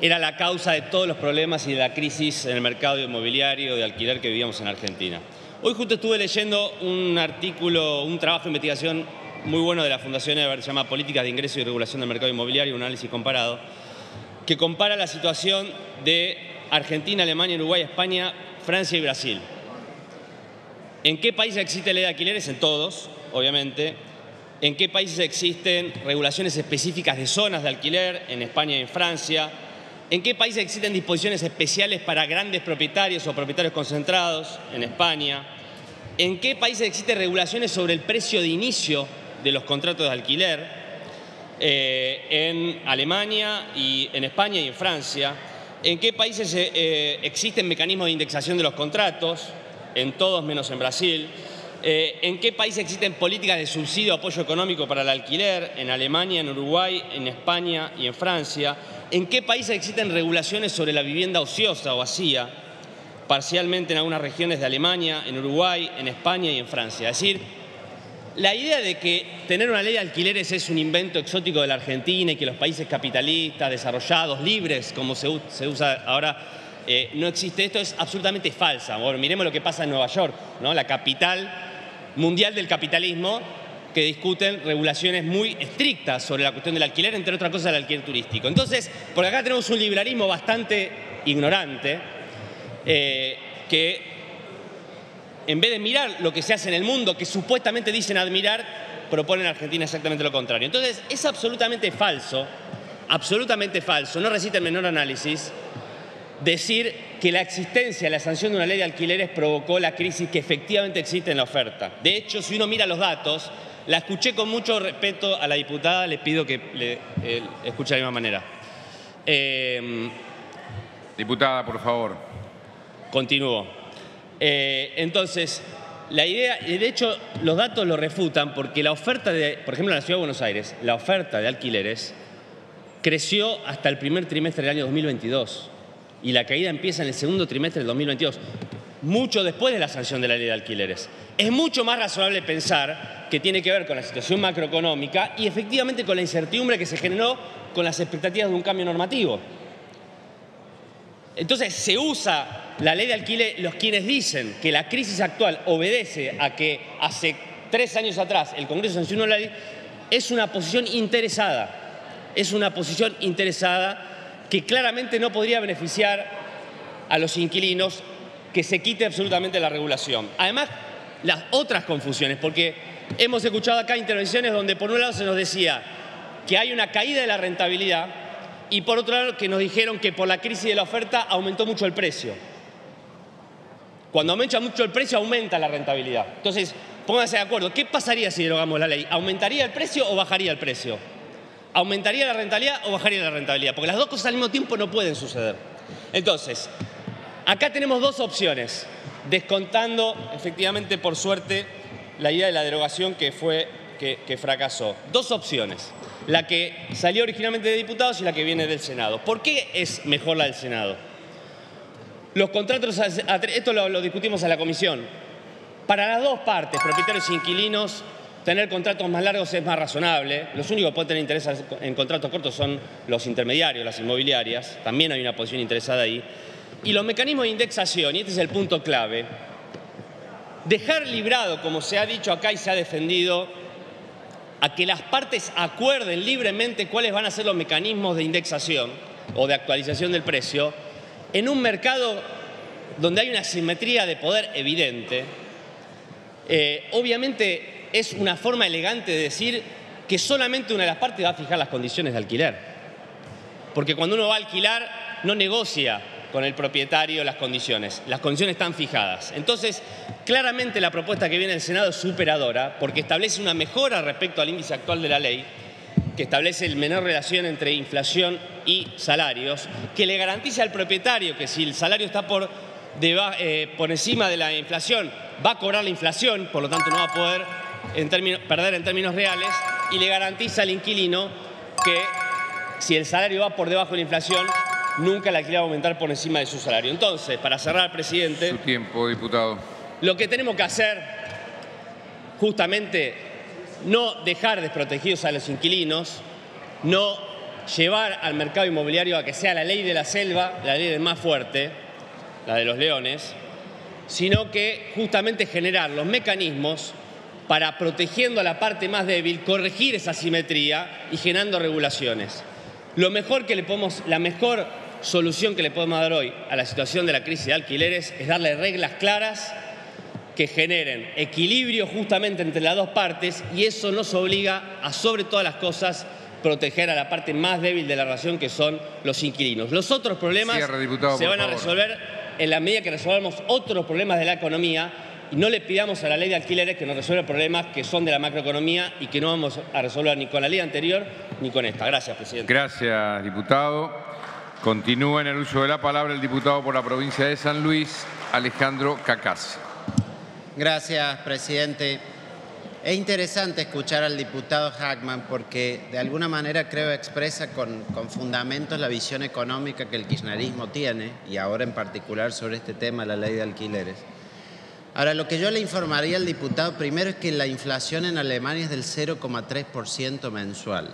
era la causa de todos los problemas y de la crisis en el mercado inmobiliario de alquiler que vivíamos en Argentina. Hoy justo estuve leyendo un artículo, un trabajo de investigación muy bueno de la Fundación Ever, se llama Políticas de Ingreso y Regulación del Mercado Inmobiliario, un análisis comparado, que compara la situación de Argentina, Alemania, Uruguay, España, Francia y Brasil. ¿En qué países existe ley de alquileres? En todos, obviamente. ¿En qué países existen regulaciones específicas de zonas de alquiler? En España y en Francia. ¿En qué países existen disposiciones especiales para grandes propietarios o propietarios concentrados? En España. ¿En qué países existen regulaciones sobre el precio de inicio de los contratos de alquiler? Eh, en Alemania y en España y en Francia. ¿En qué países eh, eh, existen mecanismos de indexación de los contratos? En todos menos en Brasil. ¿En qué países existen políticas de subsidio apoyo económico para el alquiler? En Alemania, en Uruguay, en España y en Francia. ¿En qué países existen regulaciones sobre la vivienda ociosa o vacía? Parcialmente en algunas regiones de Alemania, en Uruguay, en España y en Francia. Es decir, la idea de que tener una ley de alquileres es un invento exótico de la Argentina y que los países capitalistas, desarrollados, libres, como se, usa ahora, eh, no existe esto, es absolutamente falsa. Bueno, miremos lo que pasa en Nueva York, ¿no? la capital mundial del capitalismo, que discuten regulaciones muy estrictas sobre la cuestión del alquiler, entre otras cosas el alquiler turístico. Entonces, por acá tenemos un liberalismo bastante ignorante, eh, que en vez de mirar lo que se hace en el mundo, que supuestamente dicen admirar, proponen en Argentina exactamente lo contrario. Entonces, es absolutamente falso, absolutamente falso, no resiste el menor análisis, decir que la existencia, la sanción de una ley de alquileres provocó la crisis que efectivamente existe en la oferta. De hecho, si uno mira los datos, la escuché con mucho respeto a la diputada, le pido que le, eh, escuche de la misma manera. Eh, diputada, por favor. Continúo. Eh, entonces, la idea, de hecho, los datos lo refutan porque la oferta de, por ejemplo, en la Ciudad de Buenos Aires, la oferta de alquileres creció hasta el primer trimestre del año 2022 y la caída empieza en el segundo trimestre del 2022, mucho después de la sanción de la ley de alquileres. Es mucho más razonable pensar que tiene que ver con la situación macroeconómica y efectivamente con la incertidumbre que se generó con las expectativas de un cambio normativo. Entonces se usa la ley de alquiler, los quienes dicen que la crisis actual obedece a que hace tres años atrás el Congreso sancionó la ley, es una posición interesada, es una posición interesada que claramente no podría beneficiar a los inquilinos que se quite absolutamente la regulación. Además, las otras confusiones, porque hemos escuchado acá intervenciones donde por un lado se nos decía que hay una caída de la rentabilidad y por otro lado que nos dijeron que por la crisis de la oferta aumentó mucho el precio. Cuando aumenta mucho el precio aumenta la rentabilidad. Entonces, pónganse de acuerdo, ¿qué pasaría si derogamos la ley? ¿Aumentaría el precio o bajaría el precio? ¿Aumentaría la rentabilidad o bajaría la rentabilidad? Porque las dos cosas al mismo tiempo no pueden suceder. Entonces, acá tenemos dos opciones, descontando efectivamente por suerte la idea de la derogación que, fue, que, fracasó. Dos opciones, la que salió originalmente de diputados y la que viene del Senado. ¿Por qué es mejor la del Senado? Los contratos, esto lo, discutimos en la comisión, para las dos partes, propietarios e inquilinos, tener contratos más largos es más razonable. Los únicos que pueden tener interés en contratos cortos son los intermediarios, las inmobiliarias. También hay una posición interesada ahí. Y los mecanismos de indexación, y este es el punto clave, dejar librado, como se ha dicho acá y se ha defendido, a que las partes acuerden libremente cuáles van a ser los mecanismos de indexación o de actualización del precio, en un mercado donde hay una simetría de poder evidente, eh, obviamente es una forma elegante de decir que solamente una de las partes va a fijar las condiciones de alquiler. Porque cuando uno va a alquilar, no negocia con el propietario las condiciones. Las condiciones están fijadas. Entonces, claramente la propuesta que viene del Senado es superadora porque establece una mejora respecto al índice actual de la ley, que establece el menor relación entre inflación y salarios, que le garantiza al propietario que si el salario está por, eh, por encima de la inflación, va a cobrar la inflación, por lo tanto no va a poder perder en términos reales, y le garantiza al inquilino que si el salario va por debajo de la inflación, nunca la alquiler va a aumentar por encima de su salario. Entonces, para cerrar, presidente... Su tiempo, diputado. Lo que tenemos que hacer, justamente, no dejar desprotegidos a los inquilinos, no llevar al mercado inmobiliario a que sea la ley de la selva, la ley del más fuerte, la de los leones, sino que justamente generar los mecanismos para, protegiendo a la parte más débil, corregir esa simetría y generando regulaciones. Lo mejor que le la mejor solución que le podemos dar hoy a la situación de la crisis de alquileres es darle reglas claras que generen equilibrio justamente entre las dos partes y eso nos obliga a, sobre todas las cosas, proteger a la parte más débil de la relación que son los inquilinos. Los otros problemas se van a resolver en la medida que resolvamos otros problemas de la economía y no le pidamos a la ley de alquileres que nos resuelva problemas que son de la macroeconomía y que no vamos a resolver ni con la ley anterior ni con esta. Gracias, presidente. Gracias, diputado. Continúa en el uso de la palabra el diputado por la provincia de San Luis, Alejandro Cacaz. Gracias, presidente. Es interesante escuchar al diputado Hackman porque de alguna manera creo expresa con, con, fundamentos la visión económica que el kirchnerismo tiene y ahora en particular sobre este tema, la ley de alquileres. Ahora, lo que yo le informaría al diputado primero es que la inflación en Alemania es del 0,3% mensual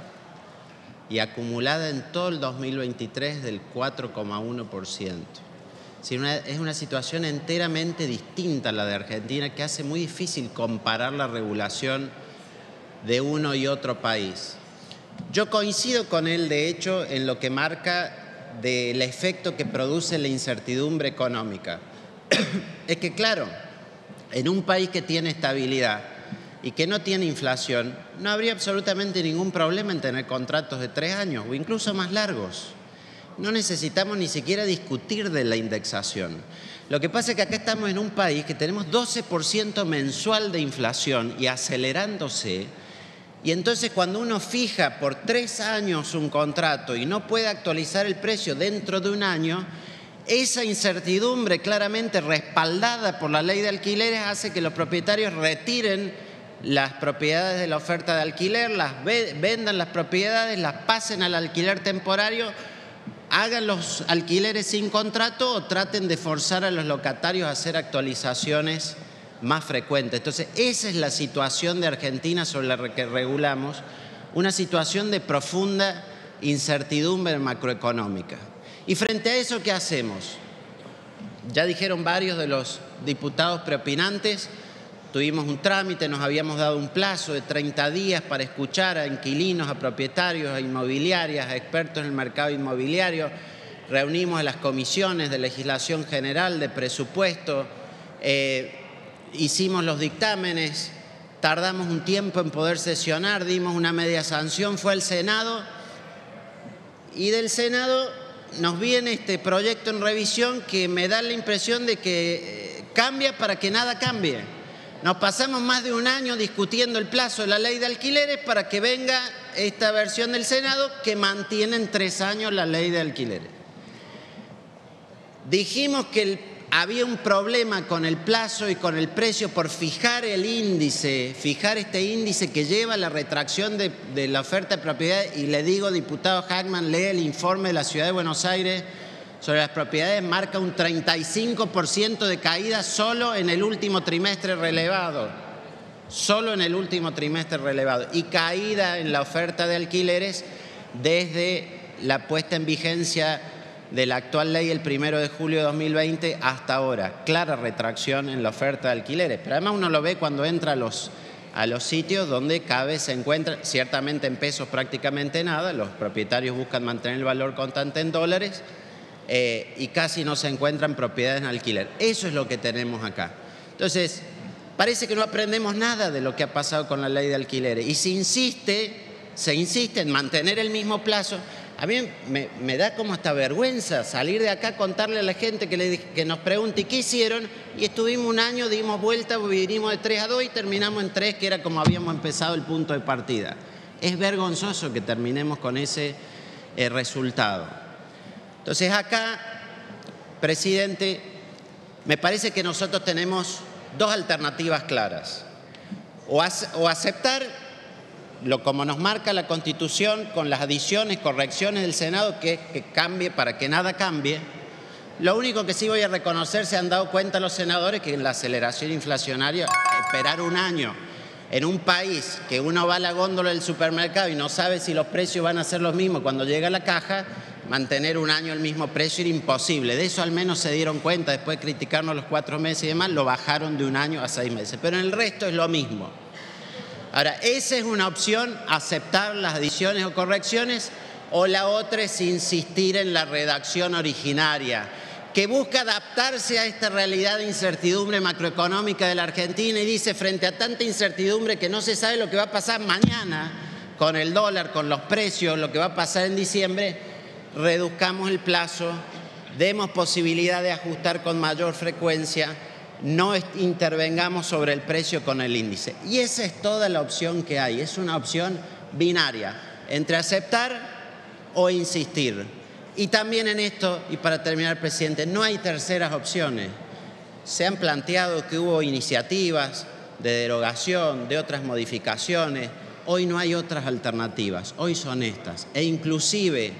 y acumulada en todo el 2023 del 4,1%. Es una situación enteramente distinta a la de Argentina que hace muy difícil comparar la regulación de uno y otro país. Yo coincido con él, de hecho, en lo que marca del efecto que produce la incertidumbre económica. es que, claro, en un país que tiene estabilidad y que no tiene inflación, no habría absolutamente ningún problema en tener contratos de tres años o incluso más largos. No necesitamos ni siquiera discutir de la indexación. Lo que pasa es que acá estamos en un país que tenemos 12% mensual de inflación y acelerándose. Y entonces cuando uno fija por tres años un contrato y no puede actualizar el precio dentro de un año, esa incertidumbre claramente respaldada por la ley de alquileres hace que los propietarios retiren las propiedades de la oferta de alquiler, las vendan las propiedades, las pasen al alquiler temporario, hagan los alquileres sin contrato o traten de forzar a los locatarios a hacer actualizaciones más frecuentes. Entonces, esa es la situación de Argentina sobre la que regulamos, una situación de profunda incertidumbre macroeconómica. Y frente a eso, ¿qué hacemos? Ya dijeron varios de los diputados preopinantes, tuvimos un trámite, nos habíamos dado un plazo de 30 días para escuchar a inquilinos, a propietarios, a inmobiliarias, a expertos en el mercado inmobiliario, reunimos a las comisiones de legislación general, de presupuesto, eh, hicimos los dictámenes, tardamos un tiempo en poder sesionar, dimos una media sanción, fue al Senado y del Senado nos viene este proyecto en revisión que me da la impresión de que eh, cambia para que nada cambie. Nos pasamos más de un año discutiendo el plazo de la ley de alquileres para que venga esta versión del Senado que mantiene en tres años la ley de alquileres. Dijimos que había un problema con el plazo y con el precio por fijar el índice, fijar este índice que lleva a la retracción de, la oferta de propiedad. Y le digo, diputado Hackman, lee el informe de la Ciudad de Buenos Aires sobre las propiedades, marca un 35% de caída solo en el último trimestre relevado. Solo en el último trimestre relevado. Y caída en la oferta de alquileres desde la puesta en vigencia de la actual ley el primero de julio de 2020 hasta ahora. Clara retracción en la oferta de alquileres. Pero además uno lo ve cuando entra a los, a los sitios donde cabe se encuentra, ciertamente en pesos prácticamente nada, los propietarios buscan mantener el valor constante en dólares eh, y casi no se encuentran propiedades en alquiler. Eso es lo que tenemos acá. Entonces, parece que no aprendemos nada de lo que ha pasado con la ley de alquileres y se insiste, se insiste en mantener el mismo plazo a mí me, da como hasta vergüenza salir de acá, contarle a la gente que nos pregunte qué hicieron y estuvimos un año, dimos vuelta, vinimos de 3 a 2 y terminamos en 3, que era como habíamos empezado el punto de partida. Es vergonzoso que terminemos con ese eh, resultado. Entonces acá, presidente, me parece que nosotros tenemos dos alternativas claras. O, aceptar lo como nos marca la Constitución con las adiciones, correcciones del Senado que, que cambie para que nada cambie. Lo único que sí voy a reconocer, se han dado cuenta los senadores que en la aceleración inflacionaria, esperar un año en un país que uno va a la góndola del supermercado y no sabe si los precios van a ser los mismos cuando llega a la caja, mantener un año el mismo precio era imposible. De eso al menos se dieron cuenta, después de criticarnos los cuatro meses y demás, lo bajaron de un año a seis meses. Pero en el resto es lo mismo. Ahora, esa es una opción, aceptar las adiciones o correcciones, o la otra es insistir en la redacción originaria, que busca adaptarse a esta realidad de incertidumbre macroeconómica de la Argentina y dice, frente a tanta incertidumbre que no se sabe lo que va a pasar mañana con el dólar, con los precios, lo que va a pasar en diciembre, reduzcamos el plazo, demos posibilidad de ajustar con mayor frecuencia, no intervengamos sobre el precio con el índice. Y esa es toda la opción que hay, es una opción binaria, entre aceptar o insistir. Y también en esto, y para terminar, presidente, no hay terceras opciones. Se han planteado que hubo iniciativas de derogación, de otras modificaciones. Hoy no hay otras alternativas, hoy son estas. E inclusive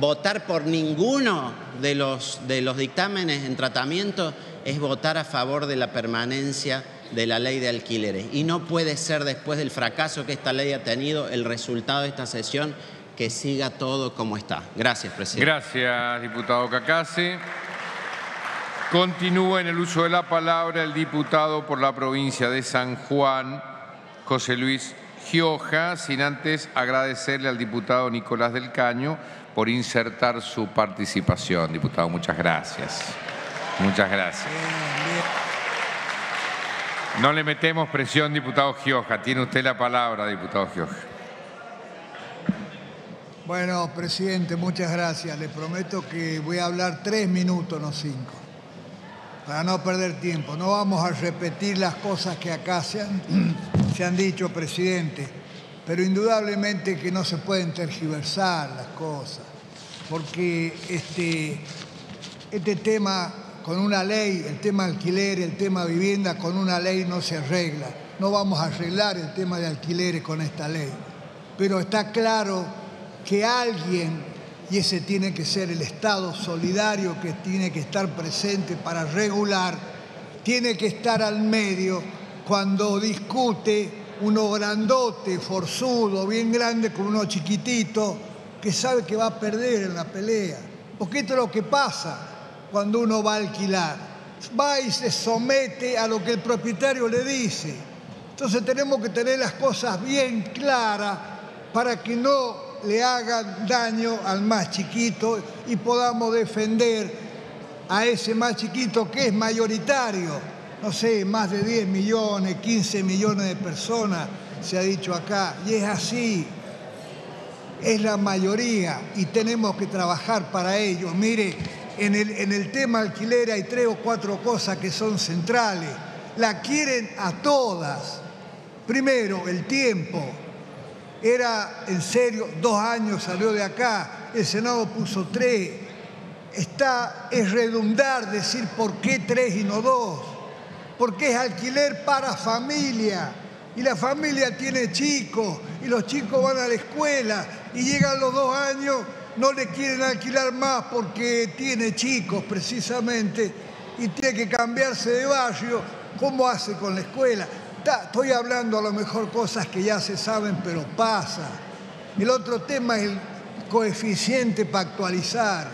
votar por ninguno de los, de los dictámenes en tratamiento es votar a favor de la permanencia de la ley de alquileres. Y no puede ser después del fracaso que esta ley ha tenido el resultado de esta sesión que siga todo como está. Gracias, presidente. Gracias, diputado Cacase. Continúa en el uso de la palabra el diputado por la provincia de San Juan, José Luis Gioja, sin antes agradecerle al diputado Nicolás del Caño por insertar su participación. Diputado, muchas gracias. Muchas gracias. No le metemos presión, diputado Gioja. Tiene usted la palabra, diputado Gioja. Bueno, presidente, muchas gracias. Le prometo que voy a hablar tres minutos, no cinco, para no perder tiempo. No vamos a repetir las cosas que acá se han, se han dicho, presidente, pero indudablemente que no se pueden tergiversar las cosas, porque este, este tema con una ley, el tema alquiler, el tema vivienda, con una ley no se arregla. No vamos a arreglar el tema de alquileres con esta ley. Pero está claro que alguien, y ese tiene que ser el Estado solidario que tiene que estar presente para regular, tiene que estar al medio cuando discute uno grandote, forzudo, bien grande con uno chiquitito, que sabe que va a perder en la pelea. Porque esto es lo que pasa cuando uno va a alquilar. Va y se somete a lo que el propietario le dice. Entonces tenemos que tener las cosas bien claras para que no le hagan daño al más chiquito y podamos defender a ese más chiquito que es mayoritario. No sé, más de 10 millones, 15 millones de personas, se ha dicho acá, y es así. Es la mayoría y tenemos que trabajar para ello. Mire, en el, en el tema alquiler hay tres o cuatro cosas que son centrales. La quieren a todas. Primero, el tiempo era en serio, dos años salió de acá, el Senado puso tres. Está, es redundar decir por qué tres y no dos, porque es alquiler para familia. Y la familia tiene chicos, y los chicos van a la escuela, y llegan los dos años, no le quieren alquilar más porque tiene chicos precisamente, y tiene que cambiarse de barrio. ¿Cómo hace con la escuela? Estoy hablando a lo mejor cosas que ya se saben, pero pasa. El otro tema es el coeficiente para actualizar.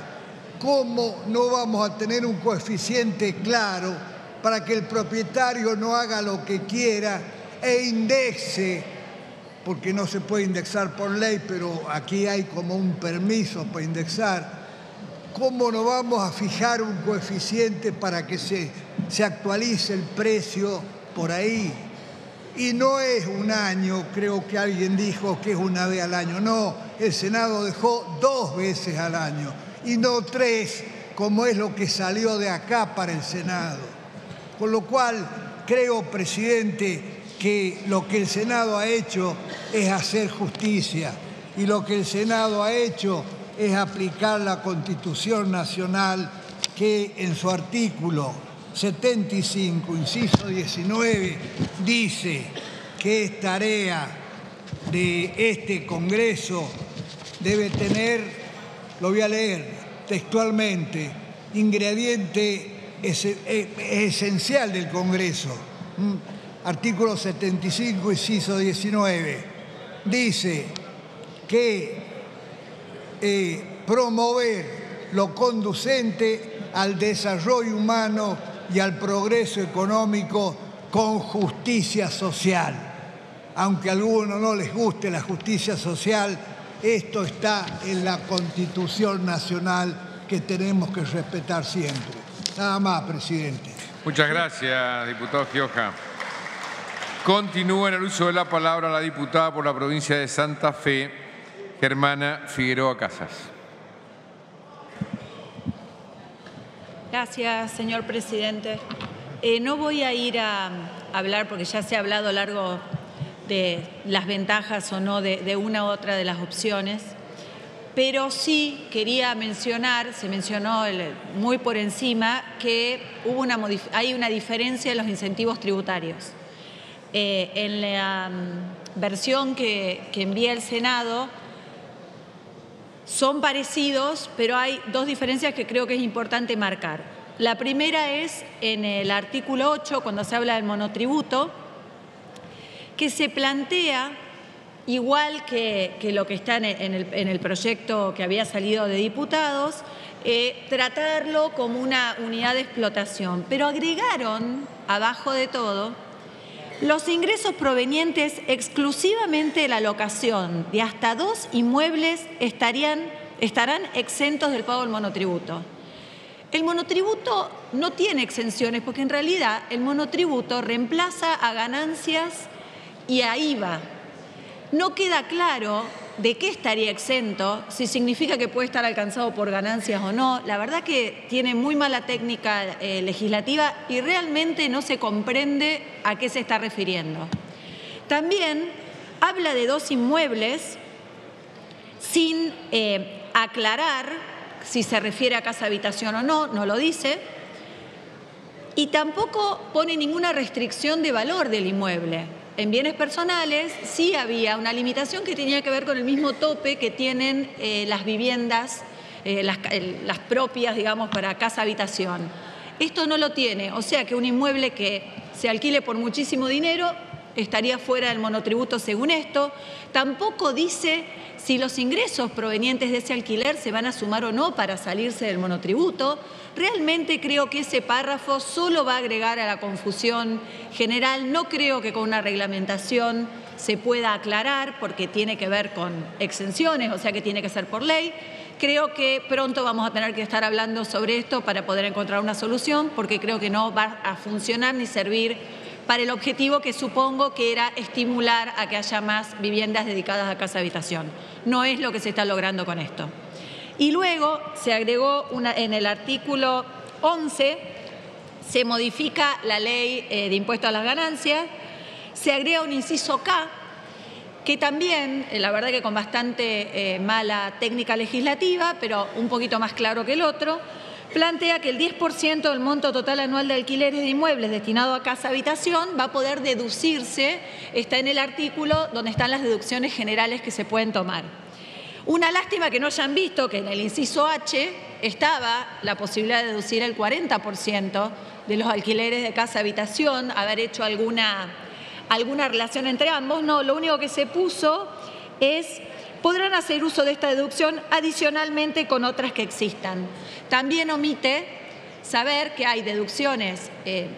¿Cómo no vamos a tener un coeficiente claro para que el propietario no haga lo que quiera e indexe? Porque no se puede indexar por ley, pero aquí hay como un permiso para indexar. ¿Cómo no vamos a fijar un coeficiente para que se, se actualice el precio por ahí? Y no es un año, creo que alguien dijo que es una vez al año. No, el Senado dejó dos veces al año y no tres, como es lo que salió de acá para el Senado. Con lo cual, creo, presidente, que lo que el Senado ha hecho es hacer justicia y lo que el Senado ha hecho es aplicar la Constitución Nacional que en su artículo 75, inciso 19, dice que es tarea de este Congreso, debe tener, lo voy a leer textualmente, ingrediente eh, esencial del Congreso. Artículo 75, inciso 19. Dice que eh, promover lo conducente al desarrollo humano y al progreso económico con justicia social. Aunque a algunos no les guste la justicia social, esto está en la Constitución Nacional que tenemos que respetar siempre. Nada más, presidente. Muchas gracias, diputado Gioja. Continúa en el uso de la palabra la diputada por la provincia de Santa Fe, Germana Figueroa Casas. Gracias, señor presidente. Eh, no voy a ir a, hablar, porque ya se ha hablado a lo largo de las ventajas o no de, una u otra de las opciones, pero sí quería mencionar, se mencionó muy por encima, que hay una diferencia en los incentivos tributarios. Eh, en la mm, versión que, que envía el Senado, son parecidos, pero hay dos diferencias que creo que es importante marcar. La primera es en el artículo 8, cuando se habla del monotributo, que se plantea, igual que, lo que está en el, proyecto que había salido de diputados, eh, tratarlo como una unidad de explotación. Pero agregaron, abajo de todo, los ingresos provenientes exclusivamente de la locación de hasta dos inmuebles estarían, estarán exentos del pago del monotributo. El monotributo no tiene exenciones porque en realidad el monotributo reemplaza a ganancias y a IVA. No queda claro de qué estaría exento, si significa que puede estar alcanzado por ganancias o no. La verdad que tiene muy mala técnica eh, legislativa y realmente no se comprende a qué se está refiriendo. También habla de dos inmuebles sin eh, aclarar si se refiere a casa habitación o no, no lo dice, y tampoco pone ninguna restricción de valor del inmueble. En bienes personales sí había una limitación que tenía que ver con el mismo tope que tienen eh, las viviendas, eh, las, propias, digamos, para casa-habitación. Esto no lo tiene, o sea que un inmueble que se alquile por muchísimo dinero estaría fuera del monotributo según esto. Tampoco dice si los ingresos provenientes de ese alquiler se van a sumar o no para salirse del monotributo. Realmente creo que ese párrafo solo va a agregar a la confusión general. No creo que con una reglamentación se pueda aclarar porque tiene que ver con exenciones, o sea que tiene que ser por ley. Creo que pronto vamos a tener que estar hablando sobre esto para poder encontrar una solución porque creo que no va a funcionar ni servir para el objetivo que supongo que era estimular a que haya más viviendas dedicadas a casa habitación. No es lo que se está logrando con esto. Y luego se agregó en el artículo 11, se modifica la ley eh, de impuesto a las ganancias, se agrega un inciso K, que también, eh, la verdad que con bastante eh, mala técnica legislativa, pero un poquito más claro que el otro, plantea que el 10% del monto total anual de alquileres de inmuebles destinado a casa habitación va a poder deducirse, está en el artículo donde están las deducciones generales que se pueden tomar. Una lástima que no hayan visto que en el inciso H estaba la posibilidad de deducir el 40% de los alquileres de casa habitación, haber hecho alguna, alguna relación entre ambos. No, lo único que se puso es podrán hacer uso de esta deducción adicionalmente con otras que existan. También omite saber que hay deducciones, eh,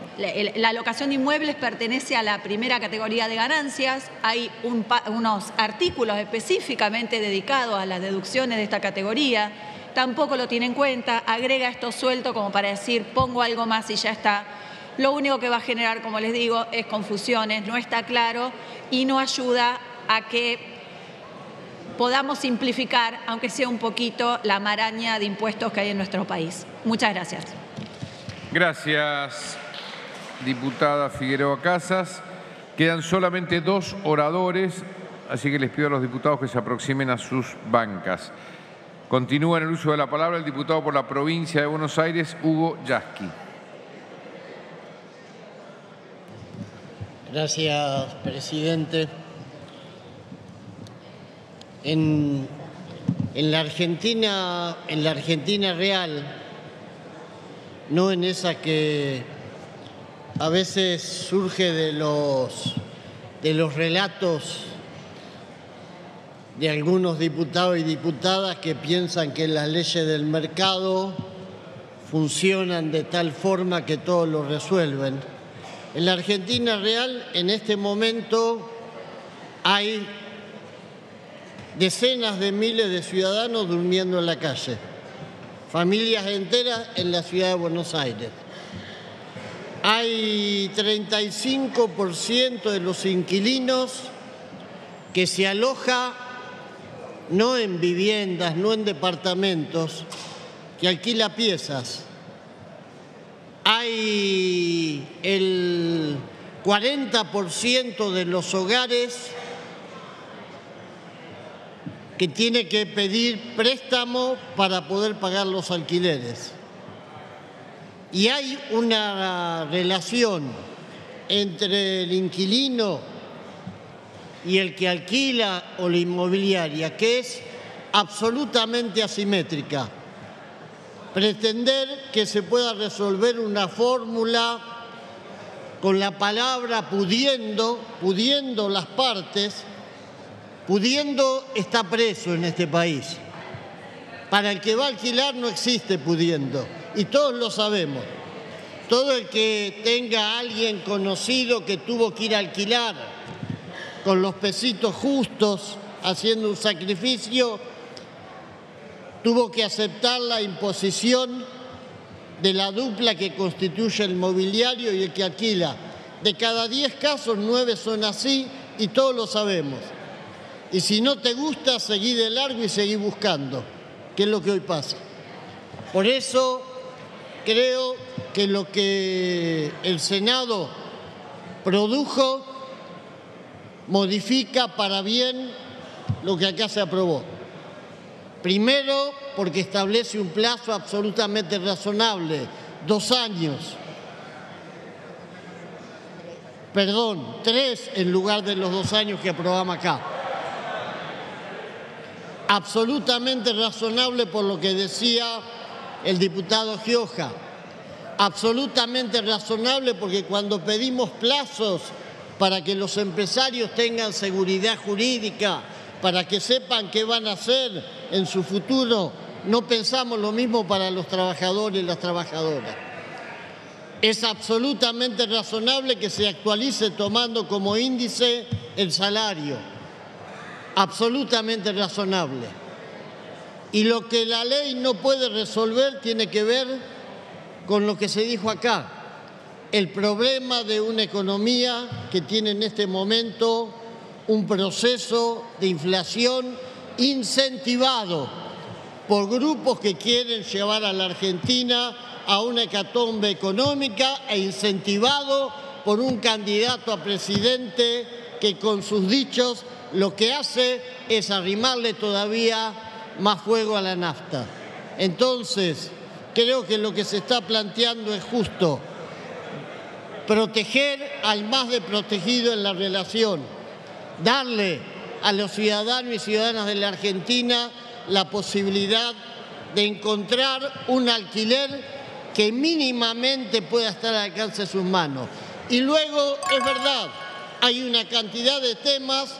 la, alocación de inmuebles pertenece a la primera categoría de ganancias, hay unos artículos específicamente dedicados a las deducciones de esta categoría, tampoco lo tiene en cuenta, agrega esto suelto como para decir pongo algo más y ya está. Lo único que va a generar, como les digo, es confusiones, no está claro y no ayuda a que podamos simplificar, aunque sea un poquito, la maraña de impuestos que hay en nuestro país. Muchas gracias. Gracias, diputada Figueroa Casas. Quedan solamente dos oradores, así que les pido a los diputados que se aproximen a sus bancas. Continúa en el uso de la palabra el diputado por la provincia de Buenos Aires, Hugo Yasky. Gracias, presidente. En, en la Argentina, en la Argentina real, no en esa que a veces surge de los, de los relatos de algunos diputados y diputadas que piensan que las leyes del mercado funcionan de tal forma que todo lo resuelven. En la Argentina real, en este momento, hay decenas de miles de ciudadanos durmiendo en la calle, familias enteras en la ciudad de Buenos Aires. Hay 35% de los inquilinos que se aloja no en viviendas, no en departamentos, que alquila piezas. Hay el 40% de los hogares que tiene que pedir préstamo para poder pagar los alquileres. Y hay una relación entre el inquilino y el que alquila o la inmobiliaria que es absolutamente asimétrica. Pretender que se pueda resolver una fórmula con la palabra pudiendo, pudiendo las partes, Pudiendo está preso en este país. Para el que va a alquilar no existe pudiendo. Y todos lo sabemos. Todo el que tenga a alguien conocido que tuvo que ir a alquilar con los pesitos justos, haciendo un sacrificio, tuvo que aceptar la imposición de la dupla que constituye el mobiliario y el que alquila. De cada 10 casos, 9 son así y todos lo sabemos. Y si no te gusta, seguí de largo y seguí buscando, que es lo que hoy pasa. Por eso creo que lo que el Senado produjo modifica para bien lo que acá se aprobó. Primero, porque establece un plazo absolutamente razonable, dos años. Perdón, tres en lugar de los dos años que aprobamos acá absolutamente razonable por lo que decía el diputado Gioja, absolutamente razonable porque cuando pedimos plazos para que los empresarios tengan seguridad jurídica, para que sepan qué van a hacer en su futuro, no pensamos lo mismo para los trabajadores y las trabajadoras. Es absolutamente razonable que se actualice tomando como índice el salario absolutamente razonable. Y lo que la ley no puede resolver tiene que ver con lo que se dijo acá, el problema de una economía que tiene en este momento un proceso de inflación incentivado por grupos que quieren llevar a la Argentina a una hecatombe económica e incentivado por un candidato a presidente que con sus dichos lo que hace es arrimarle todavía más fuego a la nafta. Entonces, creo que lo que se está planteando es justo proteger al más desprotegido en la relación, darle a los ciudadanos y ciudadanas de la Argentina la posibilidad de encontrar un alquiler que mínimamente pueda estar al alcance de sus manos. Y luego, es verdad, hay una cantidad de temas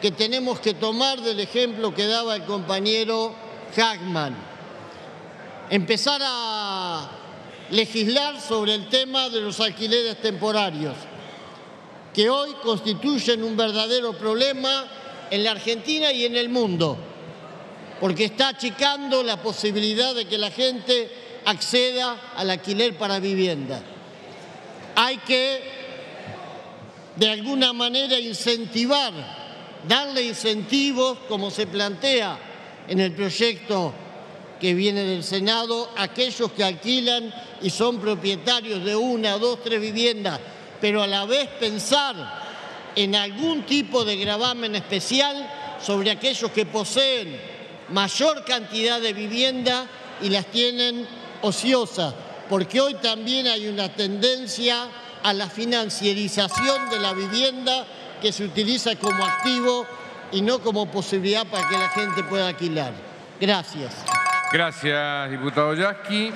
que tenemos que tomar del ejemplo que daba el compañero Hackman. Empezar a legislar sobre el tema de los alquileres temporarios, que hoy constituyen un verdadero problema en la Argentina y en el mundo, porque está achicando la posibilidad de que la gente acceda al alquiler para vivienda. Hay que, de alguna manera, incentivar darle incentivos, como se plantea en el proyecto que viene del Senado, a aquellos que alquilan y son propietarios de una, dos, tres viviendas, pero a la vez pensar en algún tipo de gravamen especial sobre aquellos que poseen mayor cantidad de vivienda y las tienen ociosas, porque hoy también hay una tendencia a la financiarización de la vivienda que se utiliza como activo y no como posibilidad para que la gente pueda alquilar. Gracias. Gracias, diputado Yasky.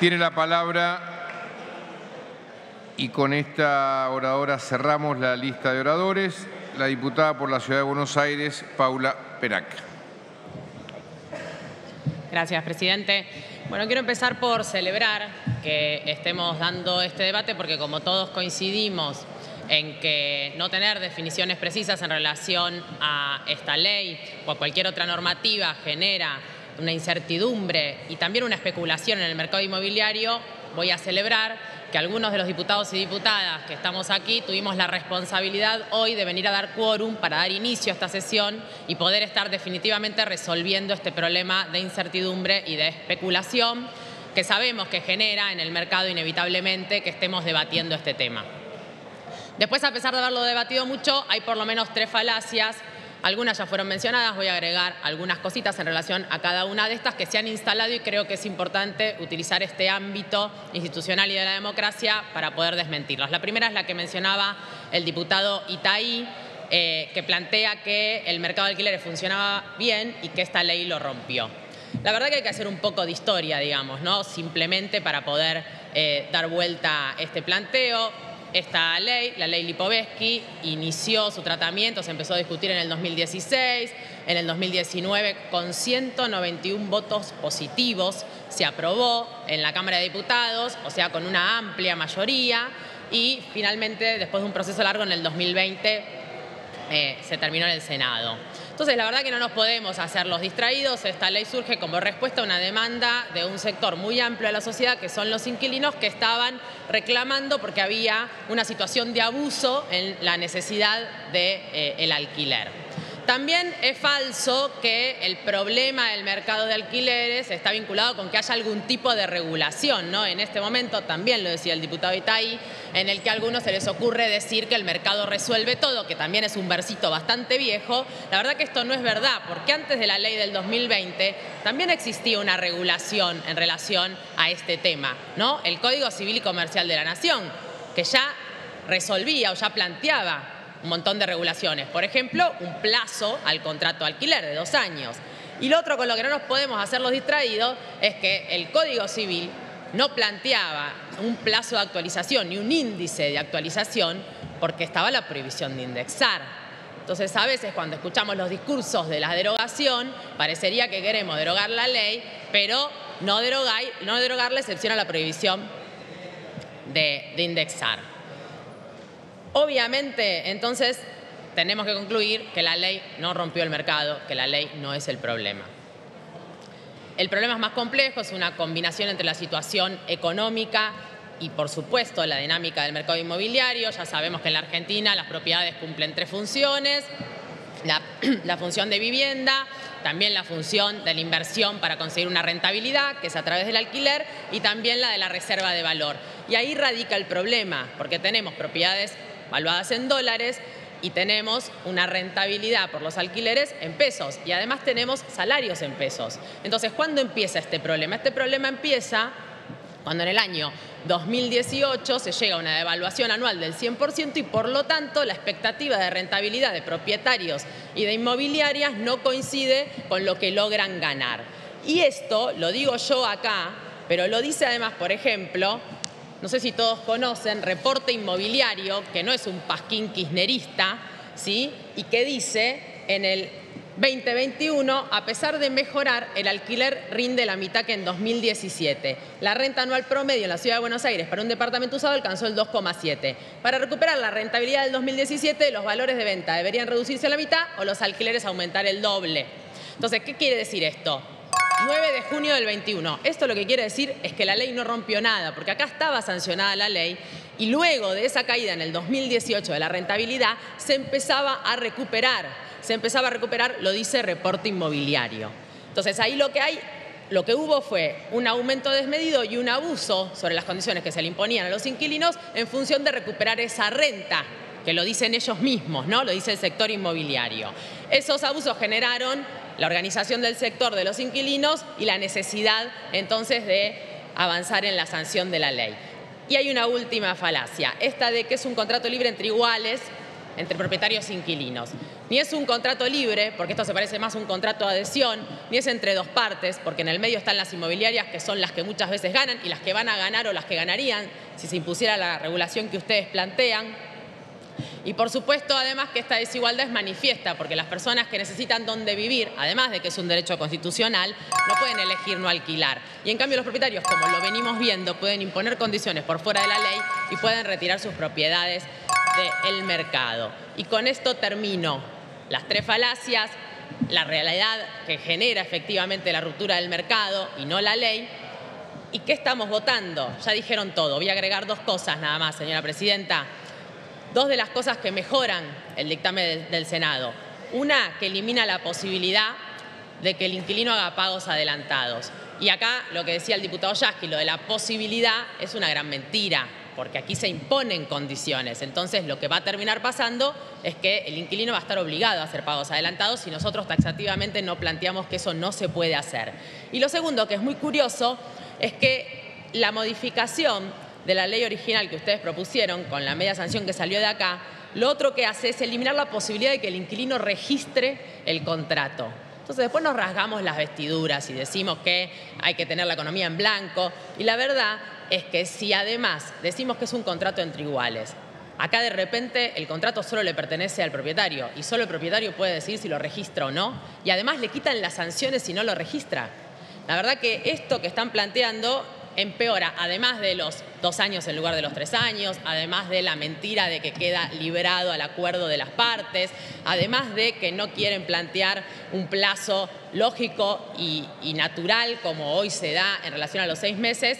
Tiene la palabra y con esta oradora cerramos la lista de oradores. La diputada por la Ciudad de Buenos Aires, Paula Perac. Gracias, presidente. Bueno, quiero empezar por celebrar que estemos dando este debate porque como todos coincidimos en que no tener definiciones precisas en relación a esta ley o a cualquier otra normativa genera una incertidumbre y también una especulación en el mercado inmobiliario, voy a celebrar que algunos de los diputados y diputadas que estamos aquí tuvimos la responsabilidad hoy de venir a dar quórum para dar inicio a esta sesión y poder estar definitivamente resolviendo este problema de incertidumbre y de especulación que sabemos que genera en el mercado inevitablemente que estemos debatiendo este tema. Después, a pesar de haberlo debatido mucho, hay por lo menos tres falacias algunas ya fueron mencionadas, voy a agregar algunas cositas en relación a cada una de estas que se han instalado y creo que es importante utilizar este ámbito institucional y de la democracia para poder desmentirlas. La primera es la que mencionaba el diputado Itaí, eh, que plantea que el mercado de alquileres funcionaba bien y que esta ley lo rompió. La verdad que hay que hacer un poco de historia, digamos, ¿no? Simplemente para poder eh, dar vuelta a este planteo. Esta ley, la ley Lipovetsky, inició su tratamiento, se empezó a discutir en el 2016, en el 2019 con 191 votos positivos se aprobó en la Cámara de Diputados, o sea, con una amplia mayoría, y finalmente, después de un proceso largo en el 2020, eh, se terminó en el Senado. Entonces, la verdad que no nos podemos hacer los distraídos. Esta ley surge como respuesta a una demanda de un sector muy amplio de la sociedad, que son los inquilinos, que estaban reclamando porque había una situación de abuso en la necesidad del de, eh, alquiler. También es falso que el problema del mercado de alquileres está vinculado con que haya algún tipo de regulación. ¿no? En este momento, también lo decía el diputado Itaí, en el que a algunos se les ocurre decir que el mercado resuelve todo, que también es un versito bastante viejo. La verdad que esto no es verdad, porque antes de la ley del 2020 también existía una regulación en relación a este tema. ¿no? El Código Civil y Comercial de la Nación, que ya resolvía o ya planteaba un montón de regulaciones. Por ejemplo, un plazo al contrato de alquiler de dos años. Y lo otro con lo que no nos podemos hacer los distraídos es que el Código Civil no planteaba un plazo de actualización ni un índice de actualización porque estaba la prohibición de indexar. Entonces, a veces cuando escuchamos los discursos de la derogación, parecería que queremos derogar la ley, pero no, derogar, no derogar la excepción a la prohibición de, de indexar. Obviamente, entonces, tenemos que concluir que la ley no rompió el mercado, que la ley no es el problema. El problema es más complejo, es una combinación entre la situación económica y, por supuesto, la dinámica del mercado inmobiliario. Ya sabemos que en la Argentina las propiedades cumplen tres funciones. La, la, función de vivienda, también la función de la inversión para conseguir una rentabilidad, que es a través del alquiler, y también la de la reserva de valor. Y ahí radica el problema, porque tenemos propiedades valuadas en dólares y tenemos una rentabilidad por los alquileres en pesos y además tenemos salarios en pesos. Entonces, ¿cuándo empieza este problema? Este problema empieza cuando en el año 2018 se llega a una devaluación anual del 100% y por lo tanto la expectativa de rentabilidad de propietarios y de inmobiliarias no coincide con lo que logran ganar. Y esto lo digo yo acá, pero lo dice además, por ejemplo, no sé si todos conocen, reporte inmobiliario, que no es un pasquín kirchnerista, ¿sí? y que dice en el 2021, a pesar de mejorar, el alquiler rinde la mitad que en 2017. La renta anual promedio en la Ciudad de Buenos Aires para un departamento usado alcanzó el 2,7. Para recuperar la rentabilidad del 2017, los valores de venta deberían reducirse a la mitad o los alquileres aumentar el doble. Entonces, ¿qué quiere decir esto? 9 de junio del 21. Esto lo que quiere decir es que la ley no rompió nada, porque acá estaba sancionada la ley y luego de esa caída en el 2018 de la rentabilidad se empezaba a recuperar, se empezaba a recuperar, lo dice reporte inmobiliario. Entonces ahí lo que hay, lo que hubo fue un aumento desmedido y un abuso sobre las condiciones que se le imponían a los inquilinos en función de recuperar esa renta que lo dicen ellos mismos, ¿no? Lo dice el sector inmobiliario. Esos abusos generaron la organización del sector de los inquilinos y la necesidad entonces de avanzar en la sanción de la ley. Y hay una última falacia, esta de que es un contrato libre entre iguales, entre propietarios e inquilinos. Ni es un contrato libre, porque esto se parece más a un contrato de adhesión, ni es entre dos partes, porque en el medio están las inmobiliarias que son las que muchas veces ganan y las que van a ganar o las que ganarían si se impusiera la regulación que ustedes plantean. Y por supuesto, además, que esta desigualdad es manifiesta, porque las personas que necesitan dónde vivir, además de que es un derecho constitucional, no pueden elegir no alquilar. Y en cambio los propietarios, como lo venimos viendo, pueden imponer condiciones por fuera de la ley y pueden retirar sus propiedades del mercado. Y con esto termino. Las tres falacias, la realidad que genera efectivamente la ruptura del mercado y no la ley. ¿Y qué estamos votando? Ya dijeron todo. Voy a agregar dos cosas nada más, señora presidenta. Dos de las cosas que mejoran el dictamen del Senado. Una, que elimina la posibilidad de que el inquilino haga pagos adelantados. Y acá lo que decía el diputado Yasky, lo de la posibilidad es una gran mentira porque aquí se imponen condiciones. Entonces, lo que va a terminar pasando es que el inquilino va a estar obligado a hacer pagos adelantados y nosotros taxativamente no planteamos que eso no se puede hacer. Y lo segundo, que es muy curioso, es que la modificación de la ley original que ustedes propusieron con la media sanción que salió de acá, lo otro que hace es eliminar la posibilidad de que el inquilino registre el contrato. Entonces después nos rasgamos las vestiduras y decimos que hay que tener la economía en blanco. Y la verdad es que si además decimos que es un contrato entre iguales, acá de repente el contrato solo le pertenece al propietario y solo el propietario puede decir si lo registra o no, y además le quitan las sanciones si no lo registra. La verdad que esto que están planteando empeora, además de los dos años en lugar de los tres años, además de la mentira de que queda liberado al acuerdo de las partes, además de que no quieren plantear un plazo lógico y, y natural como hoy se da en relación a los seis meses,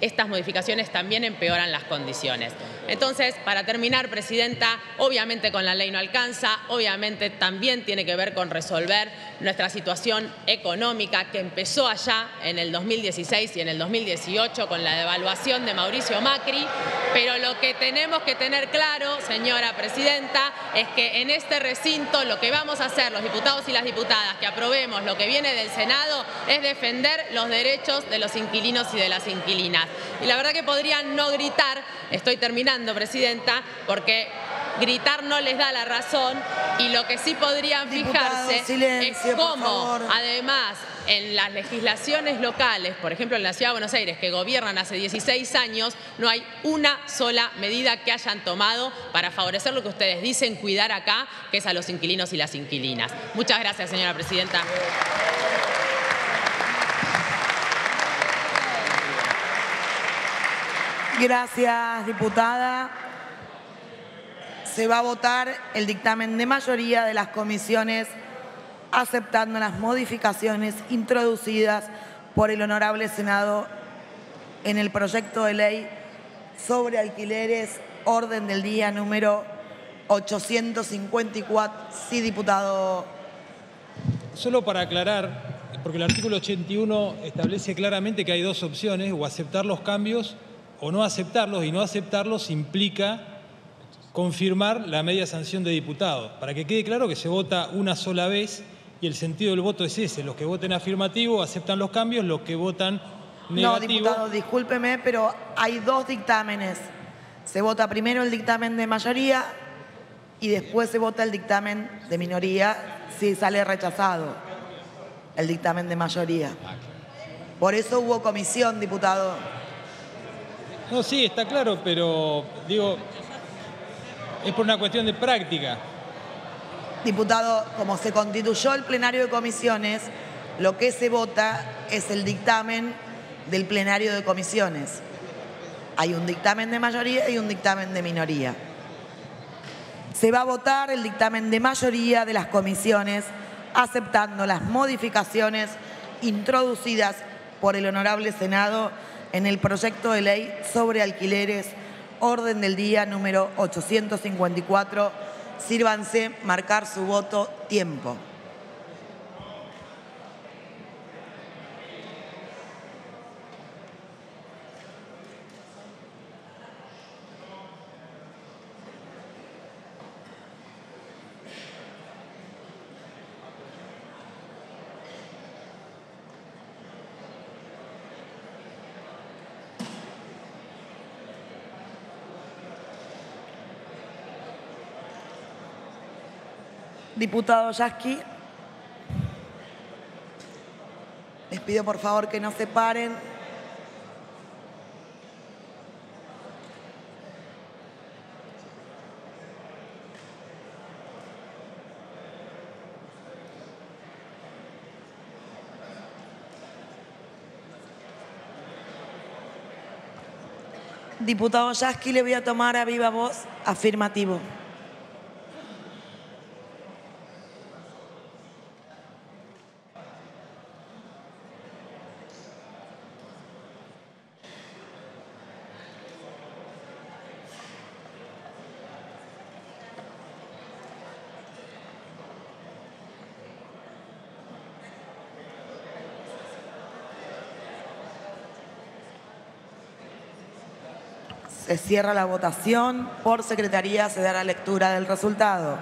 estas modificaciones también empeoran las condiciones. Entonces, para terminar, Presidenta, obviamente con la ley no alcanza, obviamente también tiene que ver con resolver nuestra situación económica que empezó allá en el 2016 y en el 2018 con la devaluación de Mauricio Macri, pero lo que tenemos que tener claro, señora Presidenta, es que en este recinto lo que vamos a hacer los diputados y las diputadas que aprobemos lo que viene del Senado es defender los derechos de los inquilinos y de las inquilinas. Y la verdad que podrían no gritar, estoy terminando, Presidenta, porque gritar no les da la razón y lo que sí podrían fijarse es cómo, además, en las legislaciones locales, por ejemplo en la Ciudad de Buenos Aires, que gobiernan hace 16 años, no hay una sola medida que hayan tomado para favorecer lo que ustedes dicen cuidar acá, que es a los inquilinos y las inquilinas. Muchas gracias, señora Presidenta. Gracias, diputada. Se va a votar el dictamen de mayoría de las comisiones aceptando las modificaciones introducidas por el Honorable Senado en el proyecto de ley sobre alquileres, orden del día número 854. Sí, diputado. Solo para aclarar, porque el artículo 81 establece claramente que hay dos opciones, o aceptar los cambios o no aceptarlos, y no aceptarlos implica confirmar la media sanción de diputados. Para que quede claro que se vota una sola vez y el sentido del voto es ese. Los que voten afirmativo aceptan los cambios, los que votan negativo... No, diputado, discúlpeme, pero hay dos dictámenes. Se vota primero el dictamen de mayoría y después se vota el dictamen de minoría si sale rechazado el dictamen de mayoría. Por eso hubo comisión, diputado. No, sí, está claro, pero digo, es por una cuestión de práctica. Diputado, como se constituyó el plenario de comisiones, lo que se vota es el dictamen del plenario de comisiones. Hay un dictamen de mayoría y un dictamen de minoría. Se va a votar el dictamen de mayoría de las comisiones aceptando las modificaciones introducidas por el Honorable Senado en el proyecto de ley sobre alquileres, orden del día número 854. Sírvanse marcar su voto tiempo. Diputado Yasky. Les pido por favor que no se paren. Diputado Yasky, le voy a tomar a viva voz afirmativo. Se cierra la votación. Por secretaría se dará lectura del resultado.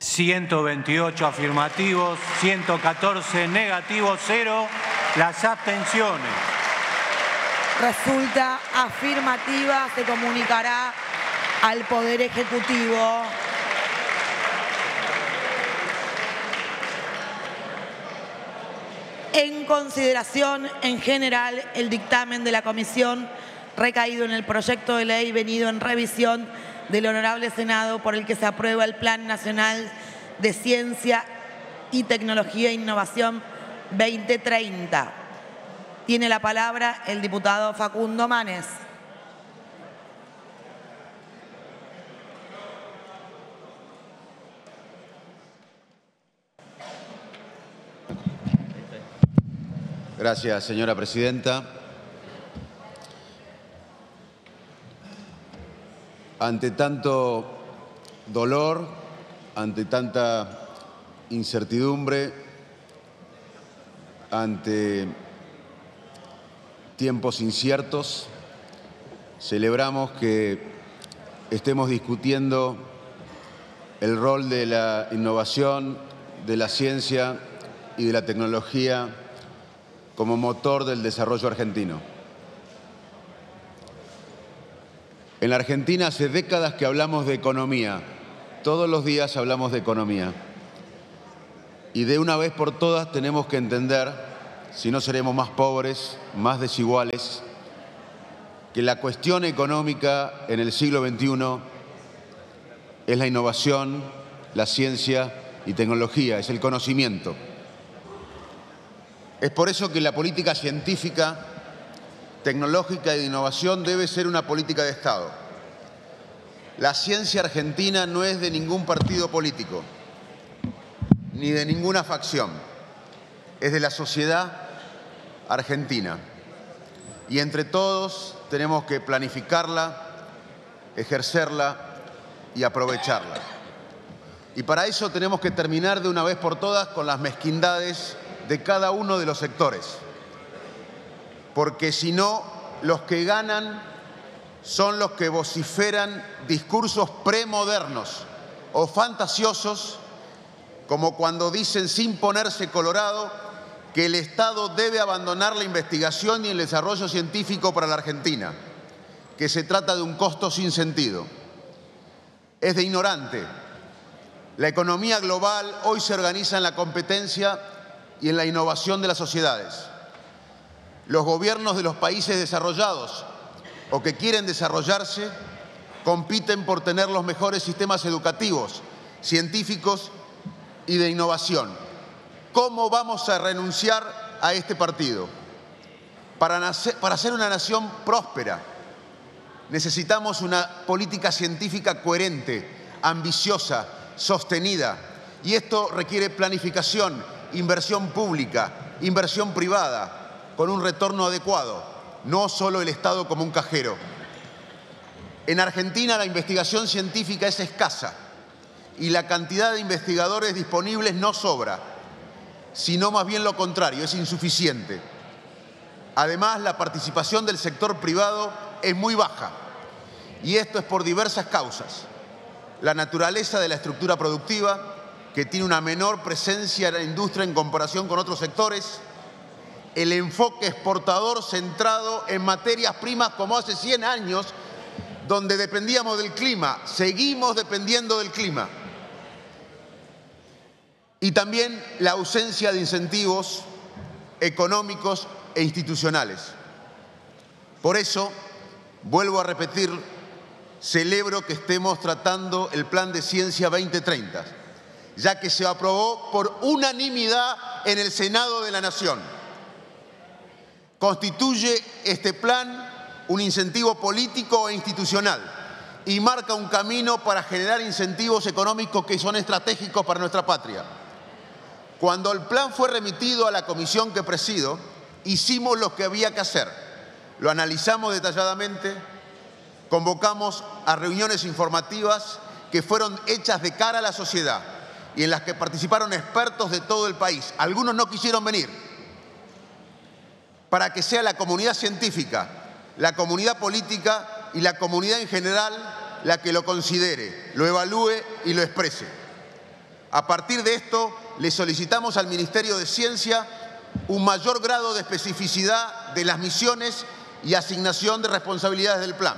...128 afirmativos, 114 negativos, cero las abstenciones. Resulta afirmativa, se comunicará al Poder Ejecutivo. En consideración en general el dictamen de la comisión recaído en el proyecto de ley venido en revisión del Honorable Senado por el que se aprueba el Plan Nacional de Ciencia y Tecnología e Innovación 2030. Tiene la palabra el diputado Facundo Manes. Gracias, señora presidenta. Ante tanto dolor, ante tanta incertidumbre, ante tiempos inciertos, celebramos que estemos discutiendo el rol de la innovación, de la ciencia y de la tecnología como motor del desarrollo argentino. En la Argentina hace décadas que hablamos de economía. Todos los días hablamos de economía. Y de una vez por todas tenemos que entender, si no seremos más pobres, más desiguales, que la cuestión económica en el siglo XXI es la innovación, la ciencia y tecnología, es el conocimiento. Es por eso que la política científica, tecnológica y de innovación debe ser una política de Estado. La ciencia argentina no es de ningún partido político, ni de ninguna facción. Es de la sociedad argentina. Y entre todos tenemos que planificarla, ejercerla y aprovecharla. Y para eso tenemos que terminar de una vez por todas con las mezquindades de cada uno de los sectores. Porque si no, los que ganan son los que vociferan discursos premodernos o fantasiosos, como cuando dicen sin ponerse colorado que el Estado debe abandonar la investigación y el desarrollo científico para la Argentina, que se trata de un costo sin sentido. Es de ignorante. La economía global hoy se organiza en la competencia y en la innovación de las sociedades. Los gobiernos de los países desarrollados o que quieren desarrollarse compiten por tener los mejores sistemas educativos, científicos y de innovación. ¿Cómo vamos a renunciar a este partido? Para, para ser una nación próspera necesitamos una política científica coherente, ambiciosa, sostenida. Y esto requiere planificación, inversión pública, inversión privada, con un retorno adecuado, no solo el Estado como un cajero. En Argentina la investigación científica es escasa y la cantidad de investigadores disponibles no sobra, sino más bien lo contrario, es insuficiente. Además, la participación del sector privado es muy baja y esto es por diversas causas. La naturaleza de la estructura productiva, que tiene una menor presencia en la industria en comparación con otros sectores, el enfoque exportador centrado en materias primas como hace 100 años, donde dependíamos del clima, seguimos dependiendo del clima. Y también la ausencia de incentivos económicos e institucionales. Por eso, vuelvo a repetir, celebro que estemos tratando el Plan de Ciencia 2030, ya que se aprobó por unanimidad en el Senado de la Nación. Constituye este plan un incentivo político e institucional y marca un camino para generar incentivos económicos que son estratégicos para nuestra patria. Cuando el plan fue remitido a la comisión que presido, hicimos lo que había que hacer. Lo analizamos detalladamente, convocamos a reuniones informativas que fueron hechas de cara a la sociedad y en las que participaron expertos de todo el país. Algunos no quisieron venir para que sea la comunidad científica, la comunidad política y la comunidad en general la que lo considere, lo evalúe y lo exprese. A partir de esto, le solicitamos al Ministerio de Ciencia un mayor grado de especificidad de las misiones y asignación de responsabilidades del plan.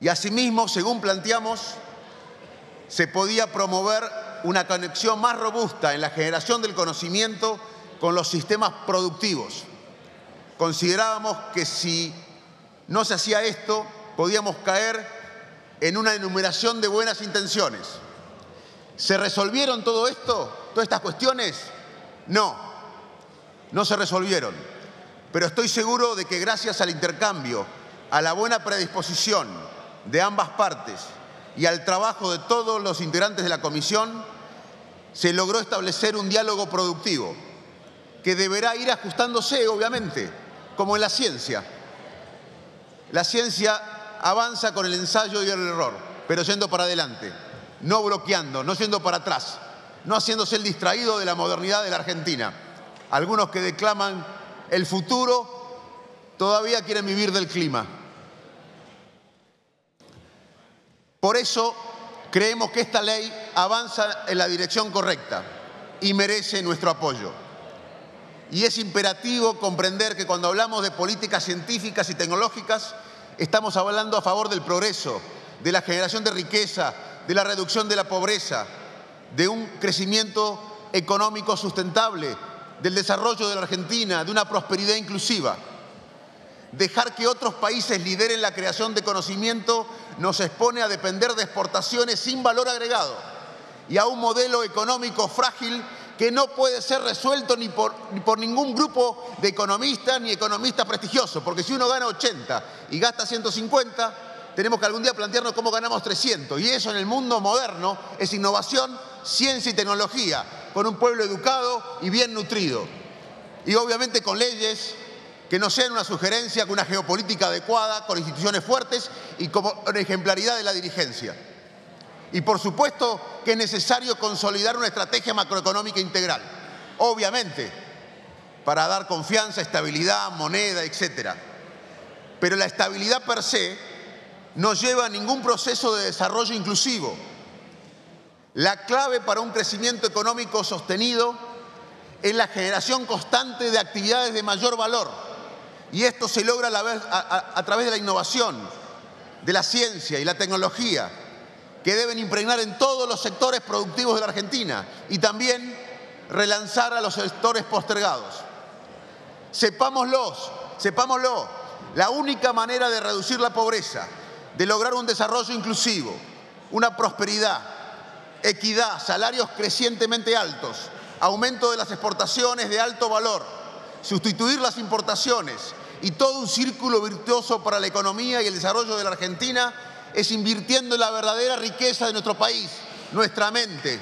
Y asimismo, según planteamos, se podía promover una conexión más robusta en la generación del conocimiento con los sistemas productivos. Considerábamos que si no se hacía esto, podíamos caer en una enumeración de buenas intenciones. ¿Se resolvieron todo esto, todas estas cuestiones? No, no se resolvieron. Pero estoy seguro de que gracias al intercambio, a la buena predisposición de ambas partes y al trabajo de todos los integrantes de la comisión, se logró establecer un diálogo productivo que deberá ir ajustándose, obviamente, como en la ciencia. La ciencia avanza con el ensayo y el error, pero yendo para adelante, no bloqueando, no yendo para atrás, no haciéndose el distraído de la modernidad de la Argentina. Algunos que declaman el futuro todavía quieren vivir del clima. Por eso creemos que esta ley avanza en la dirección correcta y merece nuestro apoyo. Y es imperativo comprender que cuando hablamos de políticas científicas y tecnológicas, estamos hablando a favor del progreso, de la generación de riqueza, de la reducción de la pobreza, de un crecimiento económico sustentable, del desarrollo de la Argentina, de una prosperidad inclusiva. Dejar que otros países lideren la creación de conocimiento nos expone a depender de exportaciones sin valor agregado y a un modelo económico frágil que no puede ser resuelto ni por, ni por, ningún grupo de economistas ni economistas prestigiosos, porque si uno gana 80 y gasta 150, tenemos que algún día plantearnos cómo ganamos 300. Y eso en el mundo moderno es innovación, ciencia y tecnología, con un pueblo educado y bien nutrido. Y obviamente con leyes que no sean una sugerencia, con una geopolítica adecuada, con instituciones fuertes y con ejemplaridad de la dirigencia. Y por supuesto que es necesario consolidar una estrategia macroeconómica integral, obviamente, para dar confianza, estabilidad, moneda, etc. Pero la estabilidad per se no lleva a ningún proceso de desarrollo inclusivo. La clave para un crecimiento económico sostenido es la generación constante de actividades de mayor valor. Y esto se logra a, través de la innovación, de la ciencia y la tecnología, que deben impregnar en todos los sectores productivos de la Argentina y también relanzar a los sectores postergados. Sepámoslos, sepámoslo, la única manera de reducir la pobreza, de lograr un desarrollo inclusivo, una prosperidad, equidad, salarios crecientemente altos, aumento de las exportaciones de alto valor, sustituir las importaciones y todo un círculo virtuoso para la economía y el desarrollo de la Argentina es invirtiendo en la verdadera riqueza de nuestro país, nuestra mente,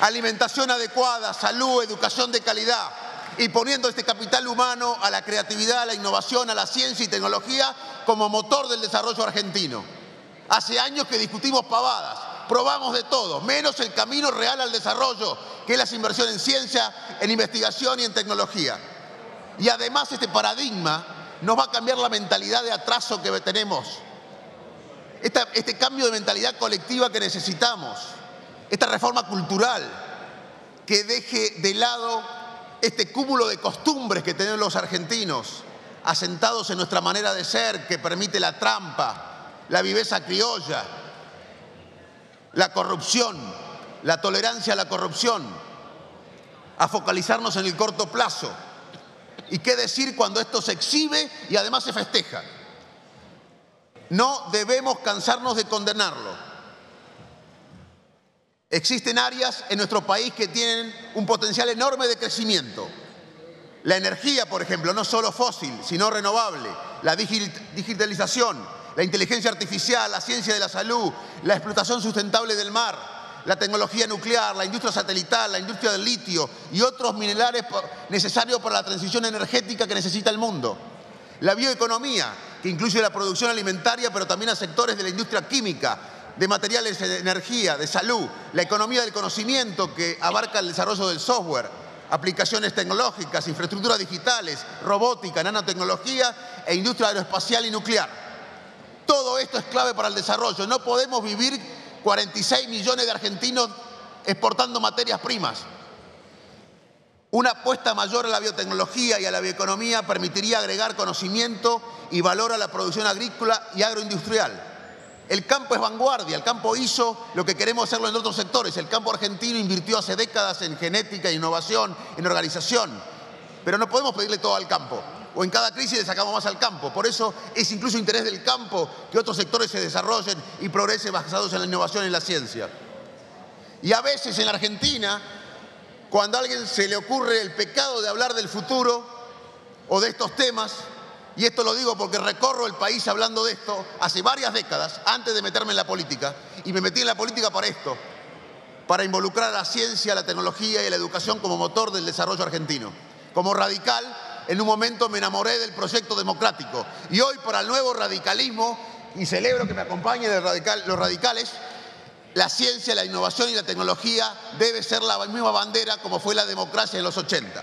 alimentación adecuada, salud, educación de calidad y poniendo este capital humano a la creatividad, a la innovación, a la ciencia y tecnología como motor del desarrollo argentino. Hace años que discutimos pavadas, probamos de todo, menos el camino real al desarrollo, que es la inversión en ciencia, en investigación y en tecnología. Y además este paradigma nos va a cambiar la mentalidad de atraso que tenemos este cambio de mentalidad colectiva que necesitamos, esta reforma cultural que deje de lado este cúmulo de costumbres que tenemos los argentinos, asentados en nuestra manera de ser, que permite la trampa, la viveza criolla, la corrupción, la tolerancia a la corrupción, a focalizarnos en el corto plazo. ¿Y qué decir cuando esto se exhibe y además se festeja? No debemos cansarnos de condenarlo. Existen áreas en nuestro país que tienen un potencial enorme de crecimiento. La energía, por ejemplo, no solo fósil, sino renovable, la digitalización, la inteligencia artificial, la ciencia de la salud, la explotación sustentable del mar, la tecnología nuclear, la industria satelital, la industria del litio y otros minerales necesarios para la transición energética que necesita el mundo. La bioeconomía, que incluye la producción alimentaria, pero también a sectores de la industria química, de materiales de energía, de salud, la economía del conocimiento que abarca el desarrollo del software, aplicaciones tecnológicas, infraestructuras digitales, robótica, nanotecnología e industria aeroespacial y nuclear. Todo esto es clave para el desarrollo. No podemos vivir 46 millones de argentinos exportando materias primas. Una apuesta mayor a la biotecnología y a la bioeconomía permitiría agregar conocimiento y valor a la producción agrícola y agroindustrial el campo es vanguardia, el campo hizo lo que queremos hacerlo en otros sectores. El campo argentino invirtió hace décadas en genética, innovación, en organización. Pero no podemos pedirle todo al campo. O en cada crisis le sacamos más al campo. Por eso es incluso interés del campo que otros sectores se desarrollen y progresen basados en la innovación y en la ciencia. Y a veces en la Argentina, cuando a alguien se le ocurre el pecado de hablar del futuro o de estos temas, y esto lo digo porque recorro el país hablando de esto hace varias décadas, antes de meterme en la política, y me metí en la política para esto, para involucrar a la ciencia, la tecnología y la educación como motor del desarrollo argentino. Como radical, en un momento me enamoré del proyecto democrático y hoy para el nuevo radicalismo, y celebro que me acompañen los radicales, la ciencia, la innovación y la tecnología debe ser la misma bandera como fue la democracia en los 80.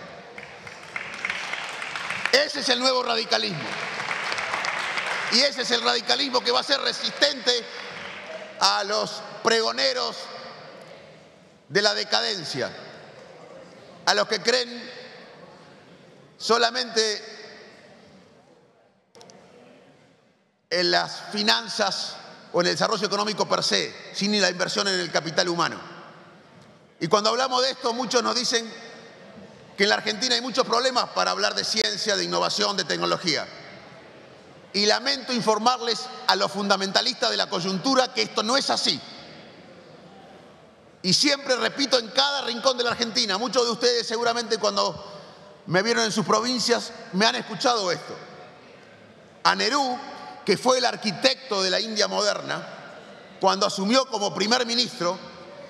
Ese es el nuevo radicalismo. Y ese es el radicalismo que va a ser resistente a los pregoneros de la decadencia, a los que creen solamente en las finanzas o en el desarrollo económico per se, sin la inversión en el capital humano. Y cuando hablamos de esto, muchos nos dicen que en la Argentina hay muchos problemas para hablar de ciencia, de innovación, de tecnología. Y lamento informarles a los fundamentalistas de la coyuntura que esto no es así. Y siempre repito en cada rincón de la Argentina, muchos de ustedes seguramente cuando me vieron en sus provincias me han escuchado esto. A Nerú, que fue el arquitecto de la India moderna, cuando asumió como primer ministro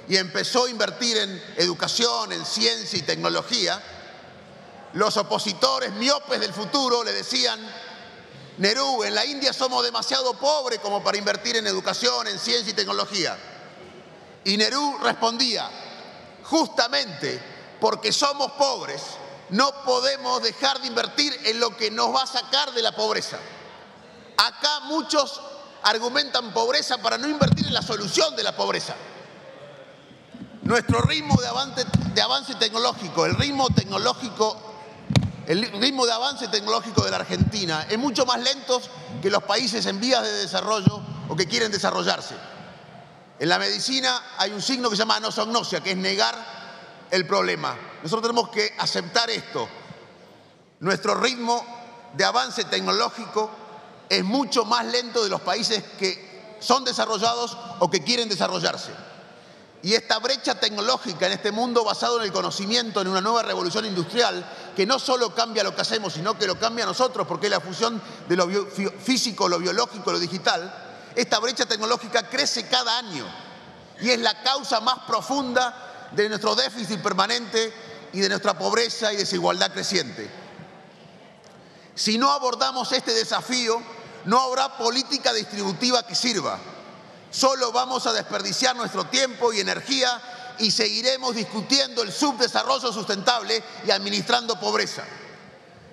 y empezó a invertir en educación, en ciencia y tecnología, los opositores miopes del futuro le decían, Nerú, en la India somos demasiado pobres como para invertir en educación, en ciencia y tecnología. Y Nerú respondía, justamente porque somos pobres, no podemos dejar de invertir en lo que nos va a sacar de la pobreza. Acá muchos argumentan pobreza para no invertir en la solución de la pobreza. Nuestro ritmo de avance, tecnológico, el ritmo tecnológico el ritmo de avance tecnológico de la Argentina es mucho más lento que los países en vías de desarrollo o que quieren desarrollarse. En la medicina hay un signo que se llama anosognosia, que es negar el problema. Nosotros tenemos que aceptar esto. Nuestro ritmo de avance tecnológico es mucho más lento de los países que son desarrollados o que quieren desarrollarse. Y esta brecha tecnológica en este mundo basado en el conocimiento, en una nueva revolución industrial, que no solo cambia lo que hacemos, sino que lo cambia a nosotros, porque es la fusión de lo físico, lo biológico, lo digital, esta brecha tecnológica crece cada año y es la causa más profunda de nuestro déficit permanente y de nuestra pobreza y desigualdad creciente. Si no abordamos este desafío, no habrá política distributiva que sirva Solo vamos a desperdiciar nuestro tiempo y energía y seguiremos discutiendo el subdesarrollo sustentable y administrando pobreza.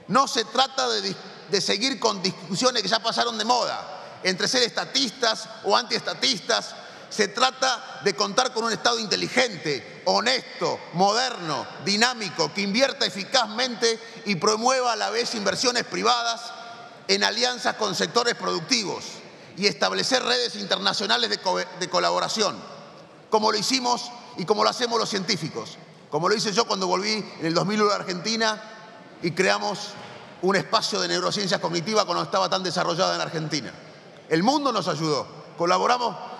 No se trata de, seguir con discusiones que ya pasaron de moda, entre ser estatistas o antiestatistas, Se trata de contar con un Estado inteligente, honesto, moderno, dinámico, que invierta eficazmente y promueva a la vez inversiones privadas en alianzas con sectores productivos y establecer redes internacionales de, co de colaboración, como lo hicimos y como lo hacemos los científicos, como lo hice yo cuando volví en el 2001 a Argentina y creamos un espacio de neurociencias cognitivas cuando estaba tan desarrollada en Argentina. El mundo nos ayudó, colaboramos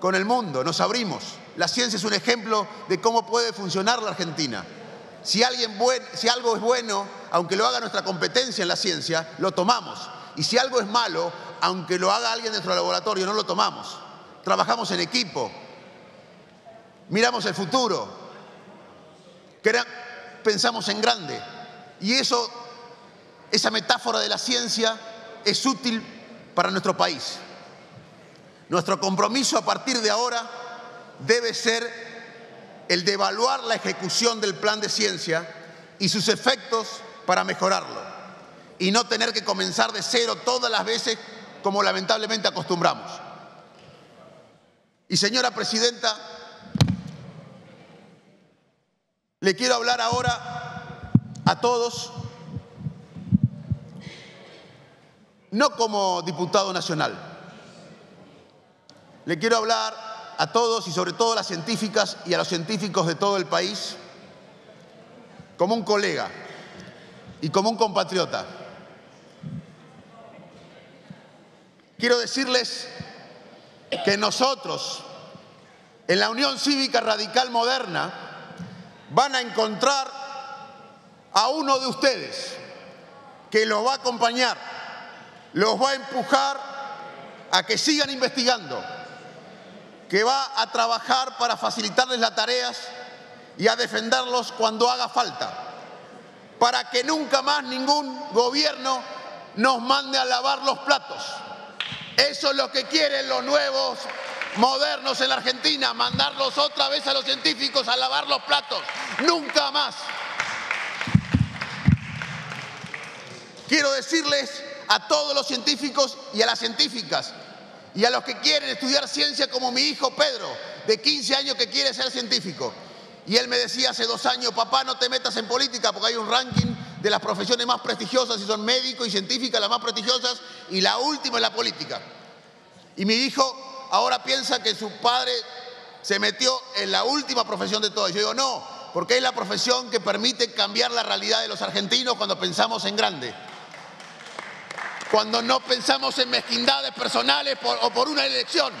con el mundo, nos abrimos. La ciencia es un ejemplo de cómo puede funcionar la Argentina. Si, alguien buen, si algo es bueno, aunque lo haga nuestra competencia en la ciencia, lo tomamos. Y si algo es malo, aunque lo haga alguien de nuestro laboratorio, no lo tomamos. Trabajamos en equipo, miramos el futuro, pensamos en grande. Y eso, esa metáfora de la ciencia es útil para nuestro país. Nuestro compromiso a partir de ahora debe ser el de evaluar la ejecución del plan de ciencia y sus efectos para mejorarlo y no tener que comenzar de cero todas las veces como lamentablemente acostumbramos. Y señora presidenta, le quiero hablar ahora a todos, no como diputado nacional, le quiero hablar a todos y sobre todo a las científicas y a los científicos de todo el país como un colega y como un compatriota. Quiero decirles que nosotros, en la Unión Cívica Radical Moderna, van a encontrar a uno de ustedes que los va a acompañar, los va a empujar a que sigan investigando, que va a trabajar para facilitarles las tareas y a defenderlos cuando haga falta, para que nunca más ningún gobierno nos mande a lavar los platos. Eso es lo que quieren los nuevos modernos en la Argentina, mandarlos otra vez a los científicos a lavar los platos. Nunca más. Quiero decirles a todos los científicos y a las científicas y a los que quieren estudiar ciencia como mi hijo Pedro, de 15 años que quiere ser científico. Y él me decía hace dos años, papá, no te metas en política porque hay un ranking de las profesiones más prestigiosas y son médico y científica las más prestigiosas y la última es la política. Y mi hijo ahora piensa que su padre se metió en la última profesión de todas. Yo digo, no, porque es la profesión que permite cambiar la realidad de los argentinos cuando pensamos en grande cuando no pensamos en mezquindades personales o por una elección.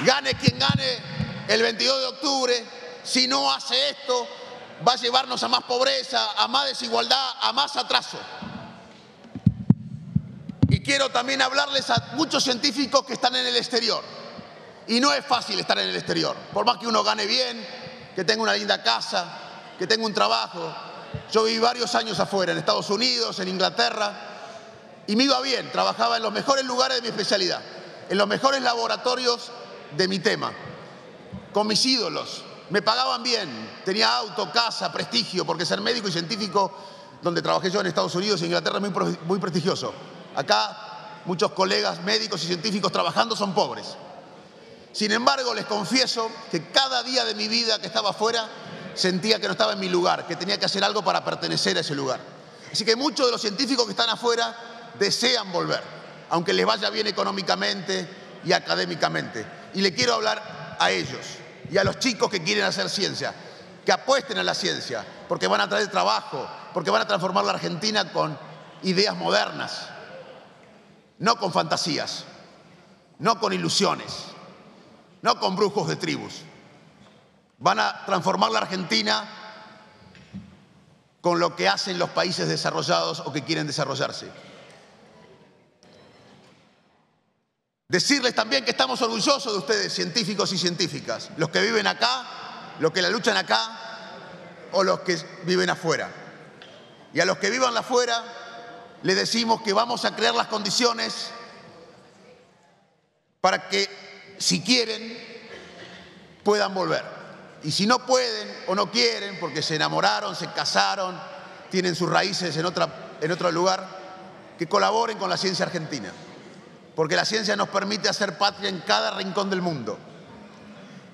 Gane quien gane el 22 de octubre, si no hace esto, va a llevarnos a más pobreza, a más desigualdad, a más atraso. Y quiero también hablarles a muchos científicos que están en el exterior. Y no es fácil estar en el exterior, por más que uno gane bien, que tenga una linda casa, que tenga un trabajo, yo viví varios años afuera, en Estados Unidos, en Inglaterra, y me iba bien, trabajaba en los mejores lugares de mi especialidad, en los mejores laboratorios de mi tema, con mis ídolos. Me pagaban bien, tenía auto, casa, prestigio, porque ser médico y científico, donde trabajé yo en Estados Unidos e Inglaterra, es muy, muy prestigioso. Acá muchos colegas médicos y científicos trabajando son pobres. Sin embargo, les confieso que cada día de mi vida que estaba afuera sentía que no estaba en mi lugar, que tenía que hacer algo para pertenecer a ese lugar. Así que muchos de los científicos que están afuera desean volver, aunque les vaya bien económicamente y académicamente. Y le quiero hablar a ellos y a los chicos que quieren hacer ciencia, que apuesten a la ciencia, porque van a traer trabajo, porque van a transformar la Argentina con ideas modernas, no con fantasías, no con ilusiones, no con brujos de tribus. Van a transformar la Argentina con lo que hacen los países desarrollados o que quieren desarrollarse. Decirles también que estamos orgullosos de ustedes, científicos y científicas, los que viven acá, los que la luchan acá o los que viven afuera. Y a los que vivan afuera les decimos que vamos a crear las condiciones para que, si quieren, puedan volver. Y si no pueden o no quieren, porque se enamoraron, se casaron, tienen sus raíces en, otro lugar, que colaboren con la ciencia argentina. porque la ciencia nos permite hacer patria en cada rincón del mundo.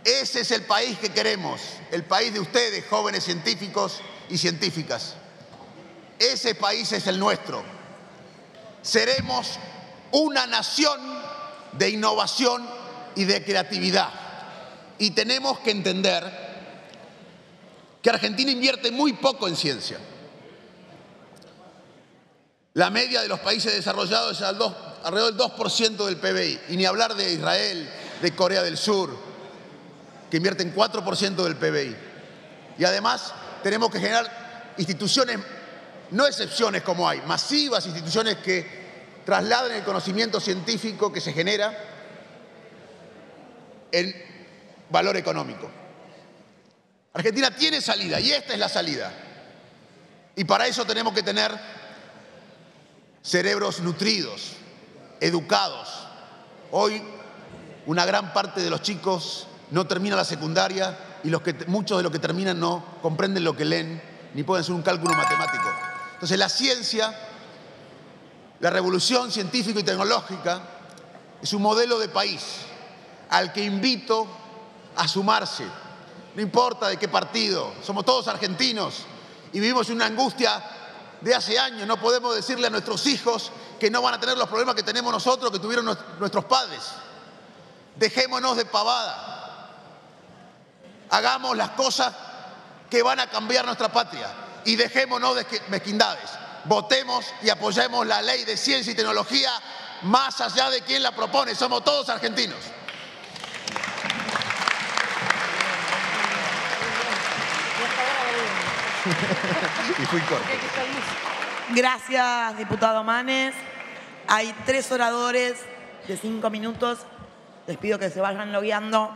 Ese es el país que queremos, el país de ustedes, jóvenes científicos y científicas. Ese país es el nuestro. Seremos una nación de innovación y de creatividad. Y tenemos que entender que Argentina invierte muy poco en ciencia. La media de los países desarrollados es alrededor del 2% del PBI. Y ni hablar de Israel, de Corea del Sur, que invierten 4% del PBI. Y además tenemos que generar instituciones, no excepciones como hay, masivas instituciones que trasladen el conocimiento científico que se genera en valor económico. Argentina tiene salida y esta es la salida. Y para eso tenemos que tener cerebros nutridos, educados. Hoy una gran parte de los chicos no termina la secundaria y los que, muchos de los que terminan no comprenden lo que leen ni pueden hacer un cálculo matemático. Entonces la ciencia, la revolución científica y tecnológica es un modelo de país al que invito a sumarse no importa de qué partido, somos todos argentinos y vivimos una angustia de hace años. No podemos decirle a nuestros hijos que no van a tener los problemas que tenemos nosotros, que tuvieron nuestros padres. Dejémonos de pavada. Hagamos las cosas que van a cambiar nuestra patria y dejémonos de mezquindades. Votemos y apoyemos la ley de ciencia y tecnología más allá de quien la propone. Somos todos argentinos. y fui corto. Gracias, diputado Manes. Hay tres oradores de cinco minutos. Les pido que se vayan logueando,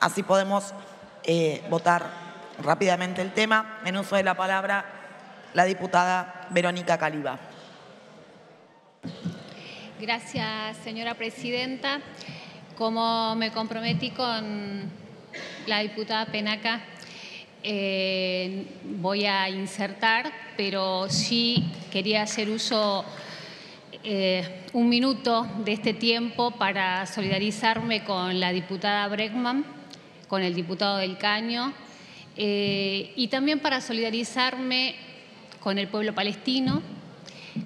así podemos eh, votar rápidamente el tema. En uso de la palabra, la diputada Verónica Caliba. Gracias, señora presidenta. Como me comprometí con la diputada Penaca, eh, voy a insertar, pero sí quería hacer uso eh, un minuto de este tiempo para solidarizarme con la diputada Bregman, con el diputado del Caño, eh, y también para solidarizarme con el pueblo palestino.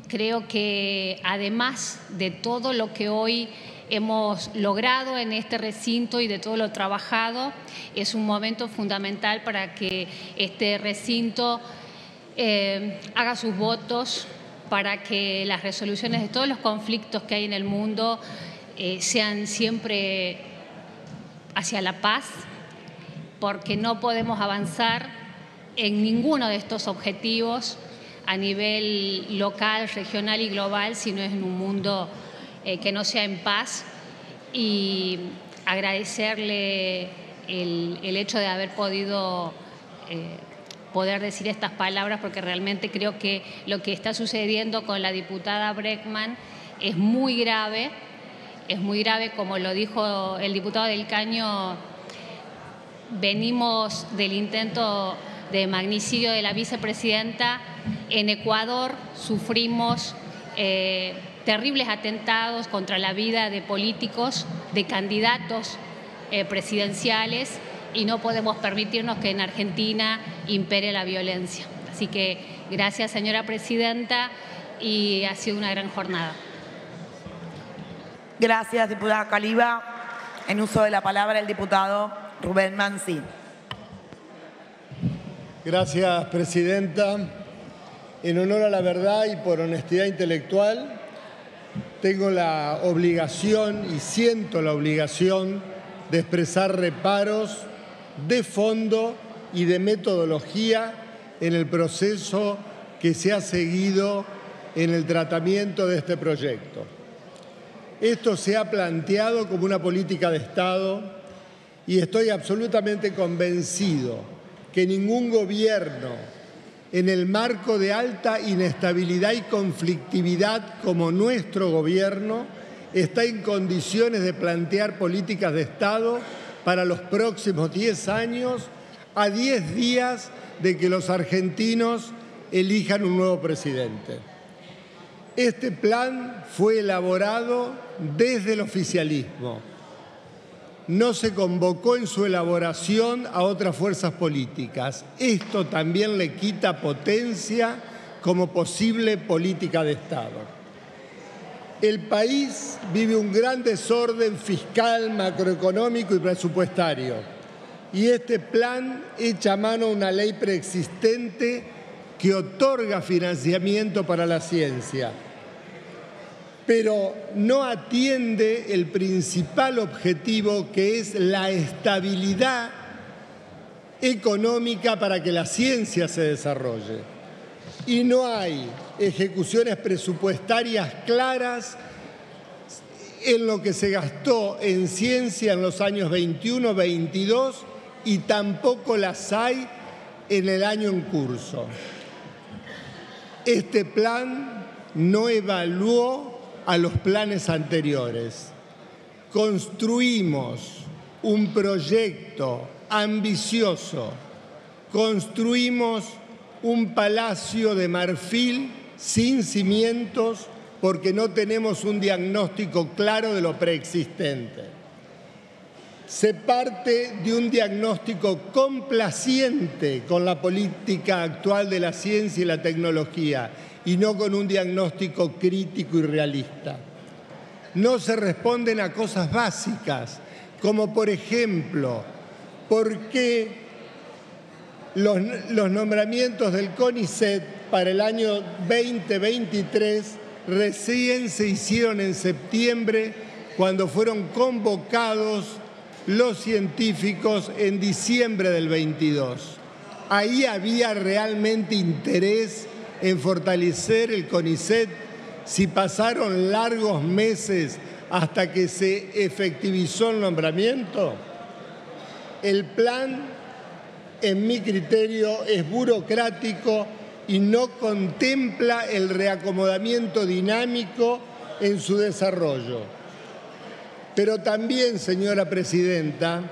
Creo que además de todo lo que hoy hemos logrado en este recinto y de todo lo trabajado. Es un momento fundamental para que este recinto eh, haga sus votos para que las resoluciones de todos los conflictos que hay en el mundo eh, sean siempre hacia la paz, porque no podemos avanzar en ninguno de estos objetivos a nivel local, regional y global si no es en un mundo eh, que no sea en paz y agradecerle el, hecho de haber podido eh, poder decir estas palabras porque realmente creo que lo que está sucediendo con la diputada Breckman es muy grave, es muy grave como lo dijo el diputado del Caño, venimos del intento de magnicidio de la vicepresidenta, en Ecuador sufrimos... Eh, terribles atentados contra la vida de políticos, de candidatos eh, presidenciales y no podemos permitirnos que en Argentina impere la violencia. Así que gracias señora presidenta y ha sido una gran jornada. Gracias diputada Caliba. En uso de la palabra el diputado Rubén Mansi. Gracias presidenta. En honor a la verdad y por honestidad intelectual, tengo la obligación y siento la obligación de expresar reparos de fondo y de metodología en el proceso que se ha seguido en el tratamiento de este proyecto. Esto se ha planteado como una política de Estado y estoy absolutamente convencido que ningún gobierno en el marco de alta inestabilidad y conflictividad como nuestro gobierno está en condiciones de plantear políticas de Estado para los próximos 10 años a 10 días de que los argentinos elijan un nuevo presidente. Este plan fue elaborado desde el oficialismo. No se convocó en su elaboración a otras fuerzas políticas. Esto también le quita potencia como posible política de Estado. El país vive un gran desorden fiscal, macroeconómico y presupuestario. Y este plan echa mano a una ley preexistente que otorga financiamiento para la ciencia, pero no atiende el principal objetivo que es la estabilidad económica para que la ciencia se desarrolle. Y no hay ejecuciones presupuestarias claras en lo que se gastó en ciencia en los años 21, 22 y tampoco las hay en el año en curso. Este plan no evaluó a los planes anteriores. Construimos un proyecto ambicioso, construimos un palacio de marfil sin cimientos porque no tenemos un diagnóstico claro de lo preexistente. Se parte de un diagnóstico complaciente con la política actual de la ciencia y la tecnología y no con un diagnóstico crítico y realista. No se responden a cosas básicas, como por ejemplo, ¿por qué los, nombramientos del CONICET para el año 2023 recién se hicieron en septiembre cuando fueron convocados los científicos en diciembre del 22. Ahí había realmente interés en fortalecer el CONICET si pasaron largos meses hasta que se efectivizó el nombramiento. El plan, en mi criterio, es burocrático y no contempla el reacomodamiento dinámico en su desarrollo. Pero también, señora presidenta,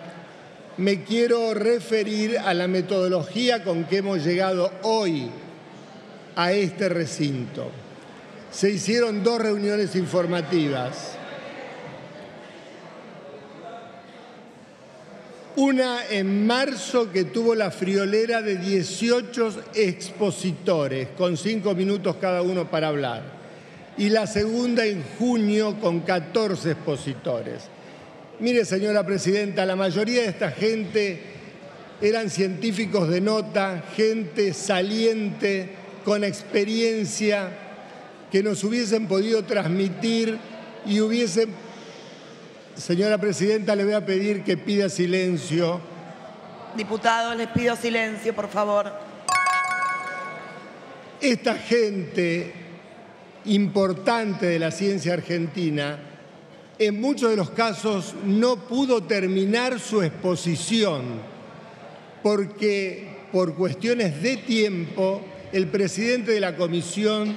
me quiero referir a la metodología con que hemos llegado hoy a este recinto. Se hicieron dos reuniones informativas. Una en marzo que tuvo la friolera de 18 expositores, con cinco minutos cada uno para hablar. Y la segunda en junio con 14 expositores. Mire, señora presidenta, la mayoría de esta gente eran científicos de nota, gente saliente, con experiencia, que nos hubiesen podido transmitir y hubiesen Señora Presidenta, le voy a pedir que pida silencio. Diputados, les pido silencio, por favor. Esta gente importante de la ciencia argentina, en muchos de los casos no pudo terminar su exposición porque por cuestiones de tiempo el presidente de la comisión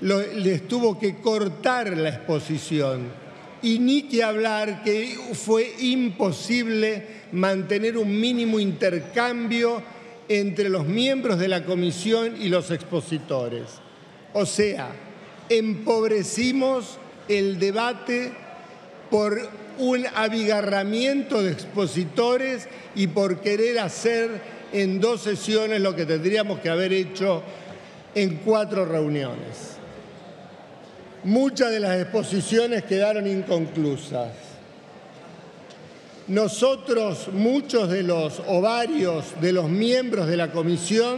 les tuvo que cortar la exposición y ni que hablar que fue imposible mantener un mínimo intercambio entre los miembros de la comisión y los expositores. O sea, empobrecimos el debate por un abigarramiento de expositores y por querer hacer en dos sesiones lo que tendríamos que haber hecho en cuatro reuniones. Muchas de las exposiciones quedaron inconclusas. Nosotros, muchos de los ovarios de los miembros de la comisión,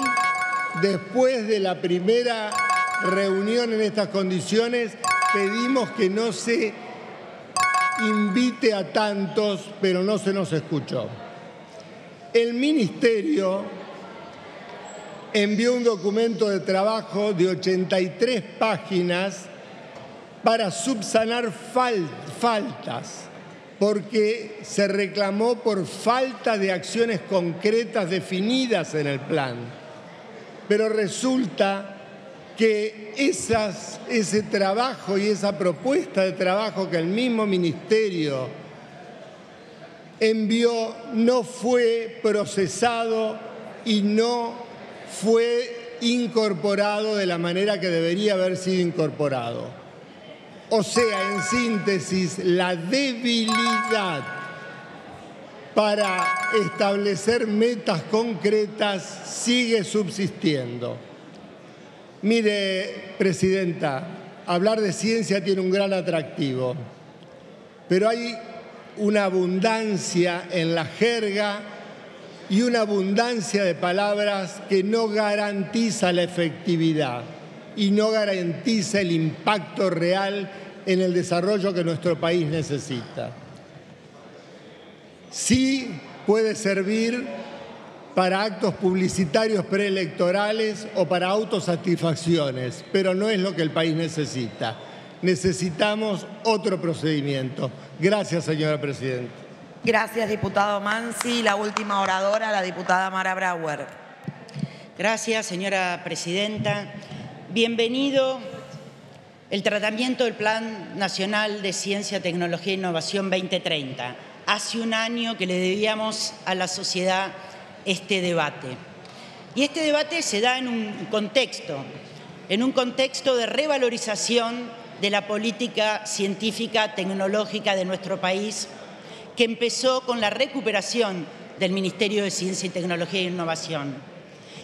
después de la primera reunión en estas condiciones, pedimos que no se invite a tantos, pero no se nos escuchó. El ministerio envió un documento de trabajo de 83 páginas para subsanar faltas, porque se reclamó por falta de acciones concretas definidas en el plan. Pero resulta que ese trabajo y esa propuesta de trabajo que el mismo ministerio envió no fue procesado y no fue incorporado de la manera que debería haber sido incorporado. O sea, en síntesis, la debilidad para establecer metas concretas sigue subsistiendo. Mire, Presidenta, hablar de ciencia tiene un gran atractivo, pero hay una abundancia en la jerga y una abundancia de palabras que no garantiza la efectividad y no garantiza el impacto real en el desarrollo que nuestro país necesita. Sí puede servir para actos publicitarios preelectorales o para autosatisfacciones, pero no es lo que el país necesita. Necesitamos otro procedimiento. Gracias, señora Presidenta. Gracias, diputado Mansi. La última oradora, la diputada Mara Brauer. Gracias, señora Presidenta. Bienvenido el tratamiento del Plan Nacional de Ciencia, Tecnología e Innovación 2030. Hace un año que le debíamos a la sociedad este debate. Y este debate se da en un contexto, en un contexto de revalorización de la política científica, tecnológica de nuestro país que empezó con la recuperación del Ministerio de Ciencia y Tecnología e Innovación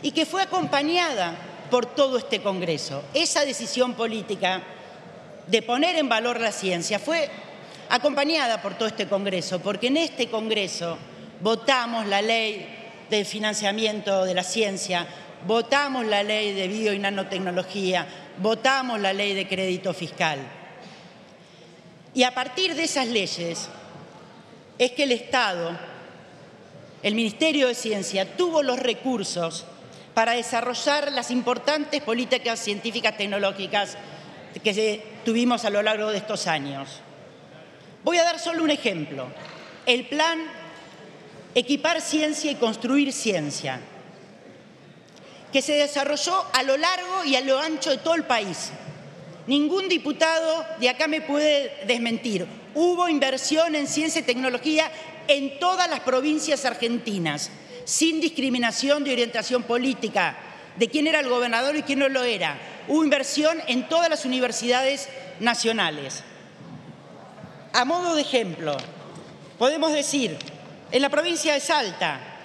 y que fue acompañada por todo este Congreso. Esa decisión política de poner en valor la ciencia fue acompañada por todo este Congreso, porque en este Congreso votamos la ley de financiamiento de la ciencia, votamos la ley de bio y nanotecnología, votamos la ley de crédito fiscal. Y a partir de esas leyes es que el Estado, el Ministerio de Ciencia, tuvo los recursos para desarrollar las importantes políticas científicas tecnológicas que tuvimos a lo largo de estos años. Voy a dar solo un ejemplo. El plan Equipar Ciencia y Construir Ciencia, que se desarrolló a lo largo y a lo ancho de todo el país. Ningún diputado de acá me puede desmentir. Hubo inversión en ciencia y tecnología en todas las provincias argentinas, sin discriminación de orientación política, de quién era el gobernador y quién no lo era. Hubo inversión en todas las universidades nacionales. A modo de ejemplo, podemos decir, en la provincia de Salta,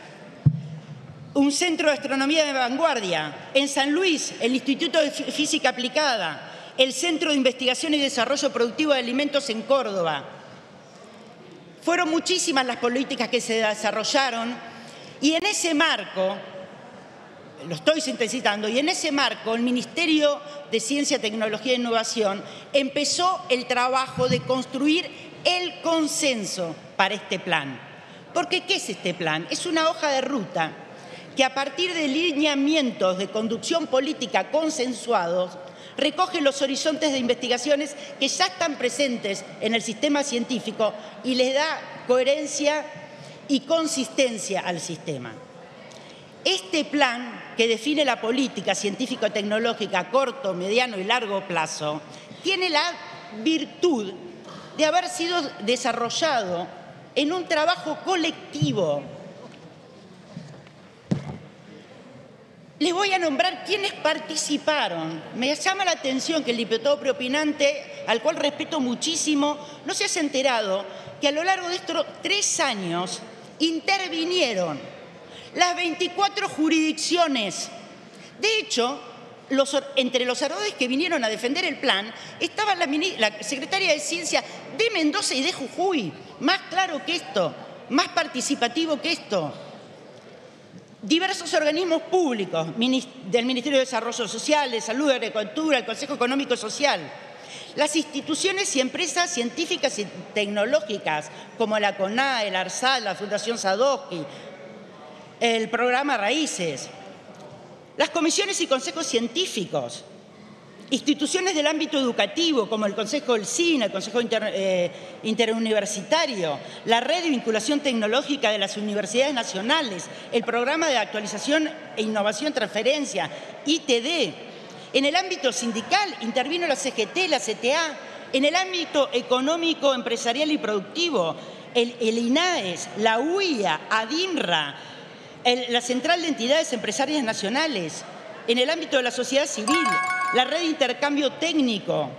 un centro de astronomía de vanguardia, en San Luis, el Instituto de Física Aplicada, el Centro de Investigación y Desarrollo Productivo de Alimentos en Córdoba. Fueron muchísimas las políticas que se desarrollaron y en ese marco, lo estoy sintetizando, y en ese marco el Ministerio de Ciencia, Tecnología e Innovación empezó el trabajo de construir el consenso para este plan. Porque ¿qué es este plan? Es una hoja de ruta que a partir de lineamientos de conducción política consensuados recoge los horizontes de investigaciones que ya están presentes en el sistema científico y les da coherencia y consistencia al sistema. Este plan que define la política científico-tecnológica a corto, mediano y largo plazo tiene la virtud de haber sido desarrollado en un trabajo colectivo Les voy a nombrar quienes participaron. Me llama la atención que el diputado preopinante, al cual respeto muchísimo, no se ha enterado que a lo largo de estos tres años intervinieron las 24 jurisdicciones. De hecho, entre los oradores que vinieron a defender el plan estaba la, la secretaria de Ciencia de Mendoza y de Jujuy. Más claro que esto, más participativo que esto diversos organismos públicos del Ministerio de Desarrollo Social, de Salud, de Agricultura, el Consejo Económico Social, las instituciones y empresas científicas y tecnológicas como la CONA, el ARSAL, la Fundación Sadowski, el programa Raíces, las comisiones y consejos científicos, Instituciones del ámbito educativo, como el Consejo del CINE, el Consejo eh, Interuniversitario, la Red de Vinculación Tecnológica de las Universidades Nacionales, el Programa de Actualización e Innovación Transferencia, ITD. En el ámbito sindical intervino la CGT, la CTA. En el ámbito económico, empresarial y productivo, el, INAES, la UIA, ADINRA, la Central de Entidades Empresarias Nacionales, en el ámbito de la sociedad civil, la red de intercambio técnico.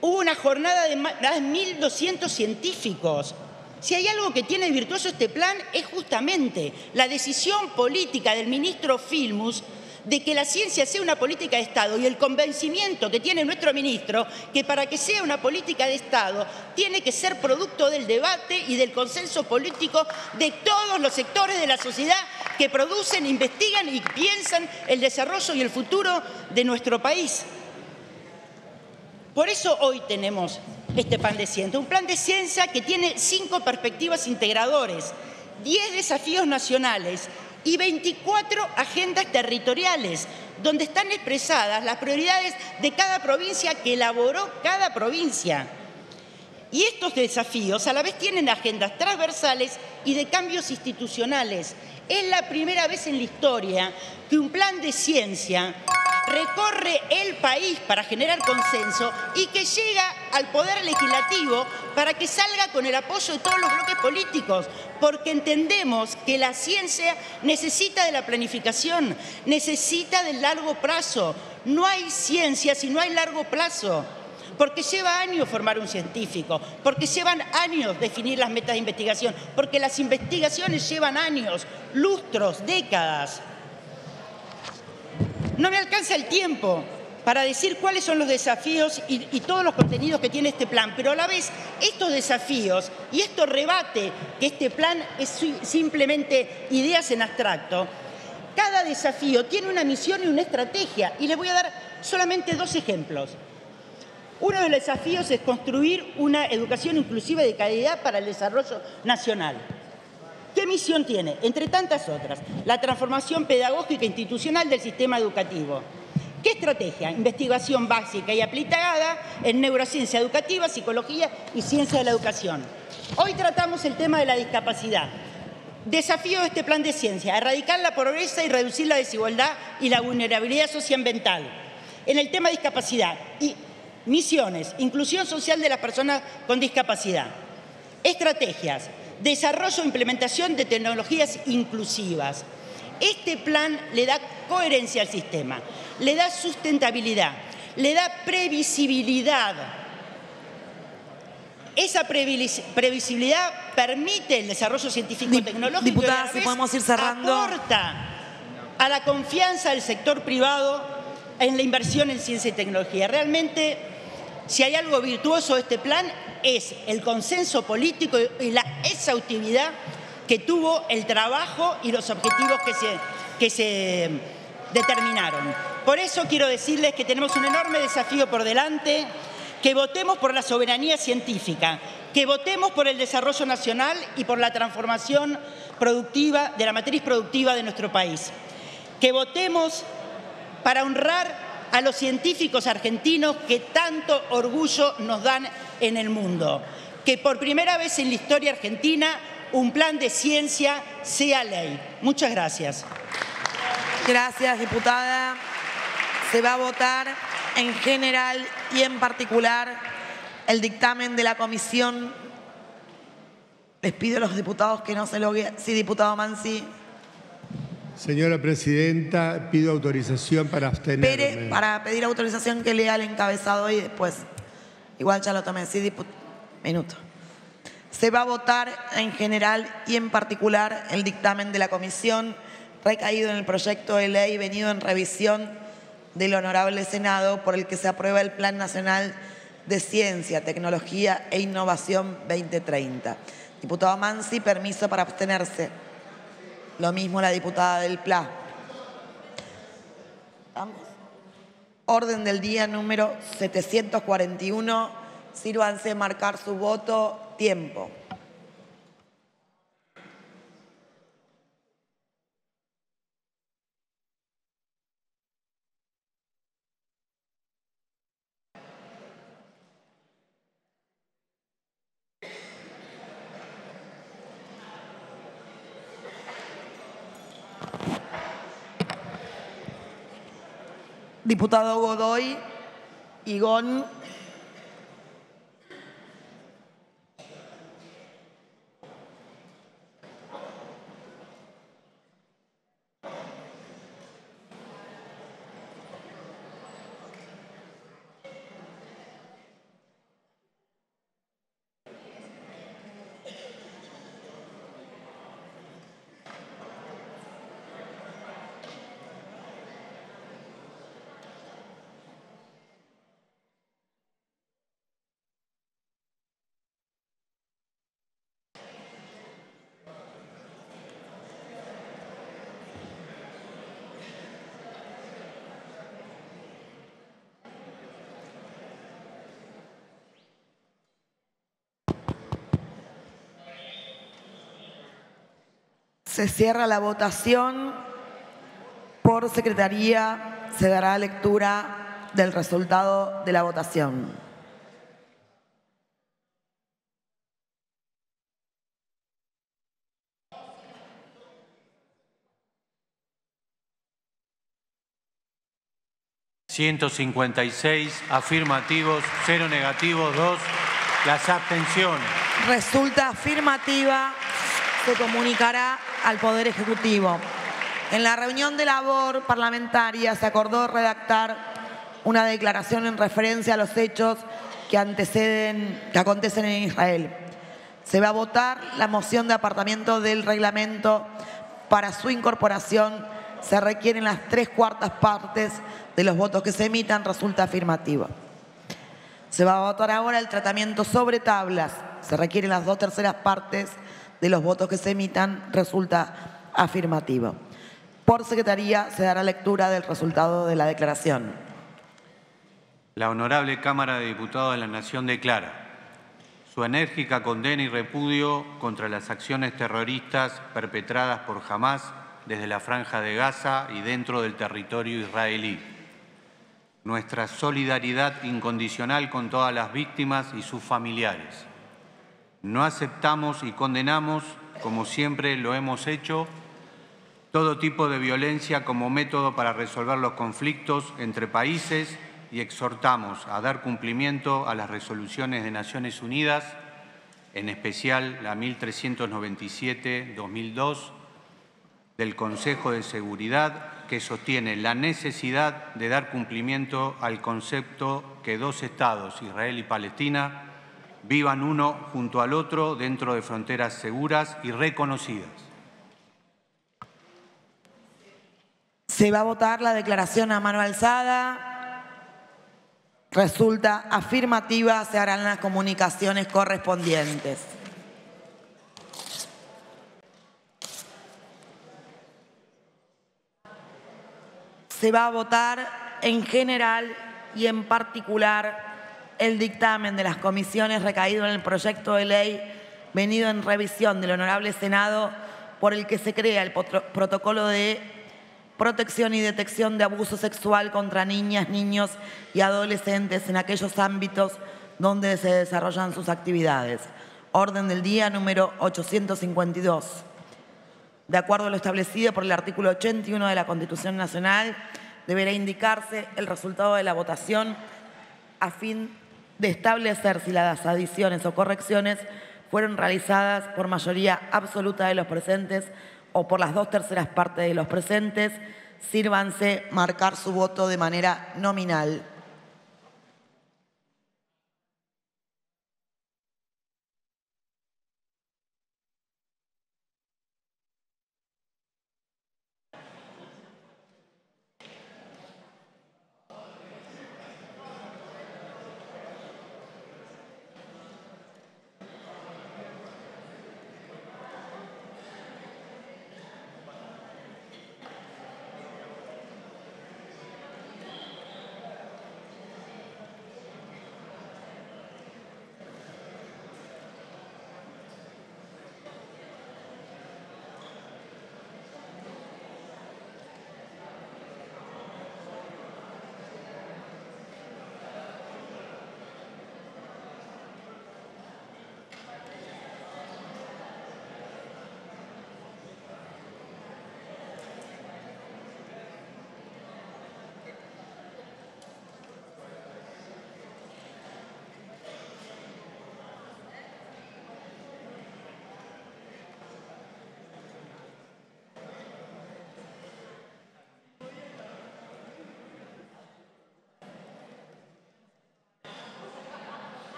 Hubo una jornada de más de 1.200 científicos. Si hay algo que tiene virtuoso este plan es justamente la decisión política del ministro Filmus de que la ciencia sea una política de Estado y el convencimiento que tiene nuestro ministro que para que sea una política de Estado tiene que ser producto del debate y del consenso político de todos los sectores de la sociedad que producen, investigan y piensan el desarrollo y el futuro de nuestro país. Por eso hoy tenemos este plan de ciencia, un plan de ciencia que tiene cinco perspectivas integradores, diez desafíos nacionales y 24 agendas territoriales, donde están expresadas las prioridades de cada provincia que elaboró cada provincia. Y estos desafíos a la vez tienen agendas transversales y de cambios institucionales. Es la primera vez en la historia que un plan de ciencia recorre el país para generar consenso y que llega al poder legislativo para que salga con el apoyo de todos los bloques políticos, porque entendemos que la ciencia necesita de la planificación, necesita del largo plazo. No hay ciencia si no hay largo plazo porque lleva años formar un científico, porque llevan años definir las metas de investigación, porque las investigaciones llevan años, lustros, décadas. No me alcanza el tiempo para decir cuáles son los desafíos y, todos los contenidos que tiene este plan, pero a la vez estos desafíos y esto rebate que este plan es simplemente ideas en abstracto, cada desafío tiene una misión y una estrategia y les voy a dar solamente dos ejemplos. Uno de los desafíos es construir una educación inclusiva de calidad para el desarrollo nacional. ¿Qué misión tiene? Entre tantas otras, la transformación pedagógica e institucional del sistema educativo. ¿Qué estrategia? Investigación básica y aplicada en neurociencia educativa, psicología y ciencia de la educación. Hoy tratamos el tema de la discapacidad. Desafío de este plan de ciencia, erradicar la pobreza y reducir la desigualdad y la vulnerabilidad socioambiental. En el tema de discapacidad, y misiones, inclusión social de las personas con discapacidad. Estrategias, desarrollo e implementación de tecnologías inclusivas. Este plan le da coherencia al sistema, le da sustentabilidad, le da previsibilidad. Esa previsibilidad permite el desarrollo científico y tecnológico Diputada, si podemos ir cerrando. aporta a la confianza del sector privado en la inversión en ciencia y tecnología. Realmente, si hay algo virtuoso de este plan, es el consenso político y la exhaustividad que tuvo el trabajo y los objetivos que se, que se determinaron. Por eso quiero decirles que tenemos un enorme desafío por delante, que votemos por la soberanía científica, que votemos por el desarrollo nacional y por la transformación productiva de la matriz productiva de nuestro país, que votemos para honrar a los científicos argentinos que tanto orgullo nos dan en el mundo. Que por primera vez en la historia argentina un plan de ciencia sea ley. Muchas gracias. Gracias, diputada. Se va a votar en general y en particular el dictamen de la comisión. Les pido a los diputados que no se lo... Sí, diputado Mansi. Señora Presidenta, pido autorización para abstenerme. Pere, para pedir autorización que lea el encabezado y después. Igual ya lo tomé. Sí, Minuto. Se va a votar en general y en particular el dictamen de la comisión recaído en el proyecto de ley venido en revisión del Honorable Senado por el que se aprueba el Plan Nacional de Ciencia, Tecnología e Innovación 2030. Diputado Mansi, permiso para abstenerse. Lo mismo la diputada del PLA. Orden del día número 741. Sírvanse marcar su voto. Tiempo. Diputado Godoy, Igón. Se cierra la votación. Por secretaría se dará lectura del resultado de la votación. ...156 afirmativos, 0 negativos, 2 las abstenciones. Resulta afirmativa, se comunicará al Poder Ejecutivo. En la reunión de labor parlamentaria se acordó redactar una declaración en referencia a los hechos que anteceden, que acontecen en Israel. Se va a votar la moción de apartamiento del reglamento. Para su incorporación se requieren las tres cuartas partes de los votos que se emitan, resulta afirmativa. Se va a votar ahora el tratamiento sobre tablas. Se requieren las dos terceras partes de los votos que se emitan, resulta afirmativo. Por secretaría se dará lectura del resultado de la declaración. La Honorable Cámara de Diputados de la Nación declara su enérgica condena y repudio contra las acciones terroristas perpetradas por Hamas desde la Franja de Gaza y dentro del territorio israelí. Nuestra solidaridad incondicional con todas las víctimas y sus familiares. No aceptamos y condenamos, como siempre lo hemos hecho, todo tipo de violencia como método para resolver los conflictos entre países y exhortamos a dar cumplimiento a las resoluciones de Naciones Unidas, en especial la 1397-2002 del Consejo de Seguridad, que sostiene la necesidad de dar cumplimiento al concepto que dos estados, Israel y Palestina, vivan uno junto al otro dentro de fronteras seguras y reconocidas. Se va a votar la declaración a mano alzada resulta afirmativa, se harán las comunicaciones correspondientes. Se va a votar en general y en particular el dictamen de las comisiones recaído en el proyecto de ley venido en revisión del Honorable Senado por el que se crea el protocolo de protección y detección de abuso sexual contra niñas, niños y adolescentes en aquellos ámbitos donde se desarrollan sus actividades. Orden del día número 852. De acuerdo a lo establecido por el artículo 81 de la Constitución Nacional, deberá indicarse el resultado de la votación a fin de establecer si las adiciones o correcciones fueron realizadas por mayoría absoluta de los presentes o por las dos terceras partes de los presentes, sírvanse marcar su voto de manera nominal.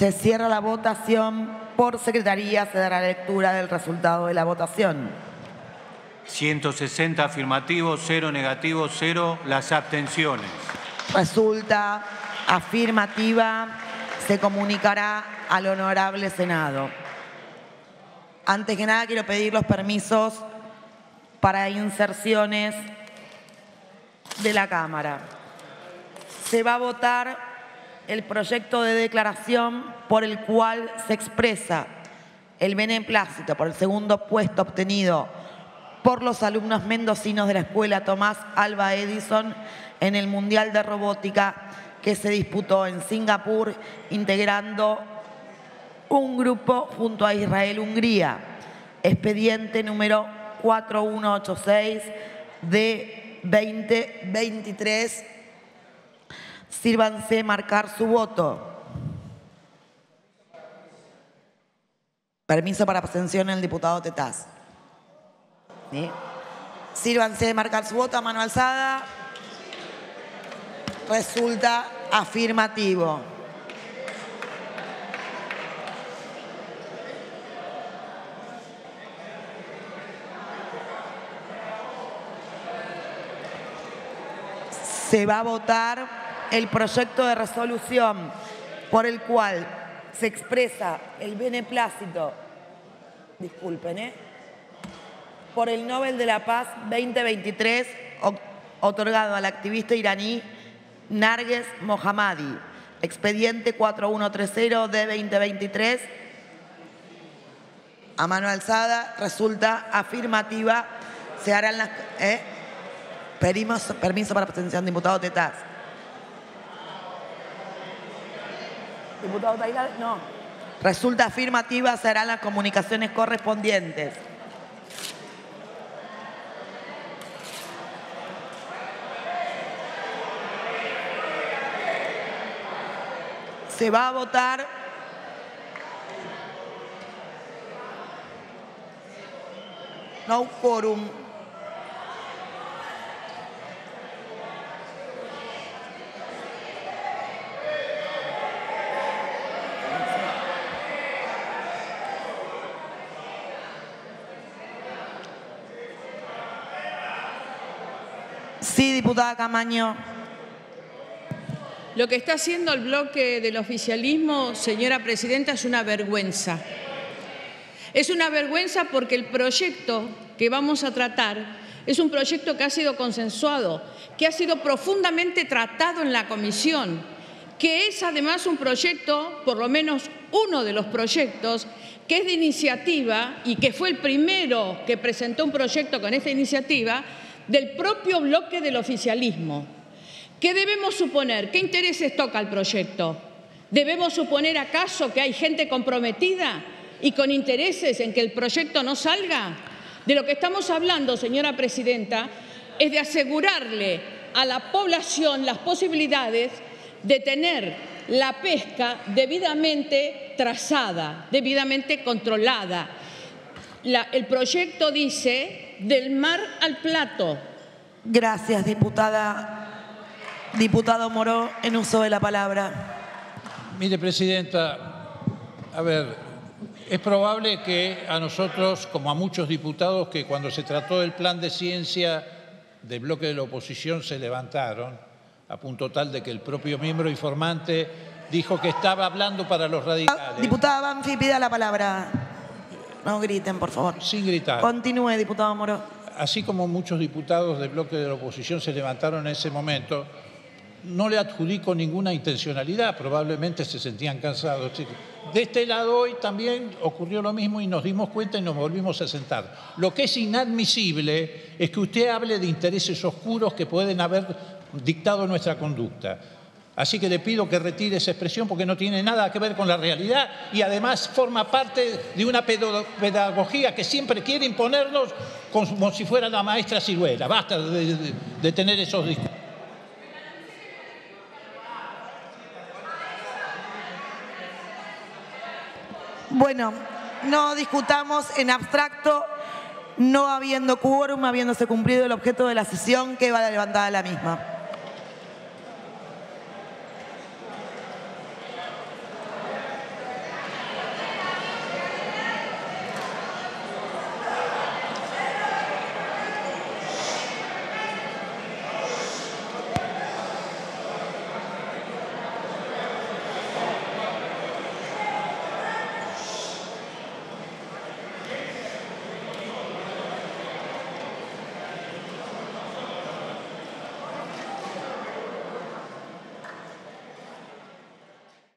Se cierra la votación. Por secretaría se dará lectura del resultado de la votación. 160 afirmativos, 0 negativos, 0 las abstenciones. Resulta afirmativa. Se comunicará al honorable Senado. Antes que nada quiero pedir los permisos para inserciones de la Cámara. Se va a votar el proyecto de declaración por el cual se expresa el beneplácito por el segundo puesto obtenido por los alumnos mendocinos de la Escuela Tomás Alba Edison en el Mundial de Robótica que se disputó en Singapur, integrando un grupo junto a Israel-Hungría. Expediente número 4186 de 2023. Sírvanse marcar su voto. Permiso para abstención el diputado Tetaz. ¿Sí? Sírvanse de marcar su voto a mano alzada. Resulta afirmativo. Se va a votar el proyecto de resolución por el cual se expresa el beneplácito, disculpen, ¿eh? por el Nobel de la Paz 2023 otorgado al activista iraní Narges Mohammadi. Expediente 4130 de 2023. A mano alzada resulta afirmativa. Se harán las... ¿eh? permiso para presencia diputado Tetaz. Diputado Taylor, no. Resulta afirmativa, se harán las comunicaciones correspondientes. Se va a votar no quórum. Sí, diputada Camaño. Lo que está haciendo el bloque del oficialismo, señora presidenta, es una vergüenza. Es una vergüenza porque el proyecto que vamos a tratar es un proyecto que ha sido consensuado, que ha sido profundamente tratado en la comisión, que es además un proyecto, por lo menos uno de los proyectos, que es de iniciativa y que fue el primero que presentó un proyecto con esta iniciativa del propio bloque del oficialismo. ¿Qué debemos suponer? ¿Qué intereses toca el proyecto? ¿Debemos suponer acaso que hay gente comprometida y con intereses en que el proyecto no salga? De lo que estamos hablando, señora presidenta, es de asegurarle a la población las posibilidades de tener la pesca debidamente trazada, debidamente controlada. El proyecto dice del mar al plato. Gracias, diputada Diputado Moró, en uso de la palabra. Mire, Presidenta, a ver, es probable que a nosotros, como a muchos diputados que cuando se trató del plan de ciencia del bloque de la oposición se levantaron, a punto tal de que el propio miembro informante dijo que estaba hablando para los radicales. Diputada Banfi, pida la palabra. No griten, por favor. Sin gritar. Continúe, diputado Moro. Así como muchos diputados del bloque de la oposición se levantaron en ese momento, no le adjudico ninguna intencionalidad, probablemente se sentían cansados. De este lado hoy también ocurrió lo mismo y nos dimos cuenta y nos volvimos a sentar. Lo que es inadmisible es que usted hable de intereses oscuros que pueden haber dictado nuestra conducta. Así que le pido que retire esa expresión porque no tiene nada que ver con la realidad y además forma parte de una pedagogía que siempre quiere imponernos como si fuera la maestra ciruela. Basta de, tener esos discursos. Bueno, no discutamos en abstracto, no habiendo quórum, habiéndose cumplido el objeto de la sesión, que va levantada la misma.